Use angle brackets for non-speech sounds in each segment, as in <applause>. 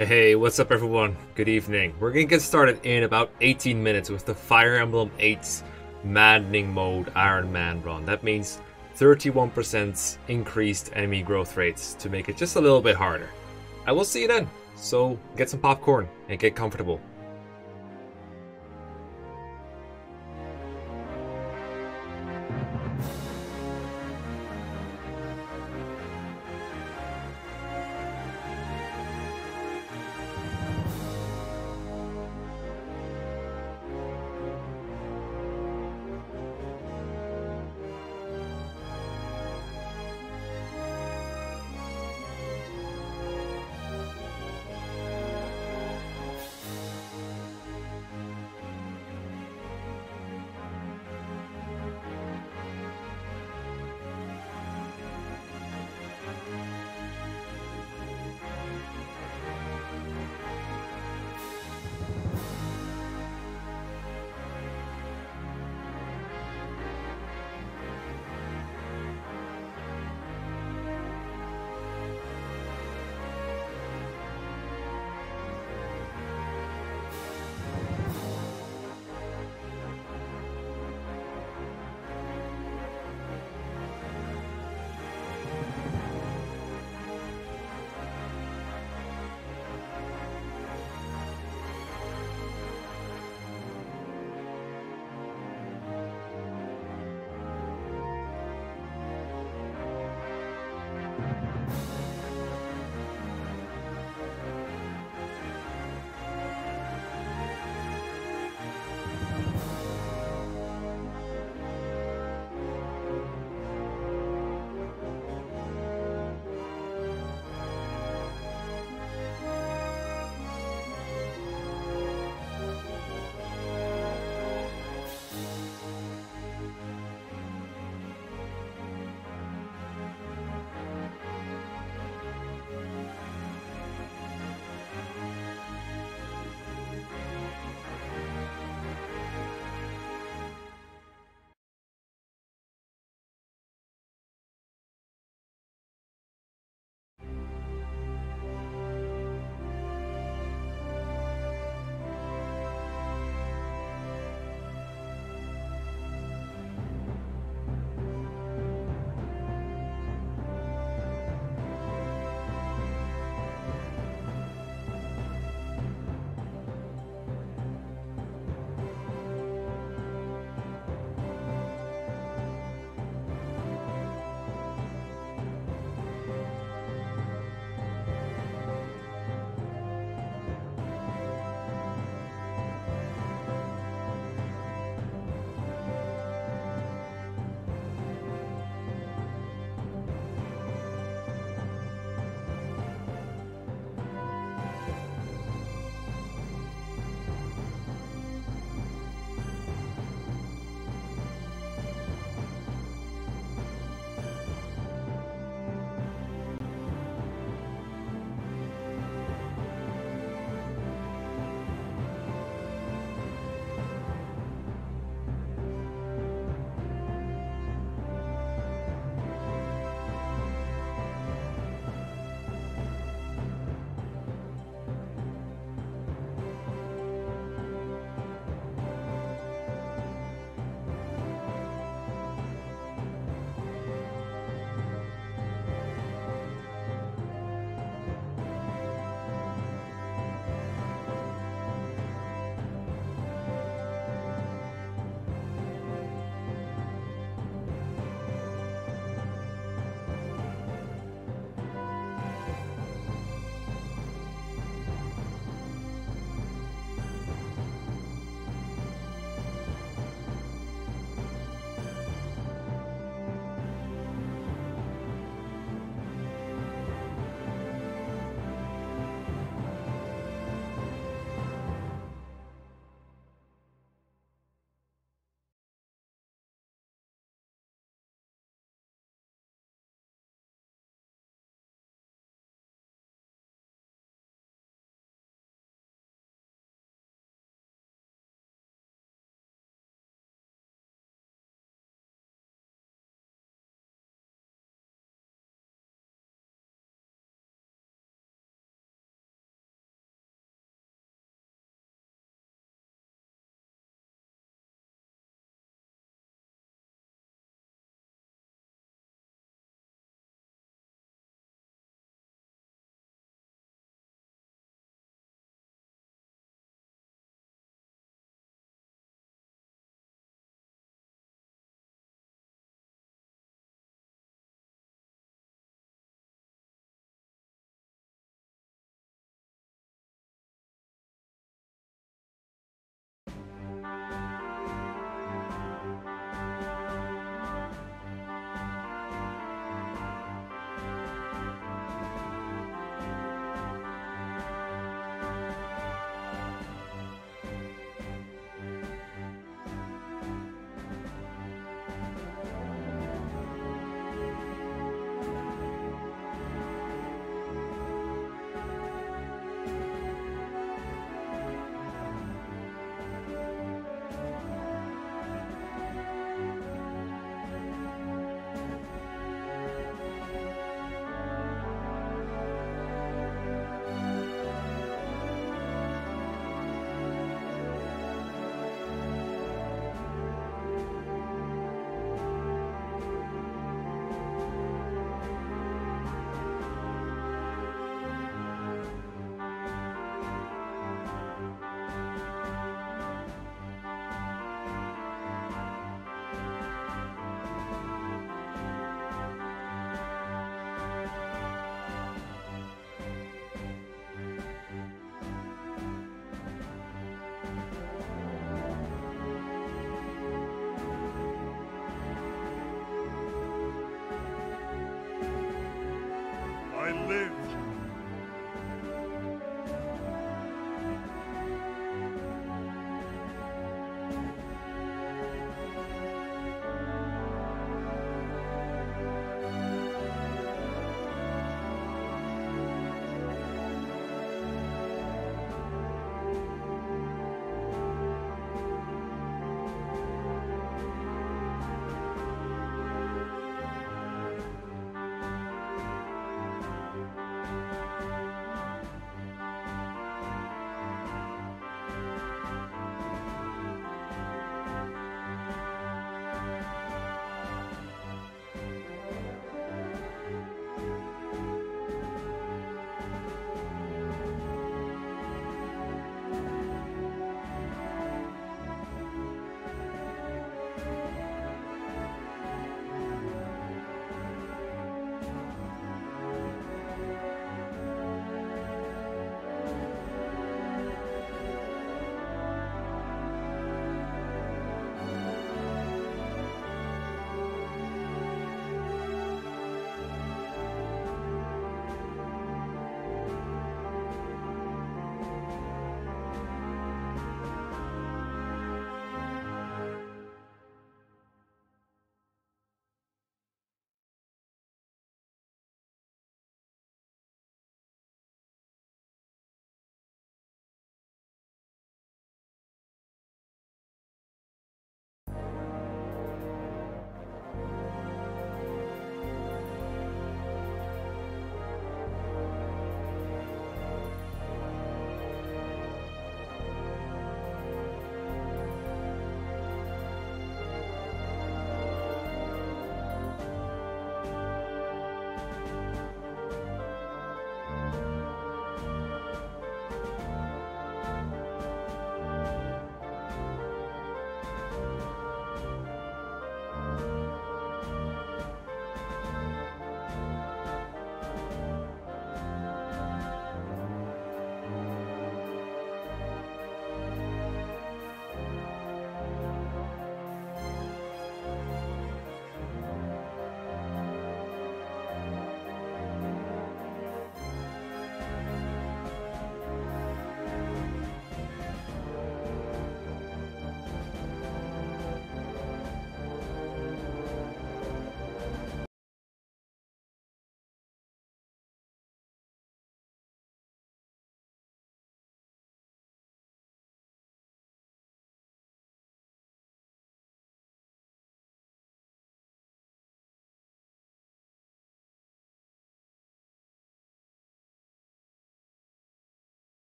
Hey, what's up everyone? Good evening. We're gonna get started in about 18 minutes with the Fire Emblem 8's Maddening Mode Iron Man run. That means 31% increased enemy growth rates to make it just a little bit harder. I will see you then, so get some popcorn and get comfortable.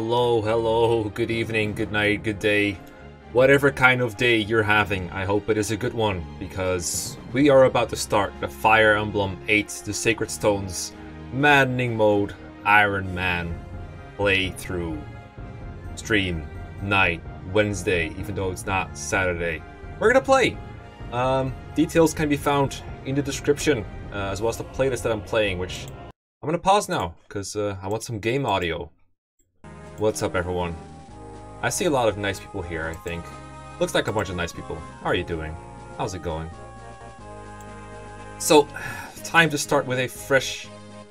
Hello, hello, good evening, good night, good day. Whatever kind of day you're having, I hope it is a good one, because we are about to start the Fire Emblem 8 The Sacred Stones Maddening Mode Iron Man playthrough. Stream, night, Wednesday, even though it's not Saturday. We're gonna play! Um, details can be found in the description, uh, as well as the playlist that I'm playing, which I'm gonna pause now, because uh, I want some game audio. What's up, everyone? I see a lot of nice people here, I think. Looks like a bunch of nice people. How are you doing? How's it going? So, <sighs> time to start with a fresh,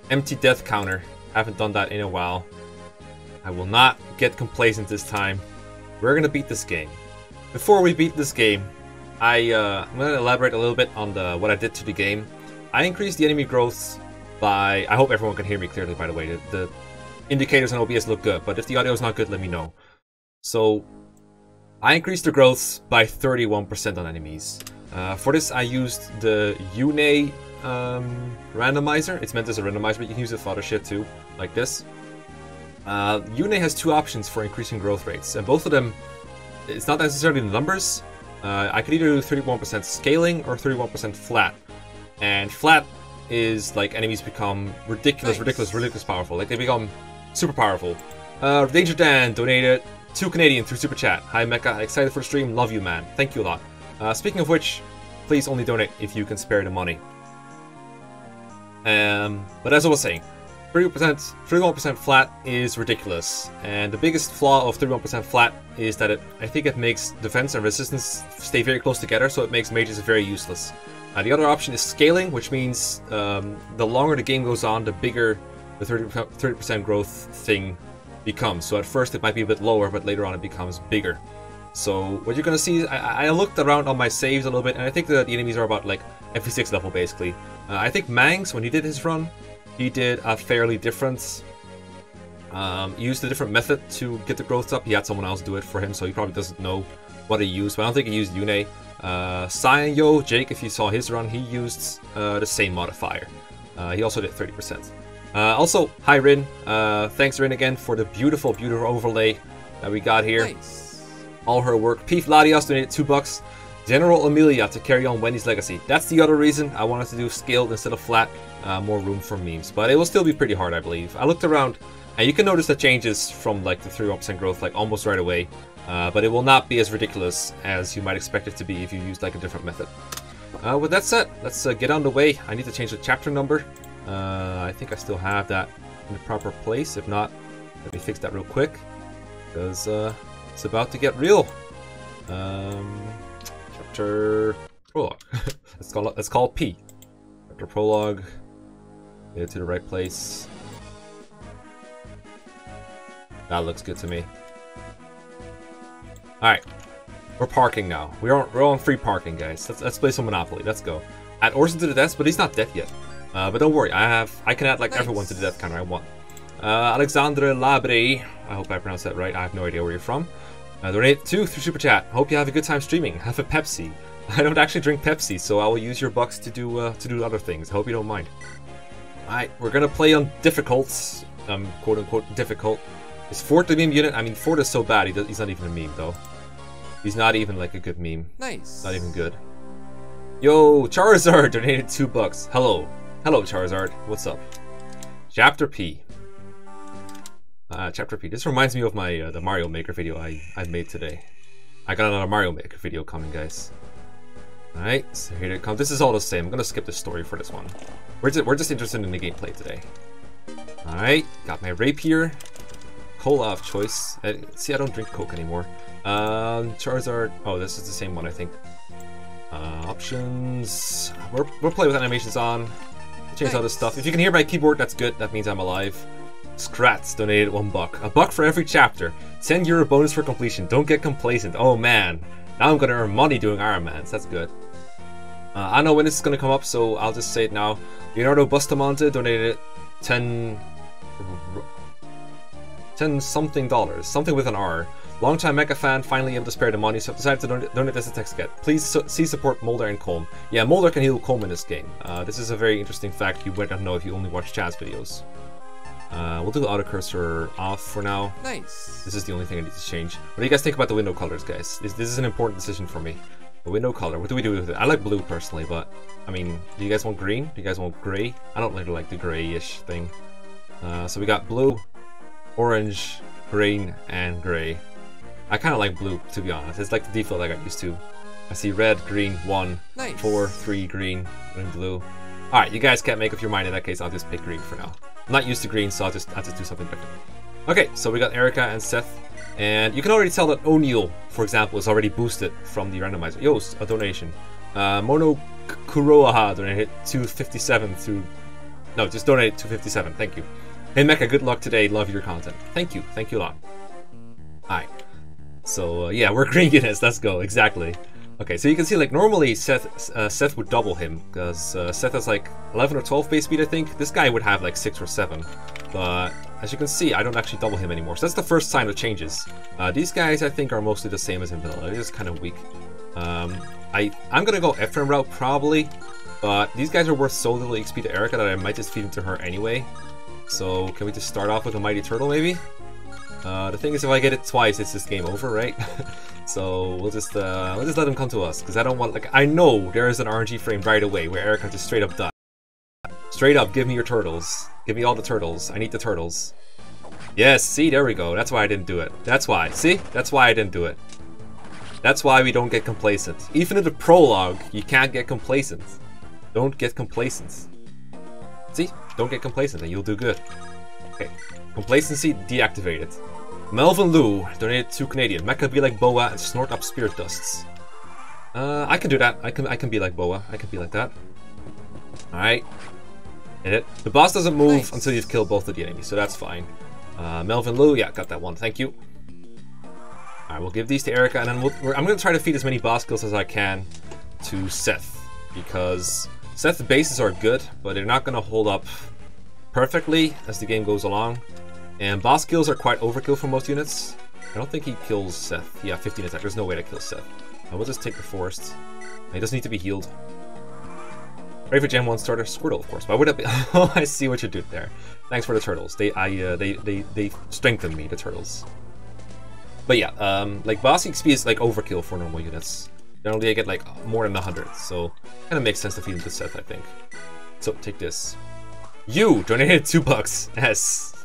empty death counter. Haven't done that in a while. I will not get complacent this time. We're gonna beat this game. Before we beat this game, I, uh, I'm gonna elaborate a little bit on the what I did to the game. I increased the enemy growth by... I hope everyone can hear me clearly, by the way. The, the indicators on OBS look good, but if the audio is not good, let me know. So, I increased the growth by 31% on enemies. Uh, for this, I used the Yune um, randomizer. It's meant as a randomizer, but you can use it for other shit too, like this. Uh, Yune has two options for increasing growth rates, and both of them, it's not necessarily the numbers. Uh, I could either do 31% scaling or 31% flat. And flat is like enemies become ridiculous, nice. ridiculous, ridiculous powerful. Like they become super powerful. Uh, Danger Dan donated two Canadian through Super Chat. Hi Mekkah, excited for the stream, love you man. Thank you a lot. Uh, speaking of which, please only donate if you can spare the money. Um, but as I was saying, 30%, 31% flat is ridiculous, and the biggest flaw of 31% flat is that it, I think it makes defense and resistance stay very close together, so it makes mages very useless. Uh, the other option is scaling, which means um, the longer the game goes on, the bigger the 30% growth thing becomes. So at first it might be a bit lower, but later on it becomes bigger. So what you're gonna see, I, I looked around on my saves a little bit, and I think that the enemies are about like FE6 level basically. Uh, I think Mangs, when he did his run, he did a fairly different, um, used a different method to get the growth up. He had someone else do it for him, so he probably doesn't know what he used, but I don't think he used Yune. Uh, Yo, Jake, if you saw his run, he used uh, the same modifier. Uh, he also did 30%. Uh, also, hi Ryn. Uh, thanks Ryn again for the beautiful, beautiful overlay that we got here. Nice. All her work. P. Ladios donated two bucks. General Amelia to carry on Wendy's legacy. That's the other reason I wanted to do scaled instead of flat. Uh, more room for memes, but it will still be pretty hard, I believe. I looked around, and you can notice the changes from like the 31% growth like almost right away. Uh, but it will not be as ridiculous as you might expect it to be if you used like a different method. Uh, with that said, let's uh, get on the way. I need to change the chapter number. Uh, I think I still have that in the proper place. If not, let me fix that real quick. Because uh, it's about to get real. Um, chapter prologue. <laughs> let's call it. Let's call it P. Chapter prologue. Get it to the right place. That looks good to me. All right, we're parking now. We're on, we're on free parking, guys. Let's let's play some Monopoly. Let's go. Add Orson to the death, but he's not dead yet. Uh, but don't worry, I have I can add like nice. everyone to the death counter I want. Uh, Alexandre Labre, I hope I pronounced that right. I have no idea where you're from. Uh, donate two through super chat. Hope you have a good time streaming. Have a Pepsi. <laughs> I don't actually drink Pepsi, so I will use your bucks to do uh, to do other things. I hope you don't mind. Alright, we're gonna play on difficult, um, quote unquote difficult. Is Ford the meme unit? I mean, Ford is so bad. He does, he's not even a meme though. He's not even like a good meme. Nice. Not even good. Yo, Charizard donated two bucks. Hello. Hello, Charizard. What's up? Chapter P. Uh, chapter P. This reminds me of my uh, the Mario Maker video I, I made today. I got another Mario Maker video coming, guys. Alright, so here it comes. This is all the same. I'm gonna skip the story for this one. We're just, we're just interested in the gameplay today. Alright, got my rapier. Cola of choice. Uh, see, I don't drink Coke anymore. Um, Charizard. Oh, this is the same one, I think. Uh, options. We're, we'll play with animations on change all this stuff. If you can hear my keyboard, that's good. That means I'm alive. Scrats donated one buck. A buck for every chapter. 10 euro bonus for completion. Don't get complacent. Oh man. Now I'm gonna earn money doing Iron Mans. That's good. Uh, I know when this is gonna come up, so I'll just say it now. Leonardo Bustamante donated 10... 10 something dollars. Something with an R. Longtime Mekkah fan, finally able to spare the money, so I've decided to donate, donate this text get. Please so, see support Moulder and Colm. Yeah, Moulder can heal Colm in this game. Uh, this is a very interesting fact you might not know if you only watch Chaz videos. Uh, we'll do the auto cursor off for now. Nice. This is the only thing I need to change. What do you guys think about the window colors, guys? This, this is an important decision for me. The window color, what do we do with it? I like blue personally, but I mean, do you guys want green? Do you guys want gray? I don't really like the grayish thing. Uh, so we got blue, orange, green, and gray. I kind of like blue, to be honest. It's like the default I got used to. I see red, green, one, Nice. four, three, green, and blue. Alright, you guys can't make up your mind in that case, I'll just pick green for now. I'm not used to green, so I'll just, I'll just do something different. Okay, so we got Eirika and Seth, and you can already tell that O'Neill, for example, is already boosted from the randomizer. Yo, a donation. Uh, Mono Kuroaha donated 257 through... No, just donate 257, thank you. Hey Mekkah, good luck today, love your content. Thank you, thank you a lot. Alright. So, uh, yeah, we're <laughs> green units, let's go, exactly. Okay, so you can see, like, normally Seth uh, Seth would double him, because uh, Seth has, like, 11 or 12 base speed, I think. This guy would have, like, 6 or 7. But, as you can see, I don't actually double him anymore. So that's the first sign of changes. Uh, these guys, I think, are mostly the same as in vanilla. They're just kind of weak. Um, I, I'm gonna go Ephraim route, probably. But these guys are worth so little XP to Eirika that I might just feed them to her anyway. So, can we just start off with a Mighty Turtle, maybe? Uh, the thing is, if I get it twice, it's just game over, right? <laughs> so we'll just uh, we'll just let them come to us because I don't want like I know there is an RNG frame right away where Eirika just straight up dies. Straight up, give me your turtles. Give me all the turtles. I need the turtles. Yes, see, there we go. That's why I didn't do it. That's why. See, that's why I didn't do it. That's why we don't get complacent. Even in the prologue, you can't get complacent. Don't get complacent. See, don't get complacent, and you'll do good. Okay, complacency deactivated. Melvin Liu donated two Canadian. Mekkah be like Boa and snort up spirit dusts. Uh, I can do that. I can I can be like Boa. I can be like that. Alright. Hit it. The boss doesn't move Nice. until you've killed both of the enemies, so that's fine. Uh, Melvin Liu, yeah, got that one. Thank you. Alright, we'll give these to Eirika, and then we'll, we're, I'm going to try to feed as many boss kills as I can to Seth, because Seth's bases are good, but they're not going to hold up perfectly as the game goes along. And boss kills are quite overkill for most units. I don't think he kills Seth. Yeah, 15 attack. There's no way to kill Seth. I will just take the forest. He doesn't need to be healed. Ready for Gen 1 starter? Squirtle, of course. Why would I be? <laughs> Oh, I see what you did there. Thanks for the turtles. They, I, uh, they, they, they strengthen me, the turtles. But yeah, um, like boss XP is like overkill for normal units. Generally, I get like more than 100, so kind of makes sense to feed him to Seth, I think. So take this. You donated <laughs> two bucks. Yes.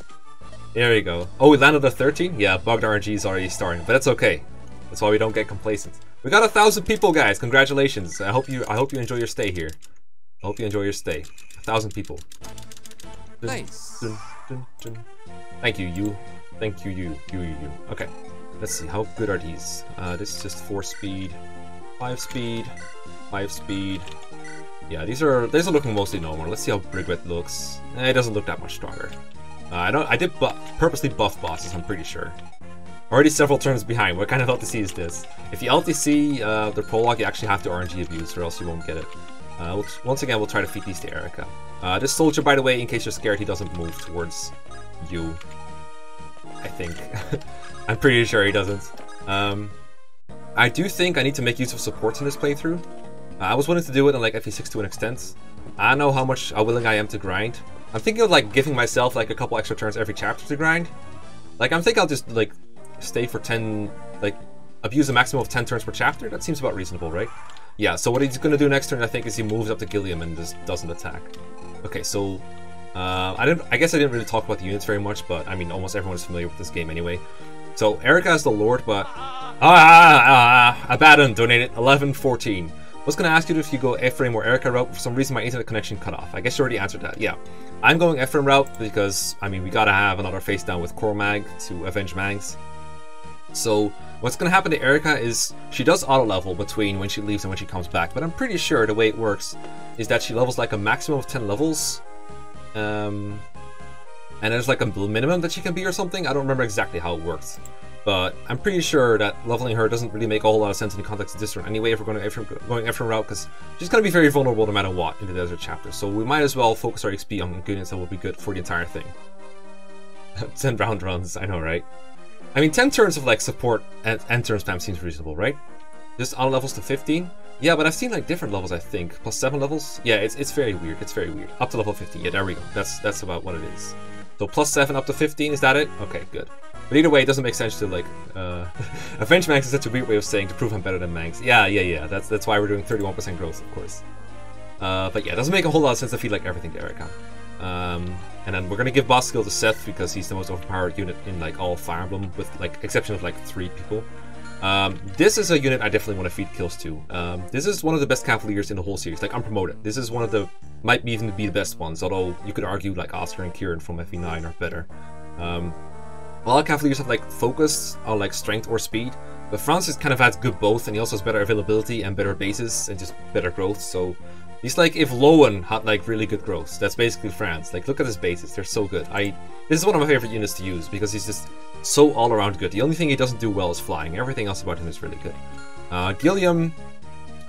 There we go. Oh, we landed a 13? Yeah, bugged RNG is already starting, but that's okay. That's why we don't get complacent. We got a thousand people, guys. Congratulations. I hope you. I hope you enjoy your stay here. I hope you enjoy your stay. A thousand people. Nice. dun, dun, dun. Thank you, you. Thank you, you, you, you, you. Okay. Let's see. How good are these? Uh, this is just four speed, five speed, five speed. Yeah, these are these are looking mostly normal. Let's see how Breguet looks. Eh, it doesn't look that much stronger. Uh, I don't. I did bu purposely buff bosses. I'm pretty sure. Already several turns behind. What kind of LTC is this? If you LTC uh, the prologue, you actually have to RNG abuse, or else you won't get it. Uh, once again, we'll try to feed these to Eirika. Uh, this soldier, by the way, in case you're scared, he doesn't move towards you. I think. <laughs> I'm pretty sure he doesn't. Um, I do think I need to make use of supports in this playthrough. Uh, I was willing to do it in like FE6 to an extent. I know how much how willing I am to grind. I'm thinking of like giving myself like a couple extra turns every chapter to grind. Like I'm thinking I'll just like stay for 10, like abuse a maximum of 10 turns per chapter. That seems about reasonable, right? Yeah, so what he's gonna do next turn I think is he moves up to Gilliam and just doesn't attack. Okay, so uh, I didn't. I guess I didn't really talk about the units very much, but I mean almost everyone is familiar with this game anyway. So Eirika is the Lord, but ah, ah, ah Abaddon donated 1114. Was gonna ask you if you go Ephraim or Eirika route. For some reason, my internet connection cut off. I guess you already answered that. Yeah, I'm going Ephraim route because I mean we gotta have another face down with Cormag to avenge Mangs. So what's gonna happen to Eirika is she does auto level between when she leaves and when she comes back. But I'm pretty sure the way it works is that she levels like a maximum of 10 levels. Um, and there's like a minimum that she can be or something. I don't remember exactly how it works. But I'm pretty sure that leveling her doesn't really make a whole lot of sense in the context of this run anyway if we're going to Ephraim, going Ephraim route, because she's going to be very vulnerable no matter what in the desert chapter. So we might as well focus our XP on units that will be good for the entire thing. <laughs> 10 round runs, I know, right? I mean, 10 turns of like support and, and turn spam seems reasonable, right? Just on levels to 15? Yeah, but I've seen like different levels, I think. Plus 7 levels? Yeah, it's, it's very weird. It's very weird. Up to level 15, Yeah, there we go. That's that's about what it is. So plus 7 up to 15, is that it? Okay, good. But either way, it doesn't make sense to like uh, <laughs> avenge Mangs is such a weird way of saying to prove I'm better than Mangs. Yeah, yeah, yeah. That's that's why we're doing 31% growth, of course. Uh, but yeah, it doesn't make a whole lot of sense to feed like everything to Eirika. Um, and then we're gonna give boss skill to Seth because he's the most overpowered unit in like all Fire Emblem, with like exception of like three people. Um, this is a unit I definitely want to feed kills to. Um, this is one of the best Cavaliers in the whole series, like unpromoted. This is one of the, might even be the best ones, although you could argue like Oscar and Kieran from FE9 are better. Um, a lot of Cavaliers have like focus on like strength or speed, but Franz kind of has good both, and he also has better availability and better bases and just better growth, so He's like if Lowen had like really good growth. That's basically Franz. Like look at his bases, they're so good. I this is one of my favorite units to use because he's just so all around good. The only thing he doesn't do well is flying. Everything else about him is really good. Uh, Gilliam,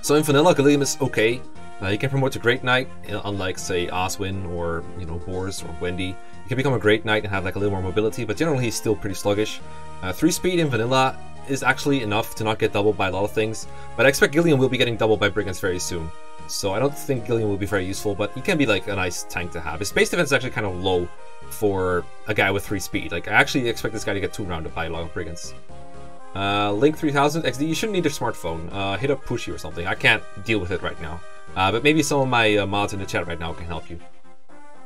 so in vanilla, Gilliam is okay. Uh, he can promote to Great Knight, uh, unlike say Oswin or you know Boris or Wendy. He can become a Great Knight and have like a little more mobility, but generally he's still pretty sluggish. Uh, three speed in vanilla is actually enough to not get doubled by a lot of things, but I expect Gilliam will be getting doubled by Brigands very soon. So I don't think Gilliam will be very useful, but he can be like a nice tank to have. His base defense is actually kind of low for a guy with 3 speed. Like, I actually expect this guy to get 2 rounded by a lot of Brigands. Uh, Link 3000 XD, you shouldn't need a smartphone. Uh, hit up Pushy or something. I can't deal with it right now. Uh, but maybe some of my uh, mods in the chat right now can help you.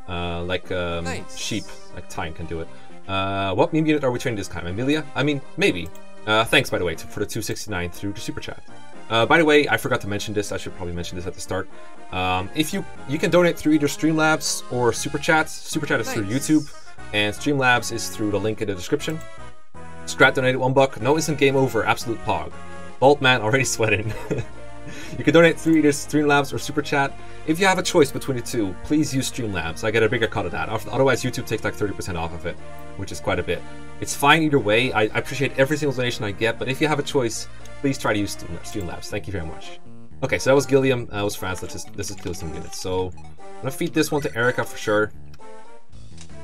Uh, like um, nice. Sheep, like Tyne can do it. Uh, what meme unit are we training this time? Amelia? I mean, maybe. Uh, thanks, by the way, for the 269 through the super chat. Uh, by the way, I forgot to mention this. I should probably mention this at the start. Um, if you you can donate through either Streamlabs or Super Chat. Super Chat is nice. through YouTube, and Streamlabs is through the link in the description. Scrat donated one buck. No instant game over. Absolute pog. Bolt man already <laughs> sweating. <laughs> you can donate through either Streamlabs or Super Chat. If you have a choice between the two, please use Streamlabs. I get a bigger cut of that. Otherwise, YouTube takes like 30% off of it, which is quite a bit. It's fine either way. I, I appreciate every single donation I get, but if you have a choice, please try to use Streamlabs. Thank you very much. Okay, so that was Gilliam, that was Franz. Let's just let's just kill some units. So I'm gonna feed this one to Eirika for sure.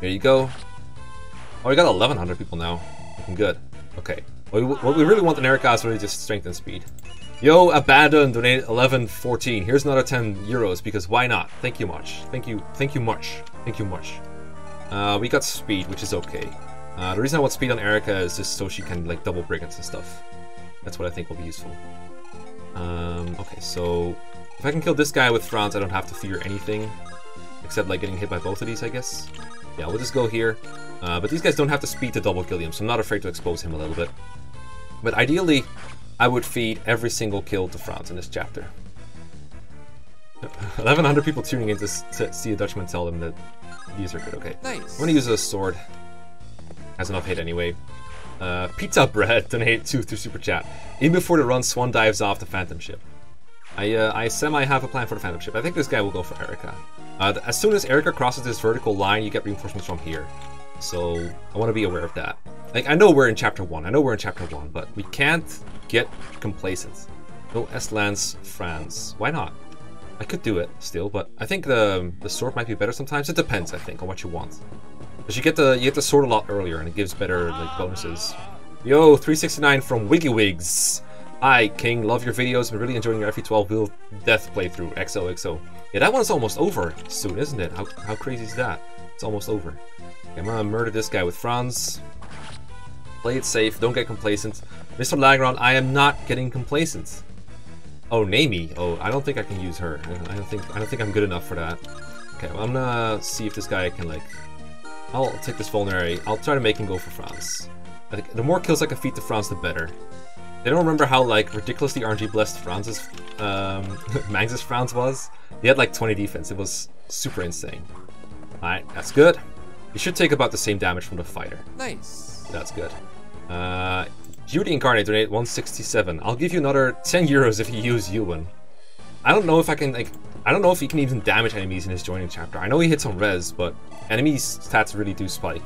There you go. Oh, we got 1,100 people now. Looking good. Okay. What we, what we really want in Eirika is really just strength and speed. Yo, Abandon donated 11.14. Here's another 10 euros because why not? Thank you much. Thank you. Thank you much. Thank you much. Uh, we got speed, which is okay. Uh, the reason I want speed on Eirika is just so she can like double brigands and stuff. That's what I think will be useful. Um, okay, so if I can kill this guy with Franz, I don't have to fear anything. Except like getting hit by both of these, I guess. Yeah, we'll just go here. Uh, but these guys don't have to speed to double kill him, so I'm not afraid to expose him a little bit. But ideally, I would feed every single kill to Franz in this chapter. 1100 people tuning in to see a Dutchman tell them that these are good. Okay. Nice. I'm gonna use a sword. Has enough hit anyway. Uh, Pizza Bread <laughs> donate two through Super Chat. Even before the run, Swan dives off the Phantom ship. I, uh, I semi have a plan for the Phantom ship. I think this guy will go for Eirika. Uh, as soon as Eirika crosses this vertical line, you get reinforcements from here. So I want to be aware of that. Like I know we're in chapter one. I know we're in chapter one, but we can't get complacent. No S Lance Franz. Why not? I could do it still, but I think the the sword might be better sometimes. It depends, I think, on what you want. But you get the you get the sword a lot earlier, and it gives better like bonuses. Yo, 369 from WigglyWigs. Hi, King. Love your videos. Been really enjoying your FE12 Wheel Death playthrough. XOXO. Yeah, that one's almost over soon, isn't it? How, how crazy is that? It's almost over. Okay, I'm gonna murder this guy with Franz. Play it safe. Don't get complacent. Mr. Lagron, I am not getting complacent. Oh, Neimi. Oh, I don't think I can use her. I don't think I don't think I'm good enough for that. Okay, well, I'm gonna see if this guy can like I'll take this Vulnerary. I'll try to make him go for. I think the more kills I can feed to Franz, the better. They don't remember how like ridiculously RNG blessed Franz's um, <laughs> Mangs's Franz was. He had like 20 defense. It was super insane. Alright, that's good. He should take about the same damage from the fighter. Nice. That's good. Uh, Judy Incarnate donate 167. I'll give you another 10 euros if you use Ewan. I don't know if I can like I don't know if he can even damage enemies in his joining chapter. I know he hits on res, but enemies' stats really do spike.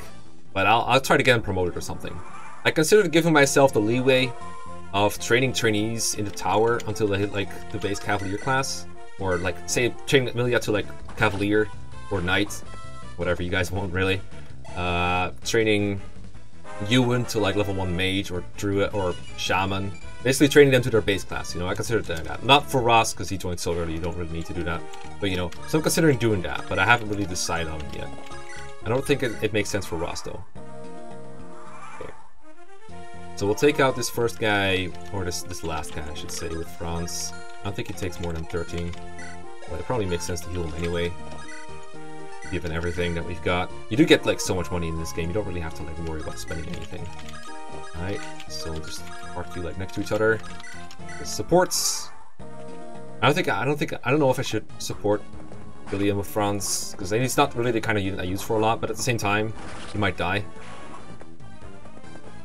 But I'll, I'll try to get him promoted or something. I considered giving myself the leeway of training trainees in the tower until they hit like the base cavalier class. Or like say training Milia to like cavalier or knight, whatever you guys want really. Uh, training Ewan to like level 1 mage or druid or shaman Basically training them to their base class, you know, I consider doing that. Not for Ross, because he joined so early, you don't really need to do that. But, you know, so I'm considering doing that, but I haven't really decided on it yet. I don't think it, it makes sense for Ross though. Okay. So we'll take out this first guy, or this this last guy I should say, with Franz. I don't think he takes more than 13. But it probably makes sense to heal him anyway. Given everything that we've got. You do get like so much money in this game, you don't really have to like worry about spending anything. Alright, so we'll just park you like next to each other. The supports. I don't think I don't think I don't know if I should support Gilliam of Franz, because he's not really the kind of unit I use for a lot, but at the same time, he might die.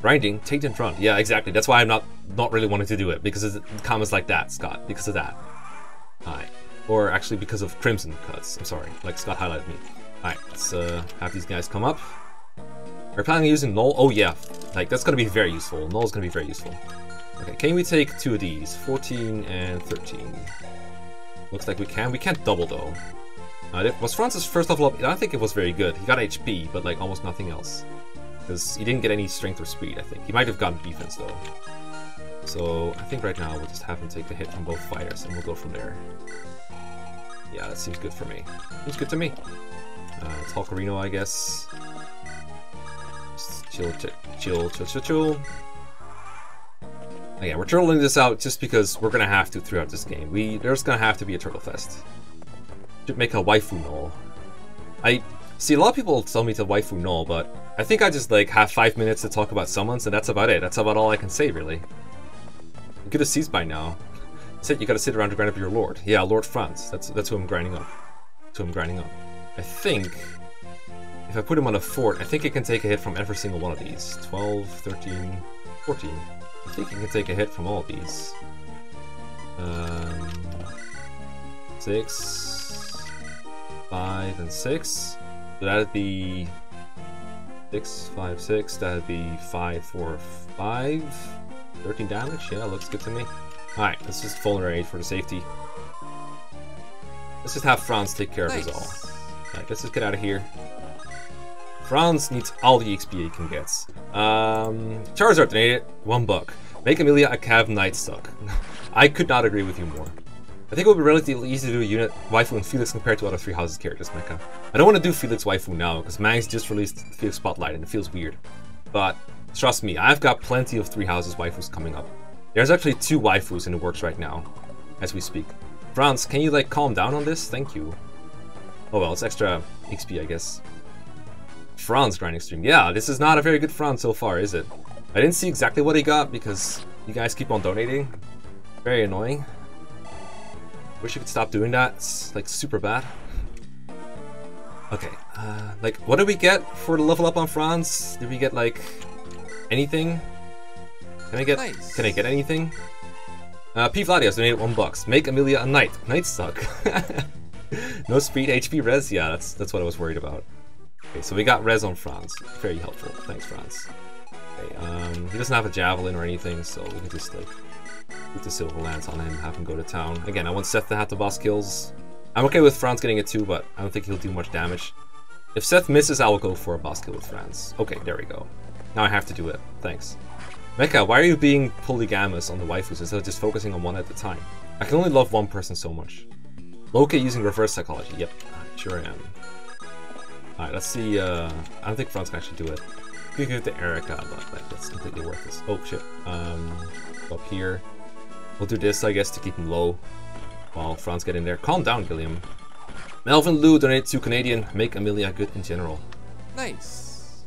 Grinding, take in front. Yeah, exactly. That's why I'm not not really wanting to do it because of comments like that, Scott. Because of that. Alright. Or actually because of Crimson cuts. I'm sorry. Like Scott highlighted me. Alright, let's uh, have these guys come up. We're planning on using Knoll. Oh yeah, like that's gonna be very useful. Knoll is gonna be very useful. Okay, can we take two of these? 14 and 13. Looks like we can. We can't double though. Uh, was Francis first level up? I don't think it was very good. He got HP, but like almost nothing else. Because he didn't get any strength or speed, I think. He might have gotten defense though. So I think right now we'll just have him take the hit from both fighters and we'll go from there. Yeah, that seems good for me. Seems good to me. Uh, Talcarino, I guess. Chill, chill, chill, chill, chill, chill. Again, we're turtling this out just because we're gonna have to throughout this game. We There's gonna have to be a turtle fest. Should make a waifu Knoll. I see a lot of people tell me to waifu Knoll, but I think I just like have five minutes to talk about summons, and that's about it. That's about all I can say, really. Good to see by now. Said you gotta sit around to grind up your lord. Yeah, Lord Franz. That's that's who I'm grinding up. That's who I'm grinding up. I think if I put him on a fort, I think it can take a hit from every single one of these. 12, 13, 14. I think it can take a hit from all of these. Um, six, five, and six. So that'd be six, five, six. That'd be five, four, five. 13 damage? Yeah, looks good to me. Alright, let's just full vulnerate for the safety. Let's just have Franz take care nice. of us all. Alright, let's just get out of here. Franz needs all the XP he can get. Um, Charizard donated one buck. Make Amelia a Cav Knight suck. <laughs> I could not agree with you more. I think it would be relatively easy to do a unit waifu and Felix compared to other Three Houses characters, Mekkah. I don't want to do Felix waifu now, because Mangs just released Felix Spotlight and it feels weird. But trust me, I've got plenty of Three Houses waifus coming up. There's actually two waifus in the works right now, as we speak. Franz, can you like calm down on this? Thank you. Oh well, it's extra XP, I guess. Franz grinding stream. Yeah, this is not a very good Franz so far, is it? I didn't see exactly what he got because you guys keep on donating. Very annoying. Wish you could stop doing that. It's like super bad. Okay, uh, like what did we get for the level up on Franz? Did we get like anything? Can I get nice. Can I get anything? Uh, P. Vladios donated one bucks. Make Amelia a knight. Knights suck. <laughs> no speed, HP, res. Yeah, that's that's what I was worried about. Okay, so we got res on Franz. Very helpful. Thanks, Franz. Okay, um, he doesn't have a javelin or anything, so we can just like put the silver lance on him, and have him go to town. Again, I want Seth to have the boss kills. I'm okay with Franz getting it too, but I don't think he'll do much damage. If Seth misses, I will go for a boss kill with Franz. Okay, there we go. Now I have to do it. Thanks. Mekkah, why are you being polygamous on the waifus instead of just focusing on one at a time? I can only love one person so much. Loki using reverse psychology. Yep, sure I am. Alright, let's see. Uh, I don't think Franz can actually do it. We can give it to Eirika, but like, that's completely worthless. Oh shit. Um, up here. We'll do this, I guess, to keep him low while Franz get in there. Calm down, Gilliam. Melvin Lou donated to Canadian. Make Amelia good in general. Nice.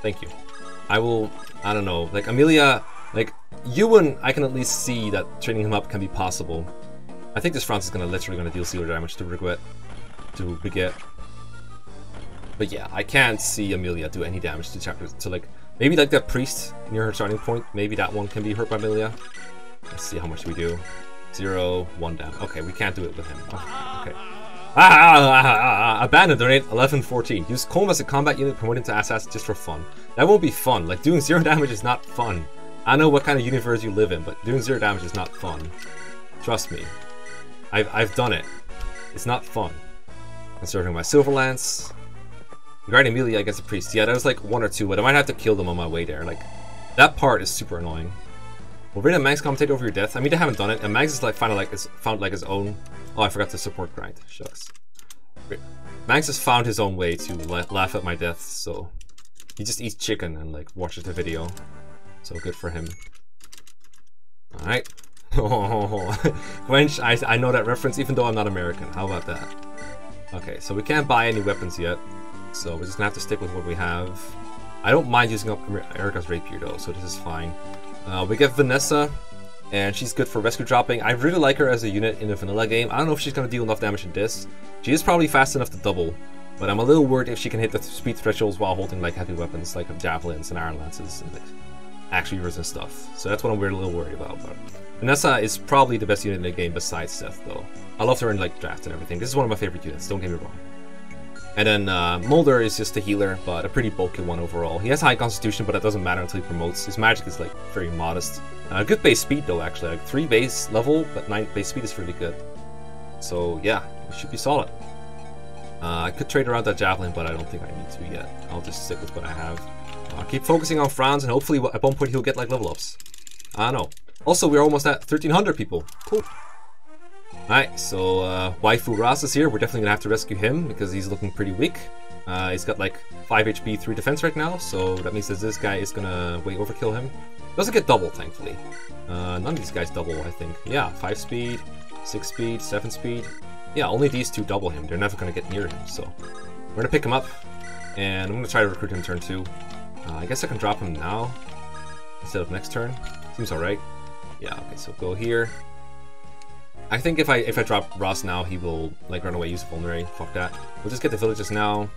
Thank you. I will, I don't know, like Amelia, like Ewan, I can at least see that training him up can be possible. I think this Franz is gonna literally gonna deal zero damage to Regret, to Breguet. But yeah, I can't see Amelia do any damage to chapter to like maybe like that priest near her starting point. Maybe that one can be hurt by Amelia. Let's see how much we do. Zero, one down. Okay, we can't do it with him. Oh, okay. okay. <laughs> Ah, abandoned donate 1114. Use Colm as a combat unit promoted to assassin just for fun. That won't be fun. Like, doing zero <laughs> damage is not fun. I know what kind of universe you live in, but doing zero damage is not fun. Trust me. I've, I've done it. It's not fun. Conserving my Silver Lance. Guarding Amelia against a priest. Yeah, that was like one or two, but I might have to kill them on my way there. Like, that part is super annoying. Will Ryn and Mangs commentate over your death? I mean, they haven't done it, and Mangs is like found like, it's found like his own Oh, I forgot to support grind. Shucks. Max has found his own way to la laugh at my deaths, so he just eats chicken and like watches the video. So good for him. All right. Oh, <laughs> Gwench, I, I know that reference even though I'm not American. How about that? Okay, so we can't buy any weapons yet. So we're just gonna have to stick with what we have. I don't mind using up Eirika's rapier though, so this is fine. Uh, we get Vanessa, and she's good for rescue dropping. I really like her as a unit in the vanilla game. I don't know if she's gonna deal enough damage in this. She is probably fast enough to double, but I'm a little worried if she can hit the speed thresholds while holding like heavy weapons like javelins and iron lances and like, axe and stuff. So that's what I'm a little worried about. But Vanessa is probably the best unit in the game besides Seth, though. I love her in like draft and everything. This is one of my favorite units. Don't get me wrong. And then uh, Moulder is just a healer, but a pretty bulky one overall. He has high constitution, but that doesn't matter until he promotes. His magic is like very modest. Uh, good base speed though, actually. Like three base level, but nine base speed is really good. So yeah, it should be solid. Uh, I could trade around that javelin, but I don't think I need to yet. I'll just stick with what I have. I'll keep focusing on Franz, and hopefully at one point he'll get like level ups. I don't know. Also, we're almost at 1300 people. Cool. Alright, so uh, Waifu Ross is here. We're definitely gonna have to rescue him because he's looking pretty weak. Uh, he's got like 5 HP, 3 defense right now, so that means that this guy is gonna way overkill him. Doesn't get double, thankfully. Uh, none of these guys double, I think. Yeah, 5 speed, 6 speed, 7 speed. Yeah, only these two double him. They're never gonna get near him, so... We're gonna pick him up, and I'm gonna try to recruit him turn 2. Uh, I guess I can drop him now, instead of next turn. Seems alright. Yeah, okay, so go here. I think if I if I drop Ross now, he will like run away, use vulnerary. Fuck that. We'll just get the villagers now.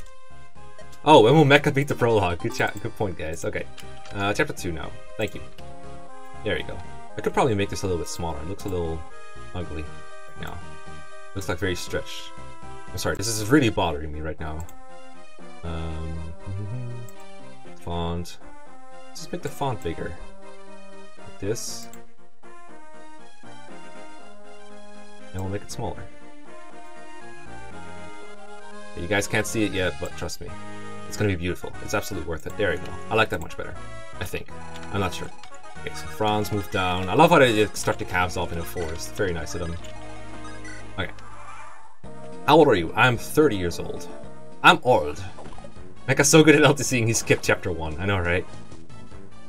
Oh, and we'll mecha beat the prologue. Good chat. Good point, guys. Okay, uh, chapter two now. Thank you. There you go. I could probably make this a little bit smaller. It looks a little ugly right now. Looks like very stretched. I'm sorry. This is really bothering me right now. Um, <laughs> font. Let's just make the font bigger. Like this. And we'll make it smaller. You guys can't see it yet, but trust me, it's gonna be beautiful. It's absolutely worth it. There you go. I like that much better. I think. I'm not sure. Okay, so Franz moved down. I love how they start the calves off in a forest. Very nice of them. Okay. How old are you? I'm 30 years old. I'm old. Mekkah's so good at LTCing he skipped chapter 1. I know, right?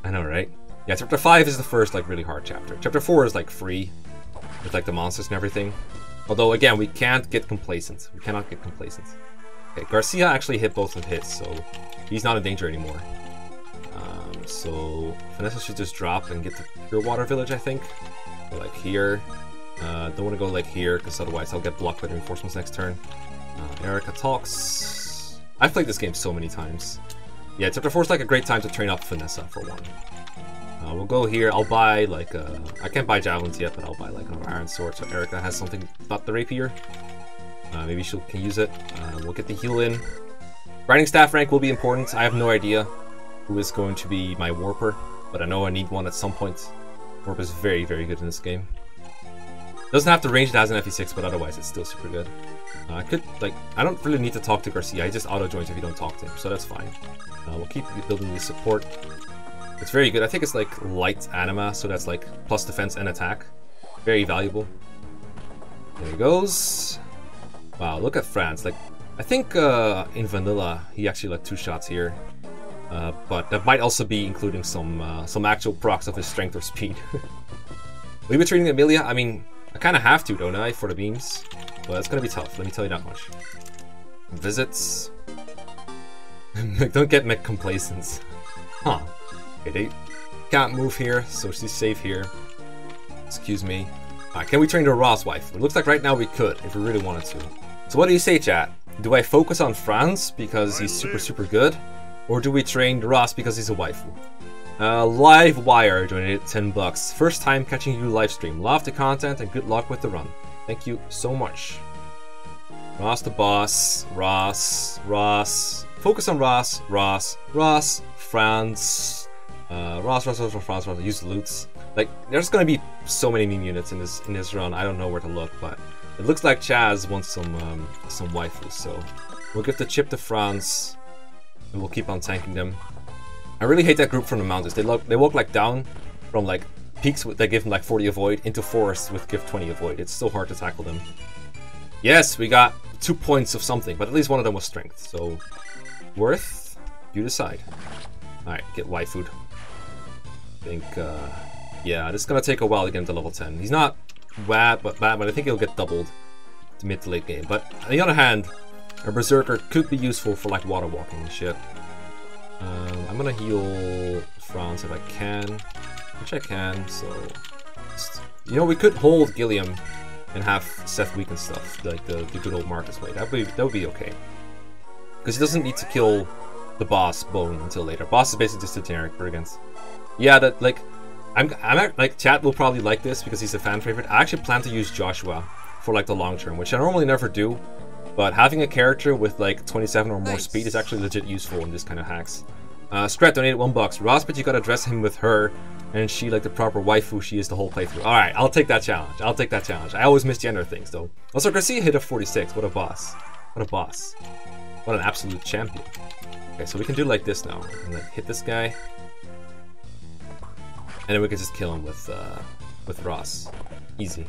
I know, right? Yeah, chapter 5 is the first, like, really hard chapter. Chapter 4 is, like, free with like the monsters and everything. Although again, we can't get complacent. We cannot get complacent. Okay, Garcia actually hit both of his, so he's not in danger anymore. Um, so Vanessa should just drop and get to Pure Water Village, I think. Or like here. Uh, don't want to go like here, because otherwise I'll get blocked by the reinforcements next turn. Uh, Eirika talks. I've played this game so many times. Yeah, chapter 4 is like a great time to train up Vanessa, for one. Uh, we'll go here. I'll buy like. Uh, I can't buy javelins yet, but I'll buy like an iron sword so Eirika has something about the rapier. Uh, maybe she can use it. Uh, we'll get the heal in. Grinding staff rank will be important. I have no idea who is going to be my warper, but I know I need one at some point. Warp is very, very good in this game. Doesn't have the range it has in FE6, but otherwise it's still super good. Uh, I could, like, I don't really need to talk to Garcia. He just auto-joins if you don't talk to him, so that's fine. Uh, we'll keep building the support. It's very good. I think it's like light anima, so that's like plus defense and attack. Very valuable. There he goes. Wow, look at Franz. Like, I think uh, in vanilla he actually like two shots here, uh, but that might also be including some uh, some actual procs of his strength or speed. <laughs> Will you be treating Amelia? I mean, I kind of have to, don't I, for the beams? But it's gonna be tough. Let me tell you that much. Visits. <laughs> don't get mech complacence. Huh. They can't move here, so she's safe here. Excuse me. Uh, can we train the Ross wife? It looks like right now we could, if we really wanted to. So what do you say, chat? Do I focus on Franz because he's super, super good? Or do we train Ross because he's a waifu? Uh, Live Wire donated 10 bucks. First time catching you live stream. Love the content and good luck with the run. Thank you so much. Ross the boss. Ross. Ross. Focus on Ross. Ross. Ross. Franz. Uh, Ross, Ross, Ross, Ross, Ross, use loots. Like, there's gonna be so many meme units in this in this run. I don't know where to look, but it looks like Chaz wants some um, some waifus. So we'll give the chip to Franz, and we'll keep on tanking them. I really hate that group from the mountains. They look they walk like down from like peaks that give them like 40 avoid into forests with give 20 avoid. It's so hard to tackle them. Yes, we got two points of something, but at least one of them was strength. So, worth? You decide. Alright, get Y food. I think, uh, yeah, this is gonna take a while to get him to level 10. He's not bad, but bad, but I think he'll get doubled to mid to late game. But on the other hand, a Berserker could be useful for like water walking and shit. Um, I'm gonna heal Franz if I can, which I can, so... Just, you know, we could hold Gilliam and have Seth weaken stuff, like the, the good old Marcus way. That would be, that would be okay. Because he doesn't need to kill the boss Bone until later. Boss is basically just a generic Brigands. Yeah, that, like, I'm, I'm like, chat will probably like this because he's a fan favorite. I actually plan to use Joshua for, like, the long term, which I normally never do. But having a character with, like, 27 or more nice. speed is actually legit useful in this kind of hacks. Uh, Scrat donated one bucks. Ross, but you gotta dress him with her, and she like the proper waifu she is the whole playthrough. Alright, I'll take that challenge. I'll take that challenge. I always misgender things, though. Also, Garcia hit a 46. What a boss. What a boss. What an absolute champion. Okay, so we can do like this now. And like hit this guy. And then we can just kill him with uh, with Ross. Easy.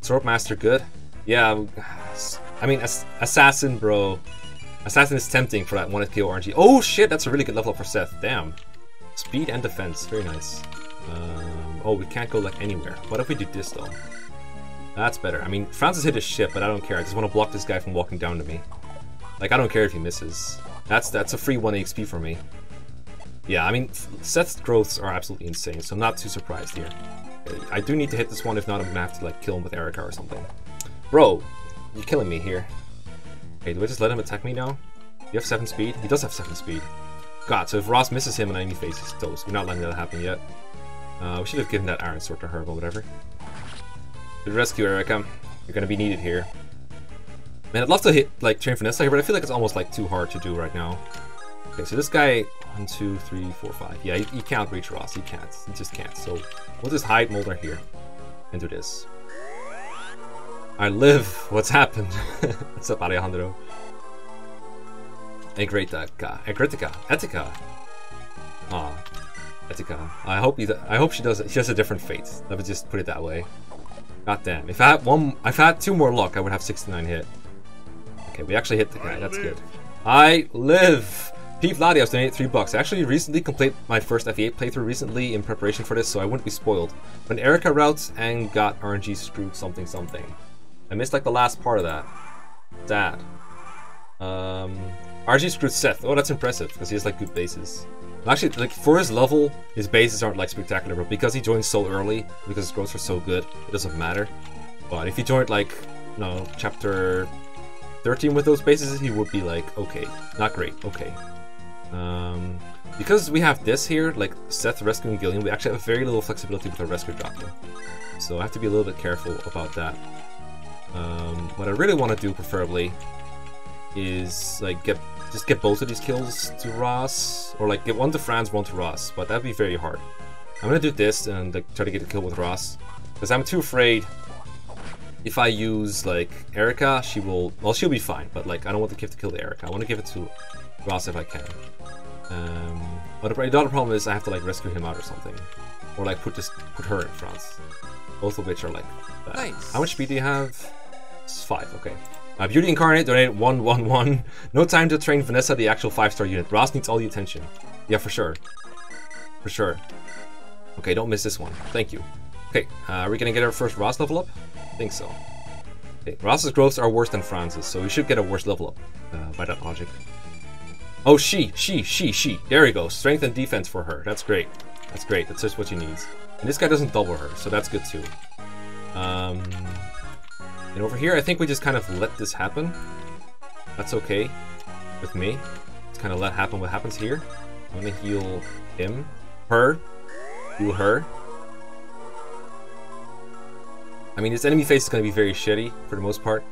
Sword Master good? Yeah, <sighs> I mean, Assassin, bro. Assassin is tempting for that 1 KO RNG. Oh shit, that's a really good level up for Seth. Damn. Speed and defense, very nice. Um, oh, we can't go like anywhere. What if we do this though? That's better. I mean, Francis hit his ship, but I don't care. I just want to block this guy from walking down to me. Like, I don't care if he misses. That's that's a free 1 XP for me. Yeah, I mean, Seth's growths are absolutely insane, so I'm not too surprised here. I do need to hit this one, if not I'm gonna have to like kill him with Eirika or something. Bro, you're killing me here. Hey, do I just let him attack me now? You have 7 speed? He does have 7 speed. God, so if Ross misses him and enemy face, he's toast. We're not letting that happen yet. Uh, we should have given that Iron Sword to her, but whatever. Good rescue, Eirika. You're gonna be needed here. Man, I'd love to hit, like, Train Vanessa here, but I feel like it's almost, like, too hard to do right now. Okay, so this guy, one, two, three, four, five. Yeah, he, he can't reach Ross. He can't. He just can't. So we'll just hide Moulder here and do this. I live. What's happened? <laughs> What's up, Alejandro? Egretica. Egretica. Etika. Ah. Etika. I hope he. I hope she does. She has a different fate. Let me just put it that way. God damn. If I had one, if I had two more luck, I would have 69 hit. Okay, we actually hit the guy. That's good. I live. P. Vladios donated 3 bucks. I actually recently completed my first FE8 playthrough recently in preparation for this, so I wouldn't be spoiled. When Eirika routes and got RNG screwed something something. I missed like the last part of that. That. Um, RG screwed Seth. Oh, that's impressive because he has like good bases. Actually, like for his level, his bases aren't like spectacular, but because he joined so early, because his growths are so good, it doesn't matter. But if he joined like, you know, chapter 13 with those bases, he would be like, okay, not great, okay. Um, because we have this here, like Seth rescuing Gilliam, we actually have very little flexibility with our rescue doctor. So I have to be a little bit careful about that. Um, what I really want to do, preferably, is like get just get both of these kills to Ross, or like get one to Franz, one to Ross. But that'd be very hard. I'm gonna do this and like try to get a kill with Ross, because I'm too afraid. If I use like Eirika, she will. Well, she'll be fine, but like I don't want to give the kill to Eirika. I want to give it to Ross if I can. Um, but the other problem is I have to like rescue him out or something, or like put this put her in Franz. Both of which are like bad. Nice. How much speed do you have? It's five, okay. Uh, Beauty Incarnate donated 111. No time to train Vanessa, the actual 5-star unit. Ross needs all the attention. Yeah, for sure. For sure. Okay, don't miss this one. Thank you. Okay, uh, are we gonna get our first Ross level up? I think so. Okay, Ross's growths are worse than Franz's, so we should get a worse level up uh, by that logic. Oh, she, she, she, she. There we go. Strength and defense for her. That's great. That's great. That's just what she needs. And this guy doesn't double her, so that's good too. Um, and over here, I think we just kind of let this happen. That's okay with me. Just kind of let happen what happens here. I'm gonna heal him, her, heal her. I mean, this enemy face is gonna be very shitty for the most part.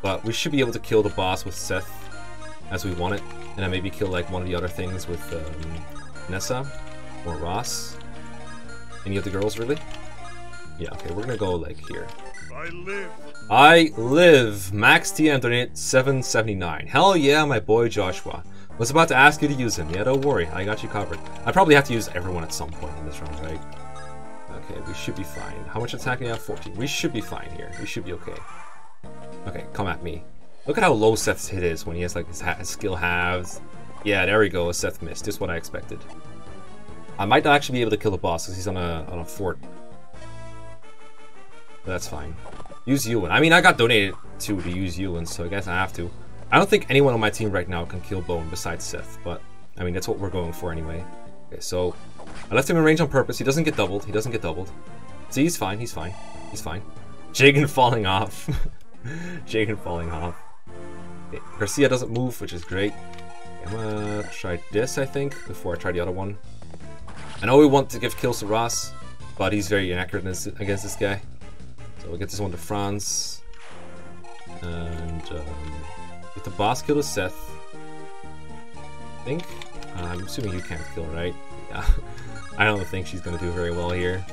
But we should be able to kill the boss with Seth as we want it. And I maybe kill like one of the other things with um, Nessa or Ross. Any of the girls, really? Yeah, okay, we're gonna go like here. I live. I live. Max T donate 779. Hell yeah, my boy Joshua. Was about to ask you to use him. Yeah, don't worry. I got you covered. I probably have to use everyone at some point in this round, right? Okay, we should be fine. How much attack attacking? I have 14. We should be fine here. We should be okay. Okay, come at me. Look at how low Seth's hit is when he has like his, his skill halves. Yeah, there we go. Seth missed. Just what I expected. I might not actually be able to kill the boss because he's on a on a fort. But that's fine. Use Ewan. I mean, I got donated to to use Ewan, so I guess I have to. I don't think anyone on my team right now can kill Bone besides Seth, but I mean, that's what we're going for anyway. Okay, so I left him in range on purpose. He doesn't get doubled. He doesn't get doubled. See, he's fine. He's fine. He's fine. Jagan falling off. <laughs> Jagan falling off. Okay, Garcia doesn't move, which is great. I'm gonna try this, I think, before I try the other one. I know we want to give kills to Ross, but he's very inaccurate against this guy. So we'll get this one to Franz. And um, get the boss kill to Seth. I think. Uh, I'm assuming you can't kill, right? Yeah. <laughs> I don't think she's gonna do very well here.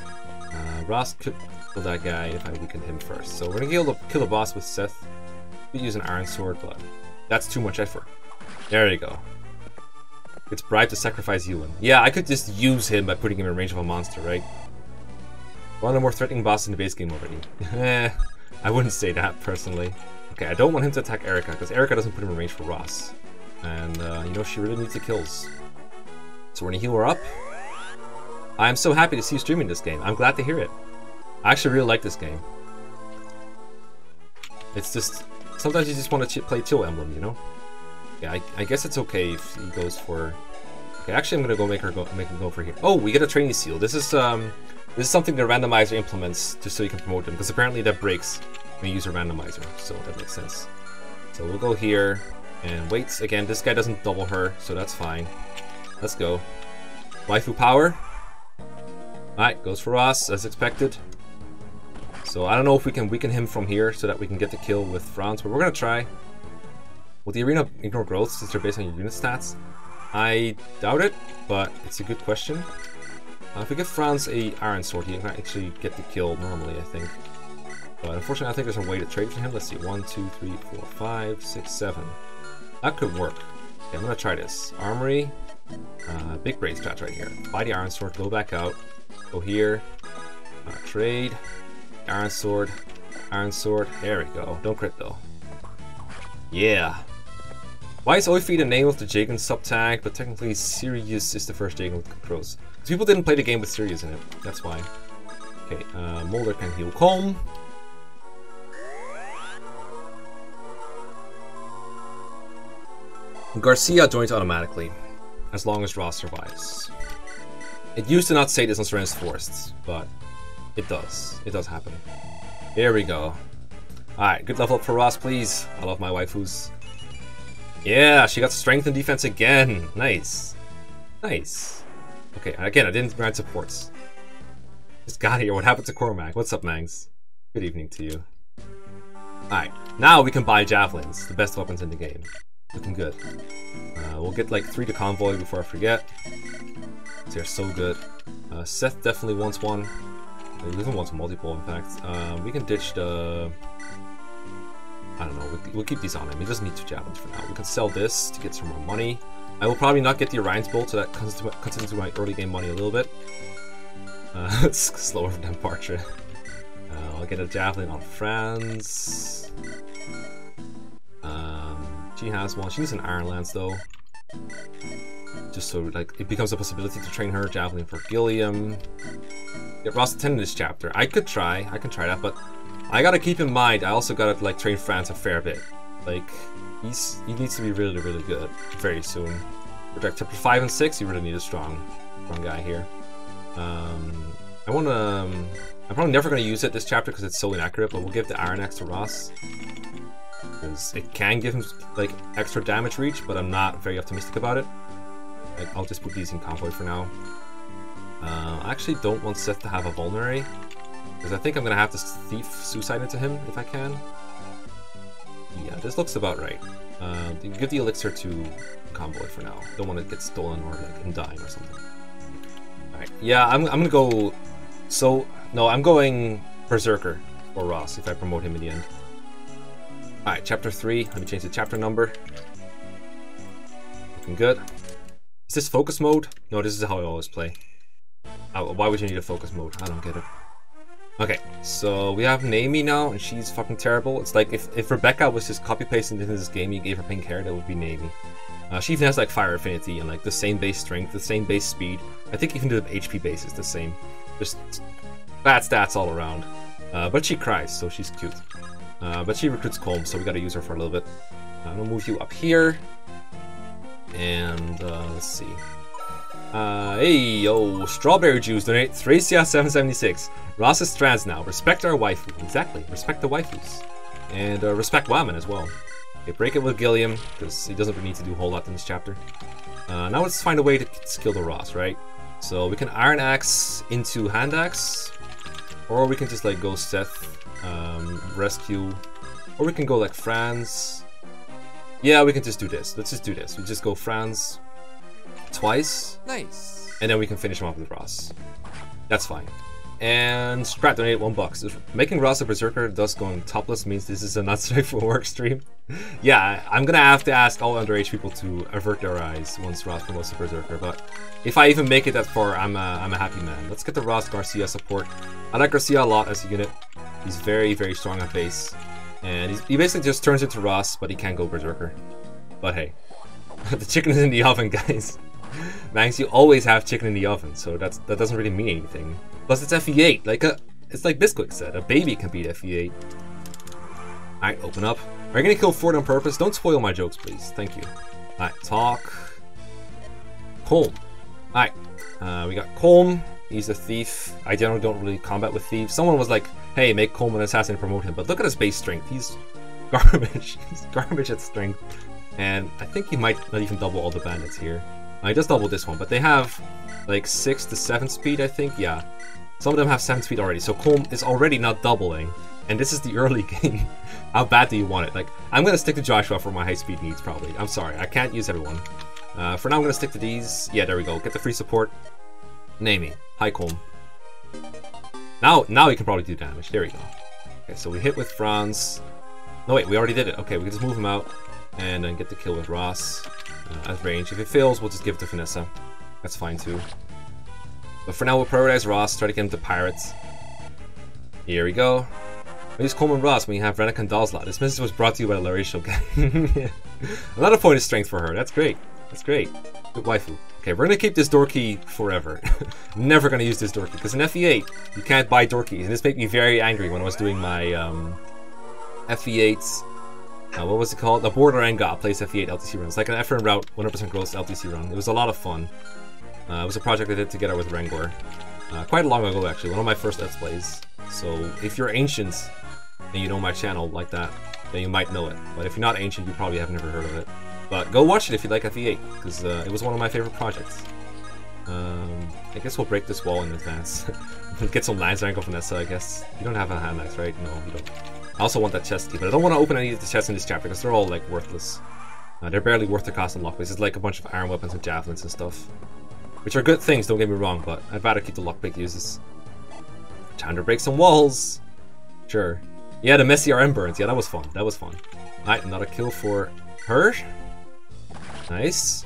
Uh, Ross could kill that guy if I weaken him first. So we're gonna kill the, kill the boss with Seth. Use an iron sword, but that's too much effort. There you go. It's bribed to sacrifice Ewan. Yeah, I could just use him by putting him in range of a monster, right? One of the more threatening bosses in the base game already. <laughs> I wouldn't say that, personally. Okay, I don't want him to attack Eirika, because Eirika doesn't put him in range for Ross. And, uh, you know, she really needs the kills. So we're gonna heal her up. I'm so happy to see you streaming this game. I'm glad to hear it. I actually really like this game. It's just... Sometimes you just want to play Chill Emblem, you know? Yeah, I, I, guess it's okay if he goes for... Okay, actually I'm gonna go make her go make him go for here. Oh, we get a training seal. This is um this is something the randomizer implements just so you can promote them, because apparently that breaks when you use a randomizer, so that makes sense. So we'll go here and wait. Again, this guy doesn't double her, so that's fine. Let's go. Waifu power. Alright, goes for us, as expected. So I don't know if we can weaken him from here so that we can get the kill with Franz, but we're gonna try. Will the arena ignore growth since they're based on your unit stats? I doubt it, but it's a good question. Uh, if we give Franz a Iron Sword, he can actually get the kill normally, I think. But unfortunately, I think there's a way to trade for him. Let's see, one, two, three, four, five, six, seven. That could work. Okay, I'm gonna try this. Armory, uh, big brain strat right here. Buy the Iron Sword, go back out, go here, uh, trade, Iron Sword, Iron Sword, there we go. Don't crit though. Yeah, why is Oifey the name of the Jagan subtag, but technically Sirius is the first Jagan with controls? Because people didn't play the game with Sirius in it, that's why. Okay, uh, Moulder can heal Colm. Garcia joins automatically, as long as Ross survives. It used to not say this on Serenes Forests, but it does. It does happen. Here we go. Alright, good level up for Ross, please. I love my waifus. Yeah, she got strength and defense again. Nice. Nice. Okay, again, I didn't grant supports. Just got here. What happened to Cormac? What's up, Mangs? Good evening to you. Alright, now we can buy javelins, the best weapons in the game. Looking good. Uh, we'll get like three to convoy before I forget. They're so good. Uh, Seth definitely wants one. He wants multiple, in fact. Uh, we can ditch the I don't know, we'll, we'll keep these on him. He doesn't need two javelins for now. We can sell this to get some more money. I will probably not get the Orion's Bolt, so that cuts into, cuts into my early game money a little bit. Uh, <laughs> it's slower than Partra. Uh, I'll get a Javelin on Franz. Um, she has one. She needs an Iron Lance, though. Just so, like, it becomes a possibility to train her Javelin for Gilliam. Get Ross 10 in this chapter. I could try. I can try that, but I gotta keep in mind, I also gotta like train Franz a fair bit. Like, he's he needs to be really, really good very soon. Project chapter 5 and 6, you really need a strong, strong guy here. Um, I wanna... Um, I'm probably never gonna use it this chapter because it's so inaccurate, but we'll give the Iron Axe to Ross. Because it can give him, like, extra damage reach, but I'm not very optimistic about it. Like, I'll just put these in convoy for now. Uh, I actually don't want Seth to have a vulnerary. Because I think I'm going to have to thief suicide into him if I can. Yeah, this looks about right. Uh, give the elixir to convoy for now. Don't want to get stolen or like him dying or something. Alright, yeah, I'm, I'm gonna go... So, no, I'm going Berserker or Ross if I promote him in the end. Alright, chapter 3. Let me change the chapter number. Looking good. Is this focus mode? No, this is how I always play. Why would you need a focus mode? I don't get it. Okay, so we have Neimi now, and she's fucking terrible. It's like if, if Rebecca was just copy-pasting into this game, you gave her pink hair, that would be Neimi. Uh, she even has like fire affinity and like the same base strength, the same base speed. I think even the HP base is the same. Just bad stats all around. Uh, but she cries, so she's cute. Uh, but she recruits Colm, so we gotta use her for a little bit. I'm gonna move you up here. And uh, let's see. Uh, hey, yo, Strawberry Juice donate Thracia776. Ross is trans now. Respect our waifu. Exactly. Respect the waifus. And uh, respect Waman as well. Okay, break it with Gilliam, because he doesn't need to do a whole lot in this chapter. Uh, now let's find a way to skill the Ross, right? So we can Iron Axe into Hand Axe, or we can just like go Seth, um, Rescue, or we can go like Franz. Yeah, we can just do this. Let's just do this. We just go Franz twice. Nice. And then we can finish him off with Ross. That's fine. And Scrap donated one bucks. Making Ross a Berserker thus going topless means this is a not <laughs> safe for work stream. yeah, I'm gonna have to ask all underage people to avert their eyes once Ross promotes a Berserker, but if I even make it that far, I'm a, I'm a happy man. Let's get the Ross Garcia support. I like Garcia a lot as a unit. He's very, very strong at base. And he basically just turns into Ross, but he can't go Berserker. But hey, <laughs> the chicken is in the oven, <laughs> guys. Max, you always have chicken in the oven, so that's that doesn't really mean anything. Plus, it's FE8. Like a, it's like Bisquick said, a baby can beat FE8. Alright, open up. Are you gonna kill Ford on purpose? Don't spoil my jokes, please. Thank you. Alright, talk. Colm. Alright, uh, we got Colm. He's a thief. I generally don't really combat with thieves. Someone was like, hey, make Colm an assassin and promote him. But look at his base strength. He's <laughs> garbage. He's garbage at strength. And I think he might not even double all the bandits here. I just doubled this one, but they have like 6 to 7 speed, I think. Yeah. Some of them have 7 speed already, so Colm is already not doubling. And this is the <laughs> early game. How bad do you want it? Like, I'm gonna stick to Joshua for my high speed needs, probably. I'm sorry, I can't use everyone. Uh, for now, I'm gonna stick to these. Yeah, there we go. Get the free support. Neimi. Hi, Colm. Now, now he can probably do damage. There we go. Okay, so we hit with Franz. No, wait, we already did it. Okay, we can just move him out and then get the kill with Ross uh, at range. If it fails, we'll just give it to Vanessa. That's fine too. But for now, we'll prioritize Ross, try to get him to Pirates. Here we go. We use Coleman Ross when you have Rennac and Dozla. This message was brought to you by Larisho guy. <laughs> Another point of strength for her. That's great. That's great. Good waifu. Okay, we're gonna keep this door key forever. <laughs> Never gonna use this door key, because in FE8, you can't buy door keys. And this made me very angry when I was doing my um, FE8's uh, what was it called? The Borderland God plays FE8 LTC run. It's like an FN route, 100% gross LTC run. It was a lot of fun. Uh, it was a project I did together with Rengor. Uh, quite a long ago, actually. One of my first Let's Plays. So if you're ancient and you know my channel like that, then you might know it. But if you're not ancient, you probably have never heard of it. But go watch it if you like FE8, because uh, it was one of my favorite projects. Um, I guess we'll break this wall in advance. <laughs> Get some lines rank off Vanessa, I guess. You don't have a hand axe, right? No, you don't. I also want that chest key, but I don't want to open any of the chests in this chapter because they're all like worthless. Uh, they're barely worth the cost in lockpicks. It's like a bunch of iron weapons and javelins and stuff. Which are good things, don't get me wrong, but I'd rather keep the lockpick uses. Time to break some walls! Sure. Yeah, the messy RM burns. Yeah, that was fun. That was fun. Alright, another kill for her. Nice.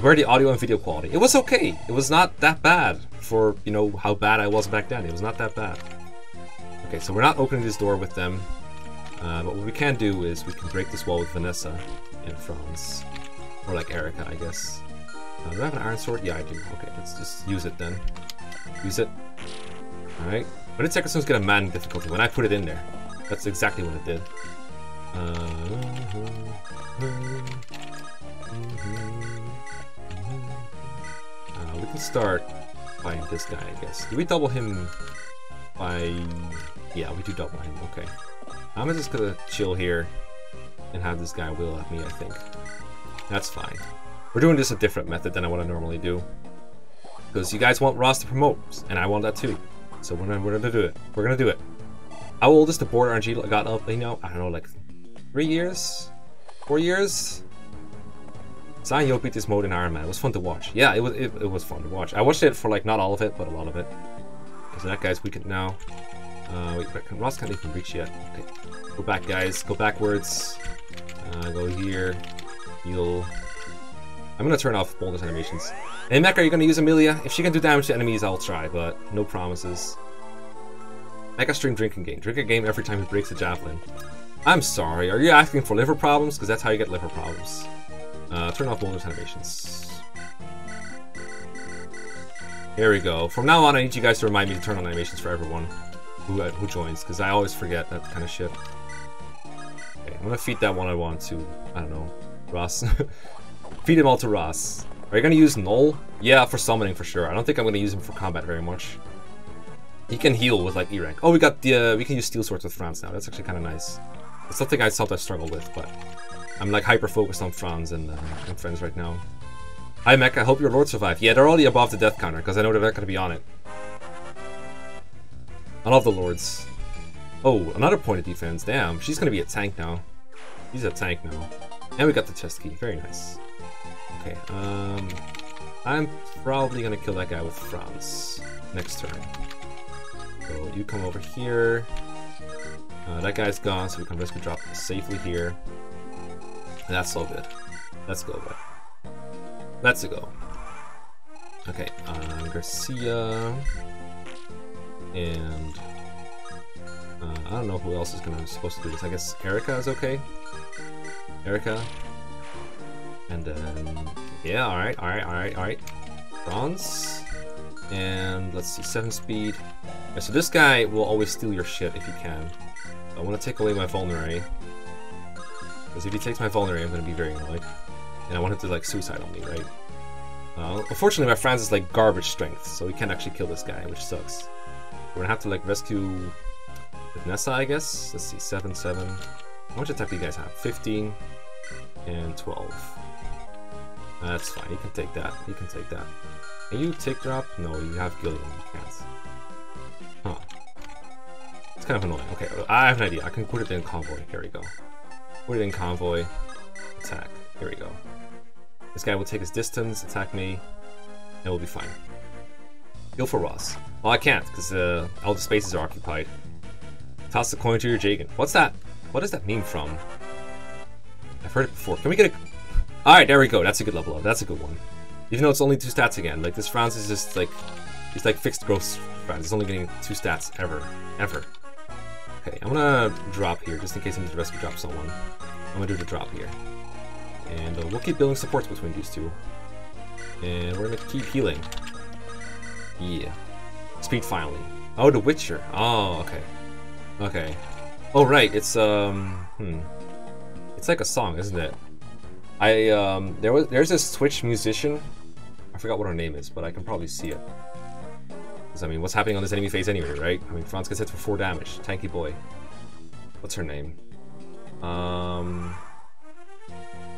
Where the audio and video quality? It was okay. It was not that bad for, you know, how bad I was back then. It was not that bad. Okay, so we're not opening this door with them. Uh, but what we can do is we can break this wall with Vanessa and Franz. Or like Eirika, I guess. Uh, do I have an iron sword? Yeah, I do. Okay, let's just use it then. Use it. Alright. But it's Second Stone's get a man difficulty when I put it in there. That's exactly what it did. Uh, uh, we can start fighting this guy, I guess. Do we double him by yeah, we do double him. Okay. I'm just gonna chill here and have this guy wheel at me, I think. That's fine. We're doing this a different method than I want to normally do. Because you guys want Ross to promote, and I want that too. So we're gonna, we're gonna do it. We're gonna do it. How old is the board RNG got up? You know, I don't know, like three years? Four years? Zion beat this mode in Iron Man. It was fun to watch. Yeah, it was it, it was fun to watch. I watched it for like not all of it, but a lot of it. Because that guy's weakened now. Uh, wait, Ross can't even reach yet. Okay. Go back, guys. Go backwards. Uh, go here. Heal. I'm gonna turn off bonus animations. And Mech, are you gonna use Amelia? If she can do damage to enemies, I'll try, but no promises. Mega Stream Drinking Game. Drink a game every time he breaks a javelin. I'm sorry, are you asking for liver problems? Because that's how you get liver problems. Uh, turn off bonus animations. Here we go. From now on, I need you guys to remind me to turn on animations for everyone who, uh, who joins, because I always forget that kind of shit. Okay, I'm gonna feed that one I want to, I don't know, Ross. <laughs> feed him all to Ross. Are you gonna use Knoll? Yeah, for summoning for sure. I don't think I'm gonna use him for combat very much. He can heal with like E rank. Oh, we got the uh, we can use steel swords with Franz now. That's actually kind of nice. It's something I sometimes struggle with, but I'm like hyper focused on Franz and, uh, and friends right now. Hi Mech, I hope your lord survived. Yeah, they're already above the death counter because I know they're not gonna be on it. I love the lords. Oh, another point of defense. Damn, she's gonna be a tank now. She's a tank now. And we got the chest key. Very nice. Okay, um... I'm probably gonna kill that guy with Franz next turn. So you come over here. Uh, that guy's gone, so we can rescue drop safely here. And that's so good. Let's go, bud. Let's go. Okay, uh, Garcia... And... Uh, I don't know who else is gonna supposed to do this. I guess Eirika is okay. Eirika. And then yeah, alright, alright, alright, alright. Bronze. And let's see, 7 speed. Yeah, so this guy will always steal your shit if he can. I want to take away my vulnerary. Because if he takes my vulnerary, I'm going to be very annoyed. And I want him to like suicide on me, right? Uh, unfortunately, my Franz is like garbage strength, so we can't actually kill this guy, which sucks. We're gonna have to like rescue Nessa, I guess. Let's see, 7, 7. How much attack do you guys have? 15 and 12. That's fine, you can take that. You can take that. Can you take drop? No, you have Gilliam. You can't. Huh. It's kind of annoying. Okay, I have an idea. I can put it in convoy. Here we go. Put it in convoy. Attack. Here we go. This guy will take his distance, attack me, and we'll be fine. Heal for Ross. Well, I can't, because uh, all the spaces are occupied. Toss the coin to your Jagan. What's that? What does that mean from? I've heard it before. Can we get a... Alright, there we go. That's a good level up. That's a good one. Even though it's only two stats again. Like, this Franz is just, like... He's like fixed growth Franz. It's only getting two stats ever. Ever. Okay, I'm gonna drop here, just in case I need to rescue drop someone. I'm gonna do the drop here. And uh, we'll keep building supports between these two. And we're gonna keep healing. Yeah. Speed finally. Oh, The Witcher. Oh, okay. Okay. Oh, right. It's, um... Hmm. It's like a song, isn't it? I, um... There was, there's this Twitch musician. I forgot what her name is, but I can probably see it. Because, I mean, what's happening on this enemy phase anyway, right? I mean, Franz gets hit for 4 damage. Tanky boy. What's her name? Um...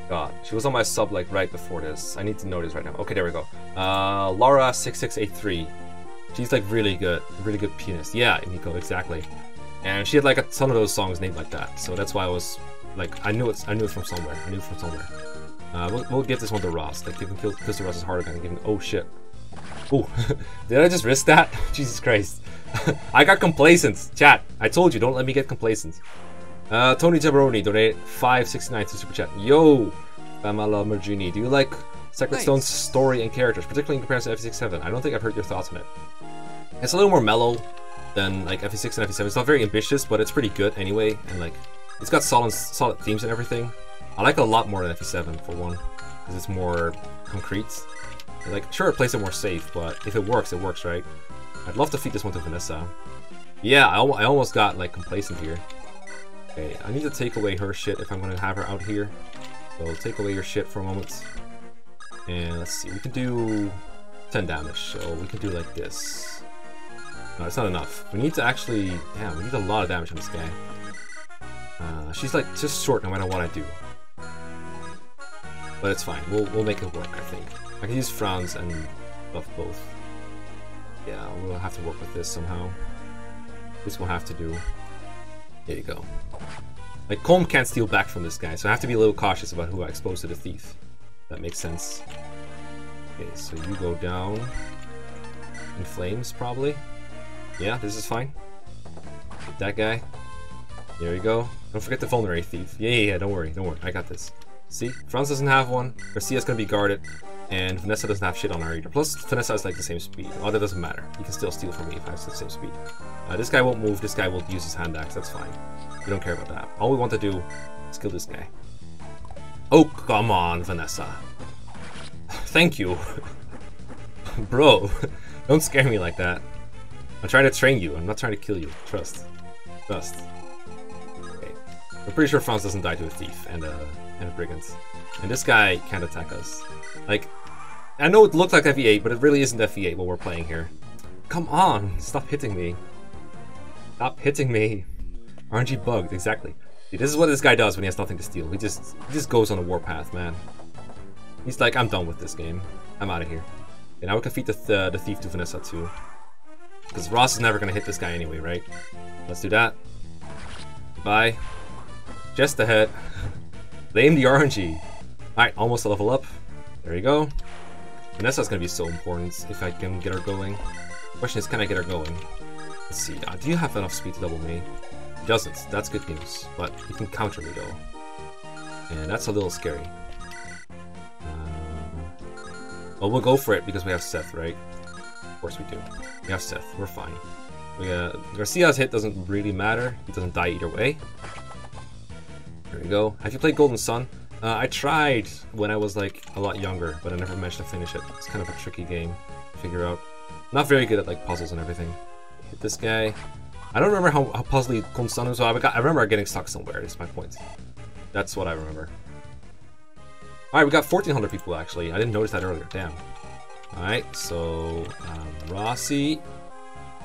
God, she was on my sub, like, right before this. I need to know this right now. Okay, there we go. Uh, Laura6683. She's, like, really good. Really good pianist. Yeah, Nico, exactly. And she had, like, a ton of those songs named like that. So that's why I was, like, I knew it, I knew it from somewhere. I knew it from somewhere. Uh, we'll, we'll give this one to Ross. Like, him kill, Pistol Ross's harder gun. Give him, oh, shit. Oh, <laughs> did I just risk that? <laughs> Jesus Christ. <laughs> I got complacent. Chat, I told you, don't let me get complacent. Uh, Tony Jabroni donated 569 to Super Chat. Yo, Pamela Mergini, do you like Sacred nice. Stone's story and characters, particularly in comparison to FE67? I don't think I've heard your thoughts on it. It's a little more mellow than like FE6 and FE7. It's not very ambitious, but it's pretty good anyway, and like it's got solid solid themes and everything. I like it a lot more than FE7 for one, because it's more concrete. Like, sure, it plays it more safe, but if it works, it works, right? I'd love to feed this one to Vanessa. Yeah, I, I almost got like complacent here. Okay, I need to take away her shit if I'm to have her out here. So take away your shit for a moment. And let's see, we can do 10 damage, so we can do like this. No, it's not enough. We need to actually... Damn, we need a lot of damage on this guy. Uh, she's like just short no matter what I do. But it's fine, we'll, we'll make it work, I think. I can use Franz and buff both. Yeah, we'll have to work with this somehow. This we'll have to do. There you go. Like, Colm can't steal back from this guy, so I have to be a little cautious about who I expose to the thief. That makes sense. Okay, so you go down. In flames, probably. Yeah, this is fine. That guy. There you go. Don't forget the vulnerary thief. Yeah, yeah, yeah, don't worry, don't worry. I got this. See? Franz doesn't have one. Garcia's gonna be guarded. And Vanessa doesn't have shit on her either. Plus, Vanessa has like the same speed. Well, that doesn't matter. You can still steal from me if I have the same speed. Uh, this guy won't move. This guy will use his hand axe. That's fine. We don't care about that. All we want to do is kill this guy. Oh, come on, Vanessa. <laughs> Thank you. <laughs> Bro, <laughs> don't scare me like that. I'm trying to train you. I'm not trying to kill you. Trust. Trust. Okay. I'm pretty sure Franz doesn't die to a thief and a, and a brigand. And this guy can't attack us. Like, I know it looked like FE8, but it really isn't FE8 what we're playing here. Come on, stop hitting me. Stop hitting me. RNG bugged, exactly. This is what this guy does when he has nothing to steal. He just he just goes on a warpath, man. He's like, I'm done with this game. I'm out of here. And we can feed the, th the thief to Vanessa too. Because Ross is never going to hit this guy anyway, right? Let's do that. Bye. Just ahead. <laughs> Lame the RNG. Alright, almost a level up. There you go. Vanessa's going to be so important if I can get her going. Question is, can I get her going? Let's see. Uh, do you have enough speed to double me? He doesn't. That's good news. But he can counter me though. And that's a little scary. Um, well, we'll go for it because we have Seth, right? Course we do. We have Seth. We're fine. We, uh, Garcia's hit doesn't really matter. He doesn't die either way. There we go. Have you played Golden Sun? Uh, I tried when I was like a lot younger, but I never managed to finish it. It's kind of a tricky game to figure out. Not very good at like puzzles and everything. Hit this guy. I don't remember how, how puzzly Golden Sun was. I, got, I remember getting stuck somewhere. Is my point. That's what I remember. Alright, we got 1,400 people actually. I didn't notice that earlier. Damn. Alright, so um, Rossi.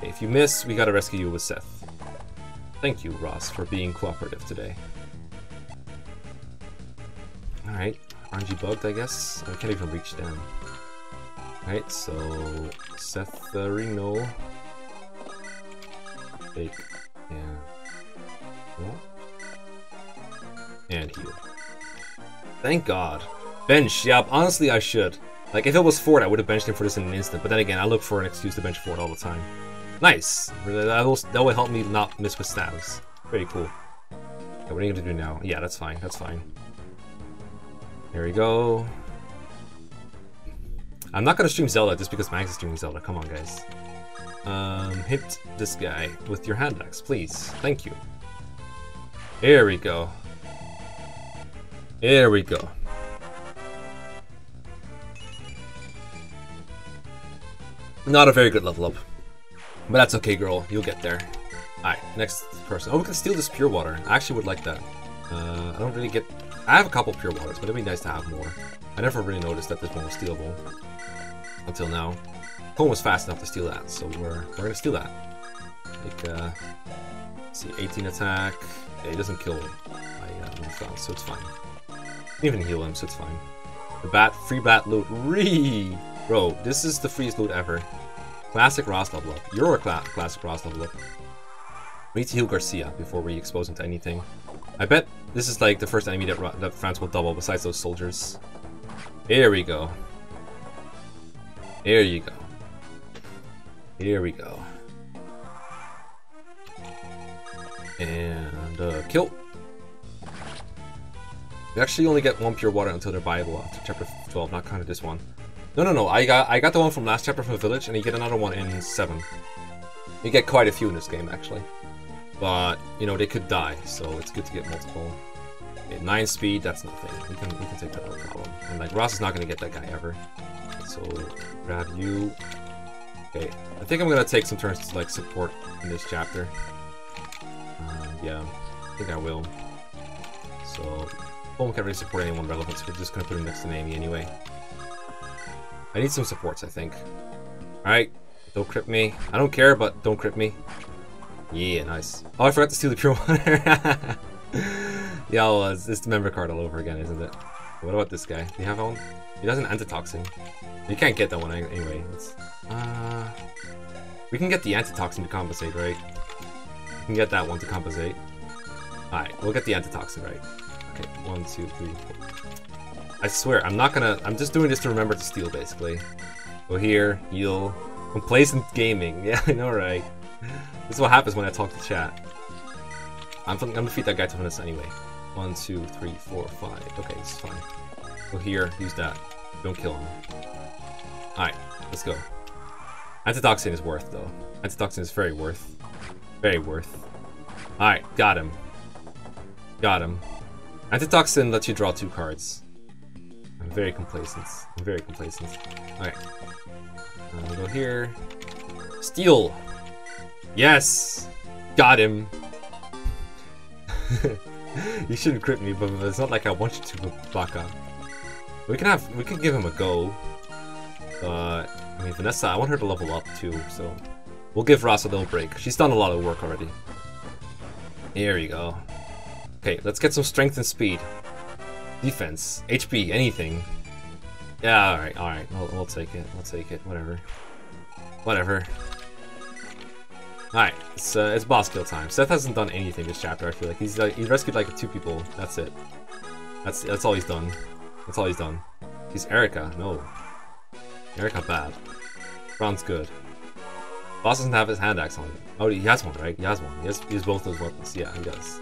if you miss, we gotta rescue you with Seth. Thank you, Ross, for being cooperative today. Alright, RNG bugged, I guess. I can't even reach them. Alright, so Seth uh, Reno. Fake. And. And heal. Thank God. Bench, yep, honestly I should. Like, if it was Ford, I would have benched him for this in an instant, but then again, I look for an excuse to bench Ford all the time. Nice! That will, that will help me not miss with stabs. Pretty cool. Okay, what are you going to do now? Yeah, that's fine, that's fine. Here we go. I'm not going to stream Zelda just because Max is streaming Zelda. Come on, guys. Um, hit this guy with your hand axe, please. Thank you. Here we go. Here we go. Not a very good level up. But that's okay, girl. You'll get there. Alright, next person. Oh, we can steal this pure water. I actually would like that. Uh, I don't really get... I have a couple pure waters, but it'd be nice to have more. I never really noticed that this one was stealable. Until now. Colm was fast enough to steal that, so we're, we're gonna steal that. Like, uh... see, 18 attack. Yeah, he doesn't kill my, uh, my so it's fine. Even heal him, so it's fine. The bat, free bat loot. Ree! Bro, this is the freest loot ever. Classic Ross level up. You're a cla classic Ross level up. We need to heal Garcia before we expose him to anything. I bet this is like the first enemy that, that Franz will double besides those soldiers. Here we go. Here you go. Here we go. And uh, kill. We actually only get one pure water until they're buyable after chapter 12, not counting this one. No, no, no. I got I got the one from last chapter from the village, and you get another one in seven. You get quite a few in this game, actually. But you know they could die, so it's good to get multiple. Okay, nine speed, that's nothing. We can we can take that no problem. And like Ross is not gonna get that guy ever. So grab you. Okay, I think I'm gonna take some turns to like support in this chapter. Uh, yeah, I think I will. So, can't really support anyone relevant, so we're just gonna put him next to Neimi anyway. I need some supports, I think. Alright, don't crit me. I don't care, but don't crit me. Yeah, nice. Oh, I forgot to steal the pure <laughs> water. <laughs> yeah, well, it's, it's, the member card all over again, isn't it? What about this guy? Do you have one? He an antitoxin. You can't get that one anyway. It's, uh, we can get the antitoxin to compensate, right? We can get that one to compensate. Alright, we'll get the antitoxin, right? Okay, one, two, three, four. I swear, I'm not gonna... I'm just doing this to remember to steal, basically. Go here, heal. Complacent gaming. <laughs> Yeah, I know, right? This is what happens when I talk to chat. I'm, I'm gonna feed that guy to minutes anyway. One, two, three, four, five. Okay, it's fine. Go here, use that. Don't kill him. Alright, let's go. Antitoxin is worth, though. Antitoxin is very worth. Very worth. Alright, got him. Got him. Antitoxin lets you draw two cards. I'm very complacent. I'm very complacent. Alright. Uh, Gonna go here. Steal! Yes! Got him! <laughs> you shouldn't crit me, but it's not like I want you to, Baka. We can have, we can give him a go. But, I mean, Vanessa, I want her to level up too, so... We'll give Ross a little break. She's done a lot of work already. Here you go. Okay, let's get some strength and speed. Defense, HP, anything. Yeah, alright, alright. We'll, we'll take it. We'll take it. Whatever. Whatever. Alright, it's, uh, it's boss kill time. Seth hasn't done anything this chapter, I feel like. He's, uh, he's rescued like two people. That's it. That's that's all he's done. That's all he's done. He's Eirika. No. Eirika bad. Ron's good. Boss doesn't have his hand axe on. him. Oh, he has one, right? He has one. He has, he has both those weapons. Yeah, he does.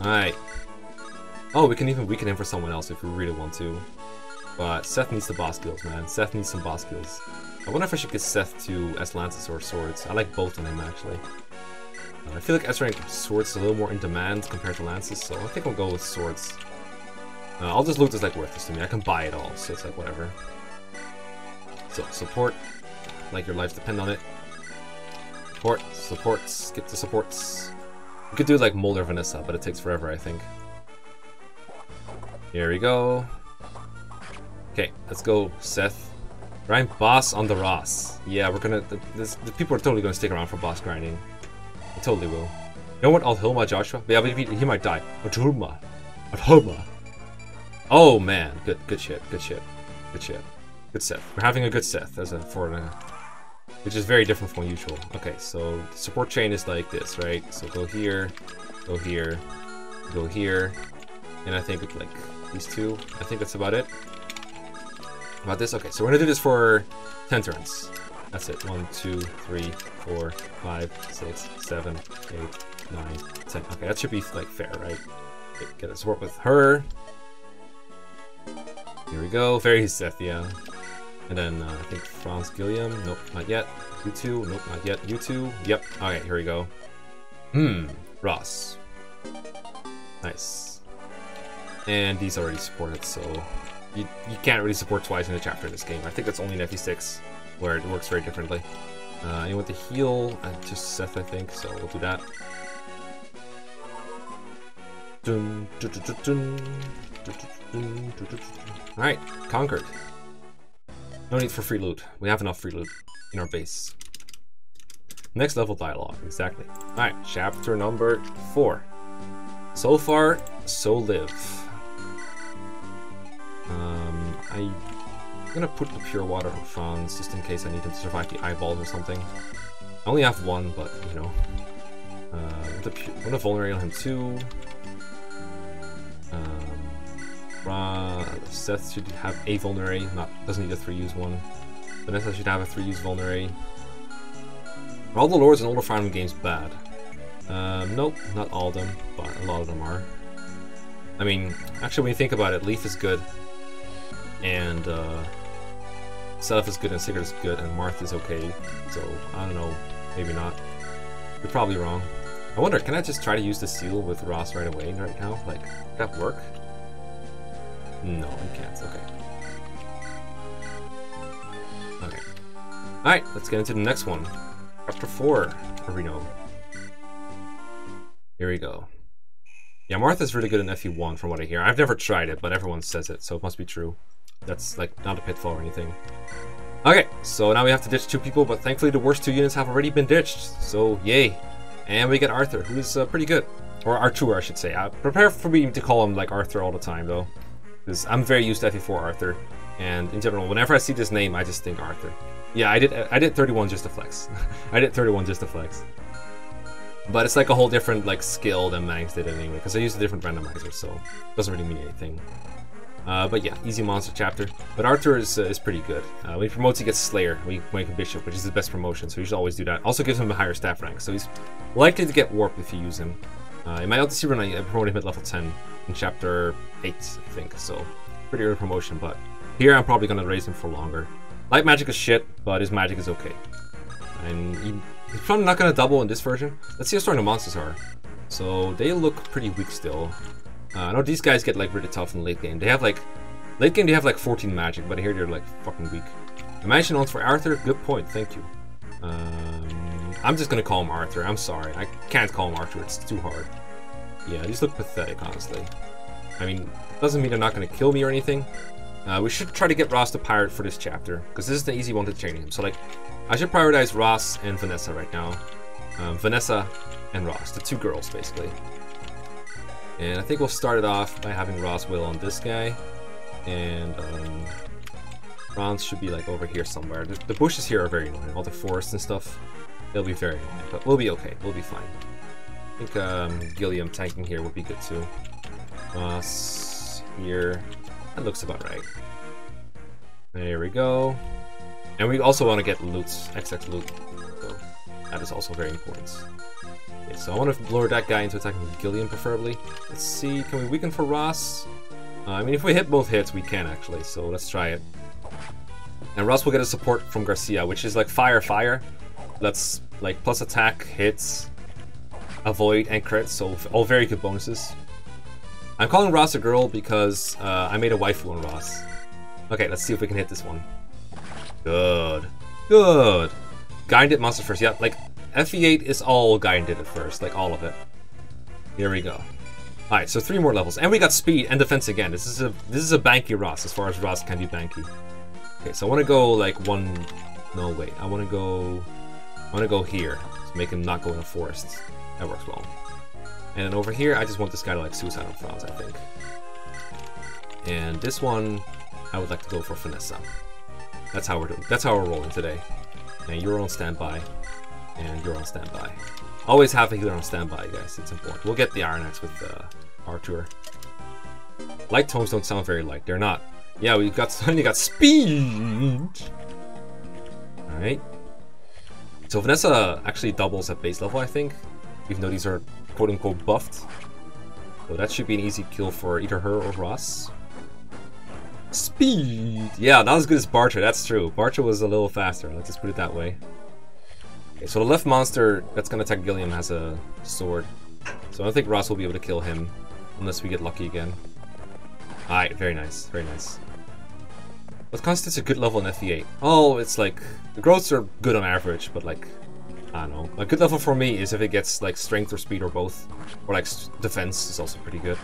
Alright. Oh, we can even weaken him for someone else if we really want to. But Seth needs the boss skills, man. Seth needs some boss skills. I wonder if I should get Seth to S Lances or Swords. I like both of them, actually. Uh, I feel like S rank Swords is a little more in demand compared to Lances, so I think I'll go with Swords. Uh, I'll just loot this like worthless to me. I can buy it all, so it's like whatever. So, support. Like your lives depend on it. Support, supports, get the supports. You could do like Moulder Vanessa, but it takes forever, I think. Here we go. Okay, let's go, Seth. Grind boss on the Ross. Yeah, we're gonna. This, the people are totally gonna stick around for boss grinding. They totally will. You know what? I'll heal my Joshua. Yeah, but he, he might die. Atulma. Atulma. Oh man, good, good shit, good shit, good shit, good Seth. We're having a good Seth as a foreigner, which is very different from usual. Okay, so support chain is like this, right? So go here, go here, go here, and I think it's like these two. I think that's about it. About this? Okay, so we're gonna do this for 10 turns. That's it. 1, 2, 3, 4, 5, 6, 7, 8, 9, 10. Okay, that should be like fair, right? Okay, get a support with her. Here we go. Very Seth, yeah. And then uh, I think Franz Gilliam. Nope, not yet. You two. Nope, not yet. You two. Yep. Alright, here we go. Hmm. Ross. Nice. And these already supported, so you, you can't really support twice in a chapter in this game. I think that's only in FE6 where it works very differently. Uh, you want to heal? Uh, just Seth, I think, so we'll do that. Alright, conquered. No need for free loot. We have enough free loot in our base. Next level dialogue, exactly. Alright, chapter number 4. So far, so live. Um, I'm gonna put the pure water on Franz just in case I need him to survive the eyeballs or something. I only have one, but you know. Uh, the pure, I'm gonna vulnerate on him too. Um, Ra Seth should have a vulnerate, not doesn't need a three use one. Vanessa should have a three use vulnerate. Are all the lords in older Fire games bad? Um, nope, not all of them, but a lot of them are. I mean, actually, when you think about it, Leaf is good and uh, Seliph is good and Sigurd is good and Marth is okay. So I don't know, maybe not. You're probably wrong. I wonder, can I just try to use the seal with Ross right away right now? Like, that work? No, you can't. Okay. Okay. Alright, let's get into the next one. Chapter 4, Areno. Here we go. Yeah, Martha's really good in FE1 from what I hear. I've never tried it, but everyone says it, so it must be true. That's like not a pitfall or anything. Okay, so now we have to ditch two people, but thankfully the worst two units have already been ditched, so yay. And we get Arthur, who is uh, pretty good. Or Artur, I should say. Uh, prepare for me to call him like Arthur all the time, though. Because I'm very used to FE4 Arthur. And in general, whenever I see this name, I just think Arthur. Yeah, I did I did 31 just to flex. <laughs> I did 31 just to flex. But it's like a whole different like skill than Mangs did anyway, because I used a different randomizer, so it doesn't really mean anything. Uh, but yeah, easy monster chapter. But Arthur is, uh, is pretty good. Uh, when he promotes, he gets Slayer, when he make a Bishop, which is the best promotion, so you should always do that. Also gives him a higher staff rank, so he's likely to get Warp if you use him. Uh, in my LTC run, I promoted him at level 10 in chapter 8, I think, so pretty early promotion, but Here, I'm probably gonna raise him for longer. Light magic is shit, but his magic is okay. And he, he's probably not gonna double in this version. Let's see how strong the monsters are. So they look pretty weak still. Uh, know these guys get like really tough in late game. They have like late game they have like 14 magic, but here they're like fucking weak. Imagine on for Arthur. Good point. Thank you. Um, I'm just gonna call him Arthur. I'm sorry. I can't call him Arthur. It's too hard. Yeah, these look pathetic, honestly. I mean, doesn't mean they're not gonna kill me or anything. Uh, we should try to get Ross the pirate for this chapter because this is the easy one to train him. So like, I should prioritize Ross and Vanessa right now. Um, Vanessa and Ross, the two girls basically. And I think we'll start it off by having Ross will on this guy, and um, Franz should be like over here somewhere. The, the, bushes here are very annoying, all the forests and stuff. They'll be very annoying, but we'll be okay. We'll be fine. I think um, Gilliam tanking here would be good too. Ross here. That looks about right. There we go. And we also want to get loot, XX loot. So that is also very important. Okay, so I want to lure that guy into attacking Gilliam preferably. Let's see, can we weaken for Ross? Uh, I mean, if we hit both hits, we can actually, so let's try it. And Ross will get a support from Garcia, which is like fire, fire. That's like plus attack, hits, avoid, and crit, so all very good bonuses. I'm calling Ross a girl because uh, I made a waifu on Ross. Okay, let's see if we can hit this one. Good. Good. Guided monster first. Yeah, like FE8 is all guided at first, like all of it. Here we go. Alright, so three more levels. And we got speed and defense again. This is a this is a banky Ross as far as Ross can be banky. Okay, so I wanna go like one no wait. I wanna go I wanna go here. Make him not go in the forest. That works well. And then over here I just want this guy to like suicide on I think. And this one I would like to go for Vanessa. That's how we're doing that's how we're rolling today. And you're on standby and you're on standby. Always have a healer on standby, guys. It's important. We'll get the Iron Axe with uh, Artur. Light tomes don't sound very light. They're not. Yeah, we got <laughs> suddenly got speed. All right. So Vanessa actually doubles at base level, I think, even though these are quote unquote buffed. So that should be an easy kill for either her or Ross. Speed! Yeah, not as good as Bartre, that's true. Bartre was a little faster, let's just put it that way. Okay, so the left monster that's gonna attack Gilliam has a sword. So I don't think Ross will be able to kill him unless we get lucky again. Alright, very nice, very nice. What constitutes a good level in FE8? Oh, it's like, the growths are good on average, but like, I don't know. A good level for me is if it gets like strength or speed or both. Or like defense is also pretty good.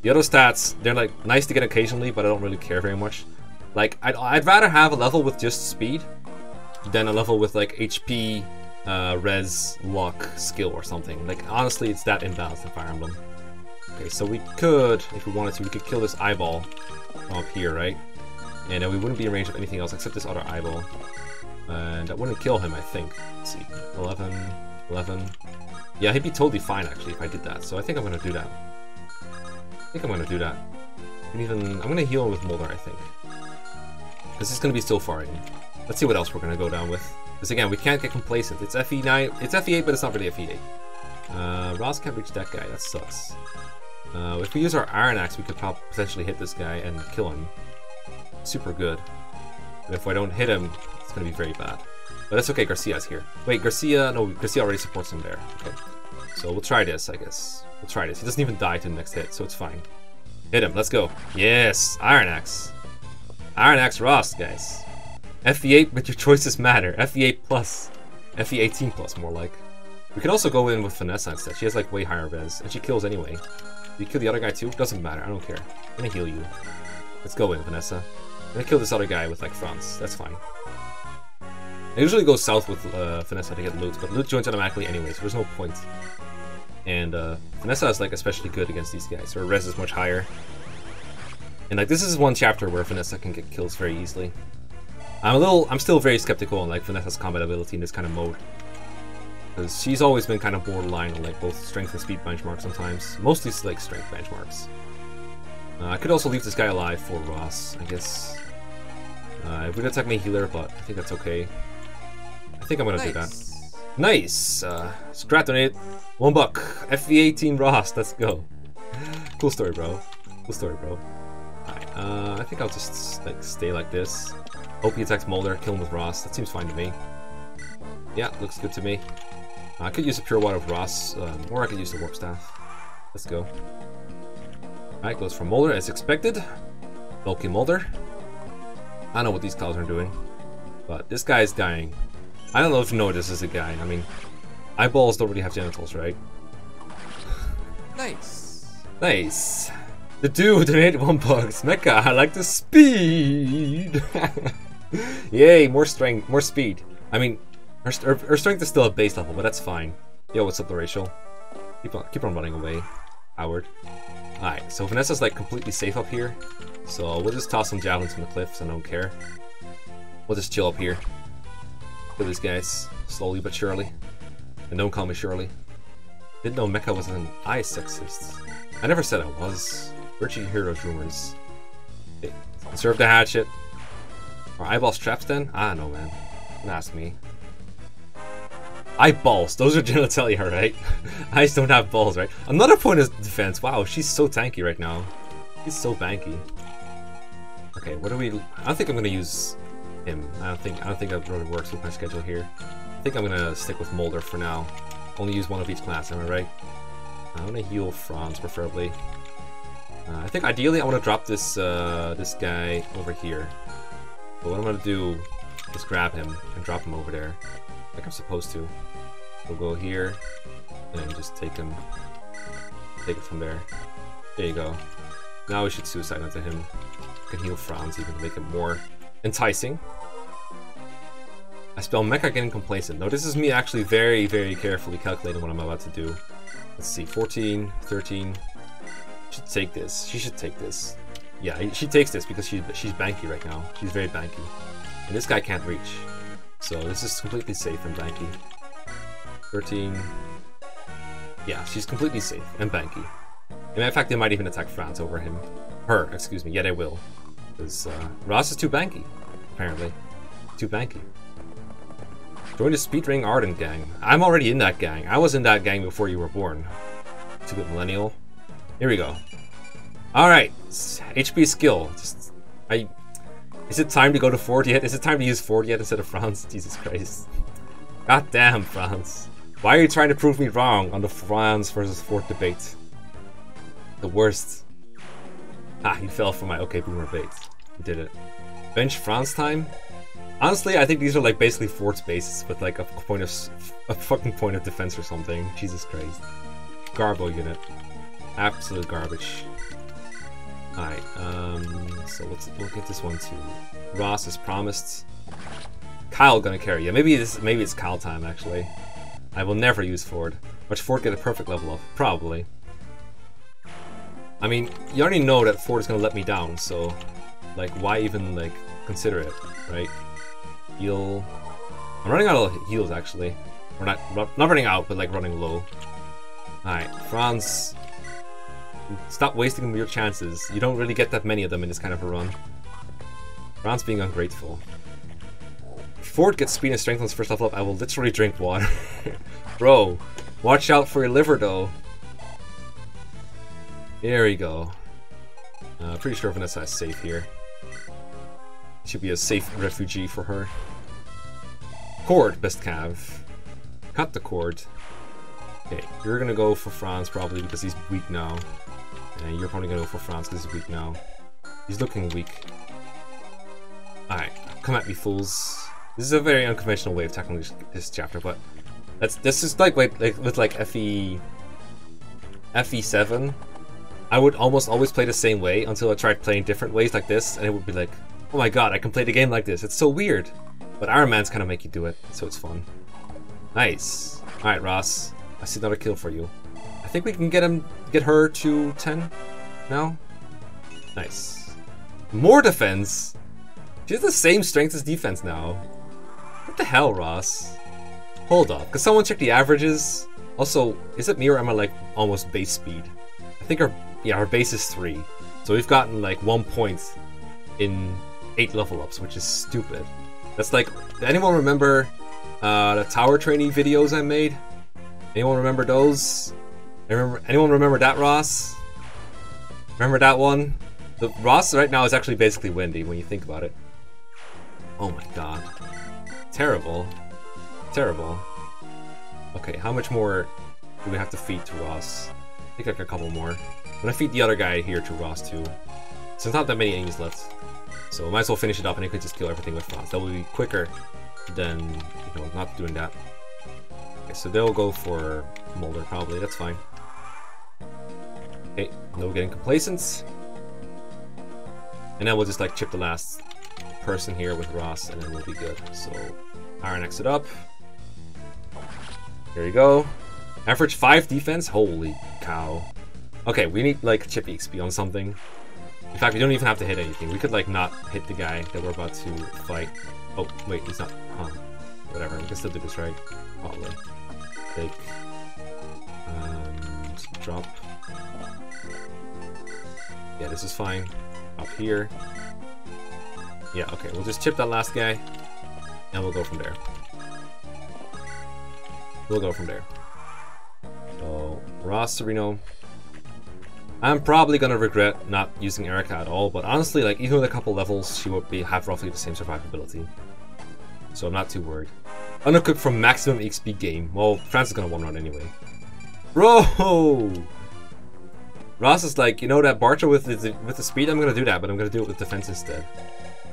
The other stats, they're like nice to get occasionally, but I don't really care very much. Like, I'd, I'd rather have a level with just speed than a level with like HP uh, res, luck, skill, or something. Like, honestly, it's that imbalanced in Fire Emblem. Okay, so we could, if we wanted to, we could kill this eyeball up here, right? And we wouldn't be in range of anything else except this other eyeball. And that wouldn't kill him, I think. Let's see. 11, 11. Yeah, he'd be totally fine, actually, if I did that. So I think I'm to do that. I think I'm to do that. And even, I'm to heal with Moulder, I think. He's going to be still far. Let's see what else we're to go down with. Because again, we can't get complacent. It's FE9, it's FE8, but it's not really FE8. Uh, Ross can't reach that guy, that sucks. Uh, if we use our Iron Axe, we could potentially hit this guy and kill him. Super good. But if I don't hit him, it's gonna be very bad. But that's okay, Garcia's here. Wait, Garcia, no, Garcia already supports him there. Okay. So we'll try this, I guess. We'll try this. He doesn't even die to the next hit, so it's fine. Hit him, let's go. Yes, Iron Axe. Iron Axe Ross, guys. FE8, but your choices matter. FE8 plus. FE18 plus, more like. We can also go in with Vanessa instead. She has like way higher res, and she kills anyway. You kill the other guy too? Doesn't matter, I don't care. I'm gonna heal you. Let's go in, Vanessa. I'm gonna kill this other guy with like Franz. That's fine. I usually go south with uh, Vanessa to get loot, but loot joins automatically anyway, so there's no point. And uh, Vanessa is like especially good against these guys. Her res is much higher. And like this is one chapter where Vanessa can get kills very easily. I'm a little, I'm still very skeptical on like Vanessa's combat ability in this kind of mode. Because she's always been kind of borderline on like both strength and speed benchmarks sometimes. Mostly like strength benchmarks. Uh, I could also leave this guy alive for Ross, I guess. Uh, it would attack me healer, but I think that's okay. I think I'm gonna nice. do that. Nice! Uh, Scrat donate one buck. FE18 Ross, let's go. cool story, bro. Cool story, bro. Alright. uh, I think I'll just like stay like this. Hope he attacks Moulder, kill him with Ross. That seems fine to me. Yeah, looks good to me. I could use a Pure Water of Ross, um, or I could use the Warp Staff. Let's go. Alright, goes for Moulder as expected. Bulky Moulder. I know what these clouds are doing. But this guy is dying. I don't know if you know this is a guy. I mean, eyeballs don't really have genitals, right? <sighs> Nice. Nice. The dude <laughs> donated one bucks. Mekkah, I like the speed. <laughs> <laughs> Yay, more strength, more speed. I mean, her, strength is still at base level, but that's fine. Yo, what's up, the Rachel? Keep on, keep on running away, Howard. Alright, so Vanessa's like completely safe up here. So we'll just toss some javelins from the cliffs, I don't care. We'll just chill up here. Kill these guys, slowly but surely. And don't call me Shirley. Didn't know Mekkah was an eye sexist. I never said I was. Virtue Heroes rumors. Conserve the hatchet. Are eyeballs traps then? I don't know, man. Don't ask me. Eyeballs, those are <laughs> genitalia, right? <laughs> Eyes don't have balls, right? Another point of defense. Wow, she's so tanky right now. She's so banky. Okay, what do we? I don't think I'm gonna use him. I don't think I don't think that really works with my schedule here. I think I'm gonna stick with Moulder for now. Only use one of each class. Am I right? I'm gonna heal Franz preferably. Uh, I think ideally I want to drop this uh, this guy over here. But what I'm gonna do is grab him and drop him over there, like I'm supposed to. We'll go here and just take him, take it from there. There you go. Now we should suicide onto him. Can heal Franz even to make it more enticing. I spell Mekkah getting complacent. No, this is me actually very, very carefully calculating what I'm about to do. Let's see, 14, 13. Should take this. She should take this. Yeah, she takes this because she's she's banky right now. She's very banky. And this guy can't reach. So this is completely safe and banky. 13. Yeah, she's completely safe and banky. And in fact, they might even attack Franz over him. Her, excuse me. Yeah, they will. Because uh, Ross is too banky, apparently. Too banky. Join the Speedring Arden gang. I'm already in that gang. I was in that gang before you were born. Stupid millennial. Here we go. Alright. HP skill. Just I Is it time to go to Ford yet? Is it time to use Ford yet instead of Franz? <laughs> Jesus Christ. God damn, Franz. Why are you trying to prove me wrong on the Franz versus Ford debate? The worst. Ah, he fell for my okay boomer bait. He did it. Bench Franz time? Honestly, I think these are like basically Ford's bases with like a point of a fucking point of defense or something. Jesus Christ. Garbo unit. Absolute garbage. Alright, um, so let's we'll get this one too. Ross is promised. Kyle gonna carry. Yeah, maybe this maybe it's Kyle time actually. I will never use Ford. Watch Ford get a perfect level up. Probably. I mean, you already know that Ford is gonna let me down, so like why even like consider it, right? Heal. I'm running out of heals actually. We're not not running out, but like running low. Alright, Franz. Stop wasting your chances. You don't really get that many of them in this kind of a run. Franz being ungrateful. Ford gets speed and strength on his first level up, I will literally drink water. <laughs> Bro, watch out for your liver though. There we go. Uh, pretty sure Vanessa is safe here. Should be a safe refugee for her. Cord, best cav. Cut the cord. Okay, you're gonna go for Franz probably because he's weak now. And you're probably gonna go for Franz he's weak now. He's looking weak. Alright, come at me fools. This is a very unconventional way of tackling this, this chapter, but that's this is like, like with like FE FE7. I would almost always play the same way until I tried playing different ways like this, and it would be like, oh my god, I can play the game like this. It's so weird. But Iron Man's kind of make you do it, so it's fun. Nice. All right, Ross. I see another kill for you. Think we can get him, get her to 10 now. Nice. More defense. She has the same strength as defense now. What the hell, Ross? Hold up, Cause someone check the averages? Also, is it me or am I like almost base speed? I think our yeah our base is three, so we've gotten like one point in eight level ups, which is stupid. That's like, anyone remember uh, the tower training videos I made? Anyone remember those? Remember anyone remember that Ross? Remember that one? The Ross right now is actually basically Wendy when you think about it. Oh my god. Terrible. Terrible. Okay, how much more do we have to feed to Ross? I think like a couple more. I'm gonna feed the other guy here to Ross too. So there's not that many enemies left. So might as well finish it up and I could just kill everything with Ross. That will be quicker than, you know, not doing that. Okay, so they'll go for Moulder probably, that's fine. Okay, no getting complacent. And then we'll just like chip the last person here with Ross and then we'll be good. So Iron Axe it up. Here you go. Average 5 defense? Holy cow. Okay, we need like chip XP on something. In fact, we don't even have to hit anything. We could like not hit the guy that we're about to fight. Oh, wait, he's not. Huh. Whatever, we can still do this, right? Probably. Take. And drop. Yeah, this is fine. Up here. Yeah, okay, we'll just chip that last guy. And we'll go from there. We'll go from there. So, Ross Sereno. I'm probably gonna regret not using Eirika at all, but honestly, like, even with a couple levels, she would be have roughly the same survivability. So I'm not too worried. Undercooked from maximum XP game. Well, Franz is gonna one run anyway. Bro! Ross is like, you know that Bartre with the, with the speed, I'm gonna do that, but I'm gonna do it with defense instead.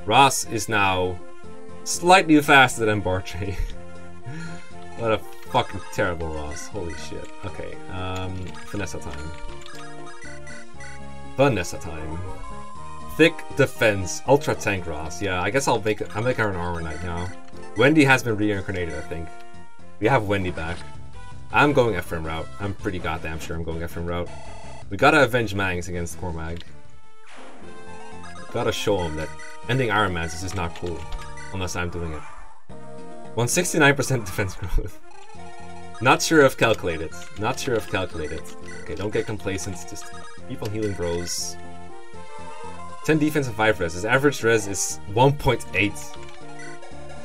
Ross is now slightly faster than Bartre. <laughs> what a fucking terrible Ross. Holy shit. Okay, um, Vanessa time. Vanessa time. Thick defense, ultra tank Ross. Yeah, I guess I'll make I'll make her an armor knight now. Wendy has been reincarnated, I think. We have Wendy back. I'm going Ephraim route. I'm pretty goddamn sure I'm going Ephraim route. We gotta avenge Mangs against Cormag. Gotta show him that ending Iron Man's is just not cool. Unless I'm doing it. 169% defense growth. Not sure if calculated. Not sure if calculated. Okay, don't get complacent. Just keep on healing bros. 10 defense and 5 res. His average res is 1.8.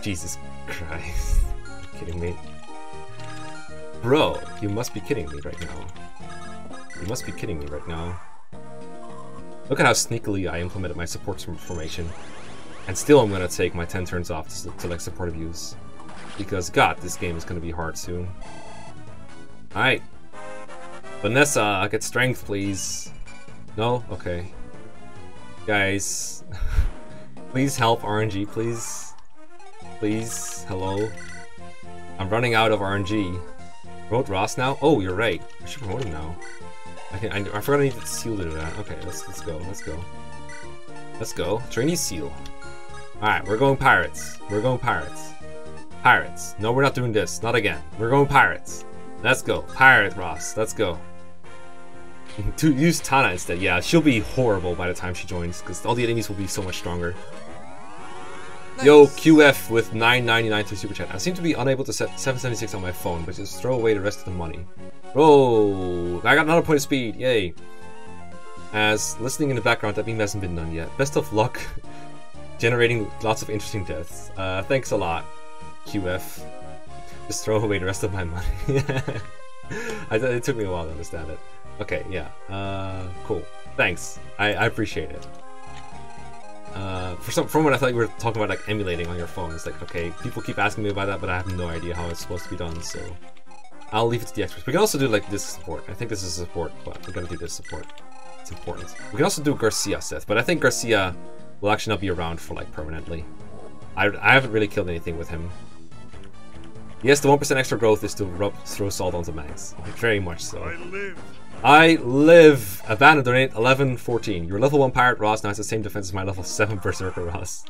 Jesus Christ. you <laughs> kidding me? Bro, you must be kidding me right now. You must be kidding me right now. Look at how sneakily I implemented my support formation. And still I'm gonna take my 10 turns off to select support abuse. Because god, this game is gonna be hard soon. Alright. Vanessa, uh, get strength please. No? Okay. Guys. <laughs> please help RNG, please. Please. Hello. I'm running out of RNG. Promote Ross now? Oh, you're right. I should promote him now. I can. I, I forgot I need to seal to do that. Okay, let's let's go. Let's go. Let's go. Trainee seal. All right, we're going pirates. We're going pirates. Pirates. No, we're not doing this. Not again. We're going pirates. Let's go. Pirate Ross. Let's go. <laughs> to use Tana instead. Yeah, she'll be horrible by the time she joins because all the enemies will be so much stronger. Nice. Yo, QF with 9.99 to super chat. I seem to be unable to set 776 on my phone, but just throw away the rest of the money. Oh, I got another point of speed. Yay. As listening in the background, that meme hasn't been done yet. Best of luck <laughs> generating lots of interesting deaths. Uh, thanks a lot, QF. Just throw away the rest of my money. <laughs> I, it took me a while to understand it. Okay, yeah. Uh, cool. Thanks. I, I appreciate it. Uh, for some, from what I thought you were talking about, like emulating on your phone. It's like, okay, people keep asking me about that, but I have no idea how it's supposed to be done. So I'll leave it to the experts. We can also do like this support. I think this is support, but we're gonna do this support. It's important. We can also do Garcia Seth, but I think Garcia will actually not be around for like permanently. I, I haven't really killed anything with him. Yes, the 1% extra growth is to rub, throw salt onto Mangs. Very much so. I live. I live. Abandon donate 11 14. Your level 1 pirate Ross now has the same defense as my level 7 berserker Ross.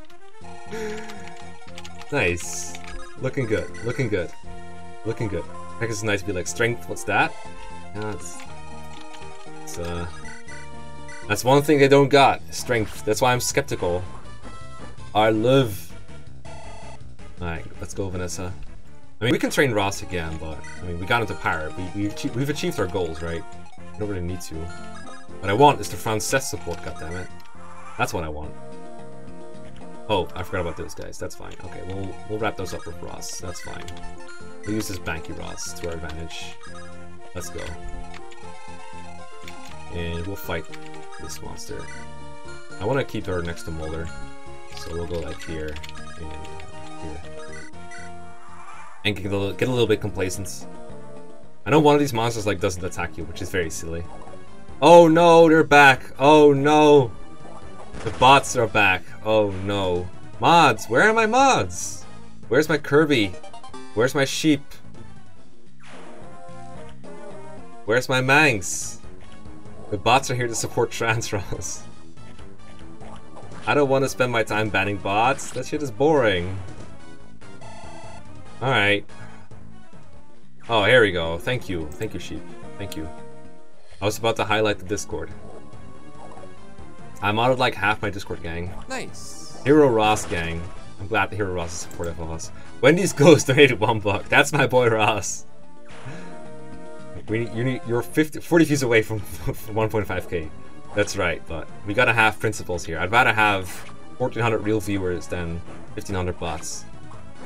<laughs> nice. Looking good. Looking good. Looking good. I guess it's nice to be like strength. What's that? Yeah, it's, it's uh, that's one thing they don't got. Strength. That's why I'm skeptical. I live. Alright, let's go, Vanessa. I mean, we can train Ross again, but I mean, we got into pirate. We, we we've achieved our goals, right? We don't really need to. What I want is the Frances support, goddammit. That's what I want. Oh, I forgot about those guys. That's fine. Okay, we'll we'll wrap those up with Ross. That's fine. We'll use this Banky Ross to our advantage. Let's go. And we'll fight this monster. I want to keep her next to Moulder. So we'll go like here and uh, here. And get a little, get a little bit complacent. I know one of these monsters like doesn't attack you, which is very silly. Oh no, they're back. Oh no. The bots are back. Oh no. Mods, where are my mods? Where's my Kirby? Where's my sheep? Where's my Mangs? The bots are here to support Transros. I don't want to spend my time banning bots. That shit is boring. Alright. Oh, here we go. Thank you. Thank you, sheep. Thank you. I was about to highlight the Discord. I modded like half my Discord gang. Nice. Hero Ross gang. I'm glad the Hero Ross is supportive of us. Wendy's Ghost <laughs> donated one buck. That's my boy Ross. We you need, you're 50, 40 views away from, <laughs> from 1.5k. That's right, but we gotta have principles here. I'd rather have 1400 real viewers than 1500 bots.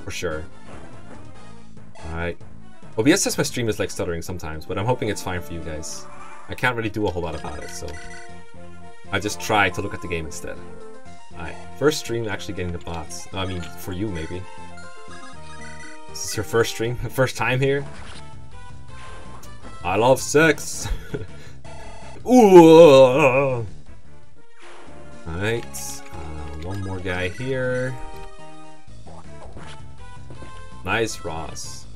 For sure. Alright. OBS says my stream is like stuttering sometimes, but I'm hoping it's fine for you guys. I can't really do a whole lot about it, so I just try to look at the game instead. Alright, first stream actually getting the bots. I mean, for you maybe. This is your first stream? <laughs> First time here? I love sex! <laughs> Ooh! Alright, uh, one more guy here. Nice, Ross.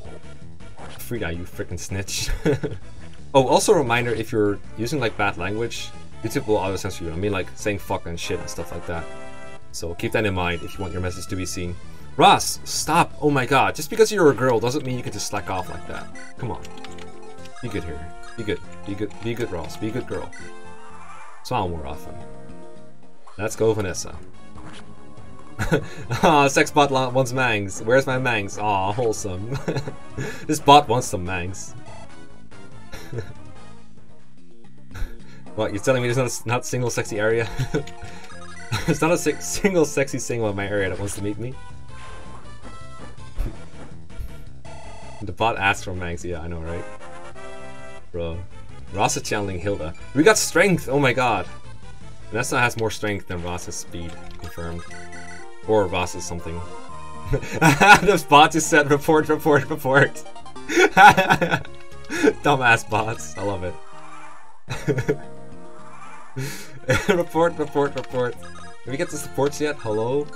Frida, you freaking snitch. <laughs> oh, also a reminder, if you're using like bad language, YouTube will auto censor you. I mean like saying fuck and shit and stuff like that. So keep that in mind if you want your message to be seen. Ross, stop! Oh my god, just because you're a girl doesn't mean you can just slack off like that. Come on. Be good here. Be good. Be good. Be good, Ross. Be a good girl. Smile more often. Let's go, Vanessa. <laughs> Aw, sex bot wants mangs. Where's my mangs? Aw, wholesome. <laughs> this bot wants some mangs. <laughs> what, you're telling me there's not a not single sexy area? <laughs> there's not a si single sexy single in my area that wants to meet me? the bot asks for mangs, yeah, I know, right? Bro. Rasa channeling Hilda. We got strength! Oh my god! Vanessa has more strength than Rasa's speed. Confirmed. Or Rasa's something. <laughs> the bot just said report, report, report. <laughs> Dumbass bots. I love it. report, report, report. Did we get the supports yet? Hello?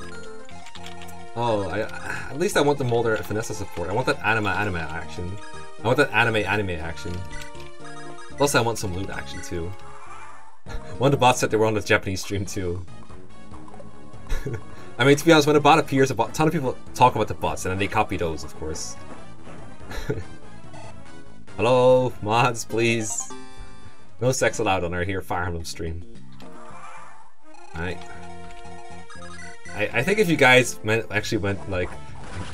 Oh, I, at least I want the Moulder Vanessa support. I want that anime anime action. I want that anime anime action. Plus I want some Lute action too. <laughs> One of the bots said they were on the Japanese stream too. <laughs> I mean, to be honest, when a bot appears, a bot, ton of people talk about the bots, and then they copy those, of course. <laughs> Hello, mods, please. No sex allowed on our here Fire Emblem stream. Alright. I, I think if you guys actually went, like,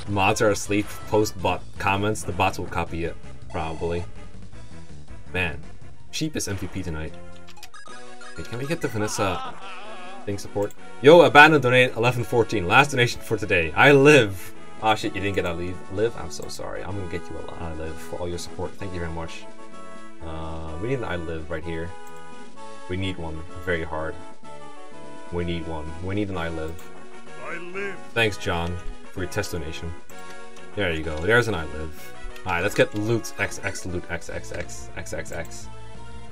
mods are asleep, post bot comments, the bots will copy it, probably. Man, cheapest MVP tonight. Okay, can we get the Vanessa thing support? Yo, Abandon donate 1114. Last donation for today. I live. Oh shit, you didn't get a leave. Live? I'm so sorry. I'm gonna get you a I live for all your support. Thank you very much. Uh, we need an I live right here. We need one very hard. We need one. We need an I live. I live. Thanks, John, for your test donation. There you go. There's an I live. Alright, let's get Lute X X Lute X X X X X X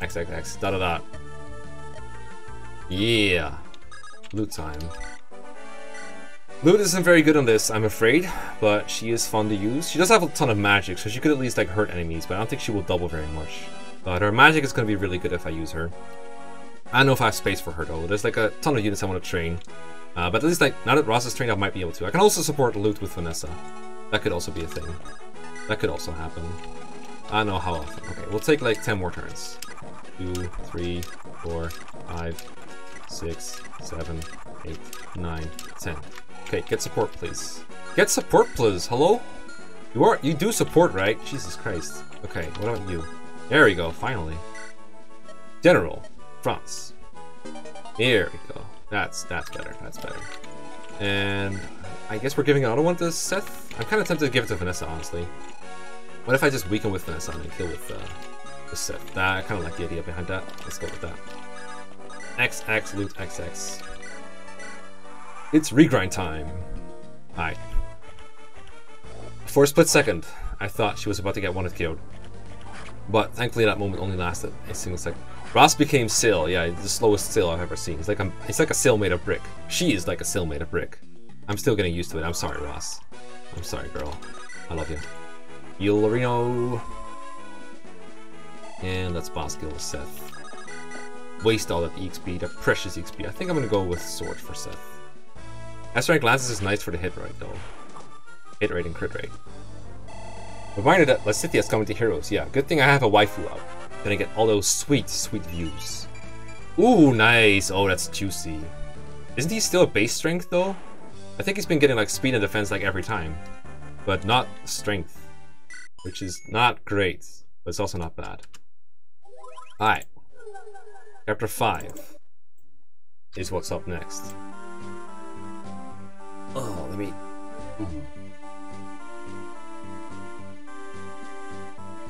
X X X da da da. Yeah. Lute time. Lute isn't very good on this, I'm afraid, but she is fun to use. She does have a ton of magic, so she could at least like hurt enemies, but I don't think she will double very much. But her magic is going to be really good if I use her. I don't know if I have space for her though. There's like a ton of units I want to train. Uh, but at least like now that Ross is trained, I might be able to. I can also support Lute with Vanessa. That could also be a thing. That could also happen. I don't know how often. Okay, we'll take like 10 more turns. Two, three, four, five, six, seven, eight, nine, ten. Okay, get support, please. Get support, please. Hello? You are you do support, right? Jesus Christ. Okay, what about you? There we go. Finally. General, Franz. Here we go. That's that's better. That's better. And I guess we're giving another one to Seth. I'm kind of tempted to give it to Vanessa, honestly. What if I just weaken with Vanessa and kill with, uh, with Seth? I kind of like the idea behind that. Let's go with that. XX Lute XX. It's regrind time. Hi. For a split second, I thought she was about to get one of killed. But thankfully that moment only lasted a single second. Ross became Sil, yeah, the slowest Sil I've ever seen. It's like a, it's like a Sil made of brick. She is like a Sil made of brick. I'm still getting used to it. I'm sorry, Ross. I'm sorry, girl. I love you. Yulorino. And let's boss kill Seth. Waste all that EXP, that precious EXP. I think I'm gonna go with Sword for Seth. S-rank glances is nice for the hit rate though. Hit rate and crit rate. Reminder that Lysithea is coming to Heroes. Yeah, good thing I have a waifu out. Gonna get all those sweet, sweet views. Ooh, nice. Oh, that's juicy. Isn't he still a base strength though? I think he's been getting like speed and defense like every time. But not strength. Which is not great. But it's also not bad. Alright. Chapter 5 is what's up next. Oh, let me...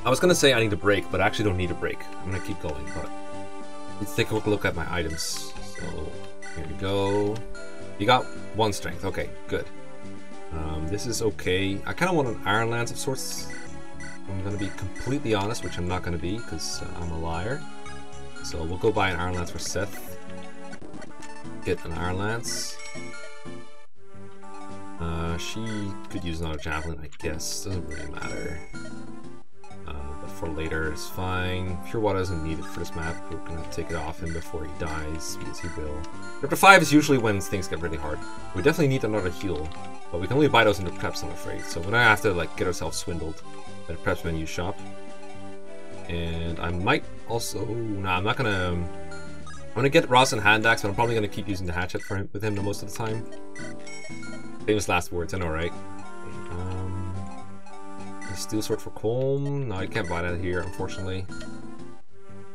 I was gonna say I need a break, but I actually don't need a break. I'm gonna keep going, but let's take a quick look at my items. So here we go. You got one strength. Okay, good. Um, this is okay. I kind of want an Iron Lance of sorts. I'm gonna be completely honest, which I'm not gonna be because uh, I'm a liar. So we'll go buy an Iron Lance for Seth. Get an Iron Lance. Uh, she could use another Javelin, I guess. Doesn't really matter for later is fine. Pure water isn't needed for this map. We're gonna take it off him before he dies, because he will. Chapter 5 is usually when things get really hard. We definitely need another heal, but we can only buy those in the preps, I'm afraid. So we're gonna have to like get ourselves swindled at the preps menu shop. And I might also... Nah, I'm not gonna... I'm gonna get Ross and hand axe, but I'm probably gonna keep using the hatchet for him, with him the most of the time. Famous last words, I know, right? Um, Steel sword for Colm. No, I can't buy that here, unfortunately.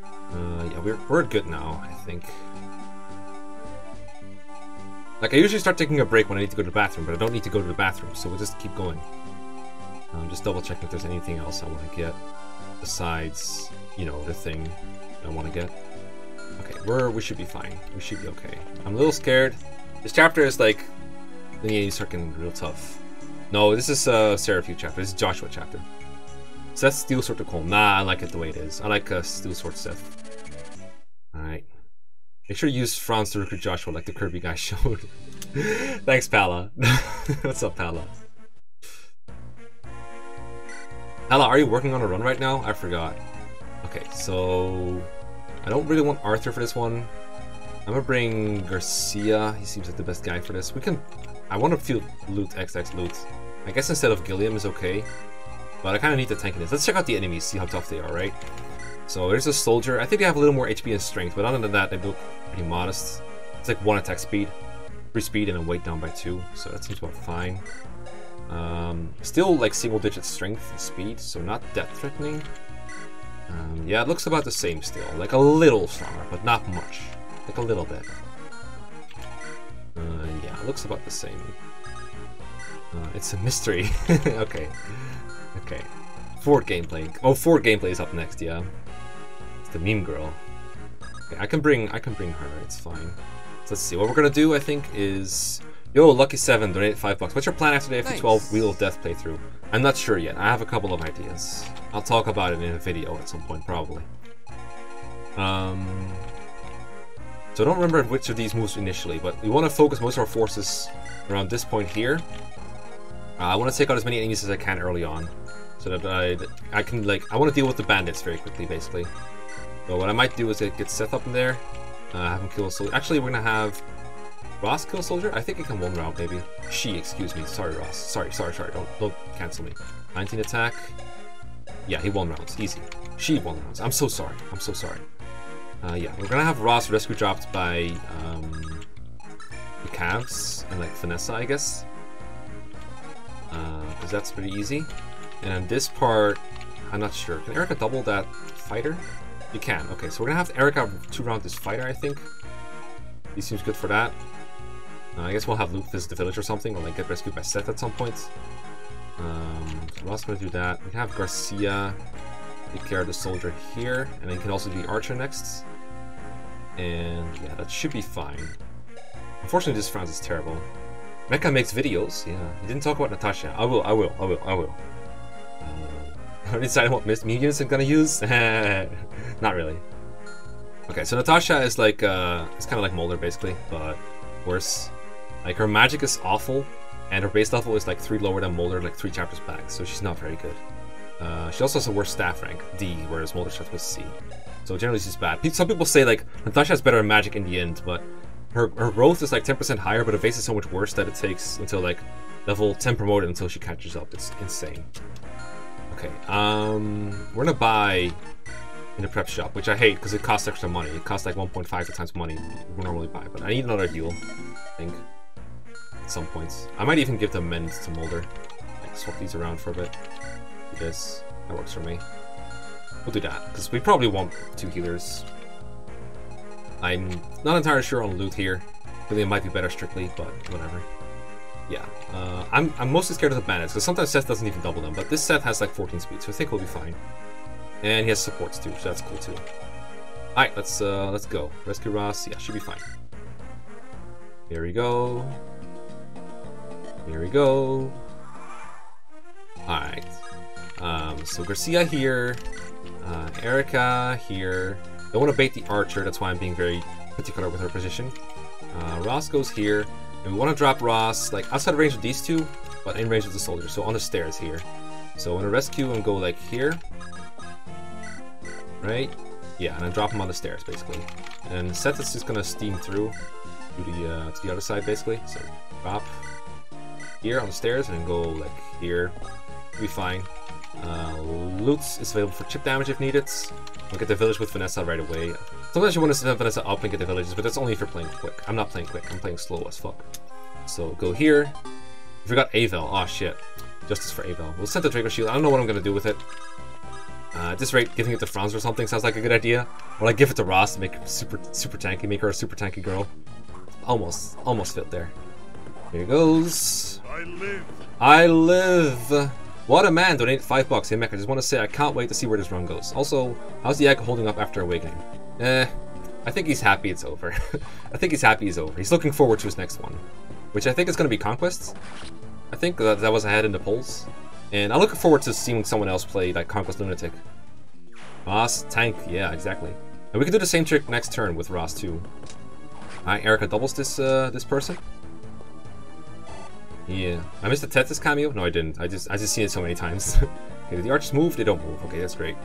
Uh, yeah, we're, we're good now, I think. Like, I usually start taking a break when I need to go to the bathroom, but I don't need to go to the bathroom, so we'll just keep going. Um, just double checking if there's anything else I want to get besides, you know, the thing I want to get. Okay, we're, we should be fine. We should be okay. I'm a little scared. This chapter is like, the enemies start getting real tough. No, this is uh, Serafew chapter. This is Joshua chapter. So that's Steel Sword to Colm. Nah, I like it the way it is. I like uh, Steel Sword Seth. Alright. Make sure you use Franz to recruit Joshua like the Kirby guy <laughs> showed. Thanks, Pala. <laughs> What's up, Pala? Pala, are you working on a run right now? I forgot. Okay, so... I don't really want Artur for this one. I'm gonna bring Garcia. He seems like the best guy for this. We can I want to feel Lute, XX Lute. I guess instead of Gilliam is okay. But I kind of need the tankiness. Let's check out the enemies, see how tough they are, right? So there's a soldier. I think they have a little more HP and strength, but other than that, they look pretty modest. It's like one attack speed, three speed, and then weight down by two. So that seems about fine. Um, still like single digit strength and speed, so not that threatening. Um, yeah, it looks about the same still. Like a little stronger, but not much. Like a little bit. Uh, yeah, looks about the same. Uh, it's a mystery. <laughs> okay. Okay. Forde gameplay. Oh, Forde gameplay is up next, yeah. It's the meme girl. Okay, I can bring I can bring her, it's fine. So let's see. What we're gonna do, I think, is Yo, Lucky7, donate five bucks. What's your plan after the after nice. 12 Wheel of Death playthrough? I'm not sure yet. I have a couple of ideas. I'll talk about it in a video at some point, probably. Um, so I don't remember which of these moves initially, but we want to focus most of our forces around this point here. Uh, I want to take out as many enemies as I can early on, so that I, I can, like, I want to deal with the bandits very quickly, basically. But what I might do is get Seth up in there, uh, have him kill a soldier. Actually, we're going to have Ross kill a soldier? I think it can one round, maybe. She, excuse me. Sorry, Ross. Sorry, sorry, sorry. Don't, don't cancel me. 19 attack. Yeah, he won rounds. Easy. She won rounds. I'm so sorry. I'm so sorry. Uh, yeah, we're gonna have Ross rescue dropped by um, the calves and like Vanessa, I guess. Because uh, that's pretty easy. And on this part, I'm not sure. Can Eirika double that fighter? You can. Okay, so we're gonna have Eirika two round this fighter, I think. He seems good for that. Uh, I guess we'll have Lute visit the village or something, or like get rescued by Seth at some point. Um, so Ross gonna do that. We can have Garcia take care of the soldier here, and then you can also do archer next. And yeah, that should be fine. Unfortunately, this Franz is terrible. Mekkah makes videos. Yeah, he didn't talk about Natasha. I will. I will. I will. I will. Uh, <laughs> I decided what minions I'm gonna use. <laughs> Not really. Okay, so Natasha is like uh, it's kind of like Moulder basically, but worse. Like her magic is awful, and her base level is like three lower than Moulder, like three chapters back. So she's not very good. Uh, she also has a worse staff rank, D, whereas Moulder starts with C. So generally she's bad. Some people say like Natasha has better magic in the end, but her, her growth is like 10% higher, but her base is so much worse that it takes until like level 10 promoted until she catches up. It's insane. Okay, um, we're gonna buy in the prep shop, which I hate because it costs extra money. It costs like 1.5 times money we normally buy, but I need another heal, I think, at some points. I might even give them mend to Moulder. Like swap these around for a bit. Do this. That works for me. We'll do that, because we probably want two healers I'm not entirely sure on Lute here. I think it might be better strictly, but whatever. Yeah, uh, I'm, I'm mostly scared of the bandits, because sometimes Seth doesn't even double them, but this Seth has like 14 speed, so I think we'll be fine. And he has supports too, so that's cool too. Alright, let's uh, let's go. Rescue Ross, yeah, should be fine. Here we go. Here we go. Alright. Um, so Garcia here, uh, Eirika here, don't want to bait the archer, that's why I'm being very particular with her position. Uh, Ross goes here, and we want to drop Ross like outside range of these two, but in range of the soldier, so on the stairs here. So I'm gonna rescue and go like here. Right? Yeah, and then drop him on the stairs basically. And Seth is just gonna steam through to the uh, to the other side basically. So drop here on the stairs and then go like here. Be fine. Uh, Lute is available for chip damage if needed. We'll get the village with Vanessa right away. Sometimes you want to set Vanessa up and get the villages, but that's only if you're playing quick. I'm not playing quick, I'm playing slow as fuck. So go here. We forgot Avel. Oh shit. Justice for Avel. We'll send the Draco Shield. I don't know what I'm gonna do with it. Uh, at this rate, giving it to Franz or something sounds like a good idea. Or like give it to Ross to make her super super tanky, make her a super tanky girl. Almost, almost fit there. Here he goes. I live. I live. What a man, donate 5 bucks. Hey Mech, I just want to say I can't wait to see where this run goes. Also, how's the egg holding up after awakening? Eh, I think he's happy it's over. <laughs> I think he's happy he's over. He's looking forward to his next one. Which I think is going to be Conquests. I think that, that was ahead in the polls. And I'm looking forward to seeing someone else play like Conquest Lunatic. Ross, tank, yeah, exactly. And we can do the same trick next turn with Ross too. Alright, Eirika doubles this uh, this person. Yeah. I missed the Tetris cameo? No, I didn't. I just I just seen it so many times. <laughs> okay, the archers move? They don't move. Okay, that's great.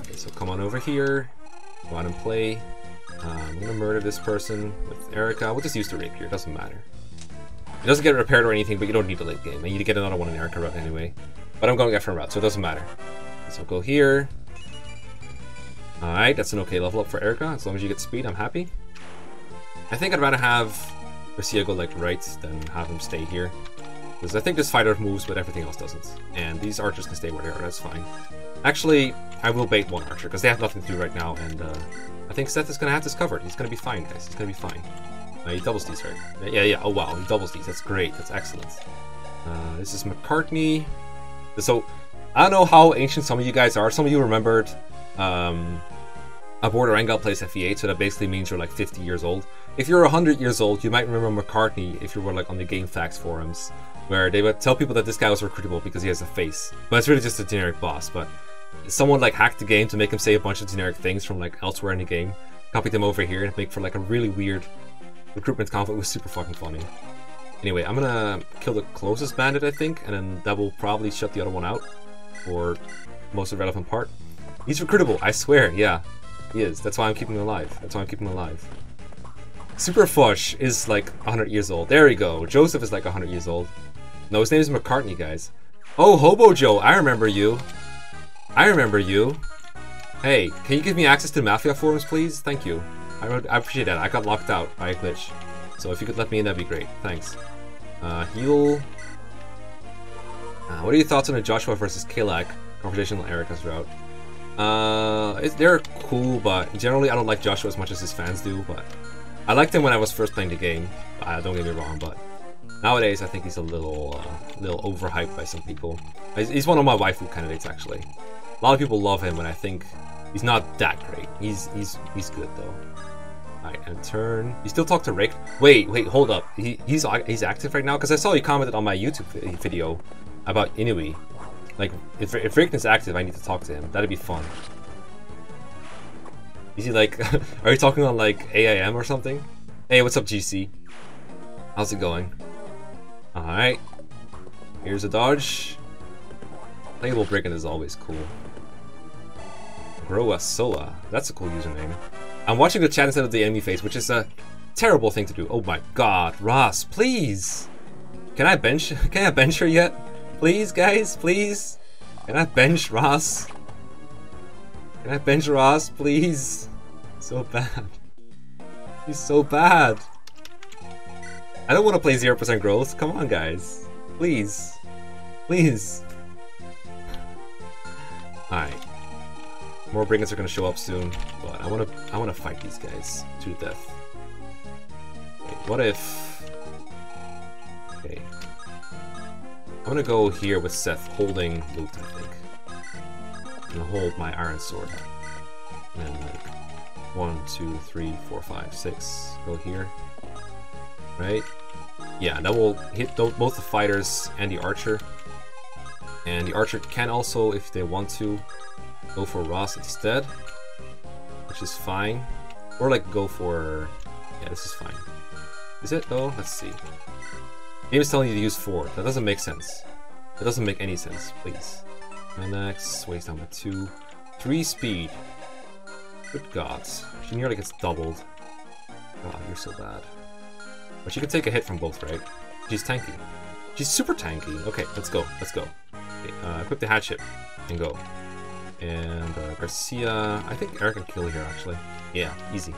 Okay, so come on over here. Go out and play. Uh, I'm gonna murder this person with Eirika. We'll just use the rapier, It doesn't matter. It doesn't get repaired or anything, but you don't need a late game. I need to get another one in Eirika route anyway. But I'm going to get from route, so it doesn't matter. So go here. Alright, that's an okay level up for Eirika. As long as you get speed, I'm happy. I think I'd rather have Garcia go like right, then have him stay here. Because I think this fighter moves, but everything else doesn't. And these archers can stay where they are, that's fine. Actually, I will bait one archer, because they have nothing to do right now, and uh, I think Seth is going to have this covered. He's going to be fine, guys. He's going to be fine. Uh, he doubles these, right? Yeah, yeah. Oh, wow. He doubles these. That's great. That's excellent. Uh, this is McCartney. So, I don't know how ancient some of you guys are. Some of you remembered um, a Border Engel plays FE8, so that basically means you're like 50 years old. If you're 100 years old, you might remember McCartney if you were like on the GameFAQs forums, where they would tell people that this guy was recruitable because he has a face. But it's really just a generic boss, but someone like hacked the game to make him say a bunch of generic things from like elsewhere in the game, copied them over here and make for like a really weird recruitment conflict. Was super fucking funny. Anyway, I'm gonna kill the closest bandit, I think, and then that will probably shut the other one out for most of the relevant part. He's recruitable, I swear, yeah. He is. That's why I'm keeping him alive. That's why I'm keeping him alive. Super Fush is like 100 years old. There we go. Joseph is like 100 years old. No, his name is McCartney, guys. Oh, Hobo Joe, I remember you. I remember you. Hey, can you give me access to Mafia forums, please? Thank you. I, I appreciate that. I got locked out by a glitch. So if you could let me in, that'd be great. Thanks. Uh, heal. Uh, what are your thoughts on a Joshua versus Kalak conversational Eirika's route? Uh, they're cool, but generally I don't like Joshua as much as his fans do, but I liked him when I was first playing the game. Uh, don't get me wrong, but nowadays I think he's a little, uh, little overhyped by some people. He's one of my waifu candidates actually. A lot of people love him, and I think he's not that great. He's he's he's good though. Alright, and turn. You still talk to Rick? Wait, wait, hold up. He, he's he's active right now? Because I saw you commented on my YouTube video about Inui. Like, if, if Rick is active, I need to talk to him. That'd be fun. Is he like, <laughs> are you talking on like AIM or something? Hey, what's up, GC? How's it going? Alright. Here's a dodge. Playable Brigand is always cool. Groa. That's a cool username. I'm watching the chat instead of the enemy face, which is a terrible thing to do. Oh my god. Ross, please! Can I bench? <laughs> Can I bench her yet? Please, guys, please? Can I bench Ross? Can I bench Ross, please? So bad. He's so bad. I don't want to play 0% growth. Come on, guys. Please. Please. Alright. More brigands are gonna show up soon, but I wanna I wanna fight these guys to death. What if Okay. I'm gonna go here with Seth holding Lute, I think. I'm hold my iron sword. And like one, two, three, four, five, six. Go here. Right? Yeah, that will hit both the fighters and the archer. And the archer can also, if they want to, go for Ross instead, which is fine. Or like go for, yeah, this is fine. Is it though? Let's see. Game is telling you to use four. That doesn't make sense. That doesn't make any sense, please. And next, down by two. Three speed. Good gods. She nearly gets doubled. God, you're so bad. But she can take a hit from both, right? She's tanky. She's super tanky. Okay, let's go. Let's go. Okay, uh, equip the hatchet and go. And uh, Garcia, I think Eric can kill here actually. Yeah, easy.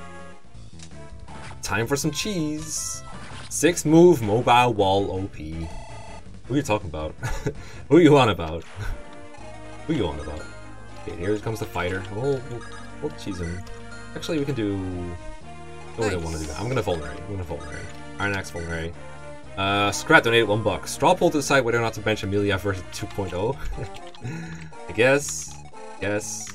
Time for some cheese. Six move mobile wall OP. Who are you talking about? <laughs> Who are you on about? <laughs> Who are you on about? Okay, here comes the fighter. We'll, we'll, we'll cheese him. Actually, we can do... Oh, nice. I don't want to do that. I'm gonna vulnerate. I'm gonna vulnerate. Iron Axe vulnerate. Uh, Scrat donated one buck. Straw poll to decide whether or not to bench Amelia version 2.0. <laughs> I guess. Yes.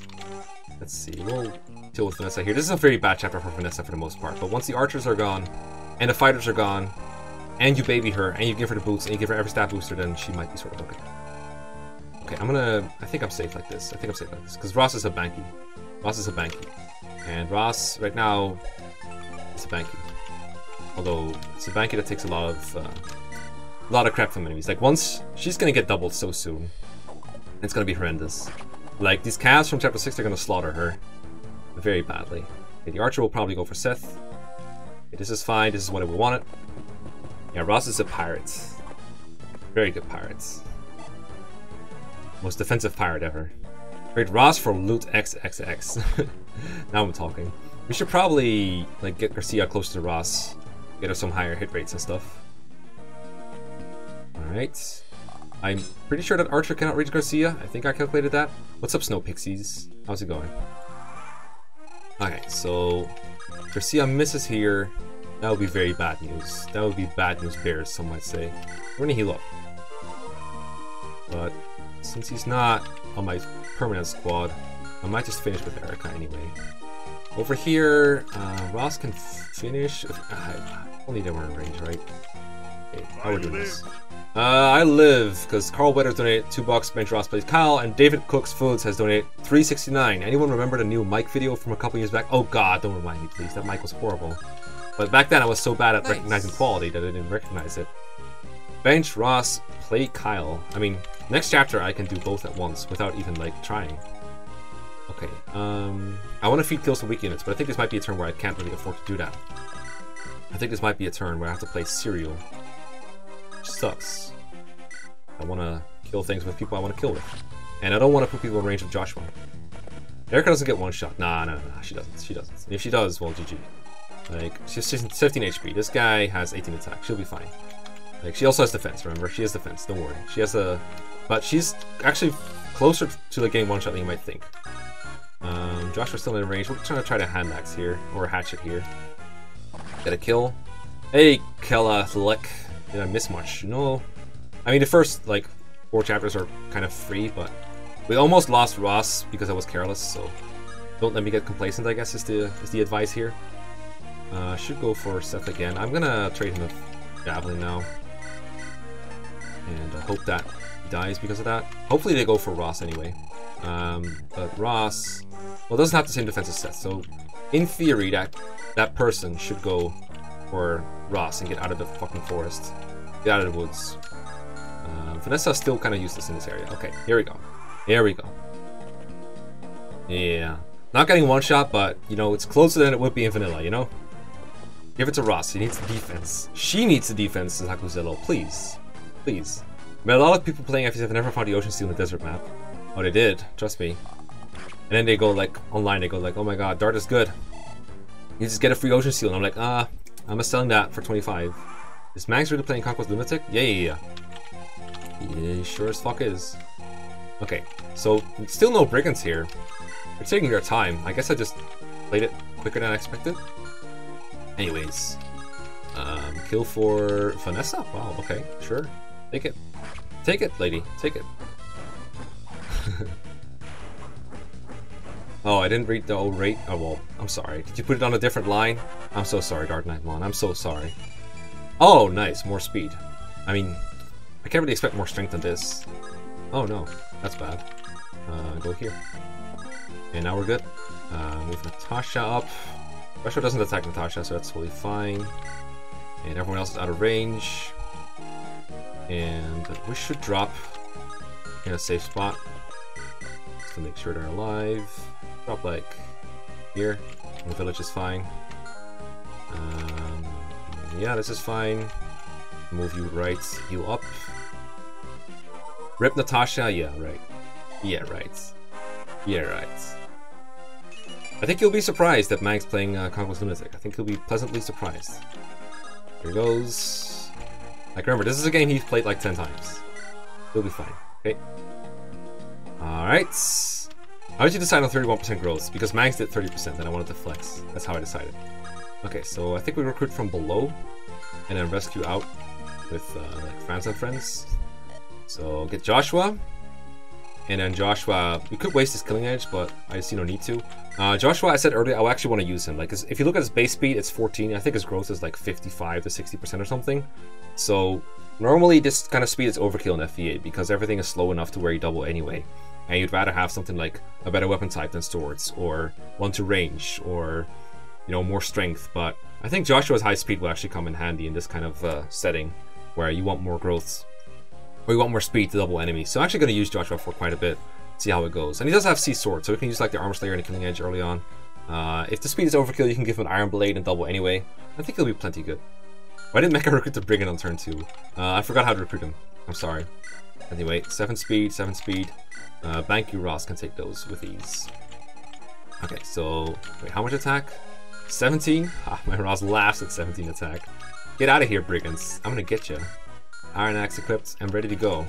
Let's see. We'll deal with Vanessa here. This is a very bad chapter for Vanessa for the most part. But once the archers are gone, and the fighters are gone, and you baby her, and you give her the boots, and you give her every stat booster, then she might be sort of okay. Okay, I'm gonna... I think I'm safe like this. I think I'm safe like this. Because Ross is a Banky. Ross is a Banky. And Ross, right now, is a Banky. Although, it's a Banky that takes a lot of... Uh, a lot of crap from enemies. Like, once... She's gonna get doubled so soon. It's gonna be horrendous. Like, these calves from chapter 6 are gonna slaughter her. Very badly. Okay, the archer will probably go for Seth. Okay, this is fine, this is what we wanted. Yeah, Ross is a pirate. Very good pirate. Most defensive pirate ever. Great Ross for Lute XXX. <laughs> now I'm talking. We should probably like get Garcia closer to Ross. Get her some higher hit rates and stuff. Alright. I'm pretty sure that Archer cannot reach Garcia. I think I calculated that. What's up, Snow Pixies? How's it going? Okay, so Garcia misses here. That would be very bad news. That would be bad news bears, some might say. We're gonna heal up. But since he's not on my permanent squad, I might just finish with Eirika anyway. Over here, uh, Ross can finish. Uh, only they were in range, right? Okay, how are we doing this? Uh, I live because Carl Weathers donated two bucks. Bench Ross plays Kyle, and David Cooks Foods has donated 369. Anyone remember the new Mike video from a couple years back? Oh God, don't remind me, please. That mic was horrible. But back then, I was so bad at nice. recognizing quality that I didn't recognize it. Bench Ross, play Kyle. I mean, next chapter I can do both at once without even like trying. Okay. Um, I want to feed kills to weak units, but I think this might be a turn where I can't really afford to do that. I think this might be a turn where I have to play Serial sucks. I want to kill things with people I want to kill with. And I don't want to put people in range of Joshua. Eirika doesn't get one shot. Nah, nah, nah, she doesn't. She doesn't. If she does, well, GG. Like, she's 15 HP. This guy has 18 attack. She'll be fine. Like, she also has defense, remember? She has defense, don't worry. She has a... But she's actually closer to the game one-shot than you might think. Um, Joshua's still in range. We're trying to try to hand axe here, or hatchet here. Get a kill. Hey, Kella Lick. Did I miss much? No. I mean, the first, like, four chapters are kind of free, but we almost lost Ross because I was careless, so don't let me get complacent, I guess, is the, is the advice here. Uh, should go for Seth again. I'm gonna trade him a Javelin now. And I hope that dies because of that. Hopefully they go for Ross anyway. Um, but Ross, well, doesn't have the same defense as Seth, so in theory, that that person should go for Ross and get out of the fucking forest. Get out of the woods. Um, Vanessa's still kind of useless in this area. Okay, here we go. Here we go. Yeah. Not getting one shot, but, you know, it's closer than it would be in vanilla, you know? Give it to Ross. He needs the defense. She needs the defense, Zakuzillo. Please. Please. Mean, a lot of people playing FF have never found the ocean seal in the desert map. Oh, they did. Trust me. And then they go, like, online, they go, like, oh my god, Dart is good. You just get a free ocean seal. And I'm like, ah, I'm a selling that for 25. Is Max really playing Conquest Lunatic? Yeah, yeah, yeah. Yeah, sure as fuck is. Okay, so still no brigands here. They're taking their time. I guess I just played it quicker than I expected. Anyways, um, kill for Vanessa? Wow, okay, sure. Take it. Take it, lady. Take it. <laughs> oh, I didn't read the old rate. Oh, well, I'm sorry. Did you put it on a different line? I'm so sorry, Dark Knight Mon. I'm so sorry. Oh, nice. More speed. I mean, I can't really expect more strength than this. Oh, no. That's bad. Uh, go here. And now we're good. Uh, move Natasha up. Russia doesn't attack Natasha, so that's totally fine. And everyone else is out of range. And we should drop in a safe spot. To make sure they're alive. Drop like here. The village is fine. Um, yeah, this is fine. Move you right, you up. Rip Natasha, yeah, right. Yeah, right. Yeah, right. I think you'll be surprised that Mag's playing uh, Conquest Lunatic. I think you'll be pleasantly surprised. Here goes. Like, remember, this is a game he's played like 10 times. He'll be fine. Okay. Alright. How did you decide on 31% growth? Because Mags did 30% and I wanted to flex. That's how I decided. Okay, so I think we recruit from below and then rescue out with uh, like friends and friends. So get Joshua. And then Joshua, we could waste his killing edge, but I see no need to. Uh, Joshua, I said earlier, I actually want to use him. Like, if you look at his base speed, it's 14. I think his growth is like 55 to 60% or something. So normally this kind of speed is overkill in FE8 because everything is slow enough to where you double anyway. And you'd rather have something like a better weapon type than swords, or one to range, or you know more strength. But I think Joshua's high speed will actually come in handy in this kind of uh, setting where you want more growth or you want more speed to double enemies. So I'm actually going to use Joshua for quite a bit, see how it goes. And he does have Sea Sword, so we can use like the Armor Slayer and the Killing Edge early on. Uh, if the speed is overkill, you can give him an Iron Blade and double anyway. I think he'll be plenty good. Why didn't Mekkah recruit the Brigand on turn 2? Uh, I forgot how to recruit him. I'm sorry. Anyway, 7 speed, 7 speed. Uh, Bank you Ross can take those with ease. Okay, so, wait, how much attack? 17? <laughs> Ah, my Ross laughs at 17 attack. Get out of here, Brigands. I'm gonna get you. Iron Axe equipped and ready to go.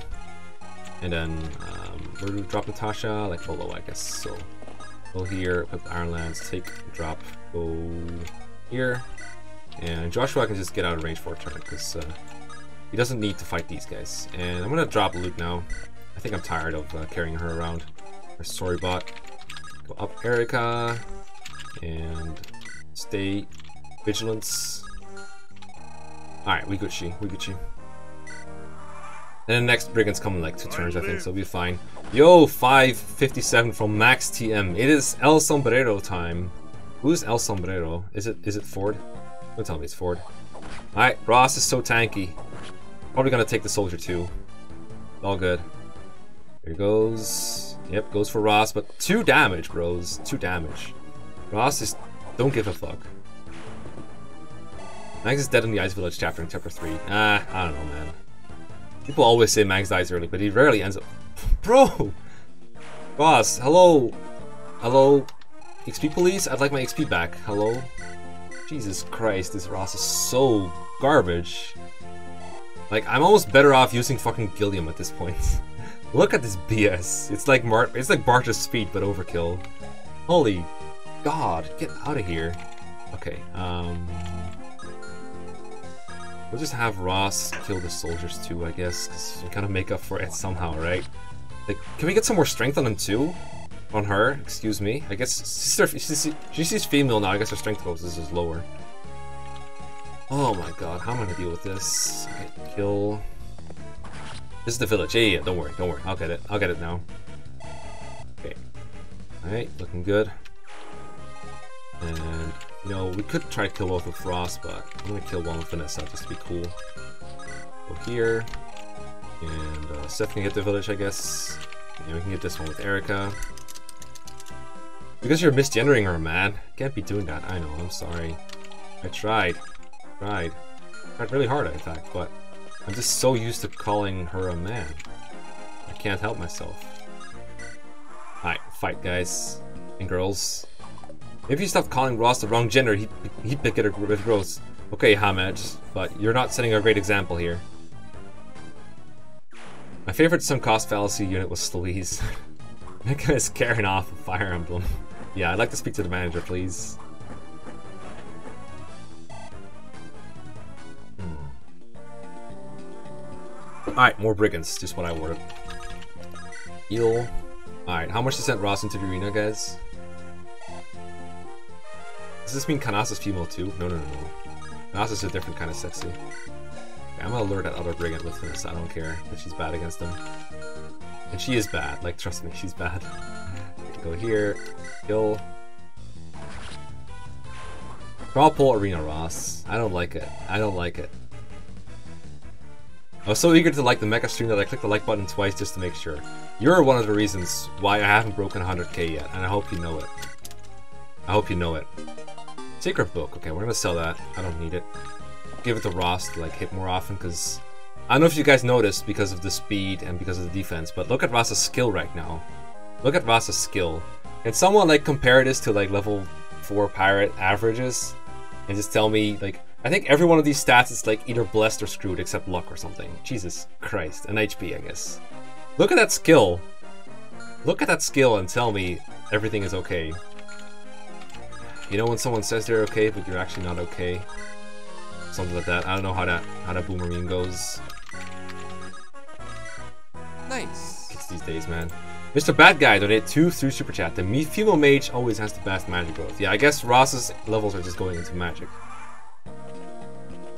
And then, um, we're going to drop Natasha? Like below, I guess. So, go here, equip Iron Lance, take, drop, go here. And Joshua I can just get out of range for a turn, because uh, he doesn't need to fight these guys. And I'm gonna drop Lute now. I think I'm tired of uh, carrying her around. Our story bot. Go up Eirika. And stay vigilance. Alright, we Gucci, we Gucci. And the next Brigand's coming like two turns, I think, so we'll be fine. Yo, 557 from Max TM. It is El Sombrero time. Who's El Sombrero? Is it is it Forde? Don't tell me it's Forde. Alright, Ross is so tanky. Probably gonna take the soldier too. All good. Here he goes. Yep, goes for Ross, but two damage, bros. Two damage. Ross is don't give a fuck. Max is dead in the Ice Village chapter in chapter 3. Ah, I don't know, man. People always say Max dies early, but he rarely ends up... Bro! Boss, hello? Hello? XP police? I'd like my XP back. Hello? Jesus Christ, this Ross is so garbage. Like, I'm almost better off using fucking Gilliam at this point. <laughs> Look at this BS. It's like Mar it's like Bartre's speed, but overkill. Holy God, get out of here. Okay, um... We'll just have Ross kill the soldiers too, I guess, because we gotta make up for it somehow, right? Like, can we get some more strength on him too? On her, excuse me. I guess she's female now. I guess her strength levels is lower. Oh my god, how am I gonna deal with this? Okay, kill. This is the village. Yeah, yeah, don't worry, don't worry. I'll get it. I'll get it now. Okay. Alright, looking good. And, know, we could try to kill both with Frost, but I'm gonna kill one with Vanessa just to be cool. Go here. And uh, Seth can hit the village, I guess. And we can get this one with Eirika. Because you're misgendering her, man. Can't be doing that. I know, I'm sorry. I tried. Tried. Tried really hard, in fact, but I'm just so used to calling her a man. I can't help myself. Alright, fight, guys. And girls. If you stop calling Ross the wrong gender, he'd, he'd pick it with girls. Okay, Hamed, but you're not setting a great example here. My favorite sunk cost fallacy unit was <laughs> that guy is carrying off a Fire Emblem. yeah, I'd like to speak to the manager, please. Hmm. Alright, more brigands, just what I ordered. Eel. Alright, how much to send Ross into the arena, guys? Does this mean Kanasa's female too? No, no, no, no. Kanasa's a different kind of sexy. I'm gonna lure that other brigand with this, I don't care if she's bad against him. And she is bad, like, trust me, she's bad. <laughs> Go here, kill. Draw pull arena Ross. I don't like it. I don't like it. I was so eager to like the Mekkah stream that I clicked the like button twice just to make sure. You're one of the reasons why I haven't broken 100k yet, and I hope you know it. I hope you know it. Secret book. Okay, we're gonna sell that. I don't need it. Give it to Ross to like hit more often, because I don't know if you guys noticed because of the speed and because of the defense, but look at Ross's skill right now. Look at Ross's skill. Can someone like compare this to like level 4 pirate averages? And just tell me like I think every one of these stats is like either blessed or screwed except luck or something. Jesus Christ. An HP, I guess. Look at that skill. Look at that skill and tell me everything is okay. You know when someone says they're okay, but you're actually not okay? Something like that. I don't know how that how that boomerang goes. Nice. Kids these days, man. Mr. Bad Guy donated two through Super Chat. The female mage always has the best magic growth. Yeah, I guess Ross's levels are just going into magic.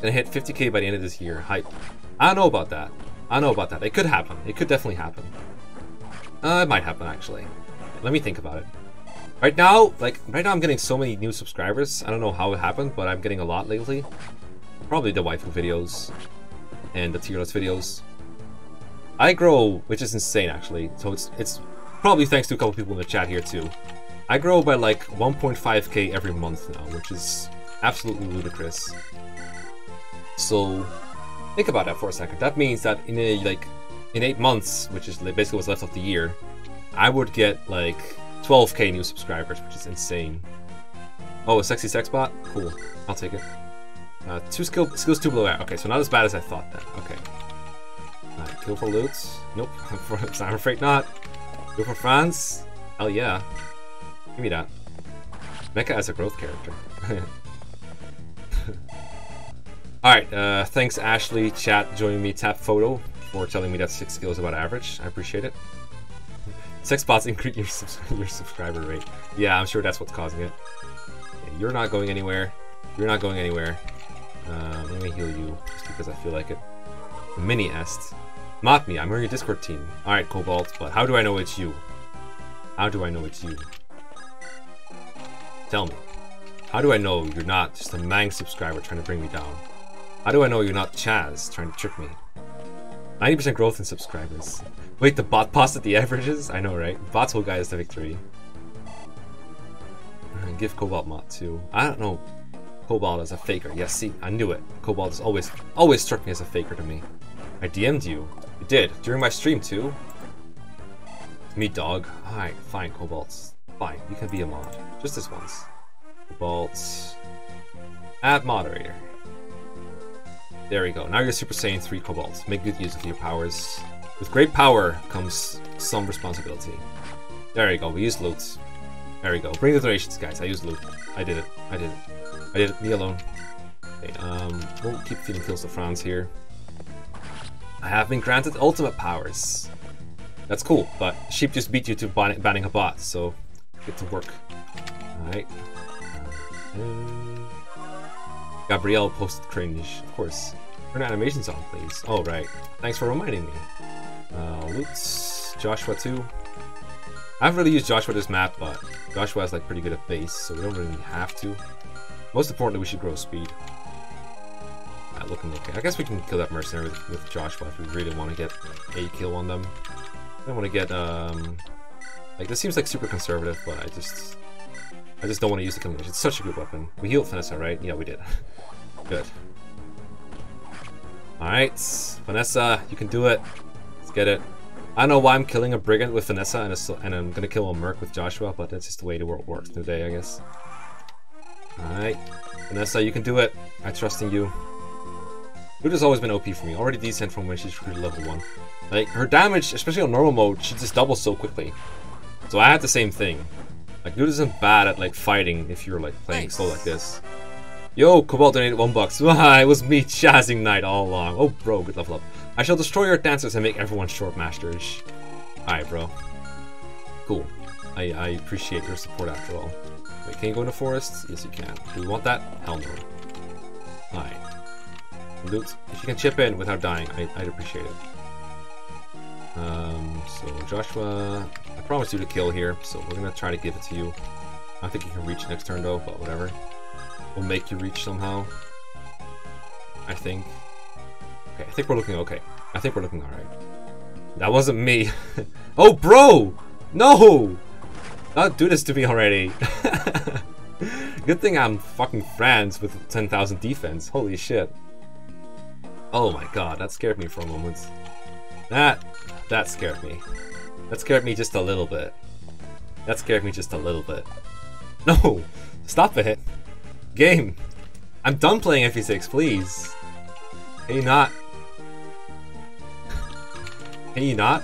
Gonna hit 50k by the end of this year. Hype. I don't know about that. I don't know about that. It could happen. It could definitely happen. Uh, it might happen, actually. Let me think about it. Right now, like, right now I'm getting so many new subscribers. I don't know how it happened, but I'm getting a lot lately. Probably the waifu videos and the tier list videos. I grow, which is insane, actually. So it's it's probably thanks to a couple people in the chat here, too. I grow by, like, 1.5k every month now, which is absolutely ludicrous. So think about that for a second. That means that in a like in eight months, which is basically what's left of the year, I would get like 12k new subscribers, which is insane. Oh, a sexy sex bot? Cool. I'll take it. Uh, two skill skills two below. Okay, so not as bad as I thought then. Okay. Alright, kill for Lute. Nope. <laughs> I'm afraid not. Go for Franz. Hell yeah. Give me that. Mekkah as a growth character. <laughs> Alright, uh, thanks Ashley, chat, joining me, tap photo, for telling me that 6 skills about average. I appreciate it. Sex bots increase your, subs <laughs> your subscriber rate. Yeah, I'm sure that's what's causing it. Okay, you're not going anywhere. You're not going anywhere. Uh, let me heal you, just because I feel like it. Mini Est. Mock me, I'm on your Discord team. Alright, Cobalt, but how do I know it's you? How do I know it's you? Tell me. How do I know you're not just a Mang subscriber trying to bring me down? How do I know you're not Chaz trying to trick me? 90% growth in subscribers. Wait, the bot posted the averages? I know, right? Bots will guide us to victory. Uh, give Cobalt Mod too. I don't know. Cobalt is a faker. Yes, see, I knew it. Cobalt has always, always struck me as a faker to me. I DM'd you. You did. During my stream too. Me, dog. Alright, fine, Cobalt. Fine, you can be a mod. Just this once. Cobalt. Add moderator. There we go. Now you're Super Saiyan 3 Cobalt. Make good use of your powers. With great power comes some responsibility. There you go. We use Lute. There we go. Bring the donations, guys. I used Lute. I did it. I did it. I did it. Me alone. Okay, um, we'll keep feeding kills to Franz here. I have been granted ultimate powers. That's cool, but Sheep just beat you to ban banning a bot, so get to work. Alright. Gabrielle posted cringe. Of course. Turn animations on, please. Oh, right. Thanks for reminding me. Uh, Lutz, Joshua too. I haven't really used Joshua this map, but Joshua is like pretty good at base, so we don't really have to. Most importantly, we should grow speed. Uh, looking okay. I guess we can kill that mercenary with, with Joshua if we really want to get a kill on them. I don't want to get, um... Like, this seems like super conservative, but I just... I just don't want to use the edge. It's such a good weapon. We healed Vanessa, right? Yeah, we did. <laughs> good. Alright, Vanessa, you can do it. Get it. I don't know why I'm killing a Brigand with Vanessa and, a, and I'm gonna kill a Merc with Joshua, but that's just the way the world works today, I guess. Alright, Vanessa, you can do it. I trust in you. Luda's always been OP for me, already decent from when she's level 1. Like, her damage, especially on normal mode, she just doubles so quickly. So I had the same thing. Like, Luda isn't bad at, like, fighting if you're, like, playing nice. slow like this. Yo, Cobalt donated one bucks. <laughs> it was me <laughs> Chasing Knight all along. Oh, bro, good level up. I shall destroy your dancers and make everyone short masters. Alright, bro. Cool. I, I appreciate your support after all. Wait, can you go into forests? Yes, you can. Do we want that? Hell no. Alright. Lute. If you can chip in without dying, I, would appreciate it. Um, so Joshua, I promised you to kill here, so we're gonna try to give it to you. I think you can reach next turn though, but whatever. We'll make you reach somehow. I think. Okay, I think we're looking okay. I think we're looking alright. That wasn't me. <laughs> oh, bro! No! Don't do this to me already. <laughs> Good thing I'm fucking friends with 10,000 defense. Holy shit. Oh my god, that scared me for a moment. That, that scared me. That scared me just a little bit. That scared me just a little bit. No! Stop it! Game! I'm done playing FE6, please! Can you not? Can you not?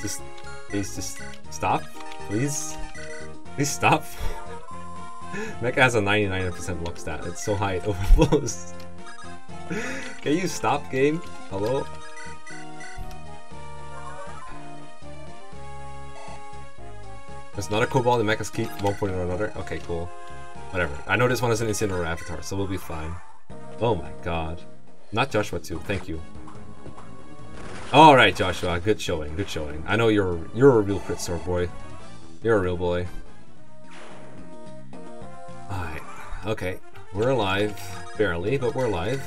Just, please just stop, please? Please stop. <laughs> Mekkah has a 99% luck stat. It's so high it <laughs> overflows. Can you stop, game? Hello? There's not a Cobalt in Mekkah's Keep one point or another? Okay, cool. Whatever. I know this one is an Incineroar Avatar, so we'll be fine. Oh my god. Not Joshua too, thank you. Alright, Joshua, good showing, good showing. I know you're you're a real crit sword boy. You're a real boy. Alright, okay. We're alive. Barely, but we're alive.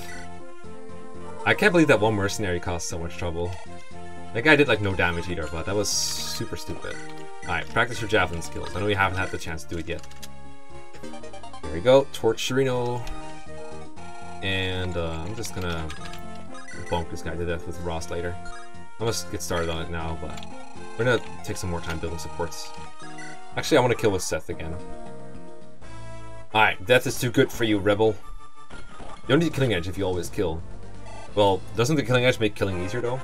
I can't believe that one mercenary caused so much trouble. That guy did like no damage either, but that was super stupid. Alright, practice your javelin skills. I know we haven't had the chance to do it yet. There we go, Torch Shirino. And uh, I'm just gonna bonk this guy to death with Ross later. I must get started on it now, but we're gonna take some more time building supports. Actually, I want to kill with Seth again. Alright, death is too good for you, Rebel. You don't need Killing Edge if you always kill. Well, doesn't the Killing Edge make killing easier, though?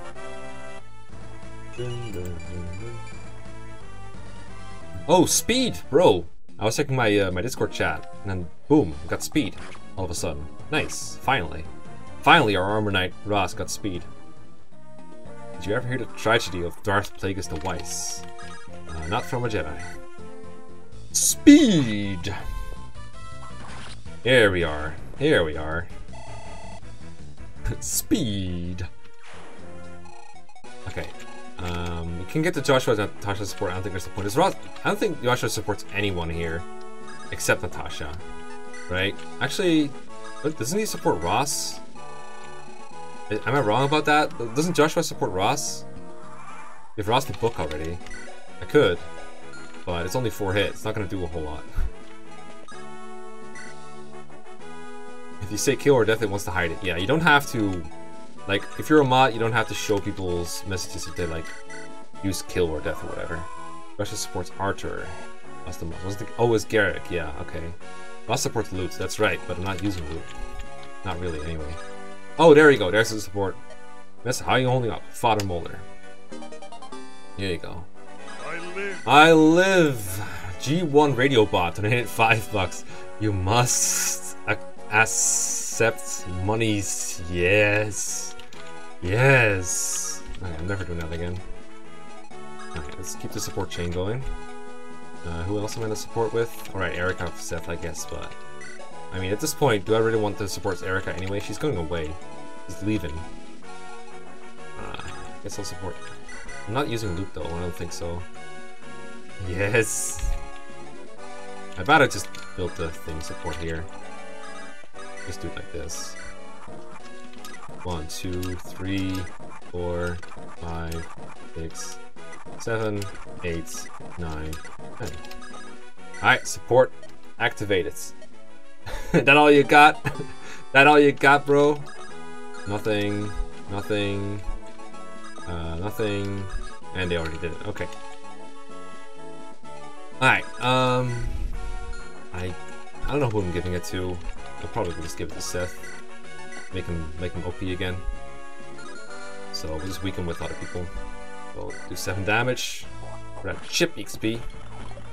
Oh, speed, bro! I was checking my uh, my Discord chat, and then boom, got speed all of a sudden. Nice, finally. Finally, our armor knight, Ross, got speed. Did you ever hear the tragedy of Darth Plagueis the Wise? Uh, not from a Jedi. Speed! Here we are. Here we are. <laughs> Speed! Okay. Um, we can get to Joshua and Natasha support. I don't think there's a point. Is Ross, I don't think Joshua supports anyone here except Natasha. Right? Actually, doesn't he support Ross? Am I wrong about that? Doesn't Joshua support Ross? If Ross the book already. I could. But it's only four hits. It's not going to do a whole lot. <laughs> if you say kill or death, it wants to hide it. Yeah, you don't have to... Like, if you're a mod, you don't have to show people's messages if they, like, use kill or death or whatever. Joshua supports Archer. What's the? What's the... Oh, it's Gerik. Yeah, okay. Ross supports Lute. That's right, but I'm not using Lute. Not really, anyway. Oh, there you go. There's the support. That's how you holding up, Father Moulder. There you go. I live. I live. G1 Radio Bot donated five bucks. You must accept monies. Yes. Yes. Okay, I'm never doing that again. Okay, let's keep the support chain going. Uh, who else am I going to support with? Alright, Eric off Seth, I guess, but I mean, at this point, do I really want to support Eirika anyway? She's going away. She's leaving. Uh, I guess I'll support. I'm not using Lute though, I don't think so. Yes! I bet I just build the thing support here. Just do it like this. One, two, three, four, five, six, seven, eight, nine, ten. Alright, support activated. <laughs> that all you got? <laughs> that all you got, bro? Nothing, nothing, uh, nothing, and they already did it. Okay. Alright, um, I, I don't know who I'm giving it to. I'll probably just give it to Seth. Make him, make him OP again. So we'll just weaken with other people. So do 7 damage. That chip XP.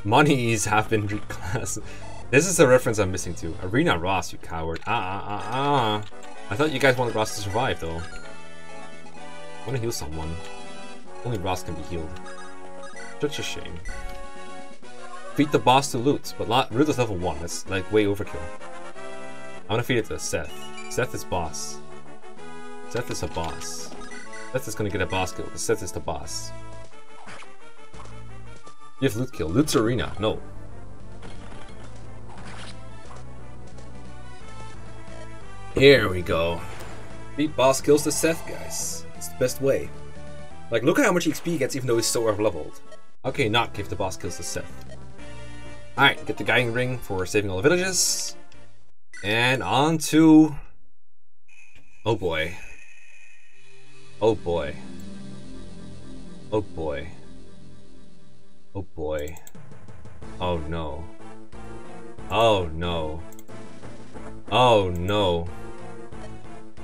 Monies have been <laughs> reclassed. This is a reference I'm missing to. Arena Ross, you coward. Ah, ah, ah, ah. I thought you guys wanted Ross to survive, though. I want to heal someone. Only Ross can be healed. Such a shame. Feed the boss to Lute, but Lute is level 1. That's like way overkill. I'm gonna feed it to Seth. Seth is boss. Seth is a boss. Seth is gonna get a boss kill, Seth is the boss. You have Lute kill. Lute's arena. No. Here we go. Beat boss kills the Seth, guys. It's the best way. Like, look at how much XP he gets even though he's so overleveled. Okay, not give the boss kills to Seth. Alright, get the guiding ring for saving all the villages. And on to... Oh boy. Oh boy. Oh boy. Oh boy. Oh no. Oh no. Oh no.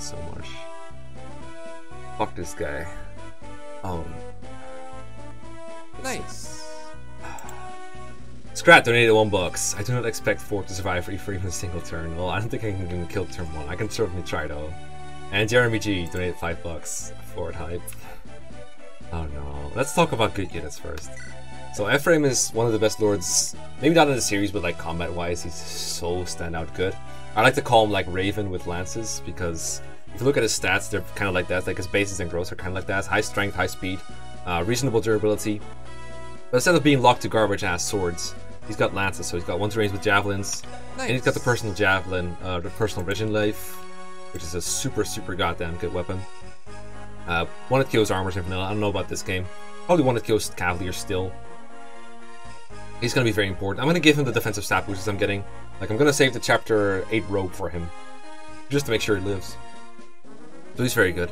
So much. Fuck this guy. Oh. Nice. Scrat donated one bucks. I do not expect Forde to survive for even a single turn. Well, I don't think I can even kill turn one. I can certainly try though. And Jeremy G donated five bucks. Forde hype. Oh no. Let's talk about good units first. So Ephraim is one of the best lords, maybe not in the series, but like combat-wise, he's so standout good. I like to call him like Raven with lances because if you look at his stats, they're kind of like that. Like his bases and growths are kind of like that. High strength, high speed, uh, reasonable durability. But instead of being locked to garbage-ass swords, he's got lances. So he's got one range with javelins, Nice. and he's got the personal javelin, uh, the personal Reginleif, which is a super, super goddamn good weapon. Uh, one that kills armors in vanilla. I don't know about this game. Probably one that kills cavaliers still. He's going to be very important. I'm going to give him the defensive stat boosts I'm getting. Like, I'm going to save the chapter 8 robe for him. Just to make sure he lives. He's very good.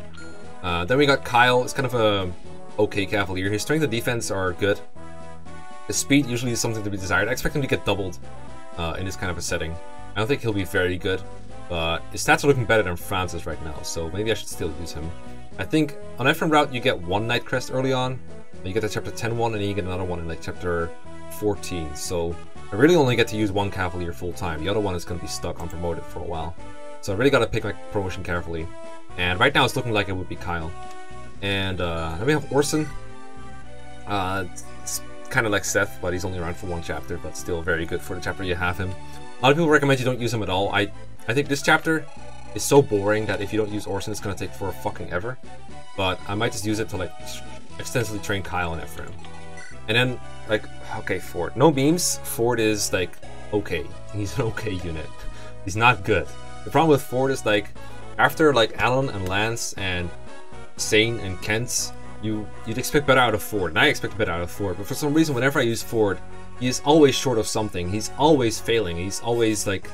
Uh, then we got Kyle. It's kind of a okay cavalier. His strength and defense are good. His speed usually is something to be desired. I expect him to get doubled uh, in this kind of a setting. I don't think he'll be very good, but his stats are looking better than Francis right now, so maybe I should still use him. I think on Ephraim route you get one Knight Crest early on, and you get the chapter 10 one, and then you get another one in like chapter 14. So I really only get to use one Cavalier full time. The other one is going to be stuck unpromoted for a while. So I really got to pick my promotion carefully. And right now it's looking like it would be Kyle. And uh, then we have Orson. Uh, it's kind of like Seth, but he's only around for one chapter, but still very good for the chapter you have him. A lot of people recommend you don't use him at all. I, I think this chapter is so boring that if you don't use Orson, it's going to take for fucking ever. But I might just use it to like extensively train Kyle and Ephraim. And then, like, okay, Forde. No beams. Forde is, like, okay. He's an okay <laughs> unit. He's not good. The problem with Forde is, like, after, like, Allen and Lance and Sain and Kent, you, you'd expect better out of Forde. And I expect better out of Forde. But for some reason, whenever I use Forde, he is always short of something. He's always failing. He's always, like,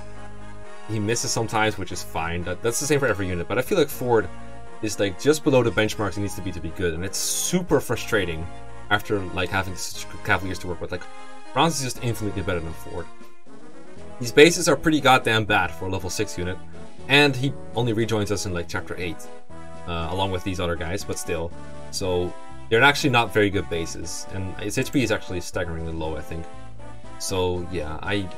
he misses sometimes, which is fine. That, that's the same for every unit. But I feel like Forde is, like, just below the benchmarks he needs to be to be good. And it's super frustrating after like having such Cavaliers to work with. Like Francis is just infinitely better than Forde. These bases are pretty goddamn bad for a level 6 unit, and he only rejoins us in like chapter 8, uh, along with these other guys, but still. So they're actually not very good bases, and his HP is actually staggeringly low, I think. So yeah, I,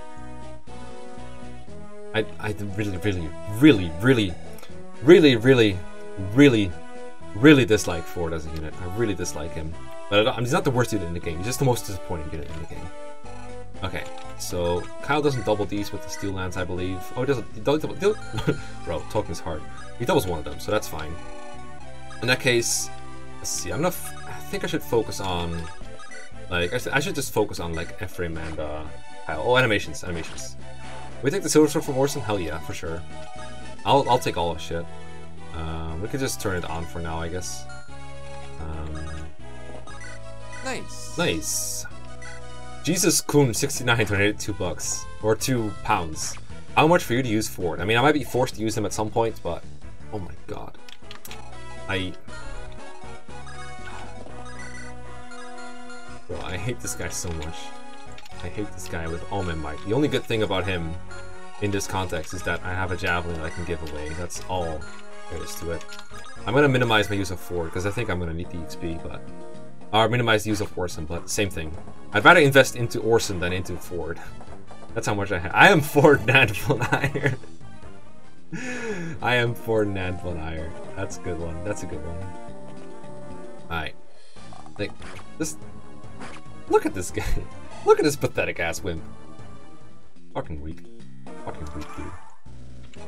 I, I really, really, really, really, really, really, really, really dislike Forde as a unit. I really dislike him, but I he's not the worst unit in the game. He's just the most disappointing unit in the game. Okay, so Kyle doesn't double these with the steel lance, I believe. Oh, he doesn't. He double, double, <laughs> bro, talking is hard. He doubles one of them, so that's fine. In that case, let's see. I'm not. I think I should focus on, like, I should, I should just focus on like Ephraim and uh, Kyle. Oh, animations, animations. We take the silver sword from Orson. Hell yeah, for sure. I'll I'll take all of shit. Um, we could just turn it on for now, I guess. Um, Nice. Nice. Jesus Kun 69 donated 2 bucks. Or 2 pounds. How much for you to use Forde? I mean, I might be forced to use him at some point, but... Oh my god. I... Bro, I hate this guy so much. I hate this guy with all my might. The only good thing about him in this context is that I have a javelin that I can give away. That's all there is to it. I'm gonna minimize my use of Forde, because I think I'm gonna need the XP, but... Or minimize the use of Orson, but same thing. I'd rather invest into Orson than into Forde. That's how much I have. I am Ford <laughs> Nant von Iron. <laughs> I am Ford Nant von Iron. That's a good one. That's a good one. Alright. Like, this... Look at this <laughs> guy. Look at this pathetic ass wimp. Fucking weak. Fucking weak, dude.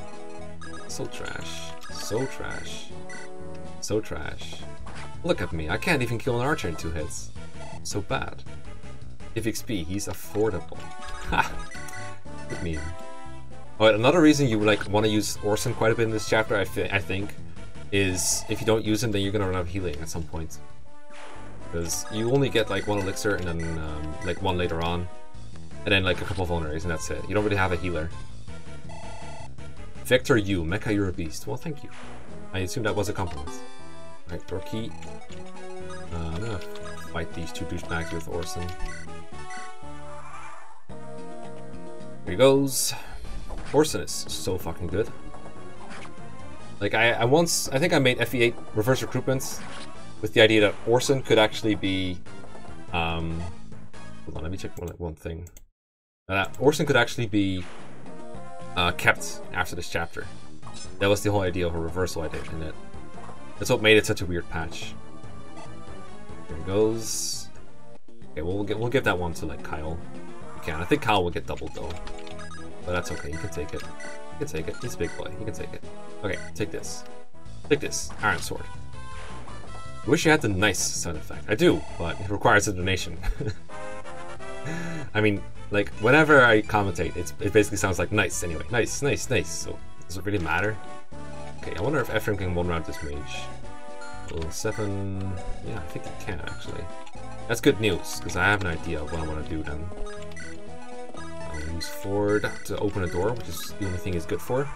So trash. So trash. So trash. Look at me, I can't even kill an archer in two hits. So bad. If XP, he's affordable. <laughs> Ha! Good meme. Alright, another reason you like want to use Orson quite a bit in this chapter, I, I think, is if you don't use him, then you're gonna run out of healing at some point. Because you only get like one elixir and then um, like one later on, and then like a couple of vulneraries, and that's it. You don't really have a healer. Vector U, Mekkah, you're a beast. Well, thank you. I assume that was a compliment. Alright, key. Uh, I'm gonna fight these two douchebags with Orson. Here he goes. Orson is so fucking good. Like, I, I once, I think I made FE8 reverse recruitments with the idea that Orson could actually be, um, hold on, let me check one, one thing. Uh, Orson could actually be uh, kept after this chapter. That was the whole idea of a reversal I did in it. That's what made it such a weird patch. There he goes. Okay, well, we'll, get, we'll give that one to, like, Kyle. We can. I think Kyle will get doubled, though. But that's okay, you can take it. You can take it. He's a big boy. You can take it. Okay, take this. Take this. Iron Sword. I Wish you had the nice sound effect. I do, but it requires a donation. <laughs> I mean, like, whenever I commentate, it's, it basically sounds like nice anyway. Nice, nice, nice. So, does it really matter? Okay, I wonder if Ephraim can one round this mage. Level 7... Yeah, I think he can, actually. That's good news, because I have an idea of what I want to do then. I'll use Ford to open a door, which is the only thing he's good for.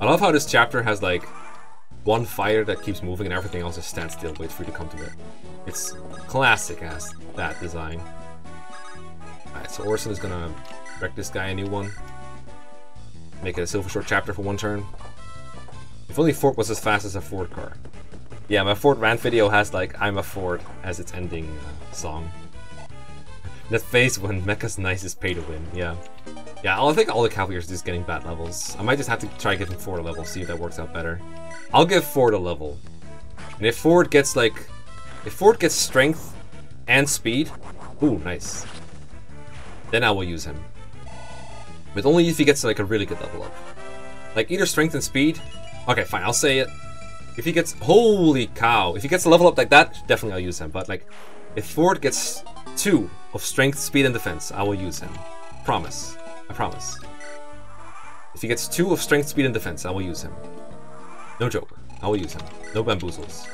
I love how this chapter has, like, one fire that keeps moving and everything else just stands still, waits for you to come to it. It's classic as that design. Alright, so Orson is gonna wreck this guy a new one. Make it a Silver Short chapter for one turn. If only Forde was as fast as a Ford car. Yeah, my Forde rant video has like I'm a Ford as its ending uh, song. that face when Mekkah's nicest pay to win, yeah. Yeah, I think all the Cavaliers just getting bad levels. I might just have to try giving Forde a level, see if that works out better. I'll give Forde a level. And if Forde gets like... If Forde gets strength and speed... Ooh, nice. Then I will use him. But only if he gets like a really good level up. Like either strength and speed, Okay, fine, I'll say it. If he gets... Holy cow. If he gets a level up like that, definitely I'll use him. But, like, if Forde gets two of strength, speed, and defense, I will use him. Promise. I promise. If he gets two of strength, speed, and defense, I will use him. No joke. I will use him. No bamboozles.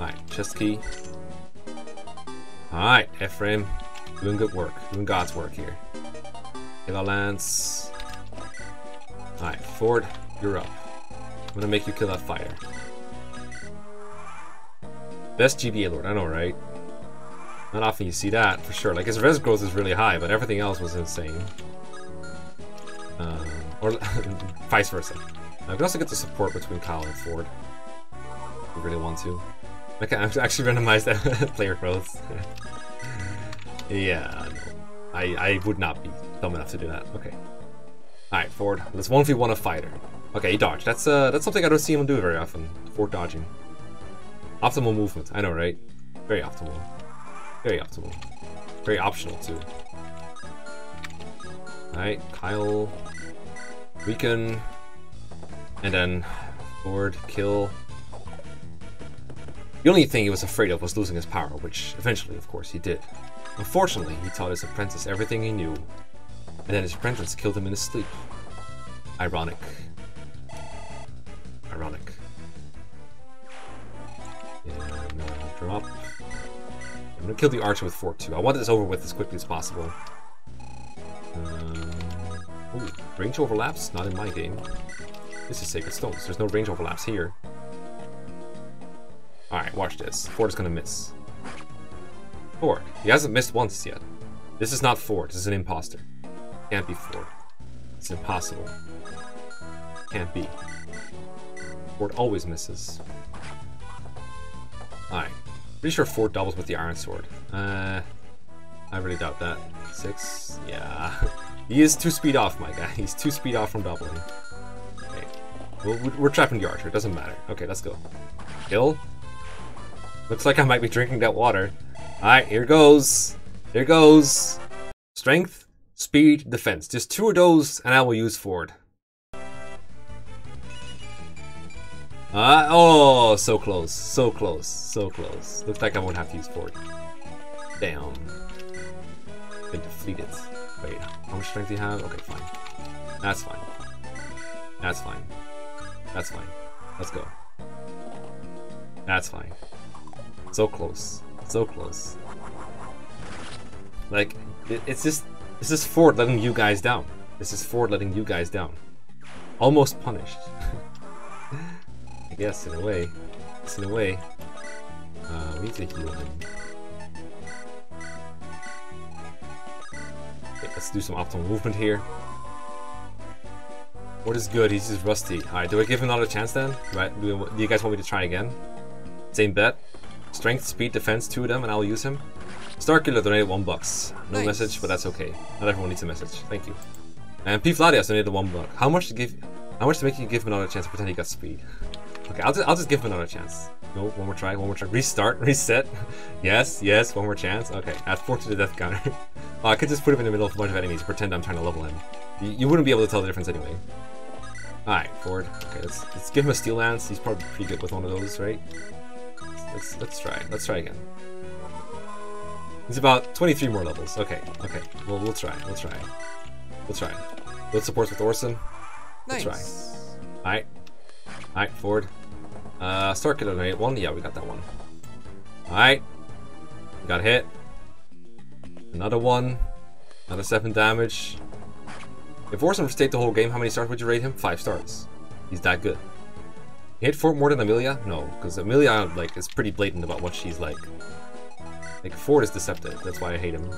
Alright, chest key. Alright, Ephraim. Doing good work. Doing God's work here. Killer Lance. Alright, Forde, you're up. I'm gonna make you kill that fire. Best GBA Lord, I know, right? Not often you see that, for sure. Like, his res growth is really high, but everything else was insane. Um, or <laughs> vice versa. I can also get the support between Kyle and Forde. If you really want to. Okay, I actually randomize that <laughs> player growth. <laughs> yeah, no. I, I would not be dumb enough to do that. Okay. Alright, Forde. Let's 1v1 a fighter. Okay, he dodged. That's uh that's something I don't see him do very often. Forde dodging. Optimal movement. I know, right? Very optimal. Very optimal. Very optional, too. Alright, Kyle. Weaken. And then Forde, kill. The only thing he was afraid of was losing his power, which eventually, of course, he did. Unfortunately, he taught his apprentice everything he knew, and then his apprentice killed him in his sleep. Ironic. Ironic. And drop. I'm gonna kill the archer with Forde too. I want this over with as quickly as possible. Um, ooh, range overlaps? Not in my game. This is Sacred Stones. There's no range overlaps here. Alright, watch this. Forde is gonna miss. Forde. He hasn't missed once yet. This is not Forde. This is an imposter. Can't be Forde. It's impossible. Can't be. Forde always misses. Alright. Pretty sure Forde doubles with the Iron Sword. Uh, I really doubt that. Six? Yeah. <laughs> he is two speed off, my guy. <laughs> He's two speed off from doubling. Okay. Well, we're trapping the Archer. It doesn't matter. Okay, let's go. Kill. Looks like I might be drinking that water. Alright, here goes. Here goes. Strength, speed, defense. Just two of those, and I will use Forde. Uh, oh, so close, so close, so close. Looks like I won't have to use Forde. Damn. Been defeated. Wait, how much strength do you have? Okay, fine. That's fine. That's fine. That's fine. Let's go. That's fine. So close. So close. Like, it, it's just... This is Forde letting you guys down. This is Forde letting you guys down. Almost punished. I guess, in a way. Yes, in a way. Uh, we need to heal him. Okay, let's do some optimal movement here. What is good? He's just rusty. Alright, do I give him another chance then? Right? Do, do you guys want me to try again? Same bet? Strength, speed, defense, two of them, and I'll use him. Starkiller donated one bucks. No nice. message, but that's okay. Not everyone needs a message. Thank you. And P. Fladius donated one buck. How much to give? How much to make you give him another chance to pretend he got speed? Okay, I'll just I'll just give him another chance. No, one more try, one more try. Restart, <laughs> reset. yes, yes, one more chance. Okay, add four to the death counter. <laughs> oh, I could just put him in the middle of a bunch of enemies, pretend I'm trying to level him. You, you wouldn't be able to tell the difference anyway. Alright, Forde. Okay, let's let's give him a steel lance. He's probably pretty good with one of those, right? Let's let's try. Let's try again. He's about 23 more levels. Okay, okay. Well, we'll try. We'll try. We'll try. Build supports with Orson. Nice. We'll try. Alright. Alright, Forde. Uh, Killer 1. Yeah, we got that one. Alright. Got hit. Another one. Another 7 damage. If Orson stayed the whole game, how many stars would you rate him? 5 stars. He's that good. Hit Forde more than Amelia? No, because Amelia, like, is pretty blatant about what she's like. Like, Forde is deceptive. That's why I hate him.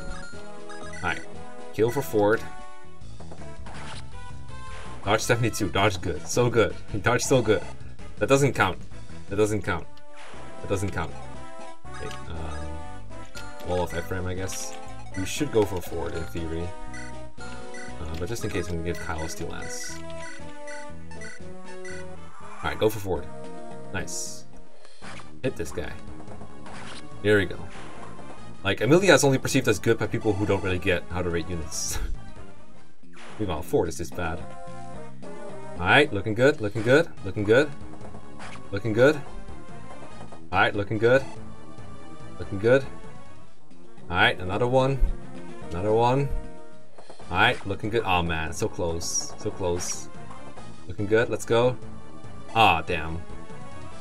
Alright. Kill for Forde. Dodge 72. Dodge good. So good. <laughs> Dodge so good. That doesn't count. That doesn't count. That doesn't count. Okay, um, wall of Ephraim, I guess. We should go for Forde, in theory. Uh, but just in case, I'm gonna give Kyle a Steel Lance. Alright, go for Forde. Nice. Hit this guy. There we go. Like, Amelia is only perceived as good by people who don't really get how to rate units. <laughs> Meanwhile, Forde is just bad. Alright, looking good, looking good, looking good. Looking good. Alright, looking good. Looking good. Alright, another one. Another one. Alright, looking good. Oh man, so close. So close. Looking good, let's go. Ah, damn.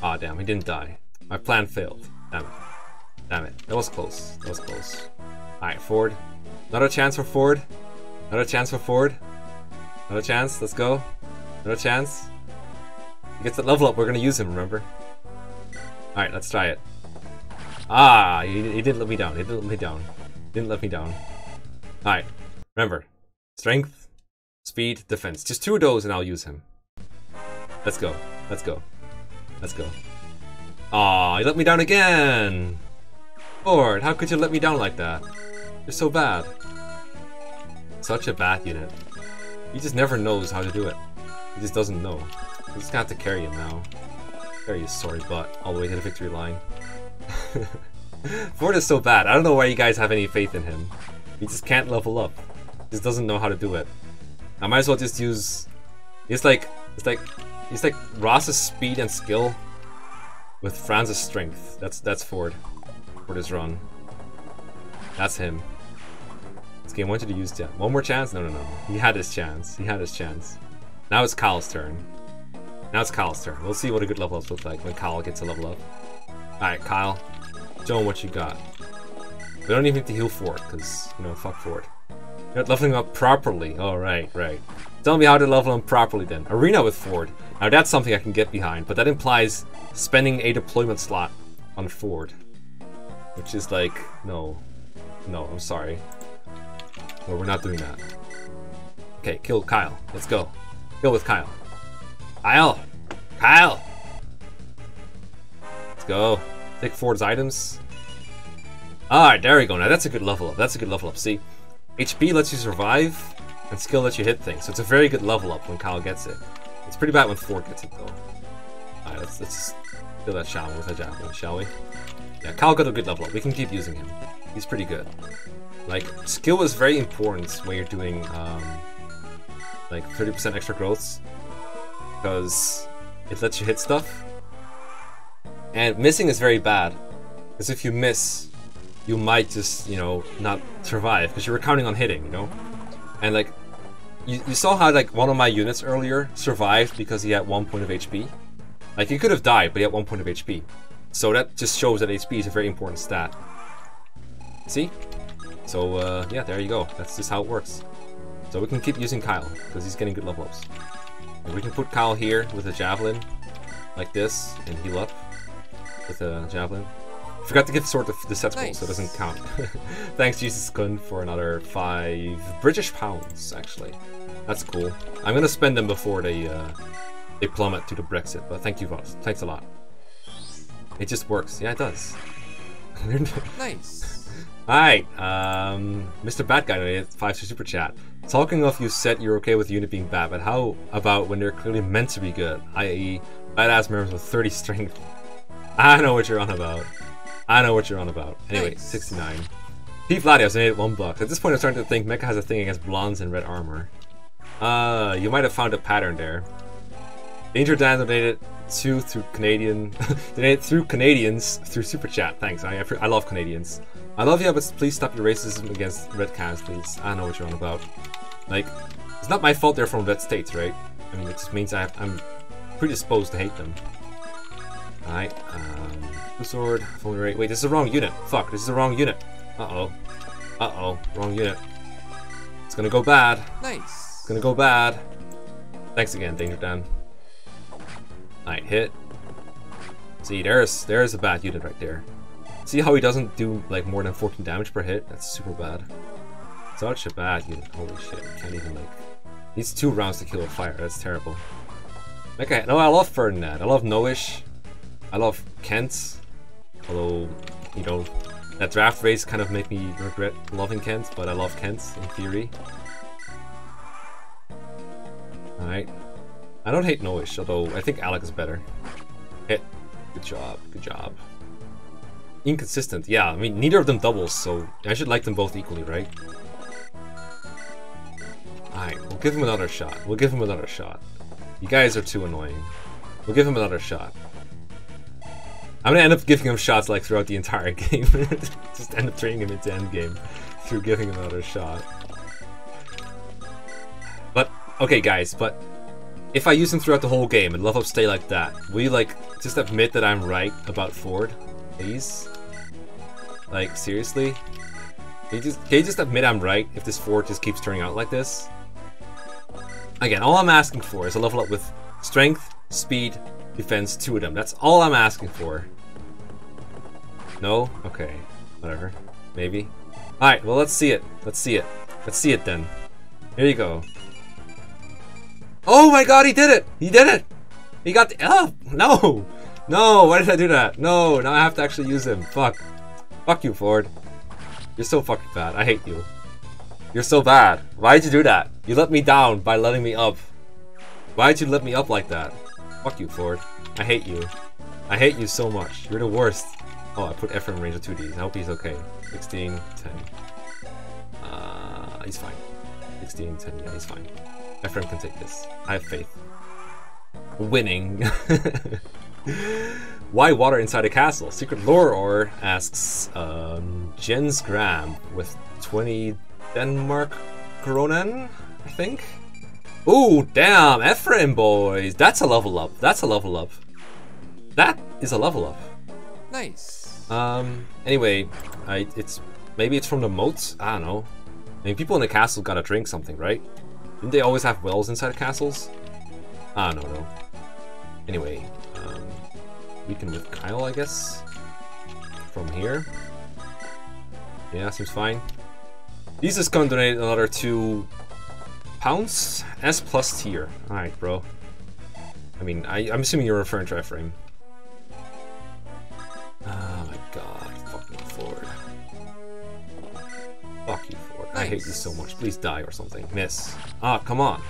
Ah, damn, he didn't die. My plan failed. Damn it. Damn it. That was close. That was close. Alright, Forde. Another chance for Forde. Another chance for Forde. Another chance. Let's go. Another chance. He gets that level up. We're to use him, remember? Alright, let's try it. Ah, he, he didn't let me down. He didn't let me down. Didn't let me down. Alright, remember. Strength, speed, defense. Just two of those and I'll use him. Let's go. Let's go. Let's go. Ah, he let me down again! Lord, how could you let me down like that? You're so bad. Such a bad unit. He just never knows how to do it. He just doesn't know. He's gonna have to carry him now. Carry his sorry butt all the way to the victory line. <laughs> Forde is so bad. I don't know why you guys have any faith in him. He just can't level up. He just doesn't know how to do it. I might as well just use. It's like it's like it's like Ross's speed and skill with Franz's strength. That's that's Forde for this run. That's him. This game wanted to use that. One more chance? No, no, no. He had his chance. He had his chance. Now it's Kyle's turn. Now it's Kyle's turn. We'll see what a good level up looks like when Kyle gets a level up. Alright, Kyle. Show him what you got. We don't even have to heal Forde, because, you know, fuck Forde. You're not leveling up properly. Oh, right, right. Tell me how to level him properly then. Arena with Forde. Now that's something I can get behind, but that implies spending a deployment slot on Forde. Which is like, no. No, I'm sorry. No, we're not doing that. Okay, kill Kyle. Let's go. Kill with Kyle. Kyle! Kyle! Let's go. Take Forde's items. Alright, there we go. Now that's a good level up. That's a good level up. See, HP lets you survive, and skill lets you hit things. So it's a very good level up when Kyle gets it. It's pretty bad when Forde gets it, though. Alright, let's, let's kill that Shaman with a javelin, shall we? Yeah, Kyle got a good level up. We can keep using him. He's pretty good. Like, skill is very important when you're doing, um, like, 30% extra growths. Because it lets you hit stuff. And missing is very bad. Because if you miss, you might just, you know, not survive. Because you were counting on hitting, you know? And, like, you, you saw how, like, one of my units earlier survived because he had one point of HP? Like, he could have died, but he had one point of HP. So that just shows that HP is a very important stat. See? So, uh, yeah, there you go. That's just how it works. So we can keep using Kyle, because he's getting good level ups. We can put Kyle here with a Javelin, like this, and heal up with a Javelin. Forgot to give Sword the, the set nice. so it doesn't count. <laughs> Thanks, Jesus Kun, for another five British pounds, actually. That's cool. I'm gonna spend them before they, uh, they plummet to the Brexit, but thank you, Voss. Thanks a lot. It just works. Yeah, it does. <laughs> nice. Alright, um, Mr. Bad Guy 5 super chat. Talking of you said you're okay with unit being bad, but how about when they're clearly meant to be good, i.e., badass members with 30 strength? I know what you're on about. I know what you're on about. Anyway, nice. 69. Pete Vladios donated 1 buck. At this point, I'm starting to think Mekkah has a thing against blondes and red armor. Uh, you might have found a pattern there. Danger Dan donated two through Canadian, <laughs> donated through Canadians through super chat. Thanks. I I love Canadians. I love you, but please stop your racism against red cans, please. I know what you're on about. Like, it's not my fault they're from red states, right? I mean, it just means I have, I'm predisposed to hate them. Alright, um, sword, fully rate. Wait, this is the wrong unit. Fuck, this is the wrong unit. Uh-oh. Uh-oh, wrong unit. It's gonna go bad. Nice. It's gonna go bad. Thanks again, Danger Dan. Alright, hit. See, there's there's a bad unit right there. See how he doesn't do like more than 14 damage per hit? That's super bad. Such a bad unit. Holy shit, can't even like... Needs two rounds to kill a fire, that's terrible. Okay, no, I love Ferdinand. I love Noish. I love Kent. Although, you know, that draft race kind of made me regret loving Kent, but I love Kent in theory. Alright. I don't hate Noish, although I think Alec is better. Hit. Good job, good job. Inconsistent, yeah, I mean, neither of them doubles, so I should like them both equally, right? Alright, we'll give him another shot. We'll give him another shot. You guys are too annoying. We'll give him another shot. I'm gonna end up giving him shots like throughout the entire <laughs> game. Just end up turning him into endgame through giving him another shot. But, okay guys, but if I use him throughout the whole game and love up stay like that, will you like just admit that I'm right about Forde? Please? Like, seriously? Can you, just, can you just admit I'm right if this Forde just keeps turning out like this? Again, all I'm asking for is a level up with strength, speed, defense, two of them. That's all I'm asking for. No? Okay. Whatever. Maybe. Alright, well let's see it. Let's see it. Let's see it then. Here you go. Oh my god, he did it! He did it! He got the- Oh! No! No! Why did I do that? No! Now I have to actually use him. Fuck. Fuck you, Forde. You're so fucking bad. I hate you. You're so bad. Why did you do that? You let me down by letting me up. Why did you let me up like that? Fuck you, Forde. I hate you. I hate you so much. You're the worst. Oh, I put Ephraim range of 2Ds. I hope he's okay. 16, 10. Uh, he's fine. 16, 10, yeah, he's fine. Ephraim can take this. I have faith. Winning. <laughs> Why water inside a castle? Secret lore or asks um, Jens Graham with 20 Denmark Kronen, I think. Ooh, damn, Ephraim boys. That's a level up. That's a level up. That is a level up. Nice. Um, anyway, I, it's maybe it's from the moats. I don't know. I mean, people in the castle gotta drink something, right? Didn't they always have wells inside castles? I don't know. Anyway, um, we can with Kyle, I guess. From here. Yeah, seems fine. He's just gonna donate another two pounds. S plus tier. Alright, bro. I mean, I, I'm assuming you're referring to Ephraim. Oh my god, fucking Forde. Fuck you, Forde. I hate you so much. Please die or something. Miss. Ah, come on.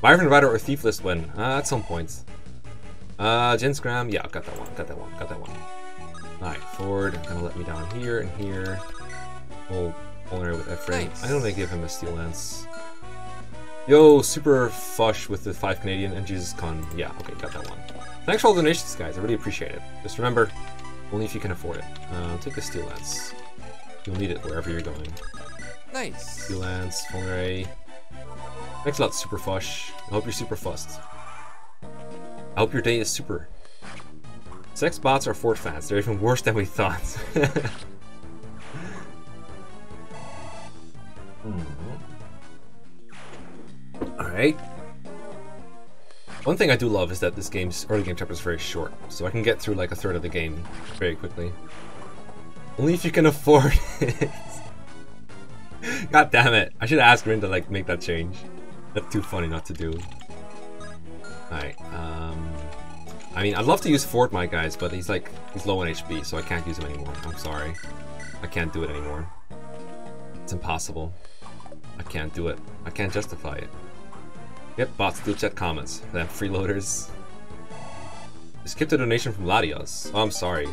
Wyvern Rider or Thief list win. Uh, at some point. Uh, Jinsgram. Yeah, got that one. Got that one. Got that one. Alright, Forde. Gonna let me down here and here. We'll vulnerate with Ephraim. Nice. I'm gonna give him a Steel Lance. Yo, super fush with the 5 Canadian and Jesus Kun. Yeah, okay, got that one. Thanks for all the donations, guys. I really appreciate it. Just remember, only if you can afford it. Uh, take the Steel Lance. You'll need it wherever you're going. Nice. Steel Lance, Vulnerate. Thanks a lot, Super Fush. I hope you're super fussed. I hope your day is super. Sex bots are Forde fans. They're even worse than we thought. <laughs> Alright. One thing I do love is that this game's early game chapter is very short, so I can get through like a third of the game very quickly. Only if you can afford it. <laughs> God damn it. I should ask Ryn to like make that change. That's too funny not to do. Alright, um... I mean, I'd love to use Forde my guys, but he's like, he's low on HP, so I can't use him anymore. I'm sorry. I can't do it anymore. It's impossible. I can't do it. I can't justify it. Yep, bots do check comments. Then freeloaders. Skipped a donation from Latios. Oh, I'm sorry.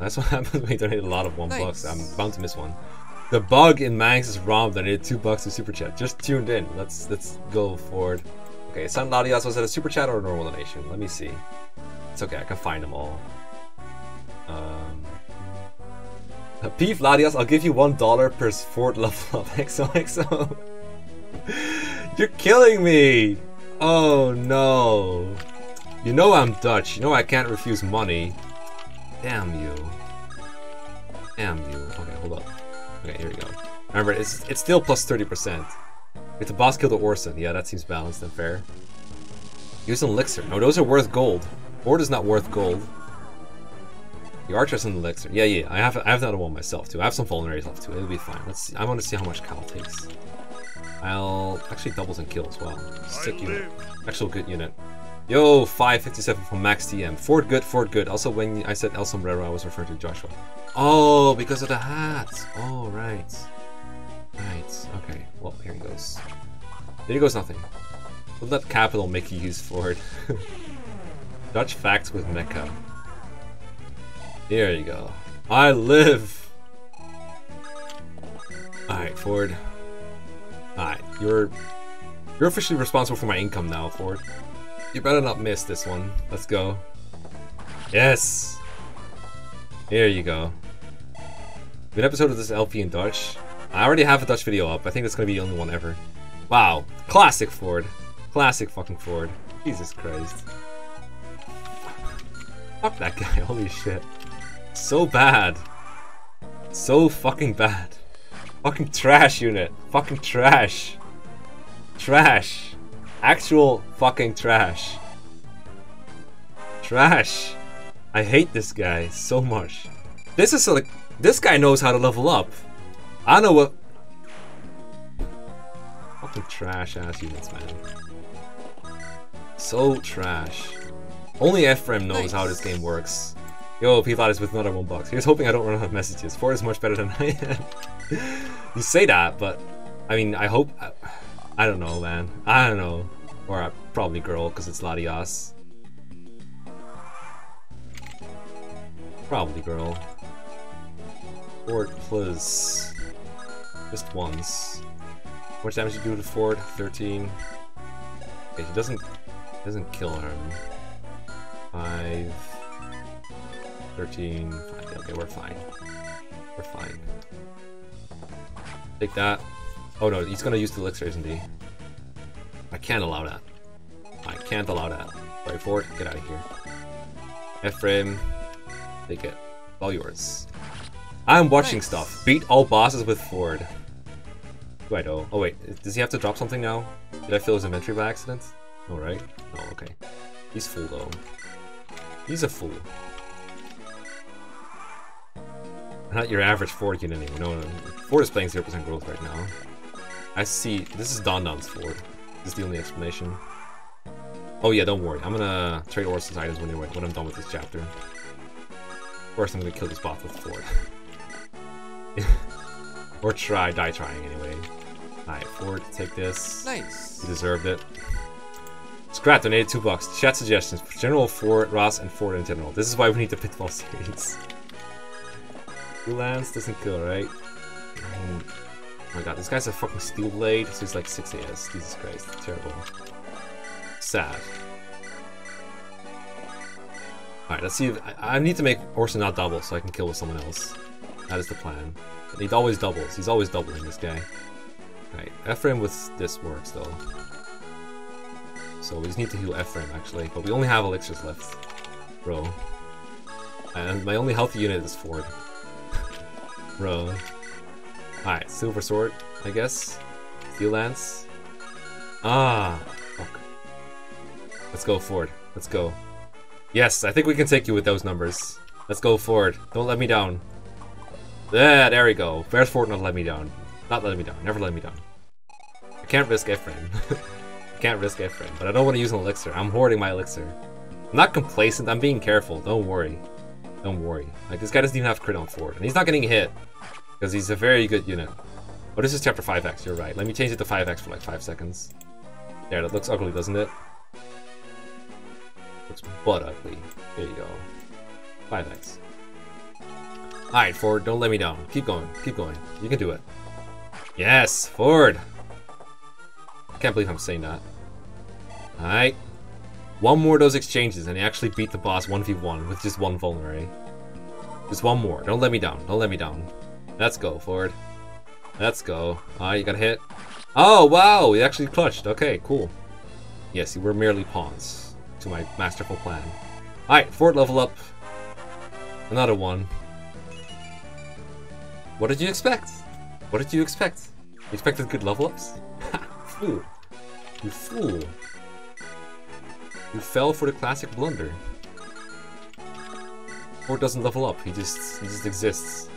That's what <laughs> happens when you donate a lot of one bucks. I'm bound to miss one. The bug in Mangs' is ROM donated two bucks to super chat. Just tuned in. Let's let's go forward. Okay, San Latios was it a super chat or a normal donation? Let me see. It's okay, I can find them all. Um, <laughs> Beef Latios, I'll give you one dollar per Forde level <laughs> up. XOXO. You're killing me! Oh no. You know I'm Dutch. You know I can't refuse money. Damn you. Damn you. Okay, hold up. Okay, here we go. Remember, it's it's still plus 30%. If the boss killed the Orson, yeah, that seems balanced and fair. Use an elixir. No, those are worth gold. Forde is not worth gold. The archer has an elixir. Yeah, yeah, I have I have another one myself too. I have some vulneraries left too. It'll be fine. Let's see. I want to see how much Cal takes. I'll actually doubles and kills. Wow, sick unit. Actual good unit. Yo, 557 from Max TM. Forde good, Forde good. Also, when I said El Sombrero, I was referring to Joshua. Oh, because of the hat. Oh, right. Right, okay. Well, here he goes. Here goes nothing. We'll let capital make you use Forde. <laughs> Dutch facts with Mekkah. Here you go. I live! Alright, Forde. Alright, you're you're officially responsible for my income now, Forde. You better not miss this one. Let's go. Yes! Here you go. An episode of this LP in Dutch. I already have a Dutch video up. I think that's gonna be the only one ever. Wow. Classic Forde. Classic fucking Forde. Jesus Christ. Fuck that guy. <laughs> Holy shit. So bad. So fucking bad. Fucking trash unit. Fucking trash. Trash. Actual fucking trash. Trash. I hate this guy so much. This is like this guy knows how to level up. I know what. Fucking trash ass units, man. So trash. Only Ephraim knows Nice. how this game works. Yo, P is with another one box. Here's hoping I don't run out of messages. Forde is much better than <laughs> I am. you say that, but I mean, I hope. I, I don't know, man. I don't know. Or uh, probably girl, because it's Latias. Probably girl. Forde plus. Just once. How much damage you do to Forde? 13. Okay, she doesn't doesn't kill her. 5 13 5. Okay, we're fine. We're fine. Take that. Oh no, he's gonna use the elixir, isn't he? I can't allow that. I can't allow that. Sorry, Forde, get out of here. Ephraim, take it. All yours. I'm watching Nice. stuff. Beat all bosses with Forde. Do I know? Oh wait, does he have to drop something now? Did I fill his inventory by accident? No, right? No, okay. He's full though. He's a fool. Not your average Forde unit anymore. No, no. Forde is playing 0% growth right now. I see. This is Don Don's Forde. This is the only explanation. Oh yeah, don't worry. I'm gonna trade Orson items when, when I'm done with this chapter. First, I'm gonna kill this bot with Forde. <laughs> or try, die trying anyway. Alright, Forde, take this. Nice. You deserved it. Scrat donated two bucks. Chat suggestions General Forde, Ross, and Forde in general. This is why we need to pick the Pitfall <laughs> series. Lance doesn't kill, right? Oh my god, this guy's a fucking steel blade, so he's like 6 AS. Jesus Christ, terrible. Sad. Alright, let's see if I, I need to make Orson not double so I can kill with someone else. That is the plan. But he always doubles. He's always doubling this guy. Right, Ephraim with this works though. So we just need to heal Ephraim actually, but we only have elixirs left, bro. And my only healthy unit is Forde. Bro. Alright, Silver Sword, I guess. Steel Lance. Ah, fuck. Let's go Forde. Let's go. Yes, I think we can take you with those numbers. Let's go Forde. Don't let me down. Yeah, there we go. Where's Forde not let me down? Not letting me down. Never let me down. I can't risk. I <laughs> can't risk Ephraim, but I don't want to use an elixir. I'm hoarding my elixir. I'm not complacent. I'm being careful. Don't worry. Don't worry. Like, this guy doesn't even have crit on Forde. And he's not getting hit. Because he's a very good unit. Oh, this is chapter 5x. You're right. Let me change it to 5x for like 5 seconds. There, that looks ugly, doesn't it? Looks butt ugly. There you go. 5x. Alright, Forde, don't let me down. Keep going. Keep going. You can do it. Yes, Forde! I can't believe I'm saying that. Alright. One more of those exchanges and he actually beat the boss 1v1 with just one vulnerary. Just one more. Don't let me down. Don't let me down. Let's go, Forde. Let's go. Alright, you got a hit. Oh, wow! He actually clutched. Okay, cool. Yes, you were merely pawns to my masterful plan. Alright, Forde level up. Another one. What did you expect? What did you expect? You expected good level ups? <laughs> fool. You fool. You fell for the classic blunder. Forde doesn't level up, he just he just exists.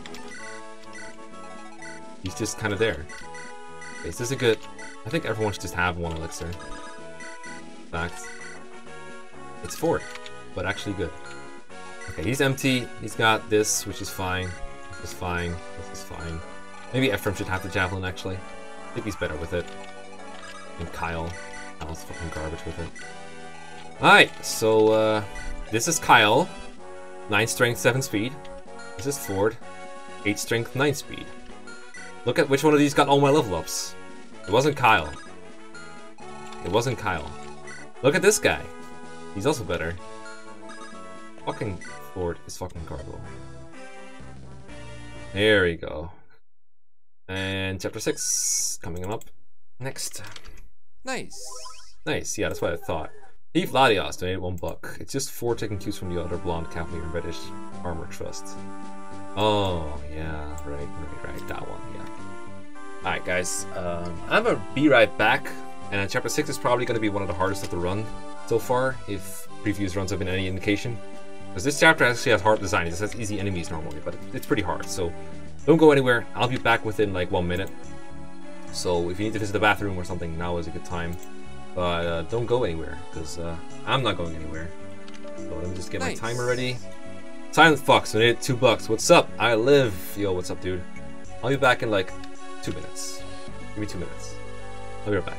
He's just kinda there. Okay, is this a good I think everyone should just have one elixir. Fact. It's Forde, but actually good. Okay, he's empty. He's got this, which is fine. This is fine. This is fine. Maybe Ephraim should have the javelin, actually. I think he's better with it. And Kyle. Kyle's fucking garbage with it. Alright, so, uh, this is Kyle. 9 strength, 7 speed. This is Forde. 8 strength, 9 speed. Look at which one of these got all my level ups. It wasn't Kyle. It wasn't Kyle. Look at this guy. He's also better. Fucking Forde is fucking Carbo. There we go. And chapter 6 coming up next. Nice. Nice, yeah, that's what I thought. Eve Ladios donated one buck. It's just Forde taking cues from the other blonde Cavalier and Reddish Armor Trust. Oh, yeah, right, right, right, that one, yeah. Alright, guys, um, I'm gonna be right back. And chapter 6 is probably gonna be one of the hardest of the run so far, if previous runs have been any indication. Because this chapter actually has hard design. It just has easy enemies normally, but it's pretty hard. So don't go anywhere. I'll be back within like one minute. So if you need to visit the bathroom or something, now is a good time. But uh, don't go anywhere, because uh, I'm not going anywhere. So let me just get Nice. my timer ready. Silent Fox, donated two bucks. What's up? I live. Yo, what's up, dude? I'll be back in like two minutes. Give me two minutes. I'll be right back.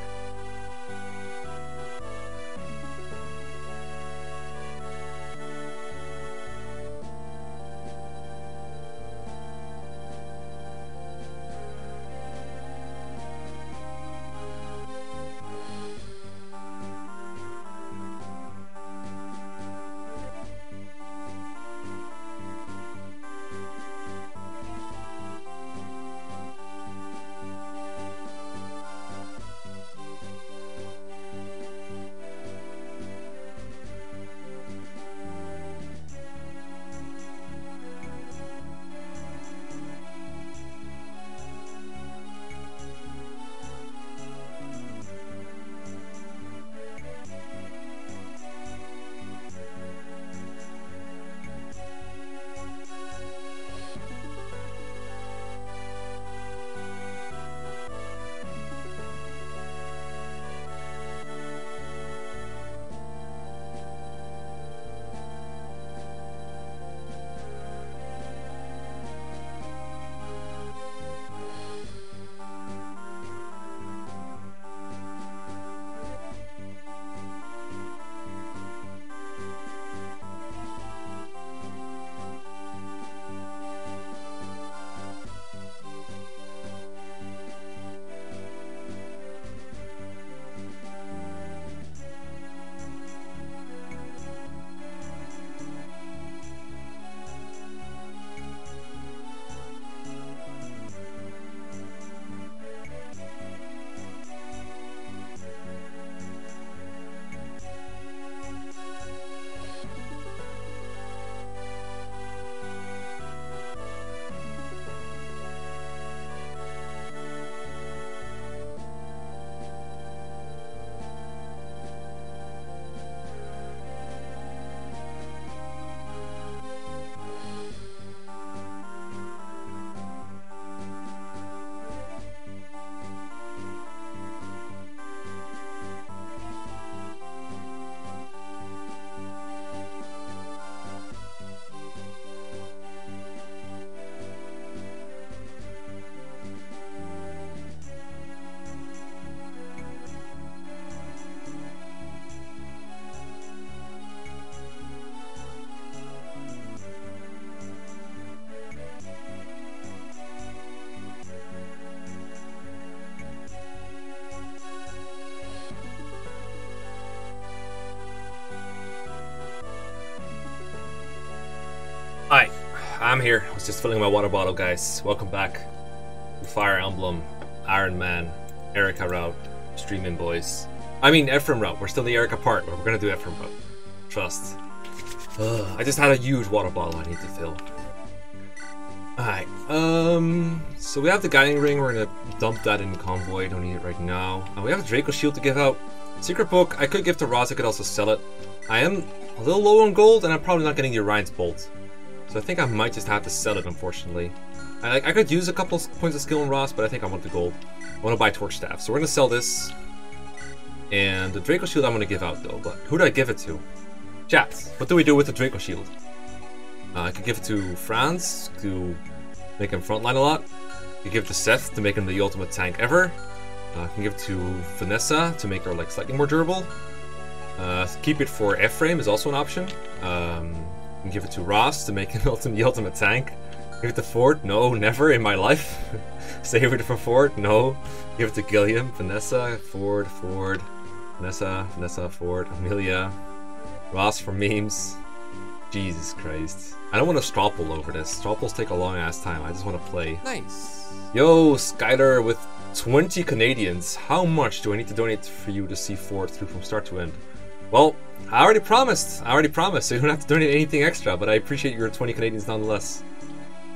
I'm here. I was just filling my water bottle, guys. Welcome back Fire Emblem, Iron Man, Eirika route, streaming boys. I mean Ephraim route. We're still in the Eirika part, but we're gonna do Ephraim route. Trust. Ugh, I just had a huge water bottle I need to fill. Alright, um, so we have the guiding ring. We're gonna dump that in convoy. Don't need it right now. Uh, we have a Draco shield to give out. Secret book. I could give to Ross. I could also sell it. I am a little low on gold, and I'm probably not getting the Orion's bolt. So I think I might just have to sell it, unfortunately. I, I could use a couple points of skill in Ross, but I think I want the gold. I want to buy Torch Staff. So we're going to sell this. And the Draco Shield I'm going to give out, though. But who do I give it to? Chat, what do we do with the Draco Shield? Uh, I could give it to Franz to make him frontline a lot. I could give it to Seth to make him the ultimate tank ever. Uh, I can give it to Vanessa to make her like slightly more durable. Uh, keep it for F-frame is also an option. Um, can give it to Ross to make an <laughs> ultimate, the ultimate tank. Give it to Forde? No, never in my life. <laughs> Save it for Forde? No. Give it to Gilliam, Vanessa, Forde, Forde, Vanessa, Vanessa, Forde, Amelia, Ross for memes. Jesus Christ. I don't want to stropple over this. Stropples take a long ass time. I just want to play. Nice. Yo, Skylar with 20 Canadians. How much do I need to donate for you to see Forde through from start to end? Well, I already promised. I already promised. So <laughs> you don't have to donate anything extra, but I appreciate your 20 Canadians nonetheless.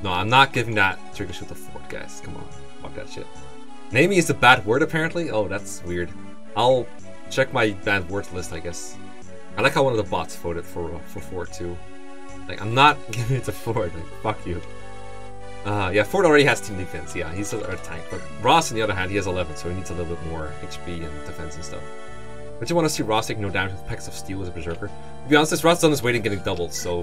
No, I'm not giving that trigger shoot to Forde, guys. Come on. Fuck that shit. Naming is a bad word, apparently? Oh, that's weird. I'll check my bad word list, I guess. I like how one of the bots voted for uh, for Forde, too. Like, I'm not <laughs> giving it to Forde. Like, fuck you. Uh, yeah, Forde already has team defense. Yeah, he's a, a tank. But Ross, on the other hand, he has 11, so he needs a little bit more HP and defense and stuff. But you want to see Ross take no damage with Pecks of Steel as a Berserker. To be honest, this Ross is on his way to getting doubled, so...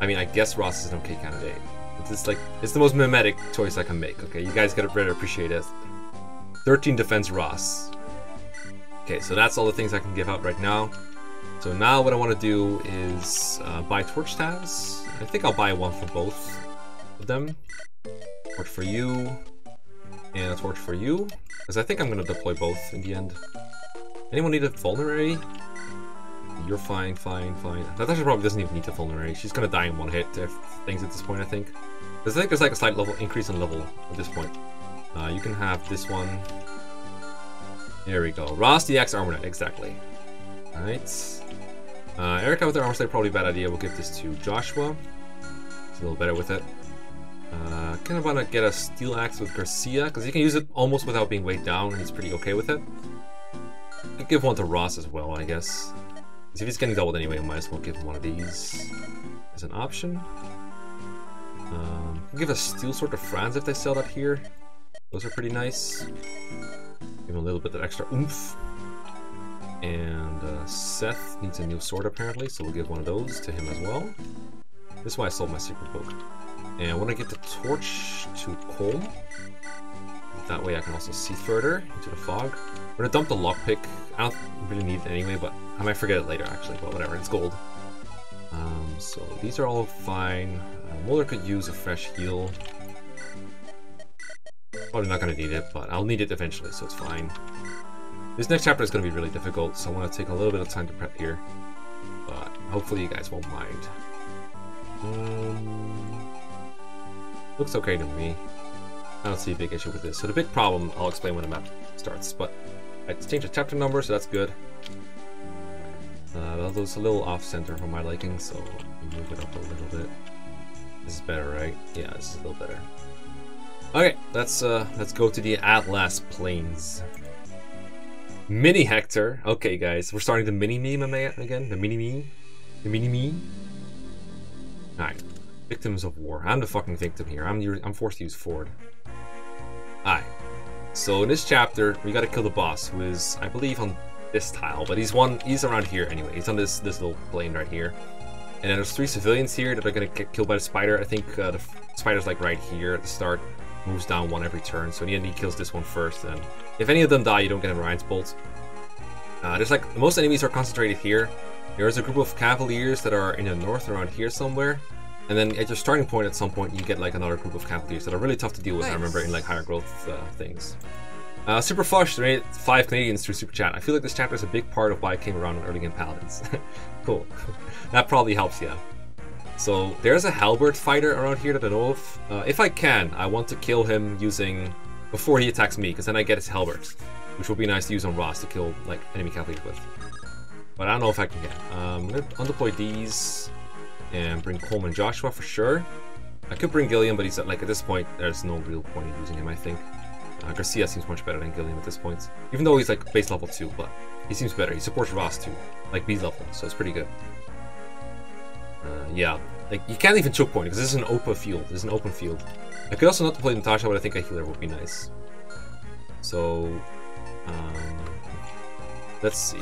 I mean, I guess Ross is an okay candidate. It's like, it's the most mimetic choice I can make, okay? You guys gotta better appreciate it. 13 defense Ross. Okay, so that's all the things I can give out right now. So now what I want to do is uh, buy torch tabs. I think I'll buy one for both of them. Torch for you, and a torch for you. Because I think I'm going to deploy both in the end. Anyone need a vulnerary? You're fine, fine, fine. Natasha probably doesn't even need a vulnerary. She's to die in one hit if things at this point, I think. I think there's like a slight level increase in level at this point. Uh, you can have this one. There we go. Ross the X Armor Knight, exactly. Alright. Uh, Eirika with the Armorslayer, probably bad idea. We'll give this to Joshua. He's a little better with it. Uh, kind of want to get a Steel Axe with Garcia, because he can use it almost without being weighed down, and he's pretty okay with it. I'll give one to Ross as well, I guess. If he's getting doubled anyway, I might as well give him one of these as an option. Um, give a Steel Sword to Franz if they sell that here. Those are pretty nice. Give him a little bit of extra oomph. And uh, Seth needs a new sword apparently, so we'll give one of those to him as well. This is why I sold my secret book. And I want to get the torch to Colm. That way I can also see further into the fog. I'm to dump the lockpick. I don't really need it anyway, but I might forget it later actually, but whatever, it's gold. Um, so these are all fine. Uh, Moulder could use a fresh heal. Probably not to need it, but I'll need it eventually, so it's fine. This next chapter is to be really difficult, so I want to take a little bit of time to prep here. But hopefully you guys won't mind. Um, looks okay to me. I don't see a big issue with this. So the big problem, I'll explain when the map starts. But I changed the chapter number, so that's good. Uh, that was a little off-center for my liking, so move it up a little bit. This is better, right? Yeah, this is a little better. Okay, let's uh, let's go to the Adlas Plains. Mini Hector. Okay, guys, we're starting the mini meme again. The mini me, the mini me. All right, victims of war. I'm the fucking victim here. I'm I'm forced to use Ford. All right. So in this chapter, we got to kill the boss, who is, I believe, on this tile, but he's one. He's around here anyway. He's on this this little plane right here. And then there's three civilians here that are gonna get killed by the spider. I think uh, the spider's like right here at the start moves down one every turn. So in the end, he kills this one first. And if any of them die, you don't get a Ryan's Bolt. Uh, there's like most enemies are concentrated here. There's a group of Cavaliers that are in the north around here somewhere. And then at your starting point, at some point, you get like another group of Cavaliers that are really tough to deal with. Nice. I remember in like higher growth uh, things. Uh, Super Flush donated five Canadians through Super Chat. I feel like this chapter is a big part of why I came around on early game Paladins. <laughs> cool. <laughs> that probably helps, yeah. So there's a Halberd fighter around here that I know of. Uh, if I can, I want to kill him using before he attacks me, because then I get his Halberd, which will be nice to use on Ross to kill like enemy cavaliers with. But I don't know if I can get. Um, I'm gonna undeploy these and bring Colm and Joshua for sure. I could bring Gilliam, but he's like at this point, there's no real point in using him. I think uh, Garcia seems much better than Gilliam at this point, even though he's like base level two, but he seems better. He supports Ross too, like B level, so it's pretty good. Uh, yeah, like you can't even choke point because this is an open field. This is an open field. I could also not play Natasha, but I think a healer would be nice. So, um, let's see.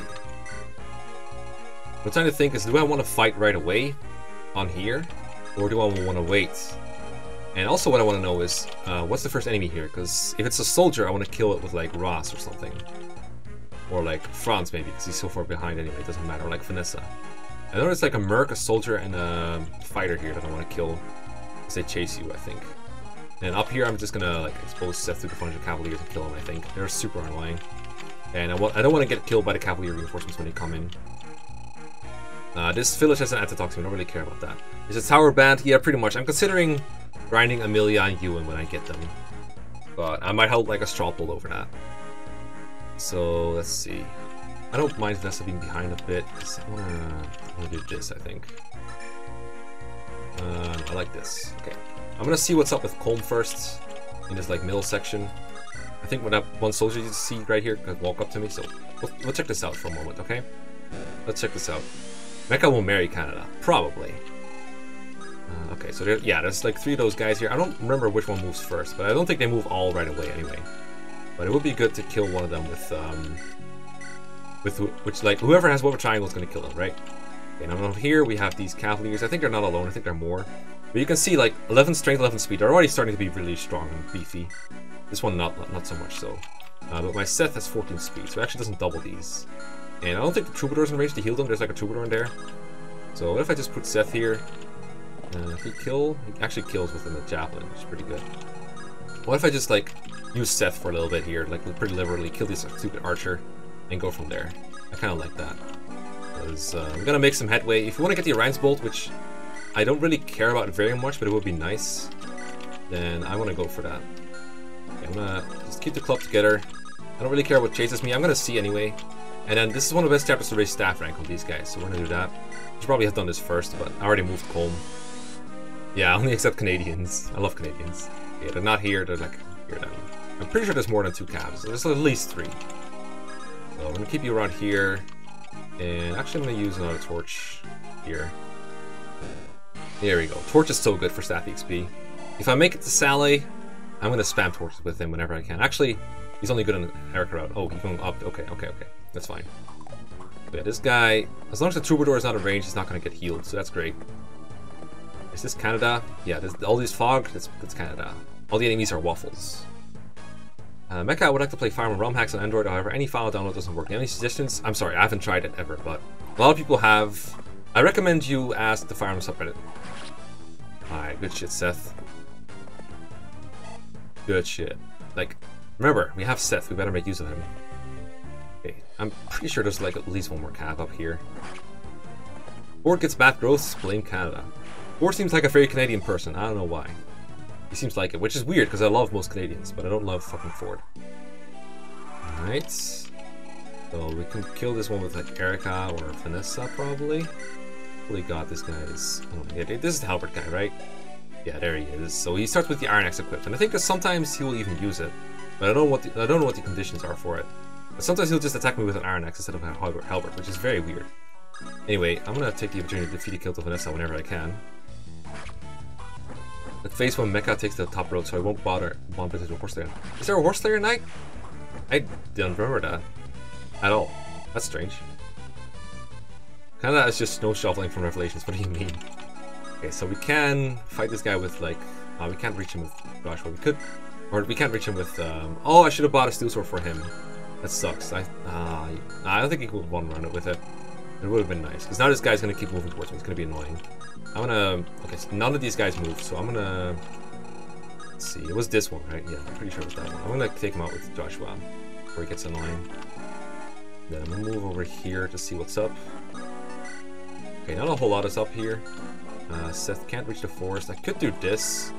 What I'm trying to think is, do I want to fight right away on here, or do I want to wait? And also, what I want to know is, uh, what's the first enemy here? Because if it's a soldier, I want to kill it with like Ross or something, or like Franz maybe, because he's so far behind anyway. It doesn't matter. Or like Vanessa. I know it's like a merc, a soldier, and a fighter here that I want to kill as they chase you, I think. And up here, I'm just gonna like expose Seth to the front of Cavaliers and kill him, I think. They're super annoying. And I, I don't want to get killed by the Cavalier reinforcements when they come in. Uh, this village has an antitoxin, I don't really care about that. Is it Tower Band? Yeah, pretty much. I'm considering grinding Amelia and Ewan when I get them. But I might hold like a straw pull over that. So, let's see. I don't mind Vanessa being behind a bit, because I want to do this, I think. Uh, I like this. Okay. I'm gonna see what's up with Colm first, in this like middle section. I think when that one soldier you see right here could walk up to me, so we'll, we'll check this out for a moment, okay? Let's check this out. Mekkah will marry Canada. Probably. Uh, okay, so there, yeah, there's like three of those guys here. I don't remember which one moves first, but I don't think they move all right away anyway. But it would be good to kill one of them with, um, with which like whoever has whatever triangle is going to kill them, right? Okay, now over here we have these cavaliers. I think they're not alone. I think they're more. But you can see like 11 strength, 11 speed. They're already starting to be really strong and beefy. This one not not so much so. Uh, but my Seth has 14 speed, so it actually doesn't double these. And I don't think the Troubadour's in range to heal them. There's like a Troubadour in there. So what if I just put Seth here? Uh, he kill, he actually kills within the Javelin, which is pretty good. What if I just like use Seth for a little bit here, like pretty liberally, kill this stupid archer, and go from there. I kind of like that. Because uh, I'm gonna make some headway. If you want to get the Orion's Bolt, which I don't really care about very much, but it would be nice, then I want to go for that. Okay, I'm gonna just keep the club together. I don't really care what chases me. I'm gonna see anyway. And then this is one of the best chapters to raise staff rank on these guys, so we're gonna do that. Should probably have done this first, but I already moved Colm. Yeah, I <laughs> only accept Canadians. I love Canadians. Yeah, they're not here, they're like here then. I'm pretty sure there's more than two cabs. There's at least three. So I'm gonna keep you around here. And actually I'm gonna use another torch here. There we go. Torch is so good for staff XP. If I make it to Saleh, I'm gonna spam torches with him whenever I can. Actually, he's only good on Erica route. Oh, he's going up. Okay, okay, okay. That's fine. But yeah, this guy, as long as the Troubadour is not in range, he's not gonna get healed, so that's great. Is this Canada? Yeah, all these fog, that's, that's Canada. All the enemies are waffles. Uh, Mekkah would like to play Fire Emblem ROM hacks on Android, however, any file download doesn't work. Any suggestions? I'm sorry, I haven't tried it ever, but a lot of people have. I recommend you ask the Fire Emblem subreddit. Alright, good shit, Seth. Good shit. Like, remember, we have Seth, we better make use of him. I'm pretty sure there's like at least one more cab up here. Ford gets bad growth, blame Canada. Ford seems like a very Canadian person, I don't know why. He seems like it, which is weird because I love most Canadians, but I don't love fucking Ford. Alright. So we can kill this one with like Eirika or Vanessa probably. Holy god, this guy is. Oh, yeah, this is the Halberd guy, right? Yeah, there he is. So he starts with the Iron Axe equipped, and I think that sometimes he will even use it, but I don't know what the, I don't know what the conditions are for it. Sometimes he'll just attack me with an Iron Axe instead of a Halberd, which is very weird. Anyway, I'm gonna take the opportunity to defeat kill to Vanessa whenever I can. The phase one mecha takes the top road, so I won't bother bump into a horse there. Is there a horse there Knight? I didn't remember that at all. That's strange. Kinda is just snow shoveling from Revelations. <laughs> What do you mean? Okay, so we can fight this guy with like. Uh, we can't reach him with Joshua. We could, or we can't reach him with. Um, oh, I should have bought a steel sword for him. That sucks. I. Uh, I don't think he could one run it with it. It would have been nice because now this guy's gonna keep moving towards me. It's gonna be annoying. I'm gonna... Okay, so none of these guys move, so I'm gonna... Let's see, it was this one, right? Yeah, I'm pretty sure it was that one. I'm gonna take him out with Joshua before he gets annoying. Then I'm gonna move over here to see what's up. Okay, not a whole lot is up here. Uh, Seth can't reach the forest. I could do this,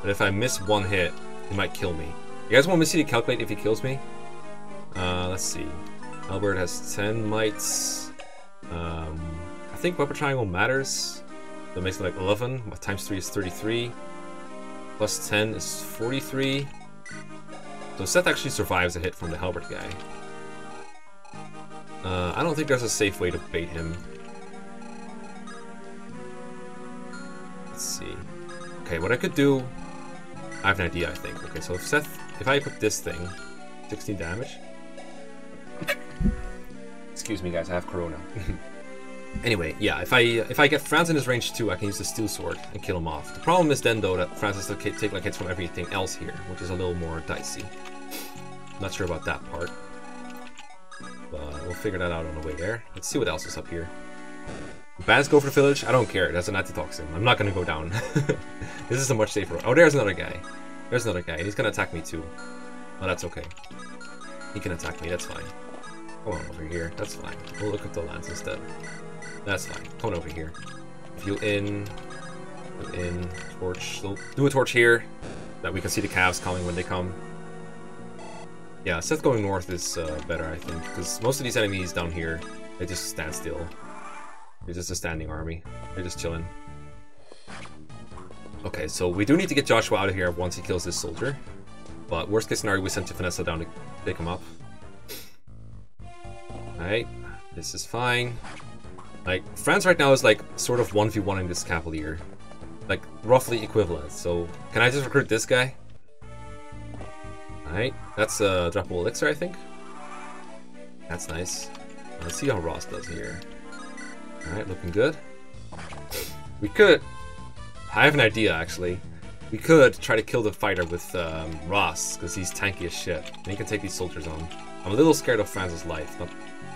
but if I miss one hit, he might kill me. You guys want me to see to calculate if he kills me? Uh, let's see. Albert has 10 mites. Um, I think Weapon Triangle matters. That makes it like 11. Times 3 is 33. Plus 10 is 43. So Seth actually survives a hit from the Halberd guy. Uh, I don't think there's a safe way to bait him. Let's see. Okay, what I could do... I have an idea, I think. Okay, so if Seth... If I put this thing... 16 damage... Excuse me, guys, I have corona. <laughs> Anyway, yeah, if I if I get Franz in his range too, I can use the Steel Sword and kill him off. The problem is then, though, that Franz has to take like hits from everything else here, which is a little more dicey. Not sure about that part. But we'll figure that out on the way there. Let's see what else is up here. Bans go for the village? I don't care, that's an antitoxin. I'm not gonna go down. <laughs> this is a much safer Oh, there's another guy. There's another guy, he's gonna attack me too. Oh, that's okay. He can attack me, that's fine. Come on over here, that's fine. We'll look at the lands instead. That's fine. On over here. Heal in. in. Torch. Do a torch here. That we can see the calves coming when they come. Yeah, Seth going north is uh, better, I think. Because most of these enemies down here, they just stand still. They're just a standing army. They're just chilling. Okay, so we do need to get Joshua out of here once he kills this soldier. But worst case scenario, we send to Vanessa down to pick him up. Alright, this is fine. Like, Franz right now is like sort of 1v1 in this Cavalier. Like, roughly equivalent. So can I just recruit this guy? Alright, that's a droppable elixir, I think. That's nice. Let's see how Ross does here. Alright, looking good. We could... I have an idea, actually. We could try to kill the fighter with um, Ross, because he's tanky as shit. And he can take these soldiers on. I'm a little scared of Franz's life,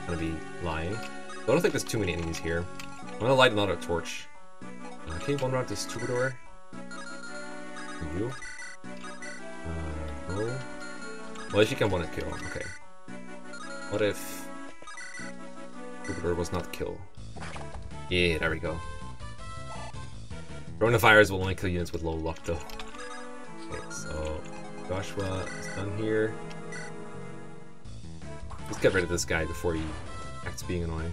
gonna be lying. I don't think there's too many enemies here. I'm gonna light another torch. Uh, can you one round this troubadour? You? Uh, no. Well, you can one kill, okay. What if troubadour was not kill? Yeah, there we go. The will only kill units with low luck though. Okay, so Joshua is done here. Let's get rid of this guy before he acts being annoying.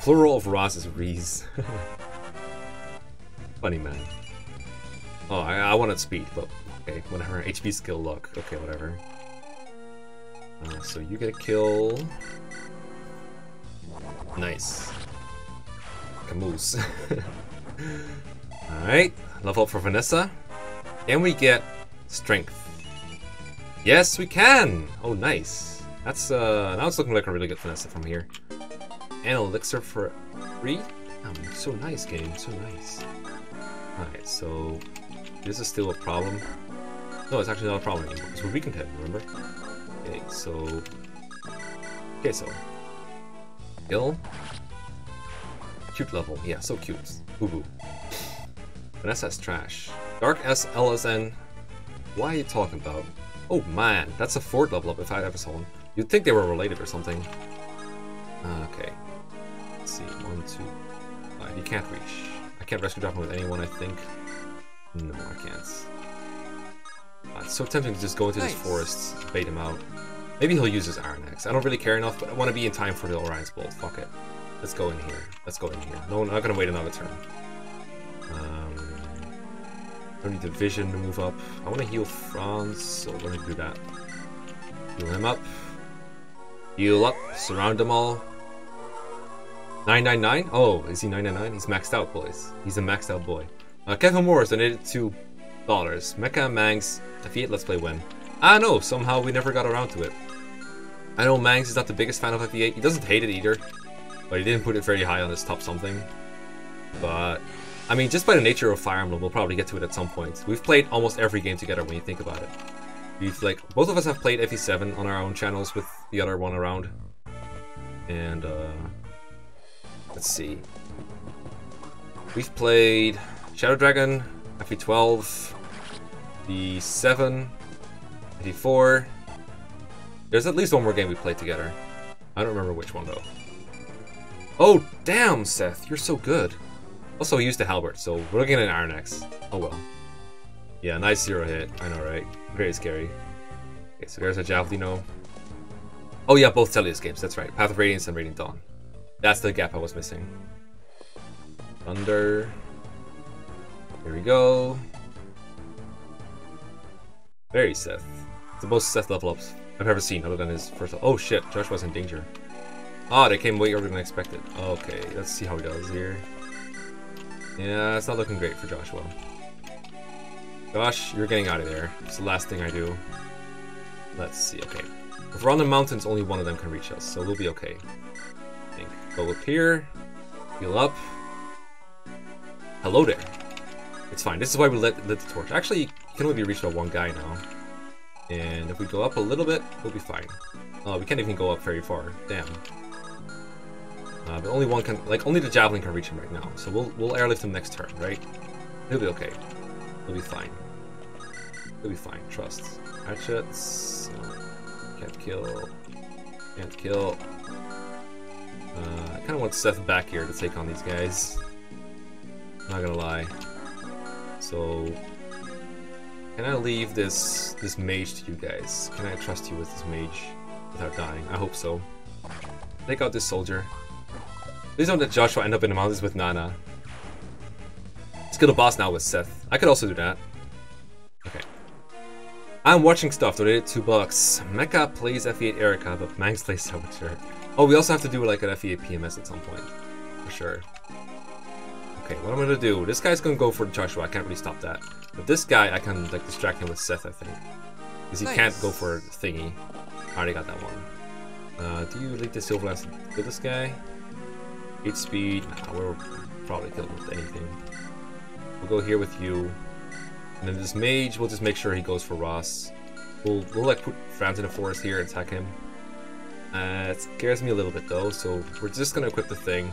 Plural of Ross is Reese. <laughs> Funny man. Oh, I, I wanted speed, but okay, whatever. <laughs> HP skill luck. Okay, whatever. Uh, so you get a kill. Nice. Camoose. <laughs> Alright, level up for Vanessa. And we get strength. Yes, we can! Oh, nice. That's, uh, now it's looking like a really good Vanessa from here. And elixir for three? Oh, so nice game, so nice. Alright, so this is still a problem. No, it's actually not a problem anymore, because we're weakened him, remember? Okay, so... Okay, so... Ill. Cute level, yeah, so cute. Boo boo. Vanessa's trash. Dark S LSN. Why are you talking about? Oh man, that's a fourth level up if I ever saw one. You'd think they were related or something. Uh, okay. Let's see. One, two, five. You can't reach. I can't rescue drop him with anyone, I think. No, I can't. Uh, it's so tempting to just go into nice. this forest, bait him out. Maybe he'll use his Iron Axe. I don't really care enough, but I want to be in time for the Orion's Bolt. Fuck it. Let's go in here. Let's go in here. No, I'm not gonna wait another turn. Um, don't need the vision to move up. I want to heal Franz, so we're gonna do that. Heal him up. Heal up. Surround them all. 999? Oh, is he 999? He's maxed out, boys. He's a maxed out boy. Uh, Kevin Morris donated two dollars. Mekkah Mangs, FE8 Let's Play win. Ah no, somehow we never got around to it. I know Mangs is not the biggest fan of FE8. He doesn't hate it either, but he didn't put it very high on his top something. But I mean, just by the nature of Fire Emblem, we'll probably get to it at some point. We've played almost every game together when you think about it. We've like both of us have played FE7 on our own channels with the other one around, and uh, let's see. We've played Shadow Dragon, FE12, the 7, FE4. There's at least one more game we played together. I don't remember which one though. Oh damn, Seth, you're so good. Also, he used the halberd, so we're looking at an Iron Axe. Oh well. Yeah, nice zero hit. I know, right? Very scary. Okay, so there's a Javelino. Oh yeah, both Tellius games, that's right. Path of Radiance and Radiant Dawn. That's the gap I was missing. Thunder. Here we go. Very Seth. The most Seth level ups I've ever seen, other than his first. Oh shit, Joshua's in danger. Oh, they came way earlier than I expected. Okay, let's see how he does here. Yeah, it's not looking great for Joshua. Josh, you're getting out of there. It's the last thing I do. Let's see, okay. If we're on the mountains, only one of them can reach us, so we'll be okay. I think. Go up here, heal up. Hello there. It's fine. This is why we lit, lit the torch. Actually, can only be reached by one guy now. And if we go up a little bit, we'll be fine. Oh, we can't even go up very far. Damn. Uh, but only one can, like, only the javelin can reach him right now. So we'll we'll airlift him next turn, right? He'll be okay. He'll be fine. He'll be fine. Trust. Hatchets. Uh, can't kill. Can't kill. Uh, I kind of want Seth back here to take on these guys. Not gonna lie. So, can I leave this this mage to you guys? Can I trust you with this mage without dying? I hope so. Take out this soldier. Please don't let Joshua end up in the mountains with Nana. Let's kill the boss now with Seth. I could also do that. Okay. I'm watching stuff donated two bucks. Mekkah plays FE8 Eirika, but Mangs plays Saboteur. Oh, we also have to do like an FE8 PMS at some point. For sure. Okay, what I'm gonna do, this guy's gonna go for the Joshua, I can't really stop that. But this guy, I can like distract him with Seth, I think. Because he Nice. can't go for thingy. I already got that one. Uh, do you lead the Silver Lance with this guy? 8 speed, nah, we'll probably kill him with anything. We'll go here with you. And then this mage, we'll just make sure he goes for Ross. We'll, we'll like put Franz in the forest here and attack him. Uh, it scares me a little bit though, so we're just gonna equip the thing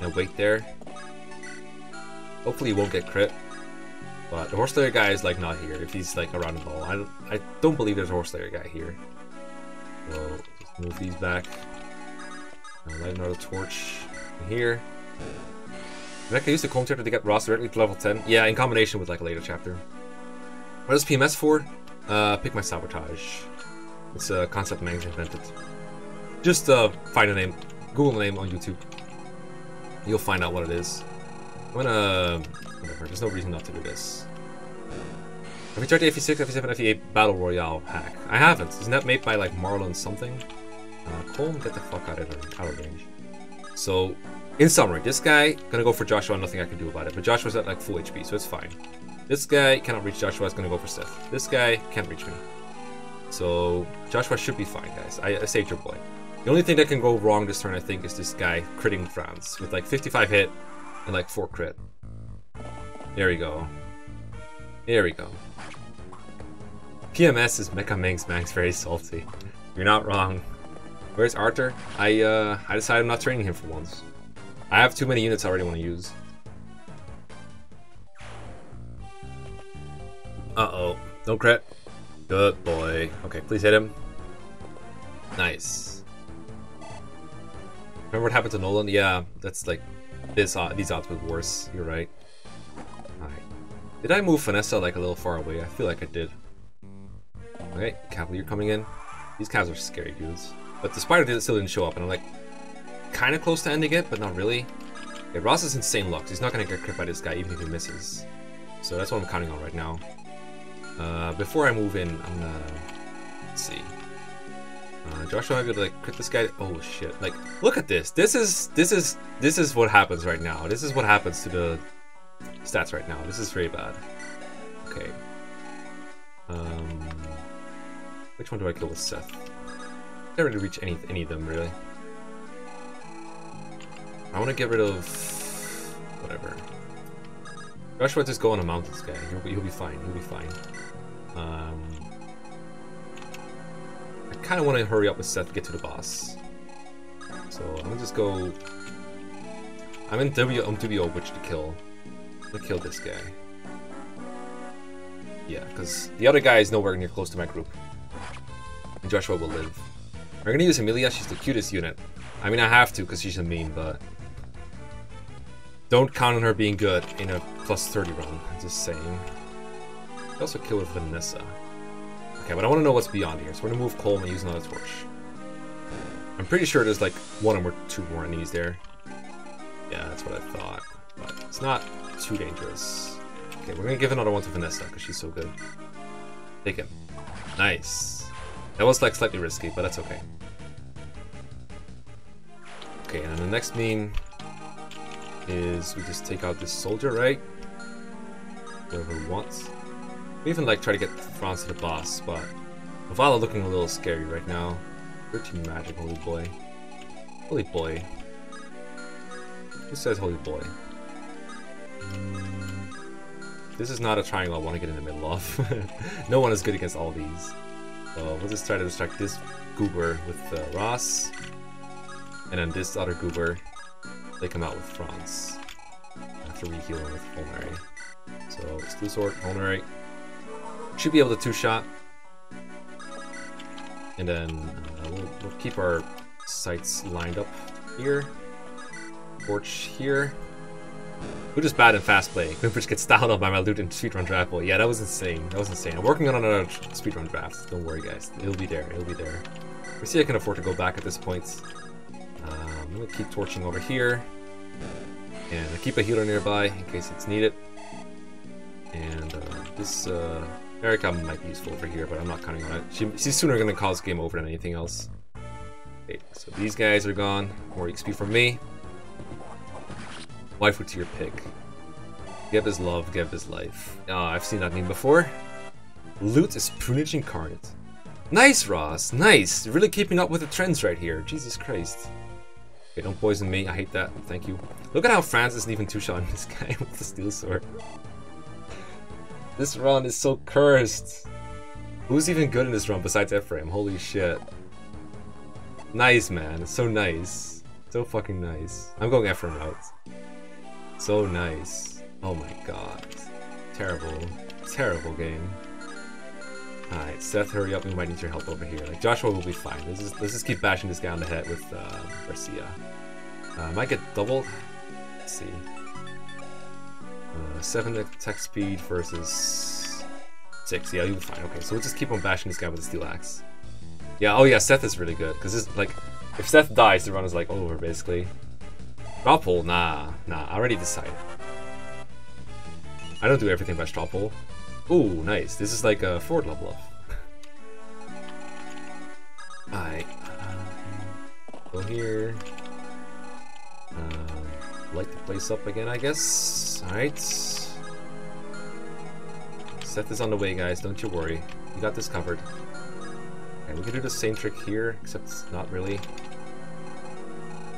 and wait there. Hopefully he won't get crit. But the Horse Slayer guy is like not here if he's like around the ball. I don't, I don't believe there's a Horse Slayer guy here. So move these back. And light another torch in here. Did I can use the Comb Chapter to get Ross directly to level 10? Yeah, in combination with like a later chapter. What is PMS for? Uh, pick my sabotage. It's a concept Mangs invented. Just uh, find a name, Google the name on YouTube. You'll find out what it is. I'm gonna... Whatever, there's no reason not to do this. Have you tried the FE6, FE7, FE8 Battle Royale hack? I haven't. Isn't that made by like Marlon something? Uh, Colm, get the fuck out of here, out of range. So, in summary, this guy gonna go for Joshua, nothing I can do about it. But Joshua's at like full HP, so it's fine. This guy cannot reach Joshua, is gonna go for Seth. This guy can't reach me. So Joshua should be fine, guys. I, I saved your boy. The only thing that can go wrong this turn, I think, is this guy critting Franz with like 55 hit and like 4 crit. There we go. There we go. PMS is Mekkah Mangs Mangs very salty. You're not wrong. Where's Artur? I uh I decided I'm not training him for once. I have too many units I already want to use. Uh-oh. No crit. Good boy. Okay, please hit him. Nice. Remember what happened to Nolan? Yeah, that's like this. Uh, these odds were worse. You're right. Alright. Did I move Vanessa like a little far away? I feel like I did. Okay, Cavalier coming in. These calves are scary dudes. But the spider did, still didn't show up, and I'm like kind of close to ending it, but not really. Okay, Ross is insane luck. He's not gonna get crit by this guy even if he misses. So that's what I'm counting on right now. Uh, before I move in, I'm gonna let's see. Uh, Joshua might be able to like crit this guy. Oh shit! Like, look at this. This is this is this is what happens right now. This is what happens to the stats right now. This is very bad. Okay. Um, which one do I kill with Seth? Don't really reach any any of them really. I want to get rid of whatever. Joshua just go on a mountains guy. He'll be, he'll be fine. He'll be fine. Um, I kind of want to hurry up with Seth to get to the boss. So I'm gonna just go. I'm in W. I'm WO which to kill. Gonna kill this guy. Yeah, because the other guy is nowhere near close to my group. And Joshua will live. We're gonna use Amelia. She's the cutest unit. I mean, I have to because she's a meme, but don't count on her being good in a plus 30 run. I'm just saying. I also kill with Vanessa. Okay, but I want to know what's beyond here, so we're gonna move Colm and use another torch. I'm pretty sure there's like one or two more enemies there. Yeah, that's what I thought. But it's not too dangerous. Okay, we're gonna give another one to Vanessa because she's so good. Take him. Nice. That was like slightly risky, but that's okay. Okay, and the next meme is we just take out this soldier, right? Whoever wants. We even like try to get Franz to the boss, but Navala looking a little scary right now. 13 magic, holy boy. Holy boy. Who says holy boy? Mm, this is not a triangle I want to get in the middle of. <laughs> no one is good against all these. So we'll just try to distract this goober with uh, Ross. And then this other goober, they come out with Franz. After we heal him with Pulmonary. So, Sword, Pulmonary. Should be able to two-shot. And then uh, we'll, we'll keep our sights lined up here. Torch here. We're just bad in fast play. <laughs> Quimpers gets styled up by my Lute in speedrun draft. Well, yeah, that was insane. That was insane. I'm working on another speedrun draft. Don't worry, guys. It'll be there. It'll be there. We see I can afford to go back at this point. Um, I'm gonna keep torching over here. And I keep a healer nearby in case it's needed. And uh, this uh, Eirika might be useful over here, but I'm not counting on it. She, she's sooner gonna cause game over than anything else. Okay, so these guys are gone. More XP from me. Waifu to your pick. Give his love, give his life. Oh, I've seen that meme before. Lute is prunage incarnate. Nice, Ross. Nice. Really keeping up with the trends right here. Jesus Christ. Okay, don't poison me. I hate that. Thank you. Look at how Franz isn't even two-shotting this <laughs> guy with the steel sword. This run is so cursed. Who's even good in this run besides Ephraim? Holy shit. Nice, man. So nice. So fucking nice. I'm going Ephraim out. So nice. Oh my god. Terrible. Terrible game. Alright, Seth, hurry up. We might need your help over here. Like, Joshua will be fine. Let's just, let's just keep bashing this guy on the head with uh, Garcia. Uh, might get double. Let's see. Uh, 7 attack speed versus 6. Yeah, you'll be fine. Okay, so we'll just keep on bashing this guy with the steel axe. Yeah, oh yeah, Seth is really good. Because like, if Seth dies, the run is, like, over, basically. Hole? Nah, nah. I already decided. I don't do everything by drop Ooh, nice. This is like a Ford level up. Alright. Um, go here. Um, light the place up again, I guess. Alright. Seth is on the way, guys. Don't you worry. You got this covered. And we can do the same trick here, except not really.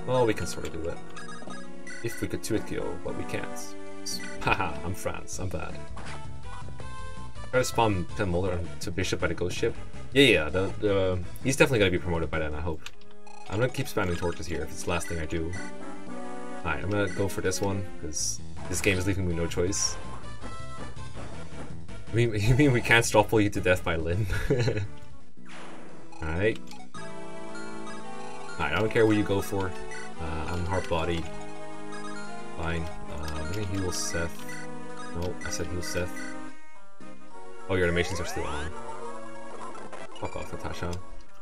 Well, we can sort of do it. If we could do it, go, but we can't. <laughs> Haha, I'm Franz. I'm bad. Try to spawn Pen Moulder to Bishop by the Ghost Ship. Yeah, yeah, the, the, he's definitely gonna be promoted by then, I hope. I'm gonna keep spamming torches here if it's the last thing I do. Alright, I'm gonna go for this one, because this game is leaving me no choice. I mean, <laughs> you mean we can't stop you to death by Lyn? <laughs> Alright. Alright, I don't care what you go for. Uh, I'm hard Body. Fine. Uh, I'm gonna heal Seth. No, I said heal Seth. Oh, your animations are still on. Fuck off, Natasha.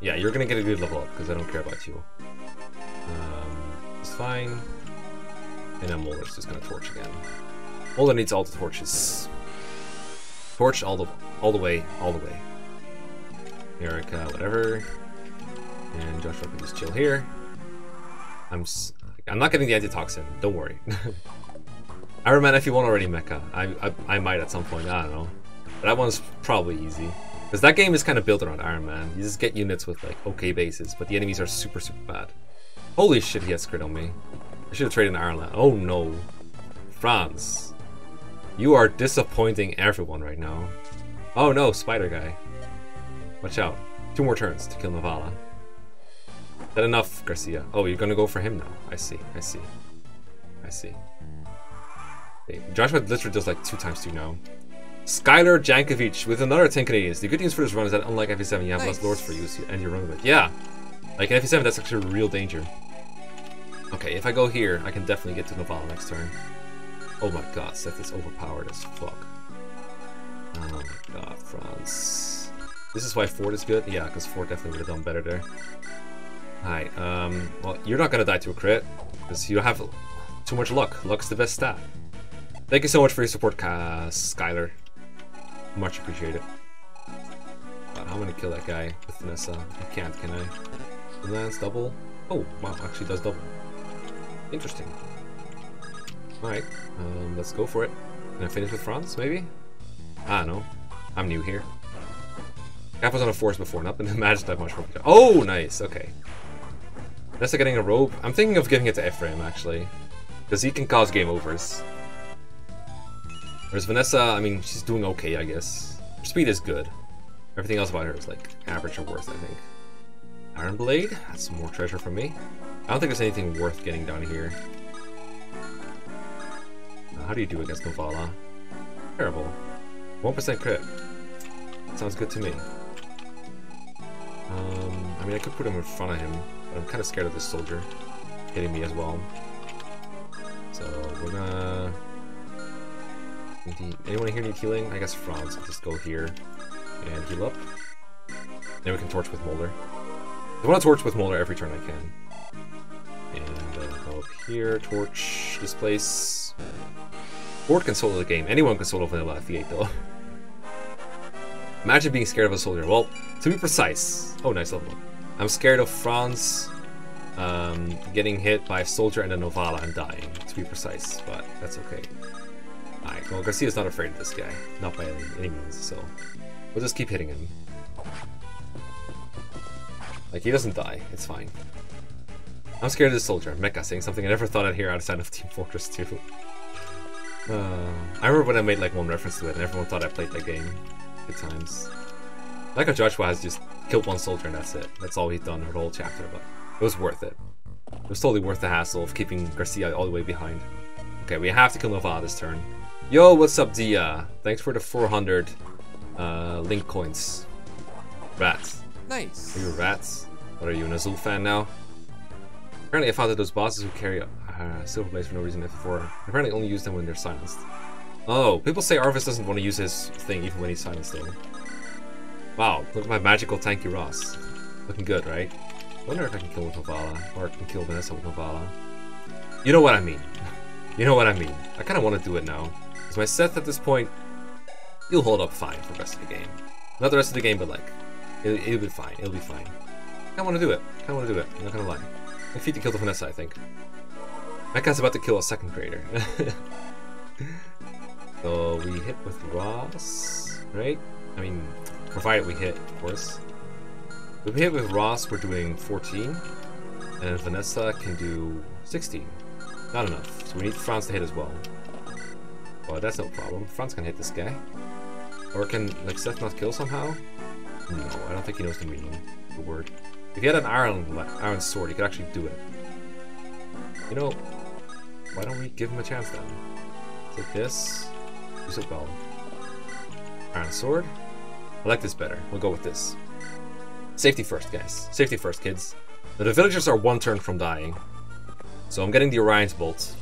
Yeah, you're gonna get a good level up, because I don't care about you. Um, it's fine. And then Moulder's just gonna torch again. Moulder needs all the torches. Torch all the all the way, all the way. Eirika, whatever. And Joshua can just chill here. I'm s I'm not getting the antitoxin. Don't worry. <laughs> Iron Man if you want already Mekkah. I, I I might at some point. I don't know. That one's probably easy. Because that game is kind of built around Iron Man. You just get units with like okay bases, but the enemies are super super bad. Holy shit, he has crit on me. I should have traded in Ireland. Oh no. Franz. You are disappointing everyone right now. Oh no, spider guy. Watch out. Two more turns to kill Novala. That enough, Garcia? Oh, you're gonna go for him now. I see, I see. I see. Joshua literally does like two times two now. Skylar Jankovic with another 10 Canadians. The good news for this run is that unlike FE7, you have nice. less lords for use and you run with. Yeah! Like in FE7, that's actually a real danger. Okay, if I go here, I can definitely get to Novala next turn. Oh my god, Seth is overpowered as fuck. Oh my god, Franz. This is why Forde is good? Yeah, because Forde definitely would have done better there. Hi, um, well, you're not gonna die to a crit, because you have too much luck. Luck's the best stat. Thank you so much for your support, Skylar. Much appreciated. But I'm gonna kill that guy with Vanessa. I can't, can I? Lance double? Oh, wow, actually does double. Interesting. Alright, um, let's go for it. Can I finish with Franz, maybe? I don't know. I'm new here. Cap was on a force before, not been matched that much. Oh, nice, okay. Vanessa getting a rope. I'm thinking of giving it to Ephraim, actually. Because he can cause game overs. Whereas Vanessa, I mean, she's doing okay, I guess. Her speed is good. Everything else about her is, like, average or worse, I think. Iron Blade? That's more treasure for me. I don't think there's anything worth getting down here. Uh, how do you do against Novala? Terrible. 1% crit. Sounds good to me. Um, I mean, I could put him in front of him, but I'm kind of scared of this soldier hitting me as well. So, we're gonna... Anyone here need healing? I guess Franz. Just go here and heal up. Then we can torch with Moulder. I want to torch with Moulder every turn I can. And uh, go up here, torch this place. Forde can solo the game. Anyone can solo Vanilla FE8 though. <laughs> Imagine being scared of a soldier. Well, to be precise. Oh, nice level. I'm scared of Franz um, getting hit by a soldier and a Novala and dying, to be precise, but that's okay. Alright, well, Garcia's not afraid of this guy. Not by any, means, so... We'll just keep hitting him. Like, he doesn't die. It's fine. I'm scared of this soldier. Mekkah saying something I never thought I'd hear outside of <laughs> Team Fortress 2. Uh, I remember when I made like one reference to it and everyone thought I played that game. Good times. Like how Joshua has just killed one soldier and that's it. That's all he's done the whole chapter, but it was worth it. It was totally worth the hassle of keeping Garcia all the way behind. Okay, we have to kill Nova this turn. Yo, what's up, Dia? Thanks for the 400 uh, link coins. Rats. Nice. Are you rats? What are you, an Azul fan now? Apparently I found that those bosses who carry uh, silver blades for no reason before apparently only use them when they're silenced. Oh, people say Arvis doesn't want to use his thing even when he's silenced though. Wow, look at my magical tanky Ross. Looking good, right? wonder if I can kill with Novala, or I can kill Vanessa with Novala. You know what I mean. <laughs> You know what I mean. I kind of want to do it now. My Seth at this point, you'll hold up fine for the rest of the game. Not the rest of the game, but like, it'll, it'll be fine. It'll be fine. I want to do it. I want to do it. I'm not gonna lie. I defeat to kill the Vanessa, I think. Mekkah's about to kill a second creator. <laughs> so we hit with Ross, right? I mean, provided we hit, of course. If we hit with Ross, we're doing 14, and Vanessa can do 16. Not enough, so we need Franz to hit as well. Well, that's no problem. Franz can hit this guy. Or can, like, Seth not kill somehow? No, I don't think he knows the meaning of the word. If he had an iron, iron sword, he could actually do it. You know, why don't we give him a chance then? Take this. Use it well. Iron sword. I like this better. We'll go with this. Safety first, guys. Safety first, kids. Now, the villagers are one turn from dying. So I'm getting the Orion's Bolt.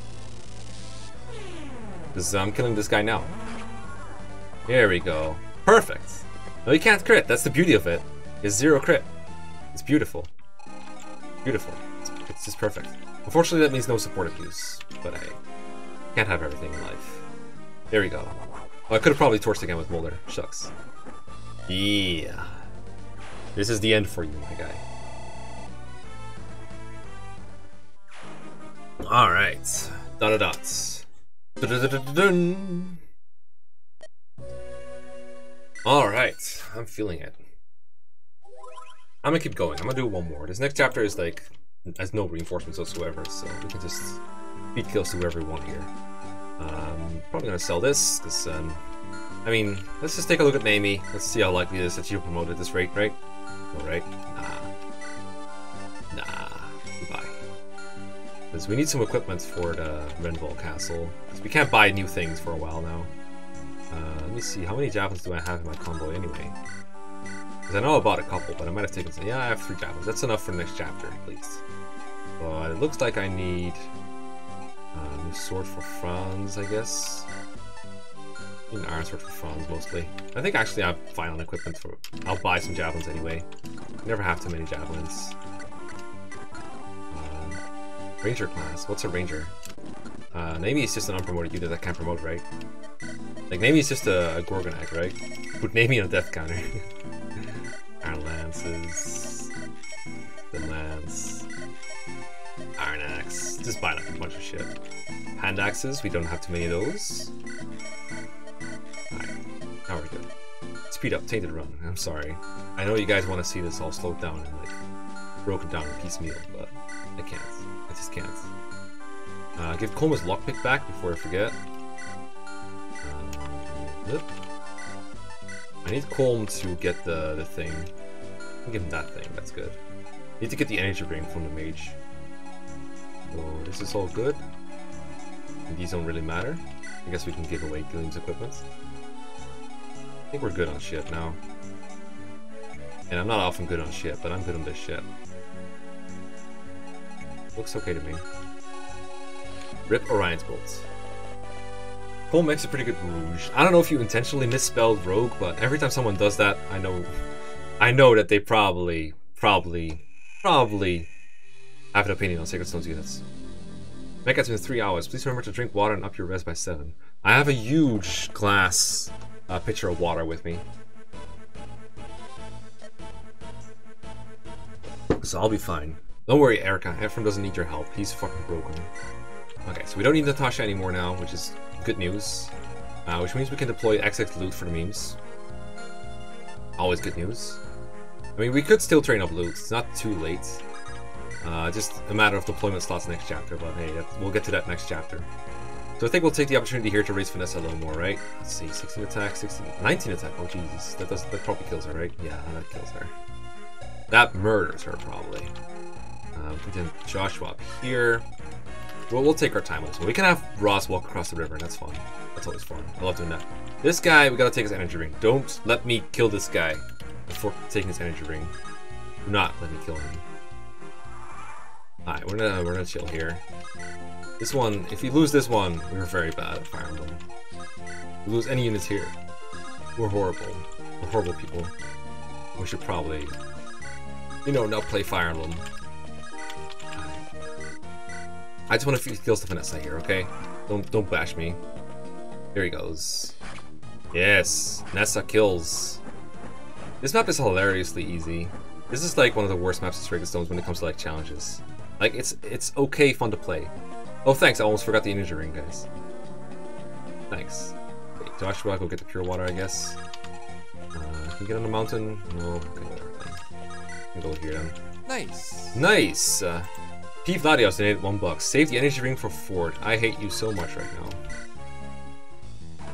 Because I'm killing this guy now. There we go. Perfect. No, you can't crit. That's the beauty of it. It's zero crit. It's beautiful. Beautiful. It's, it's just perfect. Unfortunately, that means no support abuse. But I can't have everything in life. There we go. Oh, I could have probably torched again with Moulder. Shucks. Yeah. This is the end for you, my guy. Alright. Dot -da dots. Alright. I'm feeling it. I'm gonna keep going. I'm gonna do one more. This next chapter is like has no reinforcements whatsoever, so we can just beat kills to whoever we want here. Um, probably gonna sell this, because, um, I mean, let's just take a look at Neimi. Let's see how likely it is that she'll promote at this rate, right? Alright. Nah. Nah. Because we need some equipment for the Renvall Castle. Because we can't buy new things for a while now. Uh, let me see, how many javelins do I have in my convoy anyway? Because I know I bought a couple, but I might have taken some. Yeah, I have three javelins. That's enough for the next chapter, at least. But it looks like I need a new sword for Franz, I guess. An iron sword for Franz, mostly. I think actually I have fine on equipment for... I'll buy some javelins anyway. Never have too many javelins. Ranger class. What's a ranger? Uh, maybe it's just an unpromoted unit that can't promote, right? Like, maybe it's just a, a Gorgon egg, right? Put Neimi on a death counter. <laughs> Iron lances. The lance. Iron axe. Just buy like a bunch of shit. Hand axes, we don't have too many of those. Alright, now we're good. Speed up, tainted run. I'm sorry. I know you guys want to see this all slowed down and like broken down and piecemeal, but I can't. I just can't. Uh, give Colma's lockpick back before I forget. Uh, I need Colm to get the, the thing. I'll give him that thing, that's good. Need to get the energy ring from the mage. Oh, this is all good. These don't really matter. I guess we can give away Gilliam's equipment. I think we're good on shit now. And I'm not often good on shit, but I'm good on this shit. Looks okay to me. Rip Orion's bolts. Cole makes a pretty good rouge. I don't know if you intentionally misspelled rogue, but every time someone does that, I know I know that they probably, probably, probably have an opinion on Sacred Stones units. Make it in three hours. Please remember to drink water and up your res by seven. I have a huge glass uh, pitcher of water with me. So I'll be fine. Don't worry, Eirika. Ephraim doesn't need your help. He's fucking broken. Okay, so we don't need Natasha anymore now, which is good news. Uh, which means we can deploy XX Lute for the memes. Always good news. I mean, we could still train up Lute. It's not too late. Uh, just a matter of deployment slots next chapter, but hey, we'll get to that next chapter. So I think we'll take the opportunity here to raise Vanessa a little more, right? Let's see, 16 attack, 16, 19 attack. Oh Jesus, that does that probably kills her, right? Yeah, that kills her. That murders her probably. Um, then Joshua up here. Well, we'll take our time also. We can have Ross walk across the river, and that's fun. That's always fun. I love doing that. This guy, we gotta take his energy ring. Don't let me kill this guy before taking his energy ring. Do not let me kill him. Alright, we're gonna we're gonna chill here. This one, if you lose this one, we're very bad at Fire Emblem. We lose any units here, we're horrible. We're horrible people. We should probably, you know, not play Fire Emblem. I just want to kills to Vanessa here, okay? Don't don't bash me. There he goes. Yes, Nessa kills. This map is hilariously easy. This is like one of the worst maps in Sacred Stones when it comes to like challenges. Like it's it's okay fun to play. Oh thanks, I almost forgot the energy ring, guys. Thanks. Wait, Joshua, go get the pure water, I guess. Uh, can get on the mountain? No. Okay. Go here then. Nice. Nice. Uh, P. Vladios donated one buck. Save the energy ring for Forde. I hate you so much right now.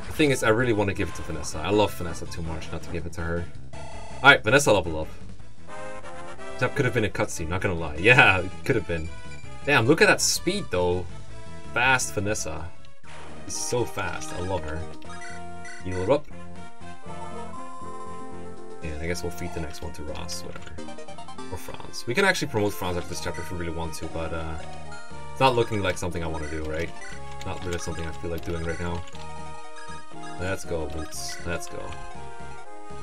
The thing is, I really want to give it to Vanessa. I love Vanessa too much not to give it to her. Alright, Vanessa level up. That could have been a cutscene, not gonna lie. <laughs> Yeah, it could have been. Damn, look at that speed though. Fast Vanessa. She's so fast. I love her. Heal her up. And I guess we'll feed the next one to Ross, whatever. Or Franz. We can actually promote Franz after this chapter if we really want to, but uh, it's not looking like something I want to do, right? Not really something I feel like doing right now. Let's go, Boots. Let's go.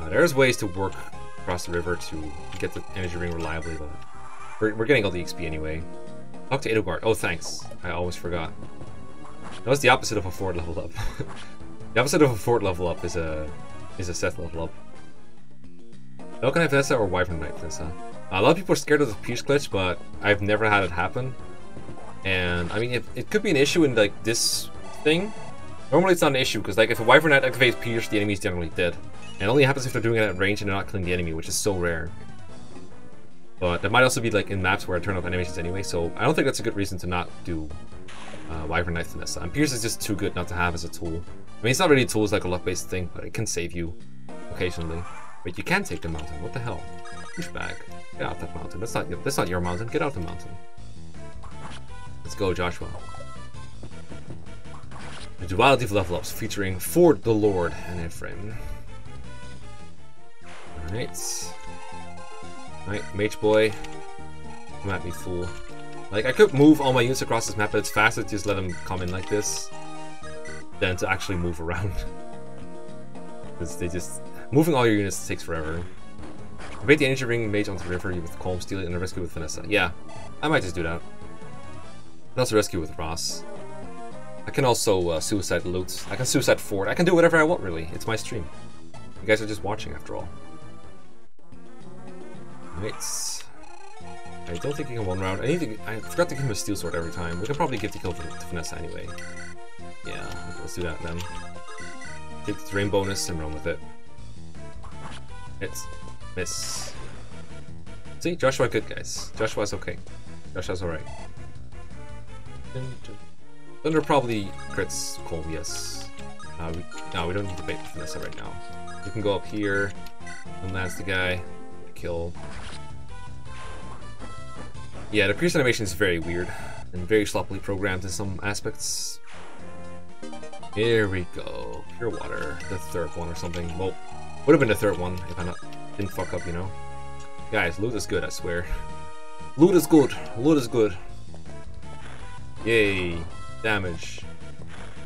Uh, there's ways to work across the river to get the energy ring reliably, but we're, we're getting all the XP anyway. Talk to Edelgard. Oh, thanks. I always forgot. That was the opposite of a Forde level up. <laughs> the opposite of a Forde level up is a is a Seth level up. Falcon Knight Vanessa or Wyvern Knight Vanessa? A lot of people are scared of the Pierce glitch, but I've never had it happen. And I mean, it, it could be an issue in like this thing. Normally it's not an issue, because like if a Wyvern Knight activates Pierce, the enemy's generally dead. And it only happens if they're doing it at range and they're not killing the enemy, which is so rare. But that might also be like in maps where I turn off animations anyway, so I don't think that's a good reason to not do uh, Wyvern Knight Vanessa. And Pierce is just too good not to have as a tool. I mean, it's not really a tool, it's like a luck-based thing, but it can save you occasionally. But you can take the mountain, what the hell? Pushback. Get out that mountain. That's not that's not your mountain. Get out the mountain. Let's go, Joshua. The duality of level ups featuring Forde the Lord and Ephraim. Alright. Alright, Mage Boy. Come at me, fool. Like, I could move all my units across this map, but it's faster to just let them come in like this than to actually move around. <laughs> Because they just... Moving all your units takes forever. Invade the energy ring mage onto the river with Colm, steal it, and rescue with Vanessa. Yeah, I might just do that. And also rescue with Ross. I can also uh, suicide loot. I can suicide Forde. I can do whatever I want, really. It's my stream. You guys are just watching, after all. I don't think he can one round. I need to. I forgot to give him a steel sword every time. We can probably give the kill to, to Vanessa anyway. Yeah, okay, let's do that then. Take the terrain bonus and run with it. It's miss. See, Joshua good guys. Joshua's okay. Joshua's alright. Thunder probably crits Colm, yes. Uh, we, no, we don't need to bait Vanessa right now. We can go up here and that's the guy. Kill. Yeah, the Pierce animation is very weird and very sloppily programmed in some aspects. Here we go. Pure water, the third one or something. Well, would have been the third one if I not, didn't fuck up, you know. Guys, Lute is good, I swear. Lute is good. Lute is good. Yay. Damage.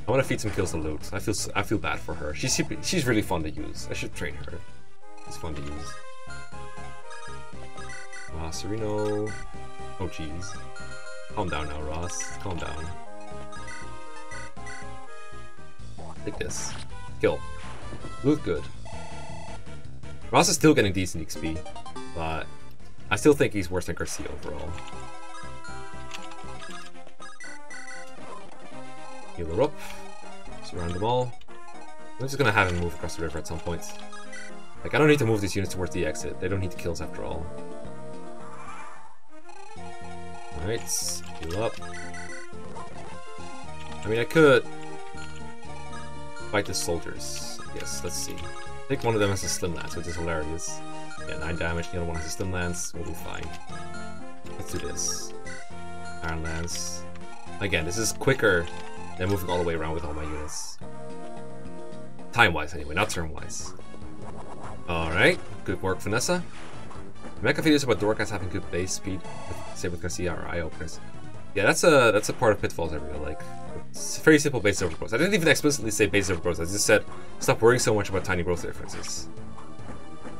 I want to feed some kills to Lute. I feel I feel bad for her. She's she's really fun to use. I should train her. It's fun to use. Ah, Sereno. Oh, jeez. Calm down now, Ross. Calm down. Take this. Kill. Lute good. Ross is still getting decent XP, but I still think he's worse than Garcia overall. Heal her up. Surround them all. I'm just gonna have him move across the river at some point. Like, I don't need to move these units towards the exit. They don't need the kills after all. Alright, heal up. I mean, I could fight the soldiers. Yes, let's see. I think one of them has a slim lance, which is hilarious. Yeah, 9 damage, the other one has a slim lance. We'll be fine. Let's do this. Iron lance. Again, this is quicker than moving all the way around with all my units. Time-wise, anyway, not turn-wise. Alright, good work, Vanessa. Mekkah videos about Dorcas having good base speed, same with Garcia or eye openers. Yeah, that's a that's a part of Pitfalls I really like. Very simple base overgrowth. I didn't even explicitly say base overgrowth, I just said stop worrying so much about tiny growth differences.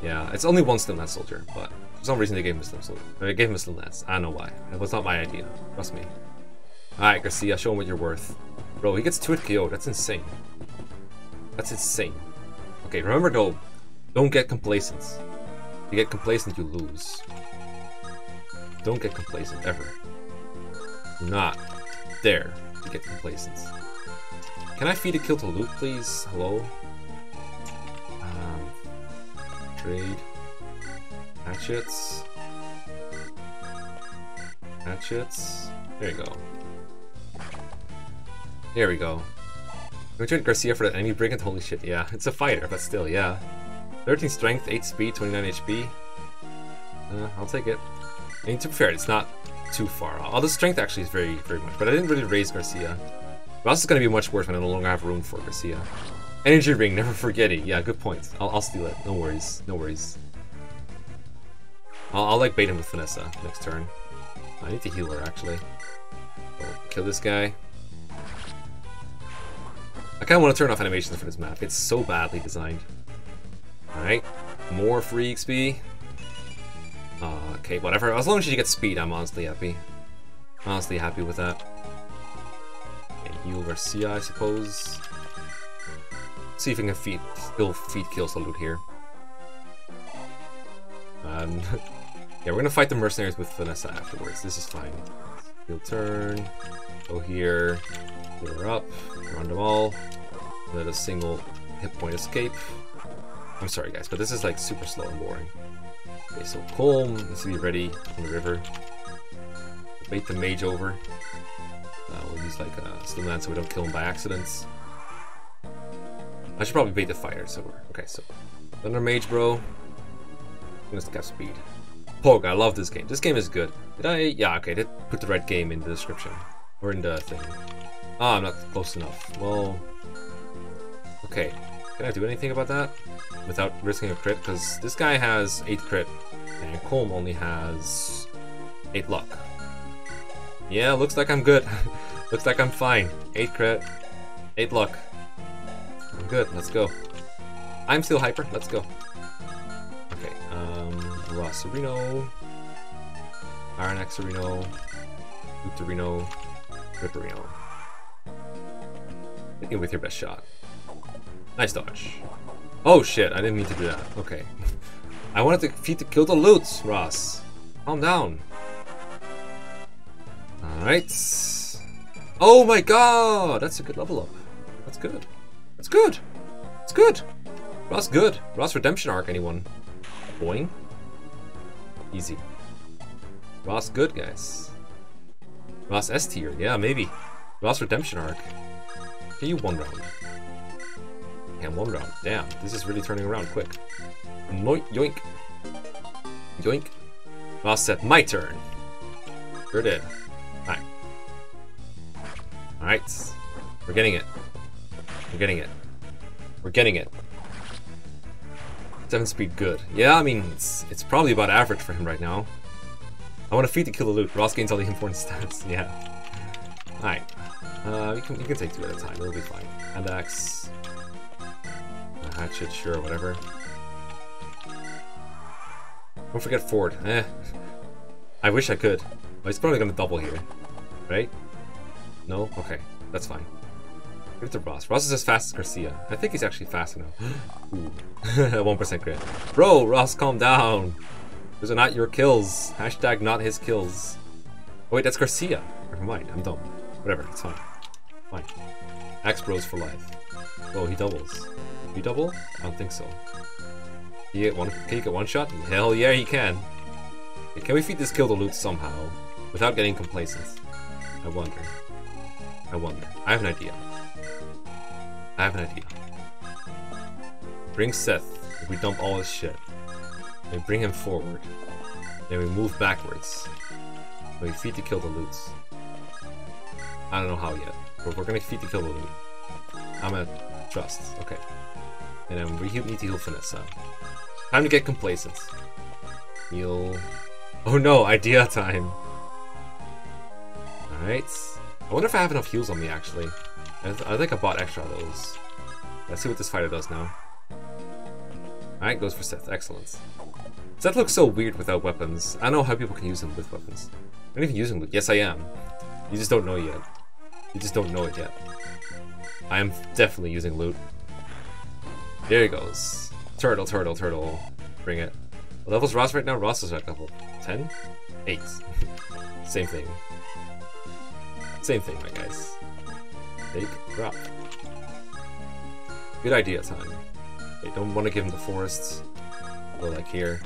Yeah, it's only one Slim soldier, but for some reason they gave him a Slim soldier. They gave him a Slim Lance. I don't know why. It was not my idea. Trust me. Alright, Garcia, show him what you're worth. Bro, he gets 2 hit KO. That's insane. That's insane. Okay, remember though, don't get complacent. If you get complacent, you lose. Don't get complacent, ever. Not dare to get complacent. Can I feed a kill to please? Hello? Um, trade. Hatchets. Hatchets. There you go. There we go. We trade Garcia for that enemy brigand? Holy shit, yeah. <laughs> It's a fighter, but still, yeah. 13 strength, 8 speed, 29 HP. Uh, I'll take it. I mean, to be fair, it's not too far. Although strength actually is very, very much. But I didn't really raise Garcia. Ross is going to be much worse when I no longer have room for Garcia. Energy ring, <laughs> never forget it. Yeah, good point. I'll, I'll steal it. No worries. No worries. I'll, I'll like bait him with Vanessa next turn. I need to heal her actually. Oh, kill this guy. I kind of want to turn off animations for this map. It's so badly designed. Alright, more free XP. Uh, okay, whatever. As long as she gets speed, I'm honestly happy. Honestly happy with that. Okay, heal Garcia, I suppose. See if we can feed, still feed kill Lute here. Um, <laughs> yeah, we're gonna fight the mercenaries with Vanessa afterwards. This is fine. Heal turn. Go here. Heal her up. Run them all. Let a single hit point escape. I'm sorry guys, but this is like super slow and boring. Okay, so Colm needs to be ready on the river. Bait the mage over. Uh, we'll use like a slim lance so we don't kill him by accidents. I should probably bait the fire, so we're okay. So Thunder Mage, bro. Let's get speed. Pog, I love this game. This game is good. Did I? Yeah, okay. Did put the right game in the description or in the thing. Ah, I'm not close enough. Well, okay. Can I do anything about that without risking a crit? Because this guy has 8 crit, and Colm only has 8 luck. Yeah, looks like I'm good. <laughs> looks like I'm fine. 8 crit, 8 luck. I'm good, let's go. I'm still hyper, let's go. Okay, um, Rossarino, Iron Axarino, Uterino, Ripperino. Hit with your best shot. Nice dodge. Oh shit, I didn't mean to do that. Okay. I wanted to feed to kill the Lute, Ross. Calm down. Alright. Oh my god! That's a good level up. That's good. That's good. That's good. Ross good. Ross redemption arc, anyone? Boing. Easy. Ross good, guys. Ross S tier, yeah, maybe. Ross redemption arc. Can you one round? And one round. Damn, this is really turning around quick. Yoink. Yoink. Yoink. Ross said, my turn. Sure did. Alright. Alright. We're getting it. We're getting it. We're getting it. 7 speed good. Yeah, I mean, it's, it's probably about average for him right now. I want to feed to kill the Lute. Ross gains all the important <laughs> stats. Yeah. Alright. Uh, you can, can take two at a time. It'll be fine. Hand axe. Hatchet, sure, whatever. Don't forget Forde. Eh. I wish I could. But he's probably gonna double here. Right? No? Okay. That's fine. Give it to Ross. Ross is as fast as Garcia. I think he's actually fast enough. <gasps> Ooh. <laughs> 1% crit. Bro, Ross, calm down. Those are not your kills. Hashtag not his kills. Oh, wait, that's Garcia. Never mind. I'm dumb. Whatever. It's fine. Fine. Axe Bros for life. Oh, he doubles. You double? I don't think so. You get one, can you get one shot? Hell yeah, he can. Can we feed this kill to Lute somehow? Without getting complacent? I wonder. I wonder. I have an idea. I have an idea. Bring Seth if we dump all his shit. We bring him forward. Then we move backwards. we feed to kill the Lute. I don't know how yet. But we're gonna feed to kill the Lute. I'm gonna trust. Okay. And then we need to heal Vanessa. Time to get complacent. Heal. Oh no, <laughs> idea time. Alright. I wonder if I have enough heals on me actually. I, th I think I bought extra of those. Let's see what this fighter does now. Alright, goes for Seth. Excellent. Seth looks so weird without weapons. I don't know how people can use him with weapons. I'm not even using Lute. Yes, I am. You just don't know yet. You just don't know it yet. I am definitely using Lute. There he goes. Turtle, turtle, turtle. Bring it. What level's Ross right now? Ross is at level 10? 8. <laughs> Same thing. Same thing, my guys. Take, drop. Good idea time. They don't want to give him the forests. Go like here.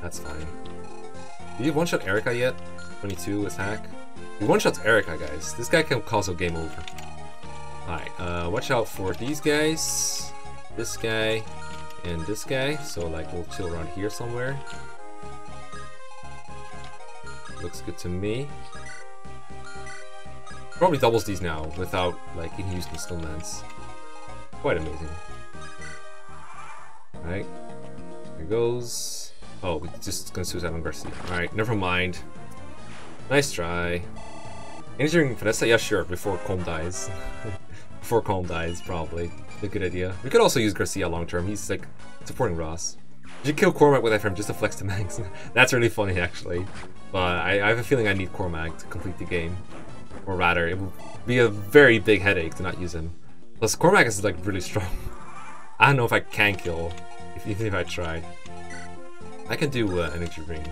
That's fine. Did you one-shot Eirika yet? 22 attack. You one-shot Eirika, guys. This guy can cause a game over. Alright, uh, watch out for these guys, this guy, and this guy. So, like, we'll chill around here somewhere. Looks good to me. Probably doubles these now without, like, using snowmans. Quite amazing. Alright. Here goes. Oh, we just gonna suicide on Garcia. Alright, never mind. Nice try. Injuring Vanessa? Yeah, sure, before Colm dies. <laughs> before Colm dies, probably. A good idea. We could also use Garcia long term. He's like supporting Ross. Did you kill Cormag with FM just to flex to Max. <laughs> That's really funny, actually. But I, I have a feeling I need Cormag to complete the game. Or rather, it will be a very big headache to not use him. Plus, Cormag is like really strong. <laughs> I don't know if I can kill, if, even if I try. I can do uh, Energy Ring.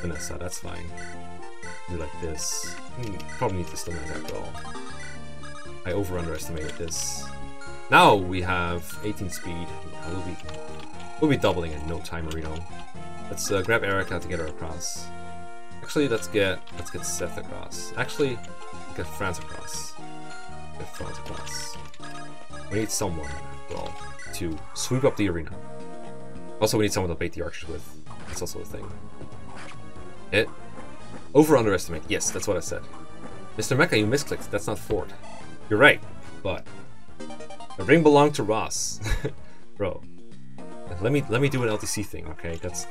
Vanessa, that's fine. Do like this. Hmm, probably need to still after all. I over underestimated this. Now we have 18 speed. Yeah, we'll, be, we'll be doubling in no time, Marino. Let's uh, grab Eirika to get her across. Actually, let's get let's get Seth across. Actually, get Franz across. Get Franz across. We need someone, well, to sweep up the arena. Also, we need someone to bait the archers with. That's also a thing. It. Over underestimate. Yes, that's what I said. Mr. Mekkah, you misclicked. That's not Forde. You're right, but the ring belonged to Ross, <laughs> bro. Let me let me do an LTC thing, okay? That's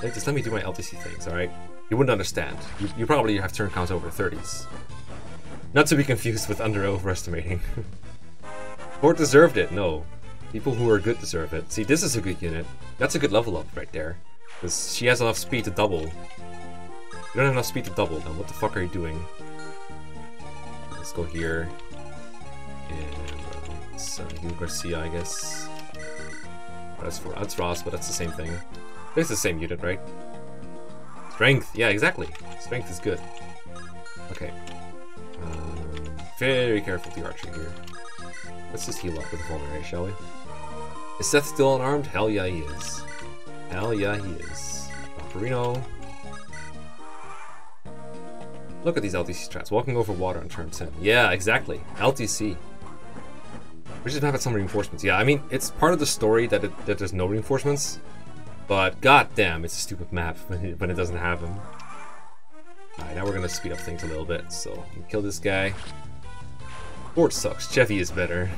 just let me do my LTC things, all right? You wouldn't understand. You, you probably have turn counts over 30s. Not to be confused with under overestimating. Forde <laughs> deserved it. No, people who are good deserve it. See, this is a good unit. That's a good level up right there, because she has enough speed to double. You don't have enough speed to double. Then what the fuck are you doing? Let's go here. And it's uh, Garcia, I guess. That's for that's Ross, but that's the same thing. It's the same unit, right? Strength, yeah, exactly. Strength is good. Okay. Um, very careful with the archer here. Let's just heal up with the vulnerary, shall we? Is Seth still unarmed? Hell yeah, he is. Hell yeah, he is. Valparino. Look at these LTC strats. Walking over water on turn 10. Yeah, exactly. LTC. We should have some reinforcements. Yeah, I mean, it's part of the story that, it, that there's no reinforcements. But goddamn, it's a stupid map <laughs> when it, doesn't have them. Alright, now we're gonna speed up things a little bit. So, kill this guy. Forde sucks. Chevy is better.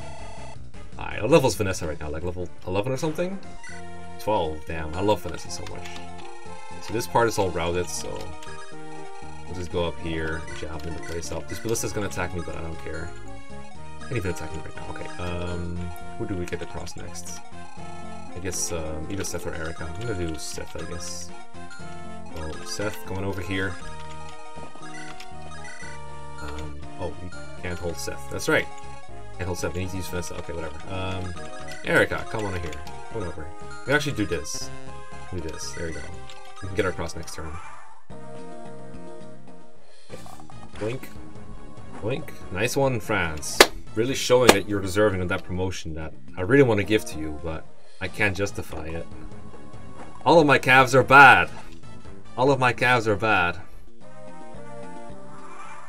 <laughs> Alright, what level's Vanessa right now? Like level 11 or something? 12, damn. I love Vanessa so much. So this part is all routed, so We'll just go up here, javelin the place up. This ballista's gonna attack me, but I don't care. Can't even attack me right now. Okay, um, who do we get across next? I guess um, either Seth or Eirika. I'm gonna do Seth, I guess. Oh, Seth, going over here. Um, oh, we can't hold Seth. That's right. Can't hold Seth. We need to use Vanessa. Okay, whatever. Um, Eirika, come on in here. Come over. We actually do this. Do this. There we go. We can get our cross next turn. Blink. Blink. Nice one, Franz. Really showing that you're deserving of that promotion that I really want to give to you, but I can't justify it. All of my calves are bad. All of my calves are bad.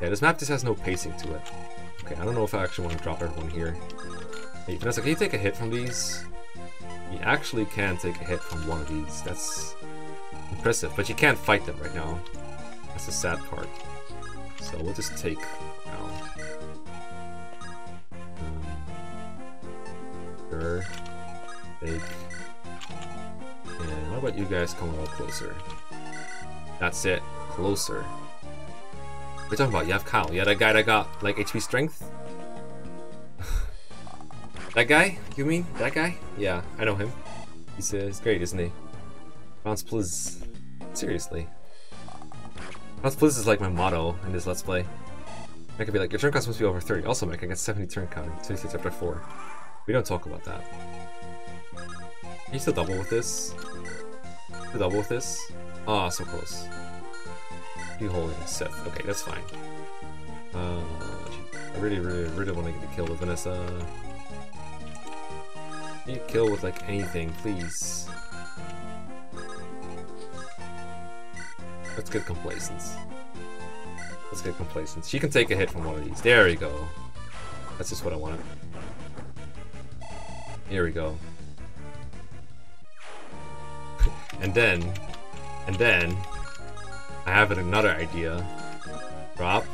Yeah, this map just has no pacing to it. Okay, I don't know if I actually want to drop everyone here. Hey, Vanessa, can you take a hit from these? You actually can take a hit from one of these. That's impressive, but you can't fight them right now. That's the sad part. So we'll just take sure. Take. And how about you guys come a little closer? That's it. Closer. What are you talking about? You have Kyle. Yeah, that guy that got like HP strength? <laughs> that guy? You mean? That guy? Yeah, I know him. He's, uh, he's great, isn't he? Bounce Blizz. Seriously. Bounce Blizz is like my motto in this Let's Play. I could be like, your turn count must be over 30. Also, Mike, I got 70 turn count. 26 after 4. We don't talk about that. Can you still double with this? Double with this? Ah, oh, so close. You holding Seth. Okay, that's fine. Uh, I really, really, really want to get a kill with Vanessa. Can you kill with like anything, please? Let's get complacence. Let's get complacence. She can take a hit from one of these. There we go. That's just what I wanted. Here we go. and then, and then, I have another idea. Drop,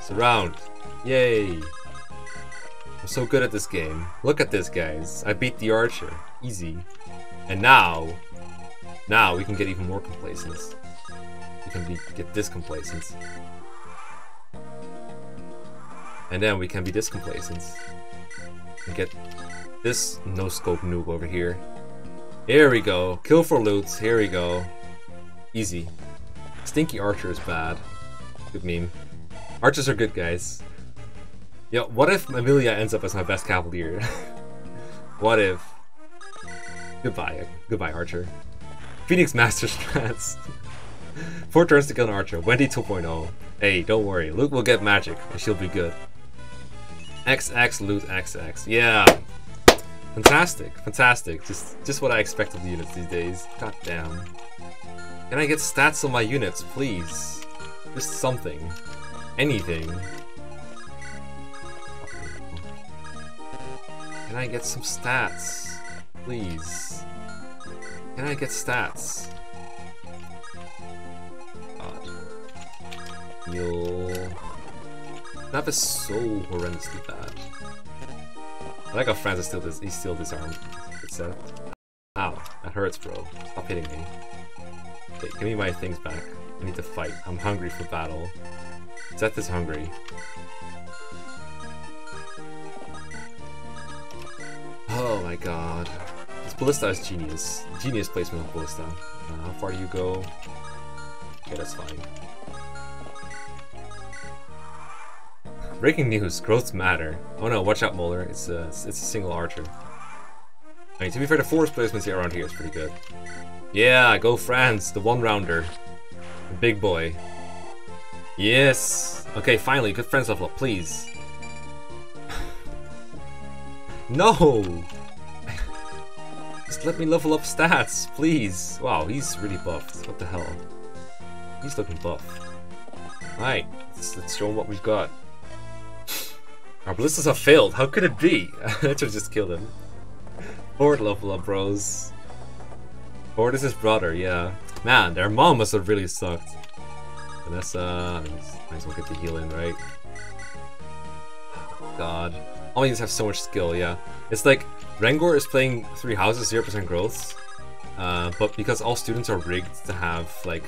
surround. Yay! I'm so good at this game. Look at this, guys. I beat the archer. Easy. And now, now we can get even more complacence. We can be, get this complacence. And then we can be this. And get this no-scope noob over here. Here we go. Kill for Lute. Here we go. Easy. Stinky Archer is bad. Good meme. Archers are good, guys. Yo, what if Amelia ends up as my best Cavalier? <laughs> what if? Goodbye. Goodbye, Archer. Phoenix Master Strats. <laughs> Four turns to kill an Archer. Wendy 2.0. Hey, don't worry. Luke will get magic, and she'll be good. XX Lute XX. Yeah. Fantastic. Fantastic. Just just what I expect of the units these days. God damn. Can I get stats on my units, please? Just something. Anything. Can I get some stats? Please. Can I get stats? God. You'll... That is so horrendously bad. I like how Francis still dis he's still disarmed. It's uh Ow, that hurts bro. Stop hitting me. Give me my things back. I need to fight. I'm hungry for battle. Seth is hungry. Oh my god. This Ballista is genius. Genius placement of Ballista. Uh, how far do you go? Okay, that's fine. Breaking news, growths matter. Oh no, watch out Moulder, it's a, it's a single archer. I mean, to be fair, the force placements around here is pretty good. Yeah, go Franz, the one-rounder. The big boy. Yes! Okay, finally, good friends level up, please. <laughs> no! <laughs> Just let me level up stats, please. Wow, he's really buffed. What the hell? He's looking buff. Alright, let's, let's show him what we've got. Our ballistas have failed. How could it be? <laughs> I should just killed him. Forde level up, bros. Ford is his brother, yeah. Man, their mom must have really sucked. Vanessa, might as well get the heal in, right? God. All these have so much skill, yeah. It's like, Rengor is playing three houses, 0% growth. Uh, but because all students are rigged to have, like,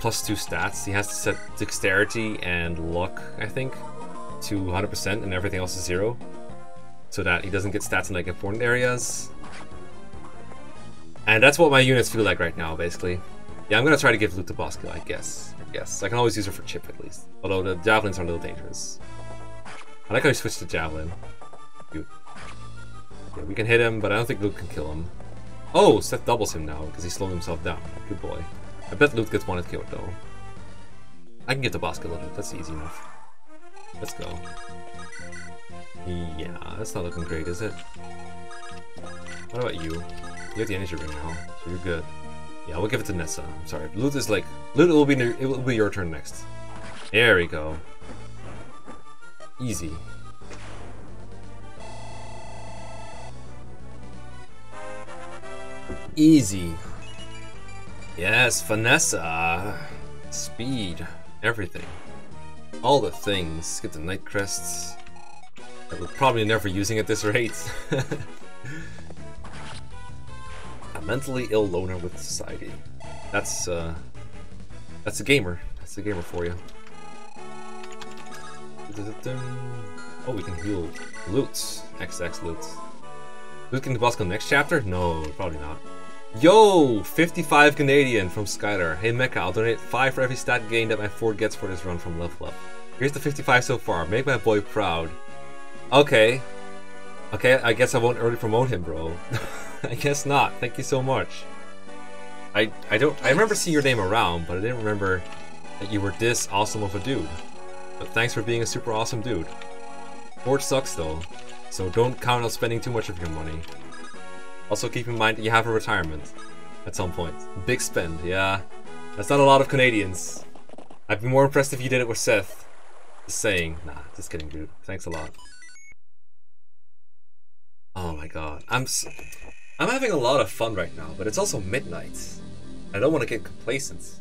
plus two stats, he has to set dexterity and luck, I think, to 100% and everything else is zero. So that he doesn't get stats in like important areas. And that's what my units feel like right now, basically. Yeah, I'm gonna try to give Lute to Bosco, I guess. I guess. I can always use her for chip at least. Although the javelins are a little dangerous. I like how he switched to javelin. Cute. Yeah, we can hit him, but I don't think Luke can kill him. Oh, Seth doubles him now, because he slowed himself down. Good boy. I bet Luke gets one hit killed though. I can get the Bosco Lute, that's easy enough. Let's go. Yeah, that's not looking great, is it? What about you? You have the energy ring now, so you're good. Yeah, we'll give it to Nessa. I'm sorry. Lute is like... Lute will be, it will be your turn next. There we go. Easy. Easy. Yes, Vanessa. Speed. Everything. All the things. Get the Knight Crests. That we're probably never using at this rate. <laughs> a mentally ill loner with society. That's, uh... That's a gamer. That's a gamer for you. Oh, we can heal loots. XX loots. Lute can the boss come next chapter? No, probably not. Yo, 55 Canadian from Skylar. Hey Mekkah, I'll donate 5 for every stat gain that my Forde gets for this run from Level Up. Here's the 55 so far. Make my boy proud. Okay. Okay, I guess I won't early promote him, bro. <laughs> I guess not. Thank you so much. I I don't I remember seeing your name around, but I didn't remember that you were this awesome of a dude. But thanks for being a super awesome dude. Forde sucks though, so don't count on spending too much of your money. Also keep in mind that you have a retirement at some point. Big spend, yeah. That's not a lot of Canadians. I'd be more impressed if you did it with Seth. Just saying. Nah, just kidding, dude. Thanks a lot. Oh my god. I'm s I'm having a lot of fun right now, but it's also midnight. I don't want to get complacent.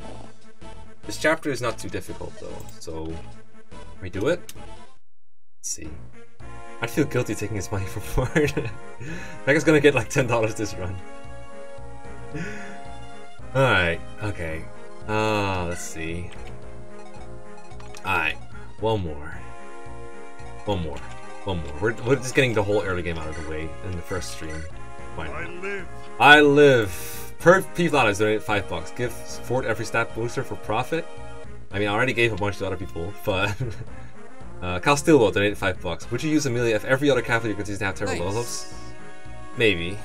This chapter is not too difficult though, so... we do it? Let's see. I'd feel guilty taking his money from <laughs> Forde. Mega's gonna get like $10 this run. Alright, okay. Uh, let's see. Alright, one more. One more. One more. We're, we're just getting the whole early game out of the way in the first stream. Why not? I live. I live. Per P Flatters donated five bucks. Give Forde every stat booster for profit. I mean, I already gave a bunch to other people, but <laughs> uh, Cal Stillwell donated five bucks. Would you use Amelia if every other cavalier continues to have terrible Nice. levels? Maybe.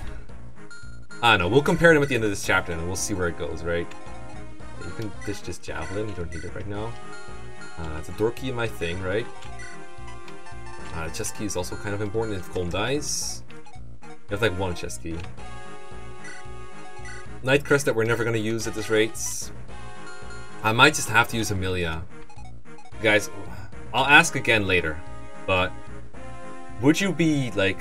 I don't know. We'll compare them at the end of this chapter, and we'll see where it goes. Right? You can dish this javelin. You don't need it right now. Uh, it's a door key in my thing, right? Uh, chest key is also kind of important if Colm dies. You have like one chest key. Knight Crest that we're never gonna use at this rate. I might just have to use Amelia. Guys, I'll ask again later, but would you be like,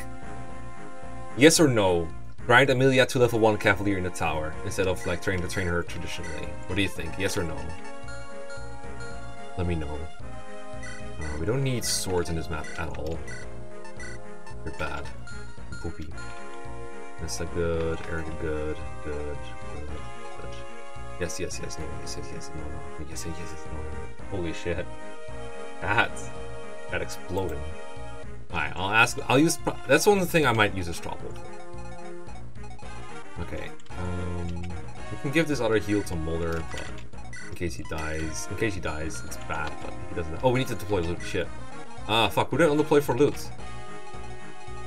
yes or no, grind Amelia to level 1 Cavalier in the tower instead of like trying to train her traditionally? What do you think? Yes or no? Let me know. Uh, we don't need swords in this map at all. You're bad. Poopy. That's a good, Eirika good, good, good, good. Yes, yes, yes, no, yes, yes, yes, no, no, yes, yes, yes, no. Holy shit. That, that exploded. Alright, I'll ask, I'll use, that's one thing I might use a straw bolt for. Okay, um, we can give this other heal to Moulder, but in case he dies, in case he dies, it's bad, but he doesn't, oh, we need to deploy Lute, shit. Ah, fuck, who did I deploy for Lute?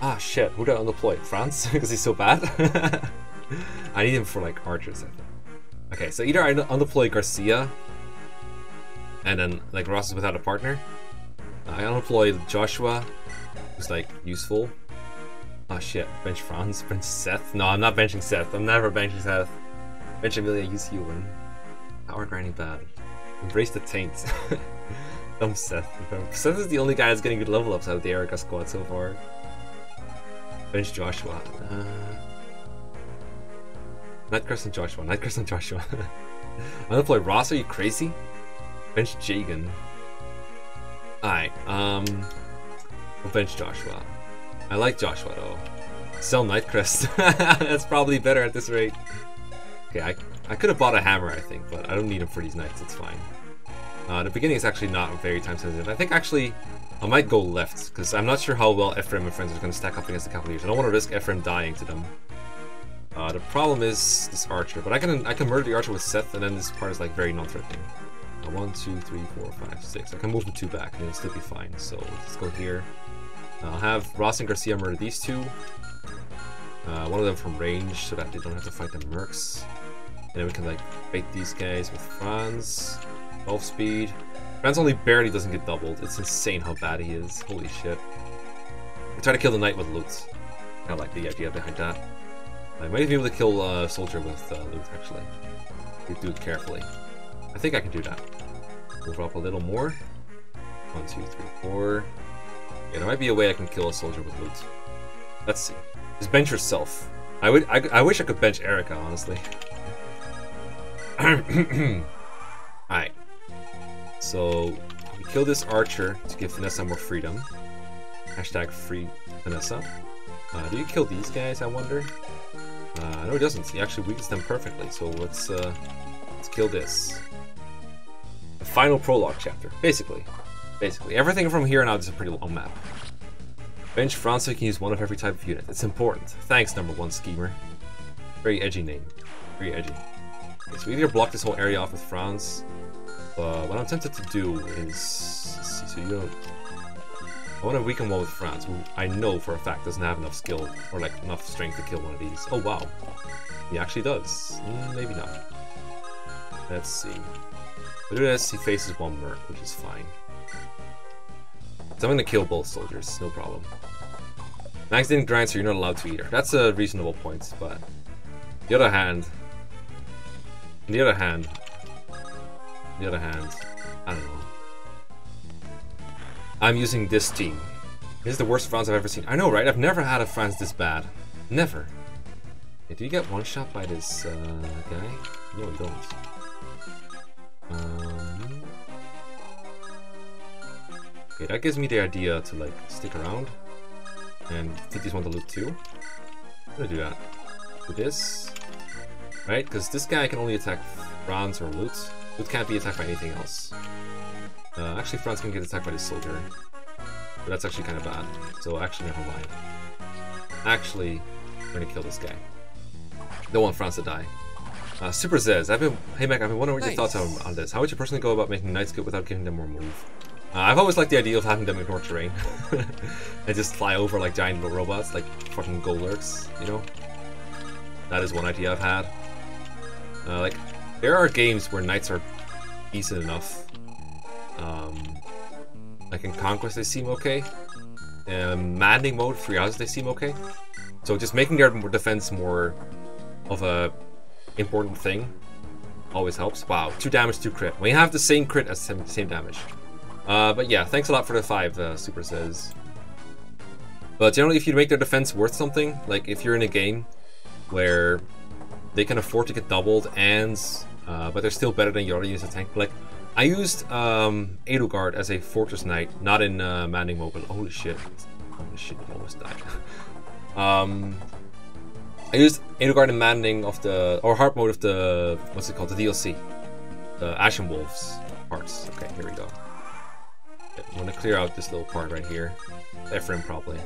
Ah, shit. Who did I undeploy? Franz? <laughs> Because he's so bad? <laughs> I need him for, like, archers, I think. Okay, so either I undeploy Garcia, and then, like, Ross is without a partner. I undeploy Joshua, who's, like, useful. Ah, shit. Bench Franz. <laughs> Bench Seth. No, I'm not benching Seth. I'm never benching Seth. Bench Amelia, use healing. Power grinding bad. Embrace the taint. <laughs> Dumb Seth. Seth is the only guy that's getting good level ups out of the Eirika squad so far. Bench Joshua. Uh, Knight Crest and Joshua. Knight Crest and Joshua. I'm gonna play Ross. Are you crazy? Bench Jagen. Alright, um. We'll bench Joshua. I like Joshua though. Sell Knight Crest. <laughs> That's probably better at this rate. Okay, I, I could have bought a hammer, I think, but I don't need him for these knights. It's fine. Uh, the beginning is actually not very time sensitive. I think actually I might go left, because I'm not sure how well Ephraim and friends are going to stack up against the Cavaliers. I don't want to risk Ephraim dying to them. Uh, the problem is this archer, but I can I can murder the archer with Seth, and then this part is like very non-threatening. Uh, one, two, three, four, five, six. I can move the two back, and it'll still be fine. So let's go here. I'll have Ross and Garcia murder these two. Uh, one of them from range, so that they don't have to fight the mercs. And then we can like bait these guys with Franz. 12 speed. Franz only barely doesn't get doubled. It's insane how bad he is. Holy shit. can try to kill the knight with Lute. I like the idea behind that. I might be able to kill a uh, soldier with uh, Lute, actually. Do it carefully. I think I can do that. Move up a little more. One, two, three, four. Yeah, there might be a way I can kill a soldier with Lute. Let's see. Just bench yourself. I would. I, I wish I could bench Eirika, honestly. <clears throat> Alright. So, we kill this archer to give Vanessa more freedom. Hashtag free Vanessa. Uh, do you kill these guys, I wonder? Uh, no, he doesn't. He actually weakens them perfectly. So let's uh, let's kill this. The final prologue chapter, basically. Basically, everything from here on out is a pretty long map. Bench Franz so you can use one of every type of unit. It's important. Thanks, number one schemer. Very edgy name. Very edgy. Okay, so we either block this whole area off with Franz, but what I'm tempted to do is... See, so you don't... I want to weaken one with Franz, who I know for a fact doesn't have enough skill, or like enough strength to kill one of these. Oh wow. He actually does. Mm, maybe not. Let's see. This, he faces one merc, which is fine. So I'm gonna kill both soldiers, no problem. Max didn't grind, so you're not allowed to either. That's a reasonable point, but... The other hand... On the other hand... The other hand... I don't know. I'm using this team. This is the worst Franz I've ever seen. I know, right? I've never had a Franz this bad. Never. Hey, do you get one shot by this uh, guy? No, you don't. Um, okay, that gives me the idea to like stick around and feed these one to Lute too. I'm gonna do that. With this, right? Because this guy can only attack Franz or Lute. Lute can't be attacked by anything else. Uh, actually, Franz can get attacked by this soldier. But that's actually kind of bad. So actually, never mind. Actually, I'm gonna kill this guy. Don't want Franz to die. Uh, Super Zez, I've been, hey Mac, I've been wondering what nice. your thoughts are on this. How would you personally go about making knights good without giving them more move? Uh, I've always liked the idea of having them ignore terrain. <laughs> and just fly over like giant little robots, like fucking Golurks, you know? That is one idea I've had. Uh, like, there are games where knights are decent enough. Um, like in Conquest they seem okay. In Maddening mode, Three Houses they seem okay. So just making their defense more of a important thing always helps. Wow, 2 damage, 2 crit. We have the same crit as same, same damage. Uh, but yeah, thanks a lot for the 5, uh, Super says. But generally, if you make their defense worth something, like if you're in a game where they can afford to get doubled and uh, but they're still better than your units of tank. Like I used um, Edelgard as a fortress knight, not in uh, Maddening mode. Holy shit! Holy shit! Almost died. <laughs> um, I used Edelgard in Maddening of the or hard mode of the what's it called? The DLC, the Ashen Wolves parts. Okay, here we go. I'm gonna clear out this little part right here. Ephraim probably.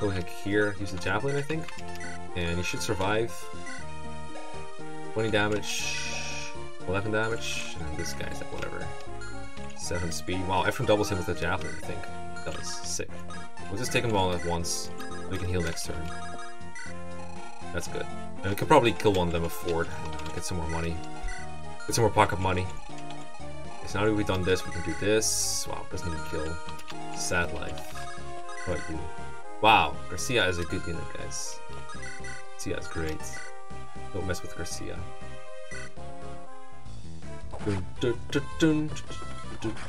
Go ahead here, use the javelin I think, and he should survive. 20 damage, 11 damage, and this guy's at whatever. 7 speed. Wow, Ephraim doubles him with the javelin, I think. That was sick. We'll just take him all at once. We can heal next turn. That's good. And we could probably kill one of them with Forde and get some more money. Get some more pocket money. Okay, so now that we've done this, we can do this. Wow, doesn't even kill. Sad life. What you? Wow, Garcia is a good unit, guys. Garcia is great. Don't mess with Garcia.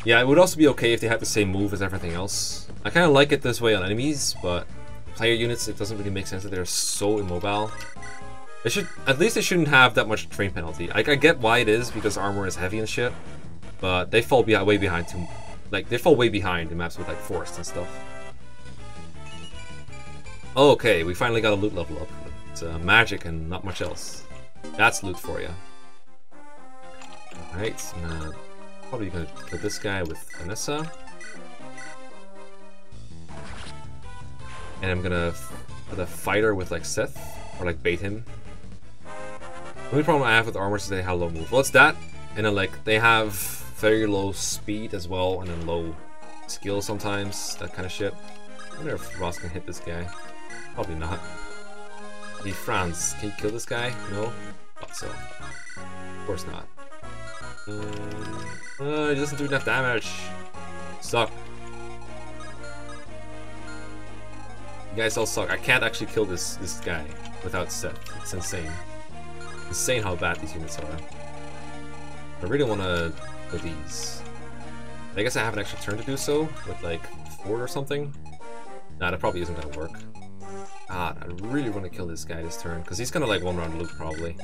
Yeah, it would also be okay if they had the same move as everything else. I kind of like it this way on enemies, but player units, it doesn't really make sense that they're so immobile. They should, at least they shouldn't have that much train penalty. I get why it is, because armor is heavy and shit, but they fall way behind too, like, they fall way behind in maps with, like, forest and stuff. Okay, we finally got a Lute level up. It's uh, magic and not much else. That's Lute for you. Alright, uh, probably gonna kill this guy with Vanessa. And I'm gonna put a fighter with like Seth, or like bait him. The only problem I have with armor is they have low move. Well, it's that, and then like they have very low speed as well, and then low skill sometimes, that kind of shit. I wonder if Ross can hit this guy. Probably not. The Franz, can you kill this guy? No? Thought so. Of course not. Um, uh, he doesn't do enough damage. Suck. You guys all suck. I can't actually kill this this guy without Seth. It's insane. Insane how bad these units are. I really want to go these. I guess I have an extra turn to do so with like four or something. Nah, that probably isn't gonna work. God, I really want to kill this guy this turn because he's gonna like one round Lute probably.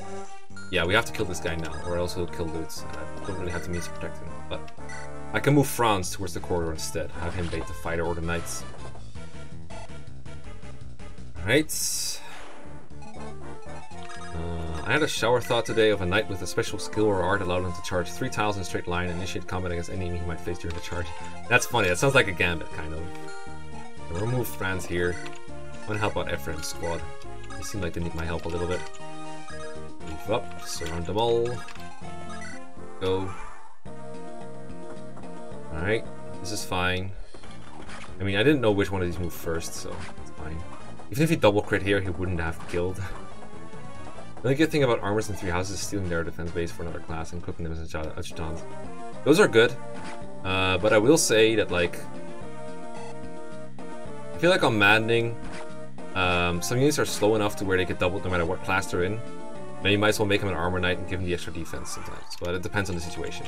Yeah, we have to kill this guy now, or else he'll kill Lutz, and I don't really have the means to protect him. But I can move Franz towards the corridor instead, have him bait the fighter or the knights. Alright. Uh, I had a shower thought today of a knight with a special skill or art allowed him to charge three tiles in a straight line and initiate combat against any enemy he might face during the charge. That's funny, that sounds like a gambit, kind of. I'll remove Franz here. I'm gonna help out Ephraim's squad. They seem like they need my help a little bit. Move up, surround them all. Go. Alright, this is fine. I mean, I didn't know which one of these moved first, so it's fine. Even if he double crit here, he wouldn't have killed. the only good thing about armors in three houses is stealing their defense base for another class and equipping them as adjutants. Those are good, uh, but I will say that, like, I feel like on Maddening, um, some units are slow enough to where they get doubled no matter what class they're in. Then you might as well make him an armor knight and give him the extra defense sometimes, but it depends on the situation.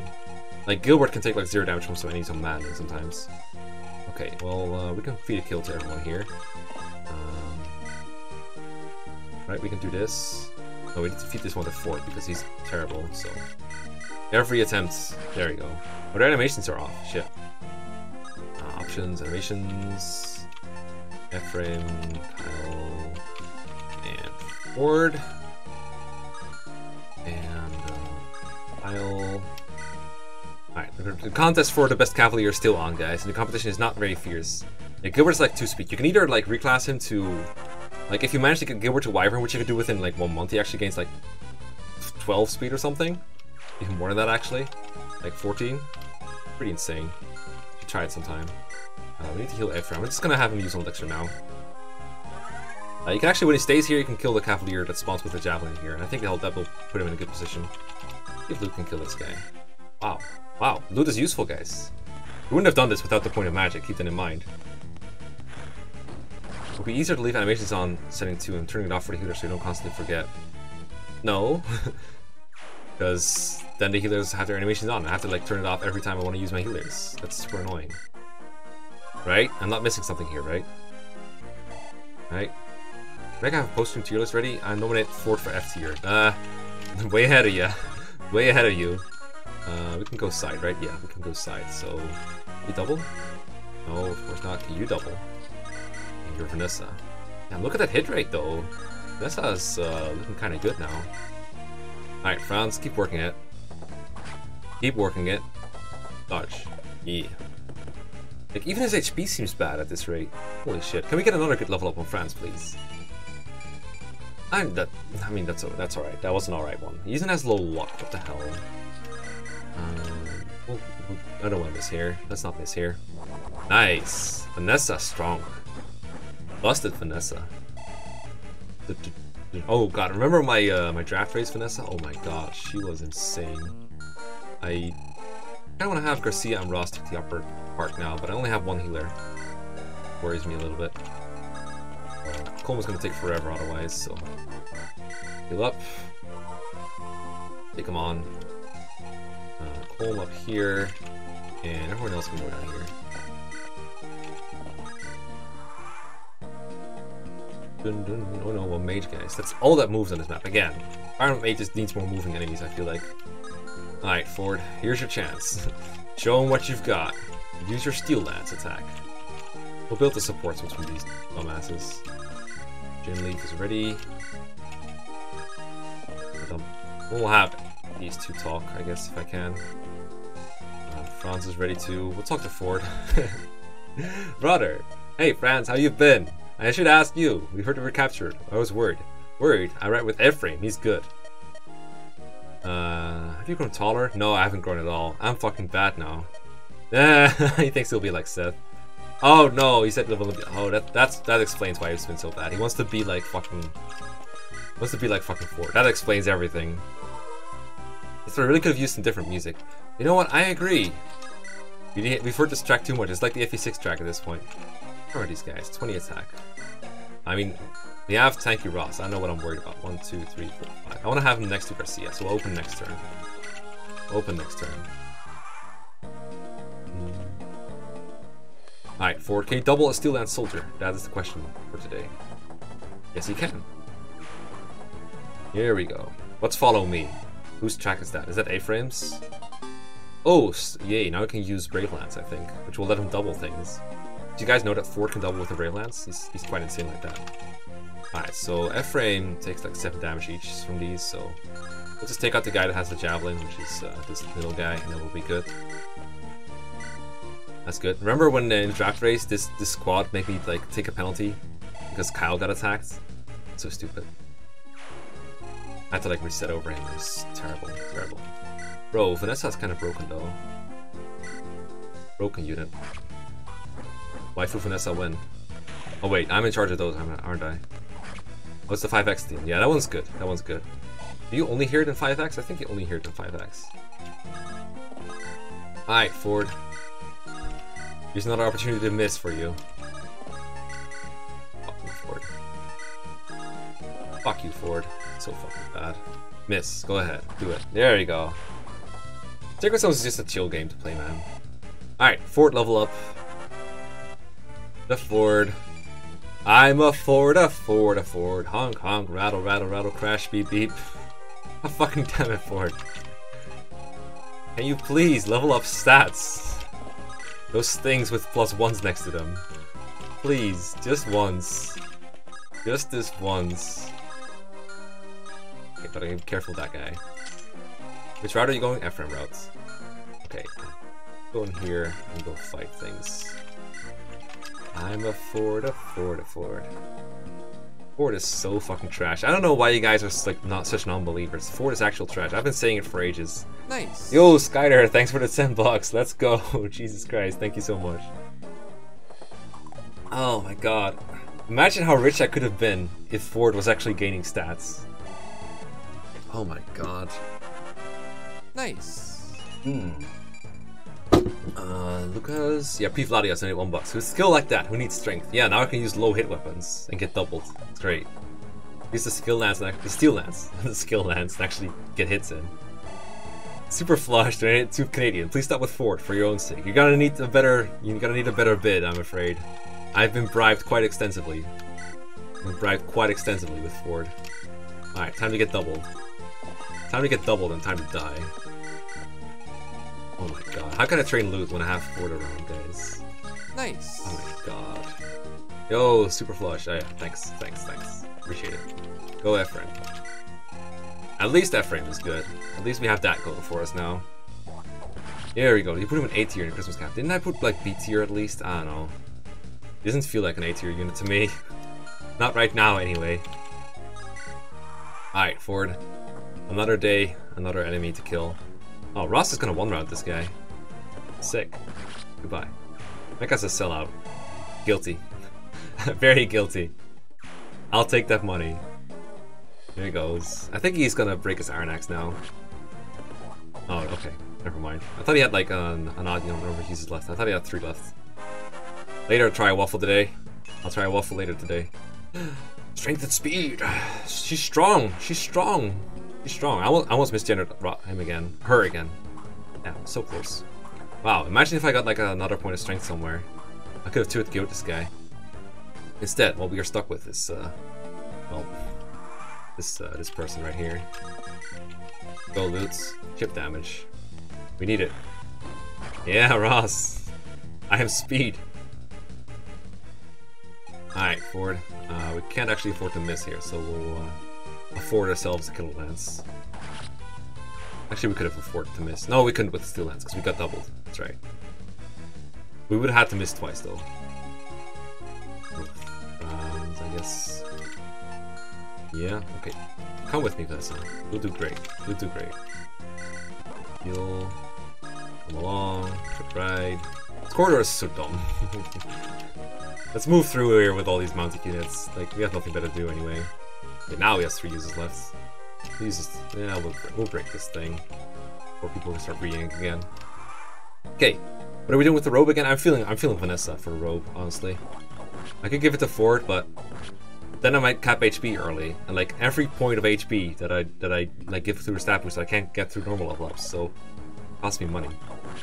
Like, Gilbert can take like zero damage from some enemies on Maddening sometimes. Okay, well, uh, we can feed a kill to everyone here. Um, right, we can do this. No, we need to feed this one to Forde because he's terrible, so... Every attempt... There we go. But our animations are off. Shit. Uh, options, animations... Ephraim, Kyle, and Forde. And, uh. Alright, the contest for the best Cavalier is still on, guys, and the competition is not very fierce. Gilbert's like 2 speed. You can either like reclass him to... Like, if you manage to get Gilbert to Wyvern, which you can do within like one month, he actually gains like 12 speed or something. Even more than that, actually. Like 14. Pretty insane. Should try it sometime. Uh, we need to heal Ephraim. We're just gonna have him use elixir now. Uh, you can actually, when he stays here, you can kill the Cavalier that spawns with the Javelin here, and I think that'll, that will put him in a good position. If Lute can kill this guy. Wow. Wow, Lute is useful, guys. We wouldn't have done this without the point of magic, keep that in mind. It would be easier to leave animations on setting 2 and turning it off for the healer so you don't constantly forget. No. <laughs> Because then the healers have their animations on. I have to like turn it off every time I want to use my healers. That's super annoying. Right? I'm not missing something here, right? Right? I I have a post tier list ready. I nominate Forde for F tier. Uh, <laughs> way ahead of you. <laughs> Way ahead of you. Uh, we can go side, right? Yeah, we can go side. So, you double? No, of course not. Can You double. And you're Vanessa. Damn, look at that hit rate, though. Vanessa's uh, looking kind of good now. Alright, Franz, keep working it. Keep working it. Dodge. Yeah. Like, even his HP seems bad at this rate. Holy shit. Can we get another good level up on Franz, please? I'm that. I mean, that's that's alright. That was an alright one. He even has low luck. What the hell? Um, I don't want to miss here. Let's not miss here. Nice. Vanessa strong. Busted Vanessa. Oh god, remember my uh, my draft race Vanessa? Oh my god, she was insane. I kind of want to have Garcia and Ross take the upper part now, but I only have one healer. Worries me a little bit. Uh, Coleman's gonna take forever otherwise, so heal up. Take him on. Home up here, and everyone else can go down here. Dun, dun, oh no, well, mage guys. That's all that moves on this map. Again, Iron Mage just needs more moving enemies, I feel like. Alright, Forde, here's your chance. <laughs> Show them what you've got. Use your Steel Lance attack. We'll build the support switch from these dumbasses. Gin Leaf is ready. We'll have these two talk, I guess, if I can. Um, Franz is ready to... We'll talk to Forde. <laughs> Brother! Hey, Franz, how you been? I should ask you. We heard you were captured. I was worried. Worried? I write with Ephraim. He's good. Uh, have you grown taller? No, I haven't grown at all. I'm fucking bad now. <laughs> he thinks he'll be like Seth. Oh no, he said level. Oh, that that's that explains why he's been so bad. He wants to be like fucking. Wants to be like fucking Forde. That explains everything. So I really could have used some different music. You know what? I agree. We we've heard this track too much. It's like the FE6 track at this point. How are these guys? 20 attack. I mean, we have Tanky Ross. I know what I'm worried about. One, two, three, four, five. I want to have him next to Garcia, so we'll open next turn. Open next turn. Hmm. Alright, 4k double a Steel Lance Soldier? That is the question for today. Yes, he can. Here we go. Let's follow me. Whose track is that? Is that Ephraim's? Oh, yay, now I can use Brave Lance, I think, which will let him double things. Do you guys know that Forde can double with the Brave Lance? He's, he's quite insane like that. Alright, so Ephraim takes like 7 damage each from these, so we'll just take out the guy that has the Javelin, which is uh, this little guy, and then we'll be good. That's good. Remember when in the draft race, this, this squad made me like take a penalty because Kyle got attacked? So stupid. I had to like reset over him. It was terrible, terrible. Bro, Vanessa's kind of broken though. Broken unit. Waifu Vanessa win. Oh wait, I'm in charge of those, aren't I? What's the 5x team? Yeah, that one's good. That one's good. Do you only hear it in 5x? I think you only hear it in 5x. Alright, Forde. Here's another opportunity to miss for you. Fuck you, Forde. Fuck you, Forde. So fucking bad. Miss. Go ahead. Do it. There you go. Sacred Stones is just a chill game to play, man. Alright, Forde level up. The Ford. I'm a Ford, a Ford, a Ford. Honk, honk, rattle, rattle, rattle, crash, beep, beep. A fucking damn it, Forde. Can you please level up stats? Those things with plus ones next to them. Please, just once. Just this once. Okay, gotta be careful that guy. Which route are you going? Ephraim routes. Okay. Go in here and go fight things. I'm a Ford, a Ford, a Ford. Forde is so fucking trash. I don't know why you guys are like not such non-believers. Forde is actual trash. I've been saying it for ages. Nice. Yo, Skyder, thanks for the 10 bucks. Let's go. <laughs> Jesus Christ, thank you so much. Oh my god. Imagine how rich I could have been if Forde was actually gaining stats. Oh my god. Nice. Hmm. Uh, Lucas. Yeah, P. Vladios only one bucks. With skill like that, who needs strength? Yeah, now I can use low hit weapons and get doubled. It's great. Use the skill lance, and the steel lance, <laughs> the skill lance, and actually get hits in. Super flush, donate to Canadian. Please stop with Forde for your own sake. You're gonna need a better. You're gonna need a better bid, I'm afraid. I've been bribed quite extensively. I've been bribed quite extensively with Forde. All right, time to get doubled. Time to get doubled and time to die. Oh my god. How can I train Lute when I have Forde around, guys? Nice. Oh my god. Yo, super flush. Oh, yeah. Thanks, thanks, thanks. Appreciate it. Go Ephraim. At least Ephraim is good. At least we have that going for us now. There we go. You put him in A tier in Christmas cap. Didn't I put like B tier at least? I don't know. It doesn't feel like an A tier unit to me. <laughs> Not right now, anyway. Alright, Forde. Another day, another enemy to kill. Oh, Ross is gonna one-round this guy. Sick. Goodbye. That guy's a sellout. Guilty. <laughs> Very guilty. I'll take that money. Here he goes. I think he's gonna break his Iron Axe now. Oh, okay. Never mind. I thought he had like an, an odd number of uses left. I thought he had three left. Later, try a waffle today. I'll try a waffle later today. <gasps> Strength and speed. She's strong. She's strong. She's strong. I almost, I almost misgendered him again. Her again. Yeah, so close. Wow, imagine if I got like another point of strength somewhere. I could have 2 with this guy. Instead, what we are stuck with is, uh, well, this, uh, this person right here. Go loots, chip damage. We need it. Yeah, <laughs> Ross. I have speed. Alright, Forde. Uh, we can't actually afford to miss here, so we'll uh, afford ourselves a Kittle Lance. Actually, we could have afforded to miss. No, we couldn't with Steel Lance, because we got doubled. That's right. We would have had to miss twice, though. Rounds, I guess. Yeah, okay. Come with me, Vanessa. You'll do great. You'll do great. You'll come along, ride. This corridor is so dumb. <laughs> Let's move through here with all these mounted units. Like, we have nothing better to do anyway. Okay, now we have three uses left. Uses, yeah, we'll, we'll break this thing. Before people can start reading again. Okay, what are we doing with the robe again? I'm feeling I'm feeling Vanessa for robe, honestly. I could give it to Forde, but then I might cap HP early, and like every point of HP that I that I like give through a stat boost, I can't get through normal level ups, so it costs me money.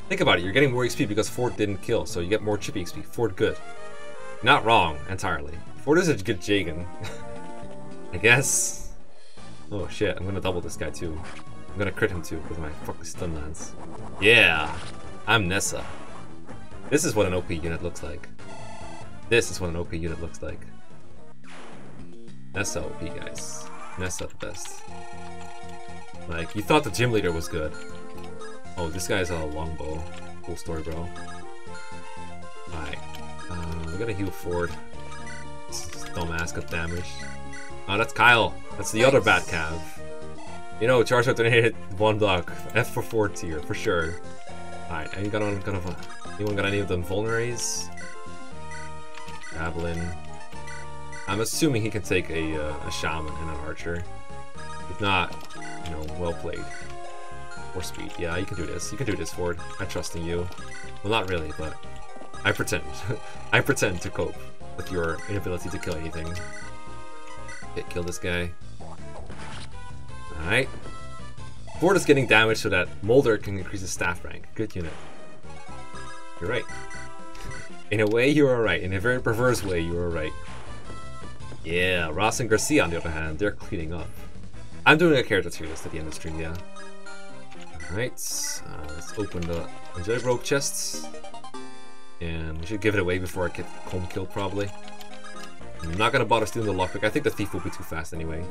Think about it, you're getting more XP because Forde didn't kill, so you get more chippy XP. Forde good. Not wrong entirely. Forde is a good Jagen. <laughs> I guess. Oh shit, I'm gonna double this guy too. I'm gonna crit him too with my fucking stun lance. Yeah, I'm Nessa. This is what an OP unit looks like. This is what an OP unit looks like. Nessa OP, guys. Nessa the best. Like, you thought the gym leader was good. Oh, this guy's a longbow. Cool story, bro. Alright. Uh, we gotta heal Forde. This dumbass got damaged. Oh, that's Kyle. That's the nice. other Bat Cav. You know, Charizard donated one block. F for 4 tier, for sure. Alright, anyone got, on, got, anyone got any of them vulneraries? Javelin. I'm assuming he can take a, uh, a shaman and an archer. If not, you know, well played. Or speed. Yeah, you can do this. You can do this, Forde. I trust in you. Well, not really, but I pretend. <laughs> I pretend to cope with your inability to kill anything. Okay, kill this guy. Alright. Forde is getting damage so that Moulder can increase his staff rank. Good unit. You're right. In a way, you are right. In a very perverse way, you are right. Yeah, Ross and Garcia, on the other hand, they're cleaning up. I'm doing a character tier list at the end of the stream, yeah. Alright, uh, let's open the Angelic Robe chests. And we should give it away before I get home killed, probably. I'm not gonna bother stealing the lockpick. I think the thief will be too fast anyway.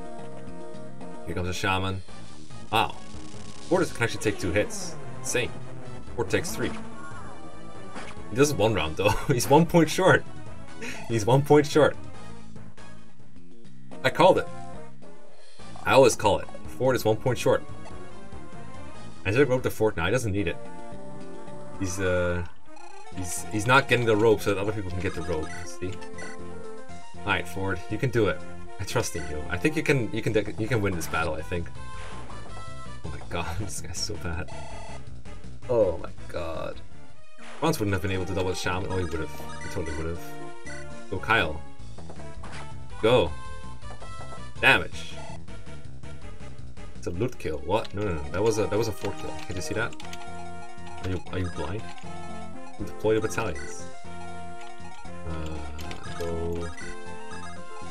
Here comes a shaman. Wow. Fortis can actually take two hits. Same. Or takes three. He does one round though. <laughs> He's one point short. He's one point short. I called it. I always call it. Forde is one point short. I just wrote the fort now. He doesn't need it. He's uh, he's he's not getting the rope so that other people can get the rope. See? All right, Forde, you can do it. I trust in you. I think you can you can you can win this battle. I think. Oh my god, <laughs> this guy's so bad. Oh my god. Ronce wouldn't have been able to double the shaman. Oh, he would have. He totally would have. Go, Kyle. Go. Damage. It's a Lute kill. What? No, no, no. That was a that was a four kill. Can you see that? Are you are you blind? Deploy the battalions. Uh, go.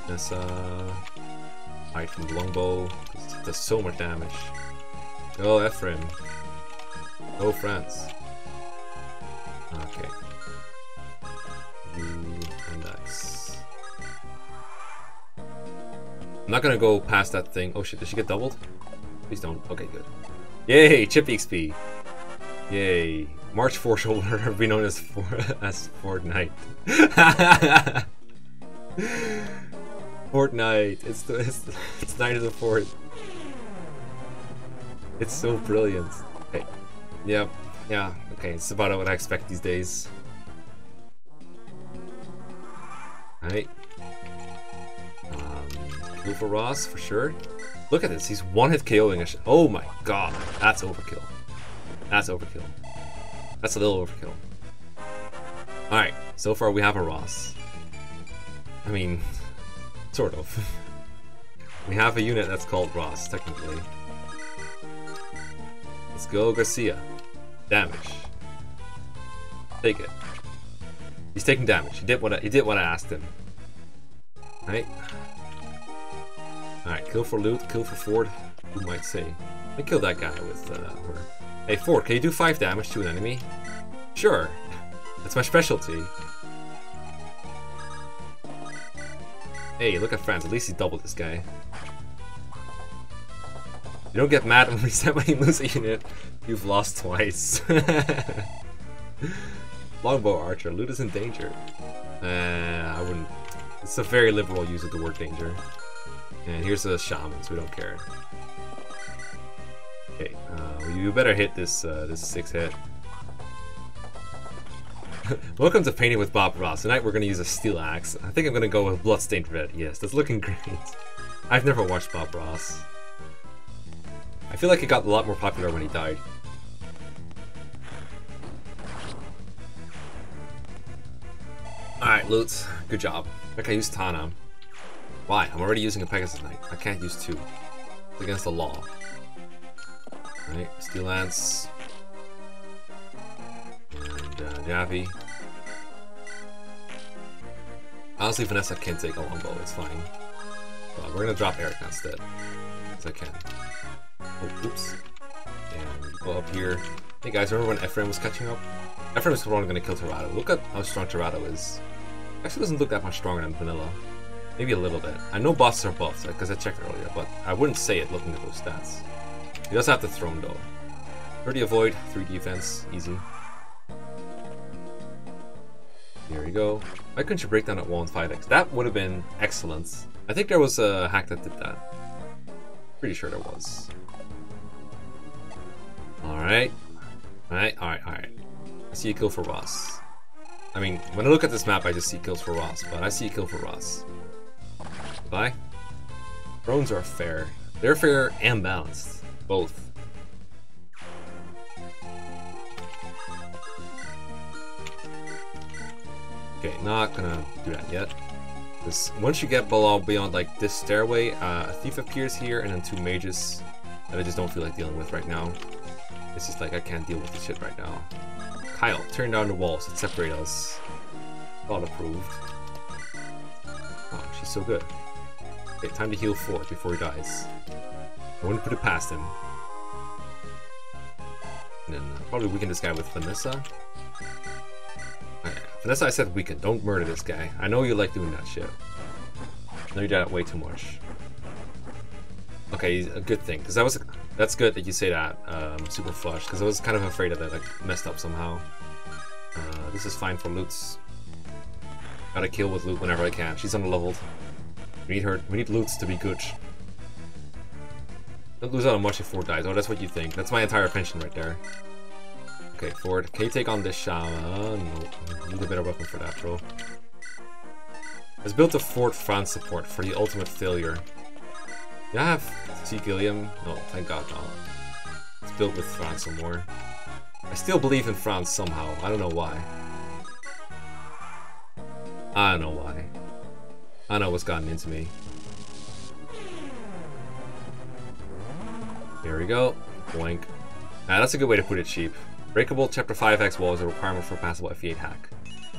Nessa. Hide from longbow. Does so much damage. Go, Ephraim. Go, Franz. Okay. You and. I'm not gonna go past that thing. Oh shit, did she get doubled? Please don't. Okay, good. Yay, chip XP. Yay. March <laughs> 4 shoulder <laughs> be known as for <laughs> as Fortnite. Fortnite. It's the it's, it's night of the fourth. It's so brilliant. Okay. Yep. Yeah. Okay. It's about what I expect these days. Alright. Um, kill for Ross for sure. Look at this. He's one hit KOing a. oh my god. That's overkill. That's overkill. That's a little overkill. Alright. So far we have a Ross. I mean, sort of. we have a unit that's called Ross, technically. Let's go Garcia. Damage. Take it. He's taking damage. He did what I, he did what I asked him. Right. Alright, kill for Lute, kill for Forde. Who might say? I killed that guy with uh, her. Hey Forde, can you do 5 damage to an enemy? Sure. That's my specialty. Hey, look at Franz. At least he doubled this guy. You don't get mad <laughs> when we said when you lose a unit. You've lost twice. <laughs> Longbow archer. Lute is in danger. Uh, I wouldn't. It's a very liberal use of the word danger. And here's the shamans, we don't care. Okay, uh, you better hit this uh, this six hit. <laughs> Welcome to Painting with Bob Ross. Tonight we're going to use a steel axe. I think I'm going to go with Bloodstained Red. Yes, that's looking <laughs> great. I've never watched Bob Ross. I feel like it got a lot more popular when he died. Alright, Lutz. Good job. Okay, use Tana. Why? I'm already using a Pegasus Knight. I can't use two. It's against the law. All right, Steel Lance. And uh, Javi. Honestly, Vanessa can take a longbow, it's fine. But we're gonna drop Eric instead. As I can. Oh, oops. And go up here. Hey guys, remember when Ephraim was catching up? Ephraim is probably gonna kill Tirado. Look at how strong Tirado is. Actually doesn't look that much stronger than Vanilla. Maybe a little bit. I know bosses are buffs, because I checked earlier, but I wouldn't say it looking at those stats. He does have the throne though. 30 avoid, 3 defense, easy. Here we go. Why couldn't you break down at 1 5x? That would have been excellent. I think there was a hack that did that. Pretty sure there was. Alright. Alright, alright, alright. I see a kill for Ross. I mean, when I look at this map, I just see kills for Ross, but I see a kill for Ross. Bye. Drones are fair. They're fair and balanced. Both. Okay, not gonna do that yet. This, once you get below beyond like this stairway, uh, a thief appears here and then two mages that I just don't feel like dealing with right now. It's just like I can't deal with this shit right now. Kyle, turn down the walls that separate us. Not approved. Oh, she's so good. Okay, time to heal Forde before he dies. I wouldn't put it past him. And then uh, probably weaken this guy with Vanessa. Okay, why I said weaken. Don't murder this guy. I know you like doing that shit. I know you did it way too much. Okay, a good thing, because that was that's good that you say that, um, super flush, because I was kind of afraid of that, like messed up somehow. Uh, this is fine for loots. Gotta kill with Lute whenever I can. She's underleveled. We need her. We need loots to be good. Don't lose out on much if Forde dies. Oh, that's what you think. That's my entire pension right there. Okay, Forde, can you take on this shaman? No, need a better weapon for that, bro. Let's build a Forde Franz support for the ultimate failure. Do I have T. Gilliam? No, thank god no. Let's build with Franz some more. I still believe in Franz somehow. I don't know why. I don't know why. I don't know what's gotten into me. Here we go. Boink. Ah, that's a good way to put it cheap. Breakable chapter 5x wall is a requirement for a passable FE8 hack.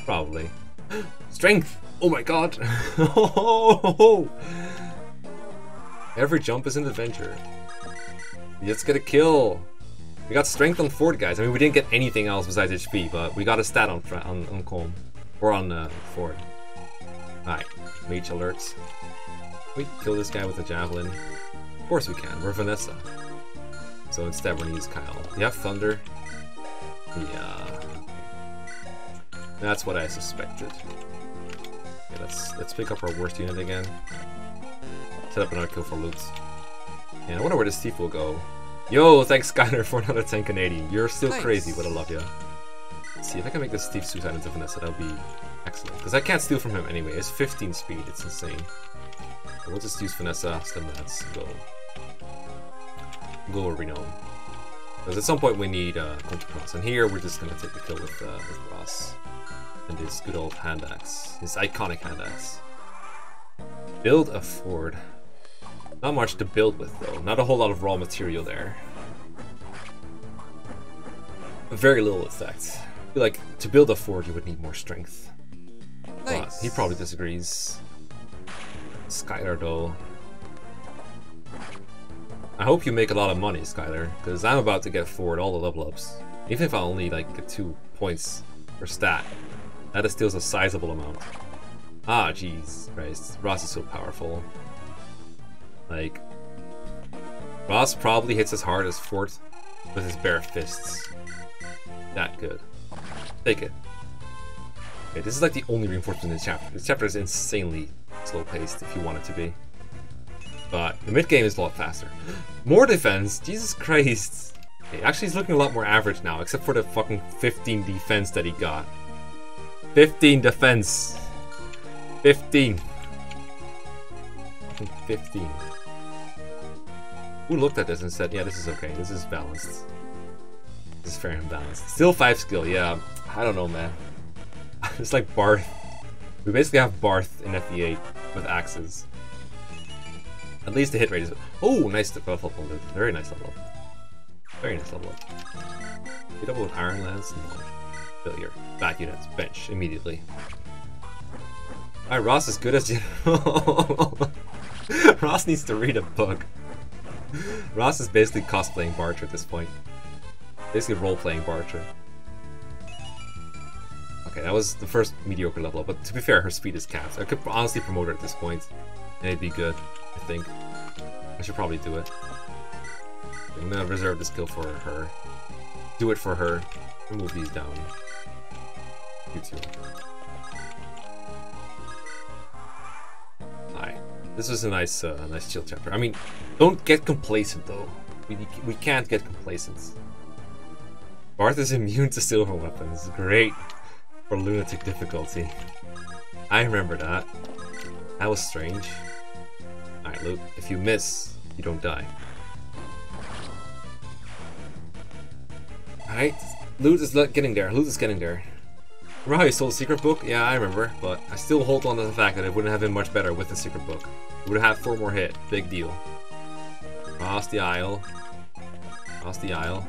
Probably. <gasps> Strength! Oh my god! <laughs> Every jump is an adventure. Let's get a kill! We got strength on Forde, guys. I mean, we didn't get anything else besides HP, but we got a stat on on, on Colm. Or on uh, Forde. Alright, mage alerts. We kill this guy with a javelin. Of course we can, we're Vanessa. So instead we're gonna use Kyle. You have Thunder? Yeah. That's what I suspected. Okay, let's let's pick up our worst unit again. Set up another kill for Lute. And I wonder where this thief will go. Yo, thanks Skyler <laughs> for another 10 Canadian. You're still crazy, but I love you. Let's see if I can make this thief suicide into Vanessa, that'll be excellent. Because I can't steal from him anyway. It's 15 speed, it's insane. So we'll just use Vanessa, stem that's go. Go where we know. Because at some point we need uh, Cross, and here we're just gonna take the kill with, uh, with Ross. And his good old hand axe. His iconic hand axe. Build a Ford. Not much to build with though. Not a whole lot of raw material there. Very little effect. I feel like to build a Ford you would need more strength. But Nice. he probably disagrees. Skylar though. I hope you make a lot of money, Skylar, because I'm about to get Forde all the level ups. Even if I only like get two points per stat, that is still a sizable amount. Ah, jeez, Christ, Ross is so powerful. Like, Ross probably hits as hard as Forde with his bare fists. That good. Take it. Okay, this is like the only reinforcement in this chapter. This chapter is insanely slow paced if you want it to be. But the mid game is a lot faster. <gasps> More defense? Jesus Christ. Okay, actually, he's looking a lot more average now, except for the fucking 15 defense that he got. 15 defense. 15. <laughs> 15. Who looked at this and said, yeah, this is okay, this is balanced. This is fair and balanced. Still 5 skill, yeah. I don't know, man. <laughs> it's like Barth. We basically have Barth in FE8 with axes. At least the hit rate is. Oh, nice level up. Very nice level up. Very nice level up. Beat up with Iron Lance. No. Failure. Bad units. Bench immediately. Alright, Ross is good as you. <laughs> Ross needs to read a book. Ross is basically cosplaying Barcher at this point. Basically role-playing Barcher. Okay, that was the first mediocre level but to be fair, her speed is capped. I could honestly promote her at this point, and it'd be good, I think. I should probably do it. I'm gonna reserve the skill for her. Do it for her. Move these down. You too. Hi. This was a nice, uh, nice chill chapter. I mean, don't get complacent though. We, we can't get complacent. Barth is <laughs> immune to silver weapons. Great for lunatic difficulty. I remember that. That was strange. Alright, Luke, if you miss, you don't die. Alright, Luz is getting there. Luz is getting there. Remember how stole the secret book? Yeah, I remember, but I still hold on to the fact that it wouldn't have been much better with the secret book. It would have had four more hit. Big deal. Cross the aisle. Cross the aisle.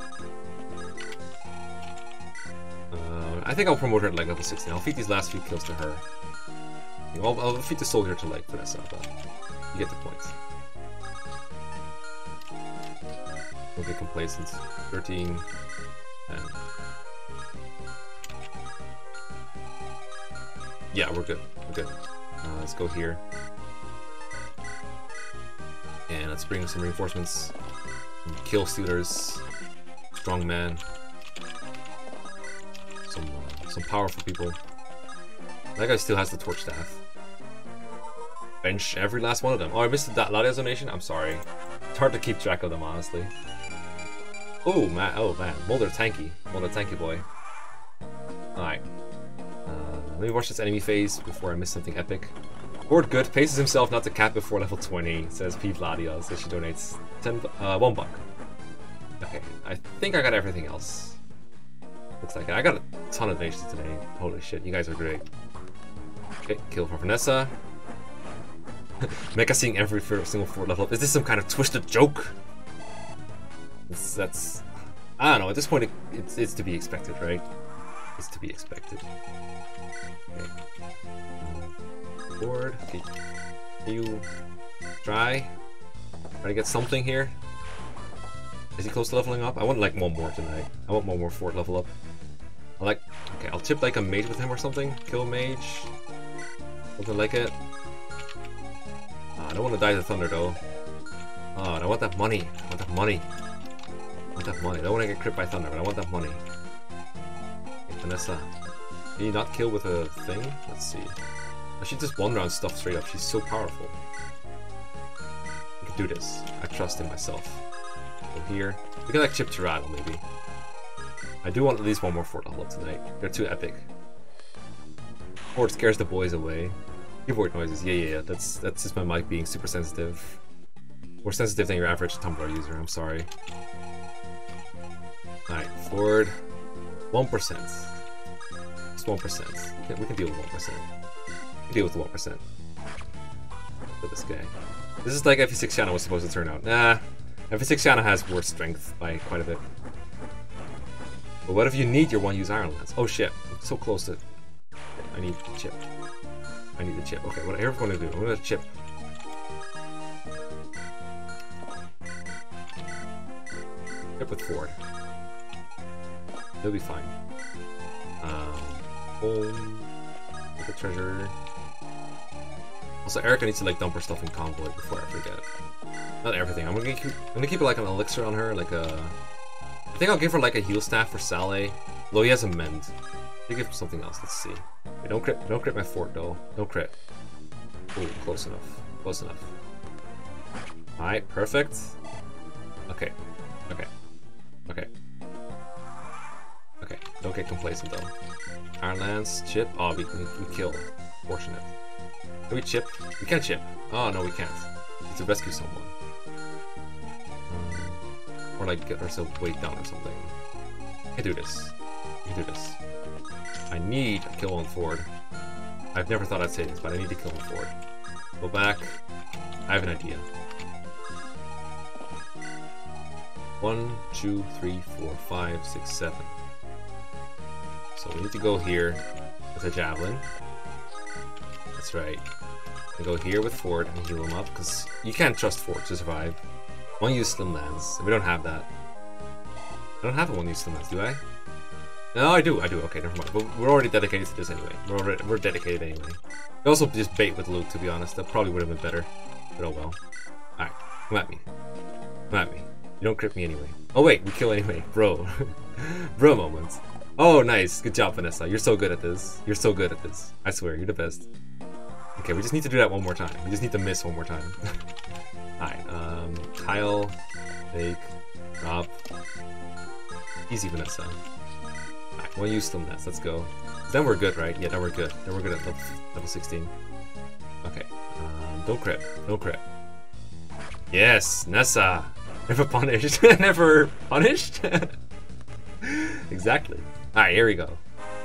Uh, I think I'll promote her to like level 16. I'll feed these last few kills to her. I'll, I'll feed the soldier to like Vanessa, but you get the points. Don't get complacent. 13. 10. Yeah, we're good. We're good. Uh, let's go here. And let's bring some reinforcements. Kill stealers. Strong man. Some, uh, some powerful people. That guy still has the torch staff. Bench every last one of them. Oh, I missed that Latias donation? I'm sorry. It's hard to keep track of them, honestly. Oh, man. Oh, man. Moulder tanky. Moulder tanky boy. Alright. Let me watch this enemy phase before I miss something epic. Board Good paces himself not to cap before level 20, says P. Vladia, so she donates 10, uh, 1 buck. Okay, I think I got everything else. Looks like it. I got a ton of donations today. Holy shit, you guys are great. Okay, kill for Vanessa. <laughs> Mekkah seeing every single Forde level up. Is this some kind of twisted joke? That's... I don't know, at this point it, it's, it's to be expected, right? It's to be expected. Okay. Board. Okay. Can you try? Try to get something here? Is he close to leveling up? I want like one more tonight. I want one more Forde level up. I like okay, I'll tip like a mage with him or something. Kill mage. Something like it. I don't want to die to thunder though. Oh, I want that money. I want that money. I want that money. I don't want to get crit by thunder, but I want that money. Vanessa. Can you not kill with a thing? Let's see. I should just one round stuff straight up. She's so powerful. I can do this. I trust in myself. Go here. We can like chip to rattle maybe. I do want at least one more Forde level tonight. They're too epic. Forde scares the boys away. Keyboard noises. Yeah, yeah, yeah. That's that's just my mic being super sensitive. More sensitive than your average Tumblr user. I'm sorry. Alright, forward. 1%. It's 1%. We can, we can deal with 1%. deal with the 1%. For this guy. This is like FE6 Shanna was supposed to turn out. Nah, FE6 Shanna has worse strength by quite a bit. But what if you need your one use Iron Lance? Oh shit, I'm so close to... I need chip. I need the chip. Okay, what I'm going to do, I'm going to chip. Chip with Forde. He'll be fine. Um, home. Get the treasure. Also, Eirika needs to like dump her stuff in convoy before I forget. Not everything. I'm gonna keep. I'm gonna keep like an elixir on her, like a. I think I'll give her like a heal staff for Saleh. Though he has a mend. Give him something else. Let's see. Wait, don't crit. Don't crit my Forde though. Don't crit. Ooh, close enough. Close enough. Alright, perfect. Okay. Okay. Okay. Okay. Don't get complacent though. Iron Lance, chip. Oh, we, we, we kill. Fortunate. Can we chip? We can't chip. Oh, no, we can't. We It's to rescue someone. Um, or like get ourselves weighed down or something. I can do this. I can do this. I need a kill on Forde. I've never thought I'd say this, but I need to kill on Forde. Go back. I have an idea. One, two, three, four, five, six, seven. So we need to go here with a javelin. That's right. We go here with Forde and heal him up, because you can't trust Forde to survive. One use Slim Lance. We don't have that. I don't have a one use Slim Lance, do I? No, I do, I do. Okay, never mind. But we're already dedicated to this anyway. We're already, we're dedicated anyway. We also just bait with Lute, to be honest. That probably would have been better. But oh well. Alright, come at me. Come at me. You don't crit me anyway. Oh wait, we kill anyway. <laughs> Bro. <laughs> Bro moments. Oh, nice. Good job, Vanessa. You're so good at this. You're so good at this. I swear, you're the best. Okay, we just need to do that one more time. We just need to miss one more time. <laughs> Alright, um, Kyle, Fake, Rob. Easy, Vanessa. One use them nest. Let's go. Then we're good, right? Yeah, then we're good. Then we're good at level, level 16. Okay, um, don't crit. Don't crit. Yes, Nessa. <laughs> Never punished. <laughs> Never punished? <laughs> exactly. Alright, here we go.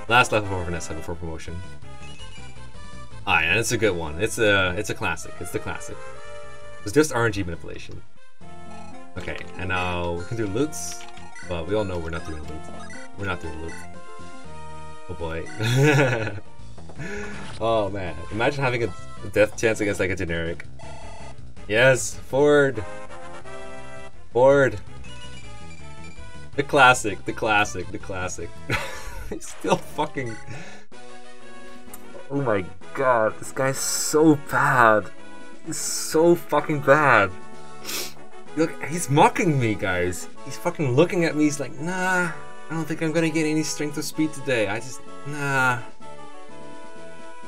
Last level for Vanessa before promotion. Alright, and it's a good one. It's a it's a classic. It's the classic. It's just RNG manipulation. Okay, and now we can do loots, but we all know we're not doing loot. We're not doing loot. Oh boy. <laughs> oh man. Imagine having a death chance against like a generic. Yes, Forde. Forde. The classic, the classic, the classic. <laughs> He's still fucking. Oh my god, this guy's so bad. He's so fucking bad. Look, he's mocking me, guys. He's fucking looking at me. He's like, nah, I don't think I'm gonna get any strength or speed today. I just, nah.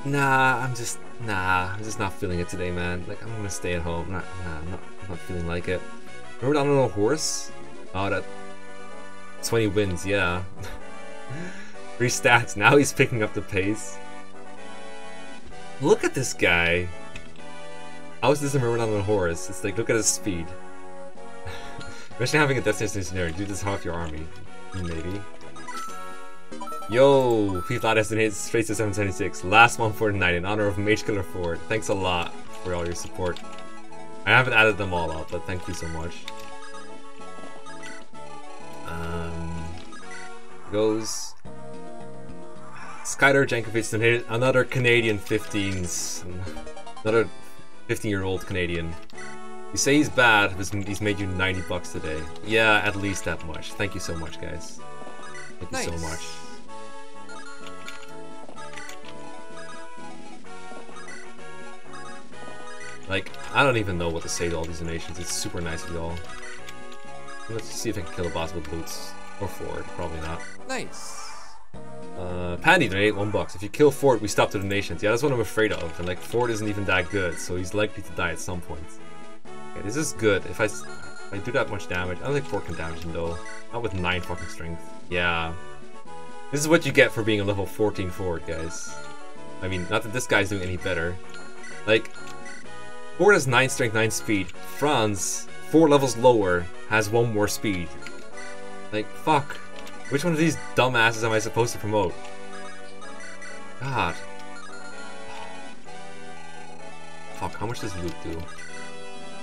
Nah, I'm just, nah, I'm just not feeling it today, man. Like, I'm gonna stay at home. Nah, nah, I'm not, I'm not feeling like it. Remember that little horse? Oh, that 20 wins, yeah. <laughs> Three stats, now he's picking up the pace. Look at this guy. Is this a Merman on a horse? It's like, look at his speed. <laughs> Imagine having a destination scenario, do this half your army. Maybe. Yo, P Flat estimates straight to 776. Last one for the night in honor of Mage Killer Forde. Thanks a lot for all your support. I haven't added them all up, but thank you so much. Um, goes. Skyler Jankovic another Canadian 15s. Another 15 year old Canadian. You say he's bad, but he's made you 90 bucks today. Yeah, at least that much. Thank you so much, guys. Thank you so much. Like, I don't even know what to say to all these donations. It's super nice of y'all. Let's see if I can kill a boss with boots. Or Forde. Probably not. Nice. Uh, Pandy donated one bucks. If you kill Forde, we stop the donations. Yeah, that's what I'm afraid of. And like, Forde isn't even that good, so he's likely to die at some point. Okay, this is good. If I, if I do that much damage, I don't think Forde can damage him though. Not with 9 fucking strength. Yeah. This is what you get for being a level 14 Forde, guys. I mean, not that this guy's doing any better. Like, Forde has 9 strength, 9 speed. Franz, 4 levels lower, has 1 more speed. Like, fuck. Which one of these dumbasses am I supposed to promote? God. <sighs> Fuck, how much does Lute do?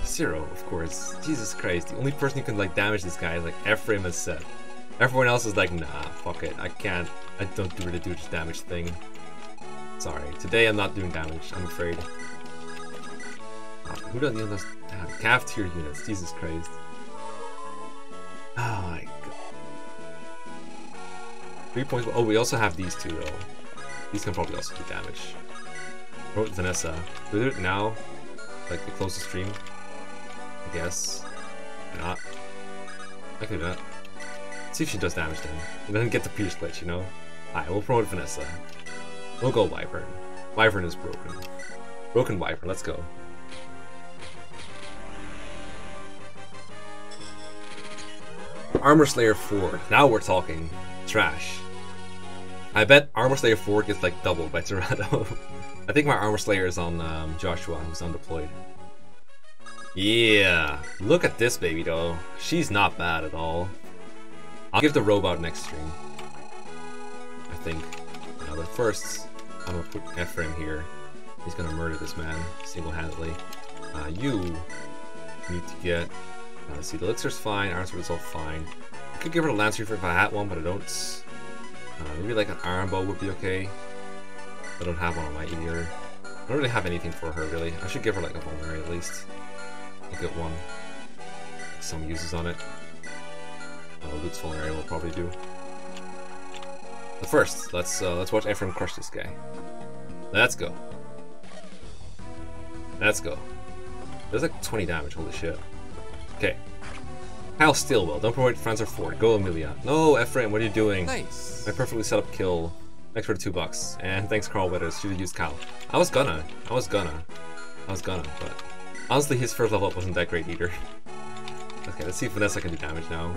Zero, of course. Jesus Christ, the only person who can like damage this guy is like Ephraim and Seth. Uh, everyone else is like, nah, fuck it, I can't. I don't do really do this damage thing. Sorry, today I'm not doing damage, I'm afraid. Who doesn't need those calf tier units? Jesus Christ. Oh my god. Three points. Oh, we also have these two though. These can probably also do damage. Wrote Vanessa. Do we do it now? Like the closest stream? I guess. Not? I could do that. See if she does damage then. And then get the pierce glitch, you know? Alright, we'll promote Vanessa. We'll go Wyvern. Wyvern is broken. Broken Wyvern, let's go. Armorslayer 4. Now we're talking trash. I bet Armorslayer 4 gets like doubled by Tirado. <laughs> I think my Armorslayer is on um, Joshua, who's undeployed. Yeah, look at this baby though. She's not bad at all. I'll give the robot next stream. I think. Now, but first, I'm gonna put Ephraim here. He's gonna murder this man single-handedly. Uh, you need to get Uh, see, the elixir's fine, Iron Sword is all fine. I could give her a Lance Reaver if I had one, but I don't. Uh, maybe like an Iron Bow would be okay. I don't have one on my ear. I don't really have anything for her, really. I should give her like a Vulnerary at least. Good one. Some uses on it. Uh, Lute's Vulnerary will probably do. But first, let's uh, let's watch Ephraim crush this guy. Let's go. Let's go. There's like 20 damage, holy shit. Okay. Kyle Stillwell, don't promote Franz or Forde. Go Amelia. No, Ephraim, what are you doing? Nice. My perfectly set up kill. Thanks for the two bucks. And thanks Carl Weathers, should have used Kyle. I was gonna. I was gonna. I was gonna, but honestly his first level up wasn't that great either. okay, let's see if Vanessa can do damage now.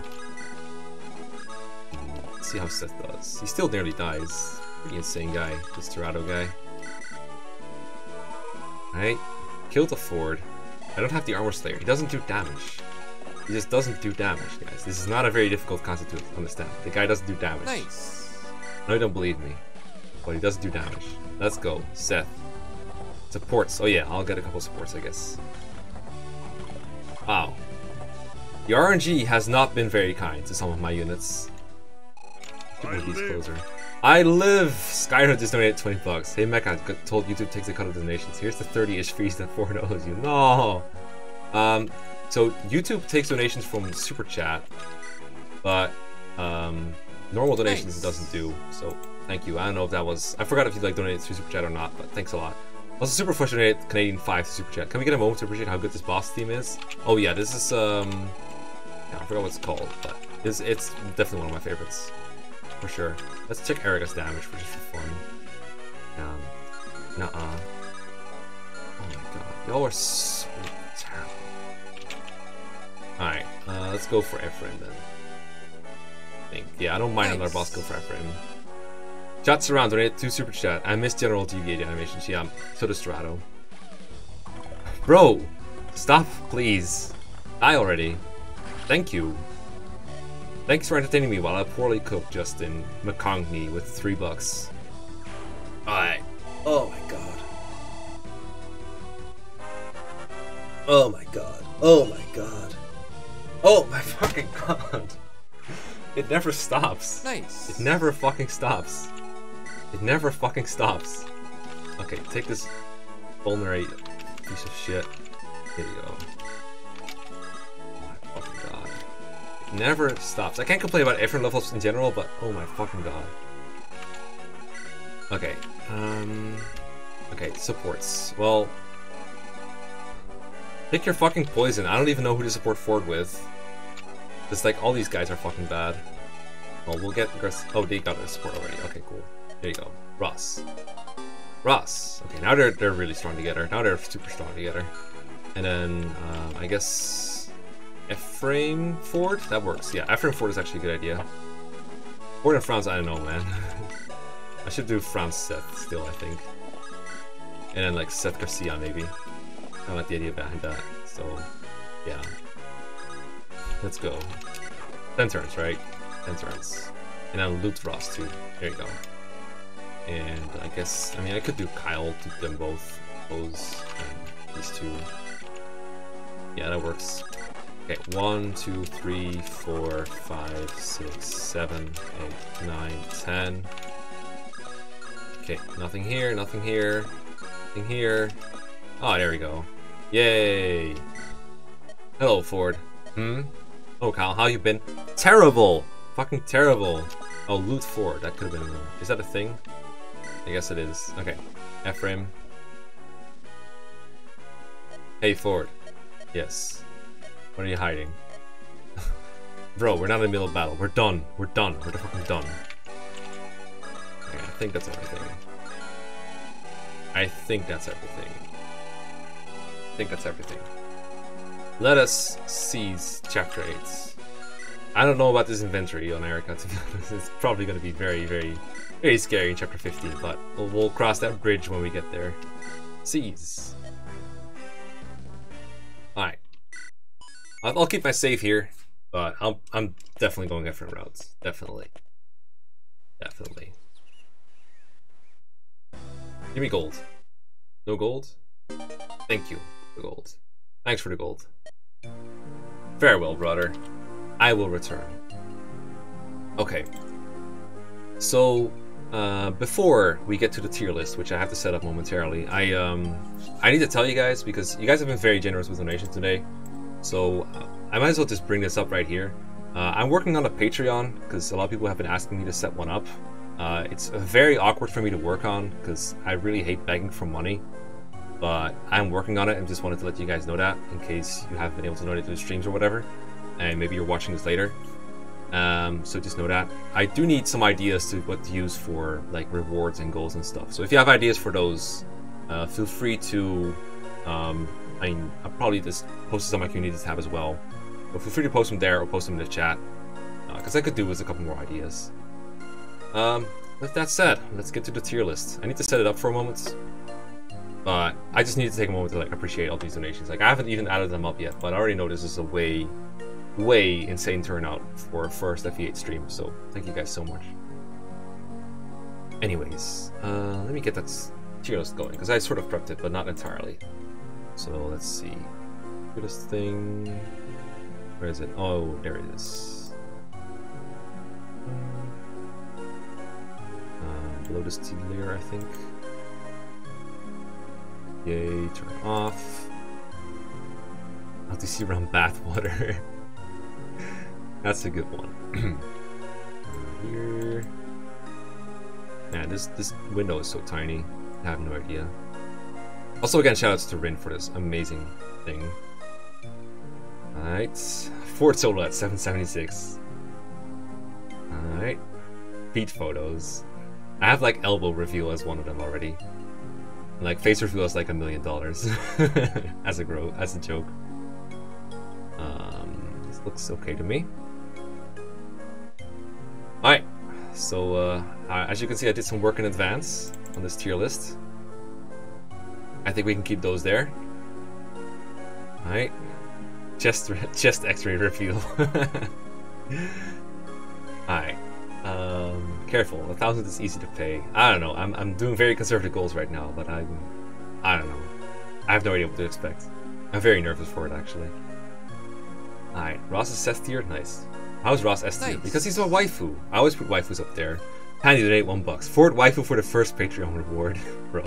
Let's see how Seth does. He still nearly dies. Pretty insane guy, this Tirado guy. Alright. Killed the Forde. I don't have the Armorslayer. He doesn't do damage. He just doesn't do damage, guys. This is not a very difficult concept to understand. The guy doesn't do damage. Nice. No, you don't believe me. But he does do damage. Let's go. Seth. Supports. Oh yeah, I'll get a couple supports, I guess. Wow. The RNG has not been very kind to some of my units. Keep move these closer. I live! Skyhood just donated 20 bucks. Hey Mekkah, g- told YouTube takes a cut of donations. Here's the 30-ish fees that Forde <laughs> owes you. No! Um, so YouTube takes donations from Super Chat, but um, normal donations Nice. it doesn't do. So thank you. I don't know if that was. I forgot if you like donated through Super Chat or not, but thanks a lot. Also, Super donated Canadian five Super Chat. Can we get a moment to appreciate how good this boss theme is? Oh yeah, this is um, yeah, I forgot what it's called, but it's it's definitely one of my favorites for sure. Let's check Eirika's damage for just for fun. Um, nuh-uh. Oh my god, y'all are so terrible. Alright, uh, let's go for Ephraim then. I think. Yeah, I don't mind another boss go for Ephraim. Chat's around, donate to Super Chat. I miss General deviate animations, yeah. So um, does Strato. Bro! Stop, please. Die already. Thank you. Thanks for entertaining me while I poorly cook Justin McConkney with three bucks. Alright. Oh my god. Oh my god. Oh my god. Oh my fucking <laughs> god. It never stops. Nice. It never fucking stops. It never fucking stops. Okay, take this vulnerate piece of shit. Here you go. Oh my fucking god. It never stops. I can't complain about different levels in general, but oh my fucking god. Okay, um... Okay, supports. Well... Pick your fucking poison. I don't even know who to support Forde with. It's like all these guys are fucking bad. Well, we'll get Oh, they got a support already. Okay, cool. There you go. Ross. Ross. Okay, now they're they're really strong together. Now they're super strong together. And then um, I guess Ephraim Forde. That works. Yeah, Ephraim Forde is actually a good idea. Or in Franz, I don't know, man. <laughs> I should do Franz Seth still. I think. And then like Seth Garcia maybe. I like the idea behind that. So, yeah. Let's go. 10 turns, right? 10 turns. And then loot Ross too. There you go. And I guess, I mean, I could do Kyle to them both. Those and these two. Yeah, that works. Okay, one, two, three, four, five, six, seven, eight, nine, ten. Okay, nothing here, nothing here, nothing here. Oh, there we go. Yay! Hello, Forde. Hmm? Oh, Kyle, how you been? Terrible! Fucking terrible. Oh, loot Forde. That could have been. Is that a thing? I guess it is. Okay. Ephraim. Hey, Forde. Yes. What are you hiding? <laughs> Bro, we're not in the middle of battle. We're done. We're done. We're fucking done. Okay, I think that's everything. I think that's everything. I think that's everything. Let us seize chapter 8. I don't know about this inventory on Eirika, to be <laughs> honest. It's probably going to be very, very, very scary in chapter 15, but we'll, we'll cross that bridge when we get there. Seize. Alright. I'll, I'll keep my save here, but I'll, I'm definitely going different routes. Definitely. Definitely. Give me gold. No gold? Thank you for gold. Thanks for the gold. Very well, brother. I will return. Okay. So, uh, before we get to the tier list, which I have to set up momentarily, I um, I need to tell you guys because you guys have been very generous with donations today. So uh, I might as well just bring this up right here. Uh, I'm working on a Patreon because a lot of people have been asking me to set one up. Uh, it's very awkward for me to work on because I really hate begging for money. But I'm working on it and just wanted to let you guys know that in case you haven't been able to donate to the streams or whatever. And maybe you're watching this later. Um, so just know that. I do need some ideas to what to use for like rewards and goals and stuff. So if you have ideas for those, uh, feel free to. Um, I mean, I'll probably just post this on my community tab as well. But feel free to post them there or post them in the chat. Because uh, I could do with a couple more ideas. Um, with that said, let's get to the tier list. I need to set it up for a moment. But I just need to take a moment to like appreciate all these donations. Like I haven't even added them up yet, but I already know this is a way, way insane turnout for a first FE8 stream. So thank you guys so much. Anyways, uh, let me get that tier list going because I sort of prepped it, but not entirely. So let's see. This thing. Where is it? Oh, there it is. Lotus Tea Lear, I think. Yay, turn off. LTC run bathwater. <laughs> That's a good one. <clears throat> here. Man, this this window is so tiny. I have no idea. Also, again, shoutouts to Ryn for this amazing thing. Alright. Fort Solo at 776. Alright. Feet photos. I have like elbow reveal as one of them already. Like face reveal is like a million dollars <laughs> as a grow as a joke. Um, this looks okay to me. Alright, so uh, as you can see, I did some work in advance on this tier list. I think we can keep those there. Alright, chest chest X-ray reveal. <laughs> Alright. Um, careful, a thousand is easy to pay. I don't know. I'm, I'm doing very conservative goals right now, but I'm I don't know. I have no idea what to expect. I'm very nervous for it actually. Alright, Ross is S tier, nice. How's Ross S tier? Nice. Because he's a waifu. I always put waifus up there. Handy donate one bucks. Forde waifu for the first Patreon reward, <laughs> bro.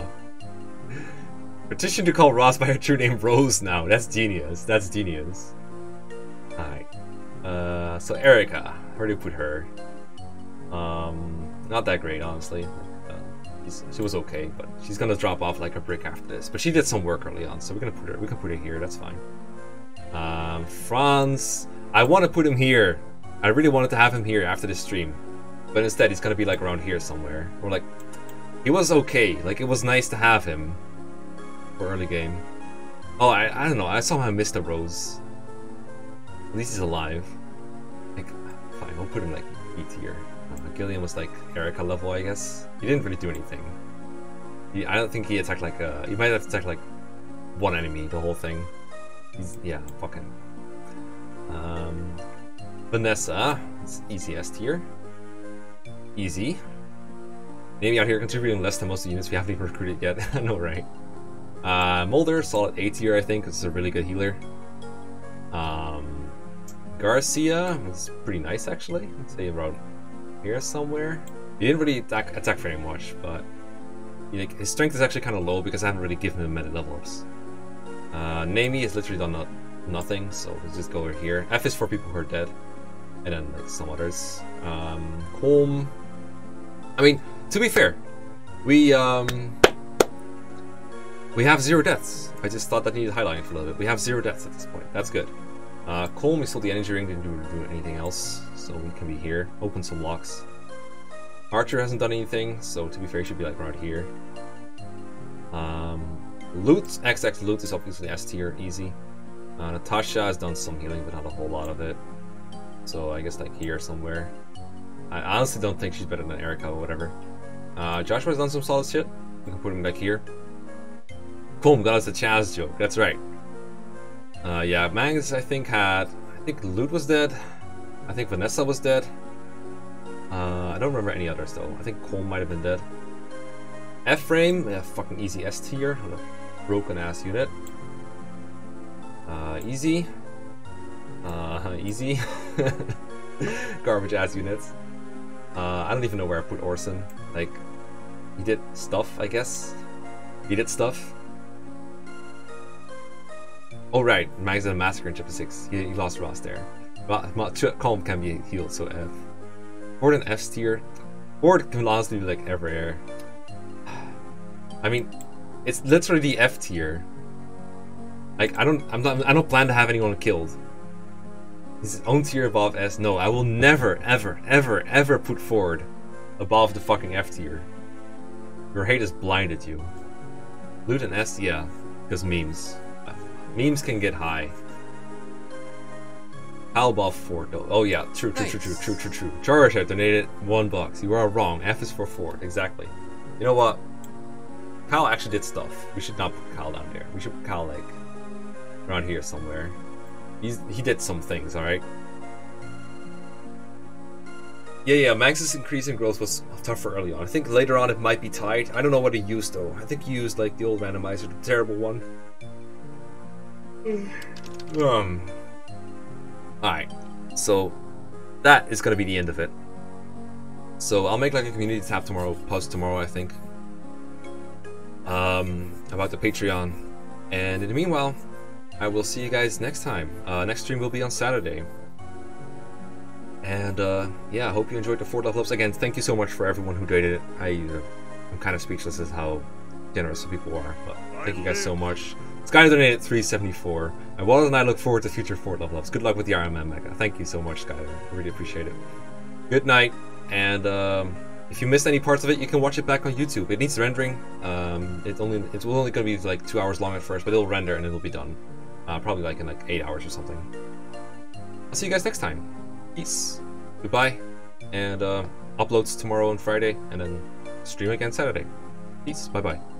Petition to call Ross by her true name Rose now. That's genius. That's genius. Alright. Uh, so Eirika, where do you put her? Um, not that great, honestly. Uh, she was okay, but she's gonna drop off like a brick after this. But she did some work early on, so we're gonna put her. We can put her here. That's fine. Um, Franz, I want to put him here. I really wanted to have him here after this stream, but instead he's gonna be like around here somewhere. Or like, he was okay. Like it was nice to have him for early game. Oh, I, I don't know. I somehow missed a rose. At least he's alive. Like, fine. I'll put him like B tier. Gilliam was like Eirika level, I guess. He didn't really do anything. He, I don't think he attacked like a. He might have attacked like one enemy the whole thing. He's yeah, fucking. Um, Vanessa, it's easy S tier. Easy. Maybe out here contributing less than most of the units we haven't even recruited yet. <laughs> I know, right? Uh, Moulder, solid A tier, I think. This is a really good healer. Um, Garcia was pretty nice, actually. I'd say around here somewhere. He didn't really attack, attack very much, but like, his strength is actually kind of low because I haven't really given him many level ups. Uh, Neimi has literally done not, nothing, so let's just go over here. F is for people who are dead, and then like some others. Um, Colm. I mean, to be fair, we um, we have zero deaths. I just thought that needed highlighting for a little bit. We have zero deaths at this point. That's good. Uh, Colm, we sold the energy ring, didn't do, do anything else, so we can be here. Open some locks. Artur hasn't done anything, so to be fair, should be like right here. Um, Lute, XX Lute is obviously S tier, easy. Uh, Natasha has done some healing, but not a whole lot of it. So I guess like here somewhere. I honestly don't think she's better than Eirika or whatever. Uh, Joshua's done some solid shit. We can put him back here. Boom, got us a Chaz joke. That's right. Uh, yeah, Mangs, I think, had... I think Lute was dead. I think Vanessa was dead. Uh, I don't remember any others, though. I think Colm might have been dead. Ephraim, yeah, fucking easy S tier. Broken-ass unit. Uh, easy. Uh, <laughs> easy. <laughs> Garbage ass units. Uh, I don't even know where I put Orson. Like, he did stuff, I guess. He did stuff. Oh right, Magazine Massacre in Chapter 6. He, he lost Ross there. Calm can be healed, so F. Forde and F tier. Forde can honestly be like every air. <sighs> I mean, it's literally the F tier. Like I don't, I'm not, I don't plan to have anyone killed. His own tier above S. No, I will never, ever, ever, ever put Forde above the fucking F tier. Your hate has blinded you. Lute and S, yeah, because memes. Memes can get high. How above Forde though? Oh yeah, true, true, nice. true, true, true, true, true. Charizard donated one box. You are wrong. F is for Forde, exactly. You know what? Kyle actually did stuff. We should not put Kyle down there. We should put Kyle like around here somewhere. He's he did some things, alright? Yeah, yeah, Max's increase in growth was tougher early on. I think later on it might be tight. I don't know what he used though. I think he used like the old randomizer, the terrible one. Um. Alright, so that is gonna be the end of it. So I'll make like a community tab tomorrow, post tomorrow, I think. Um, about the Patreon. And in the meanwhile, I will see you guys next time. Uh, next stream will be on Saturday. And uh, yeah, I hope you enjoyed the Forde level ups. Again, thank you so much for everyone who donated it. I, uh, I'm kind of speechless as how generous people are. But thank you guys so much. Sky donated 374. My wallet and I look forward to future Forde level ups. Good luck with the Iron Man Mekkah. Thank you so much. I really appreciate it. Good night, and um, if you missed any parts of it, you can watch it back on YouTube. It needs rendering. Um, it's only it's only going to be like two hours long at first, but it'll render and it'll be done. Uh, probably like in like eight hours or something. I'll see you guys next time. Peace. Goodbye. And uh, uploads tomorrow and Friday, and then stream again Saturday. Peace. Bye bye.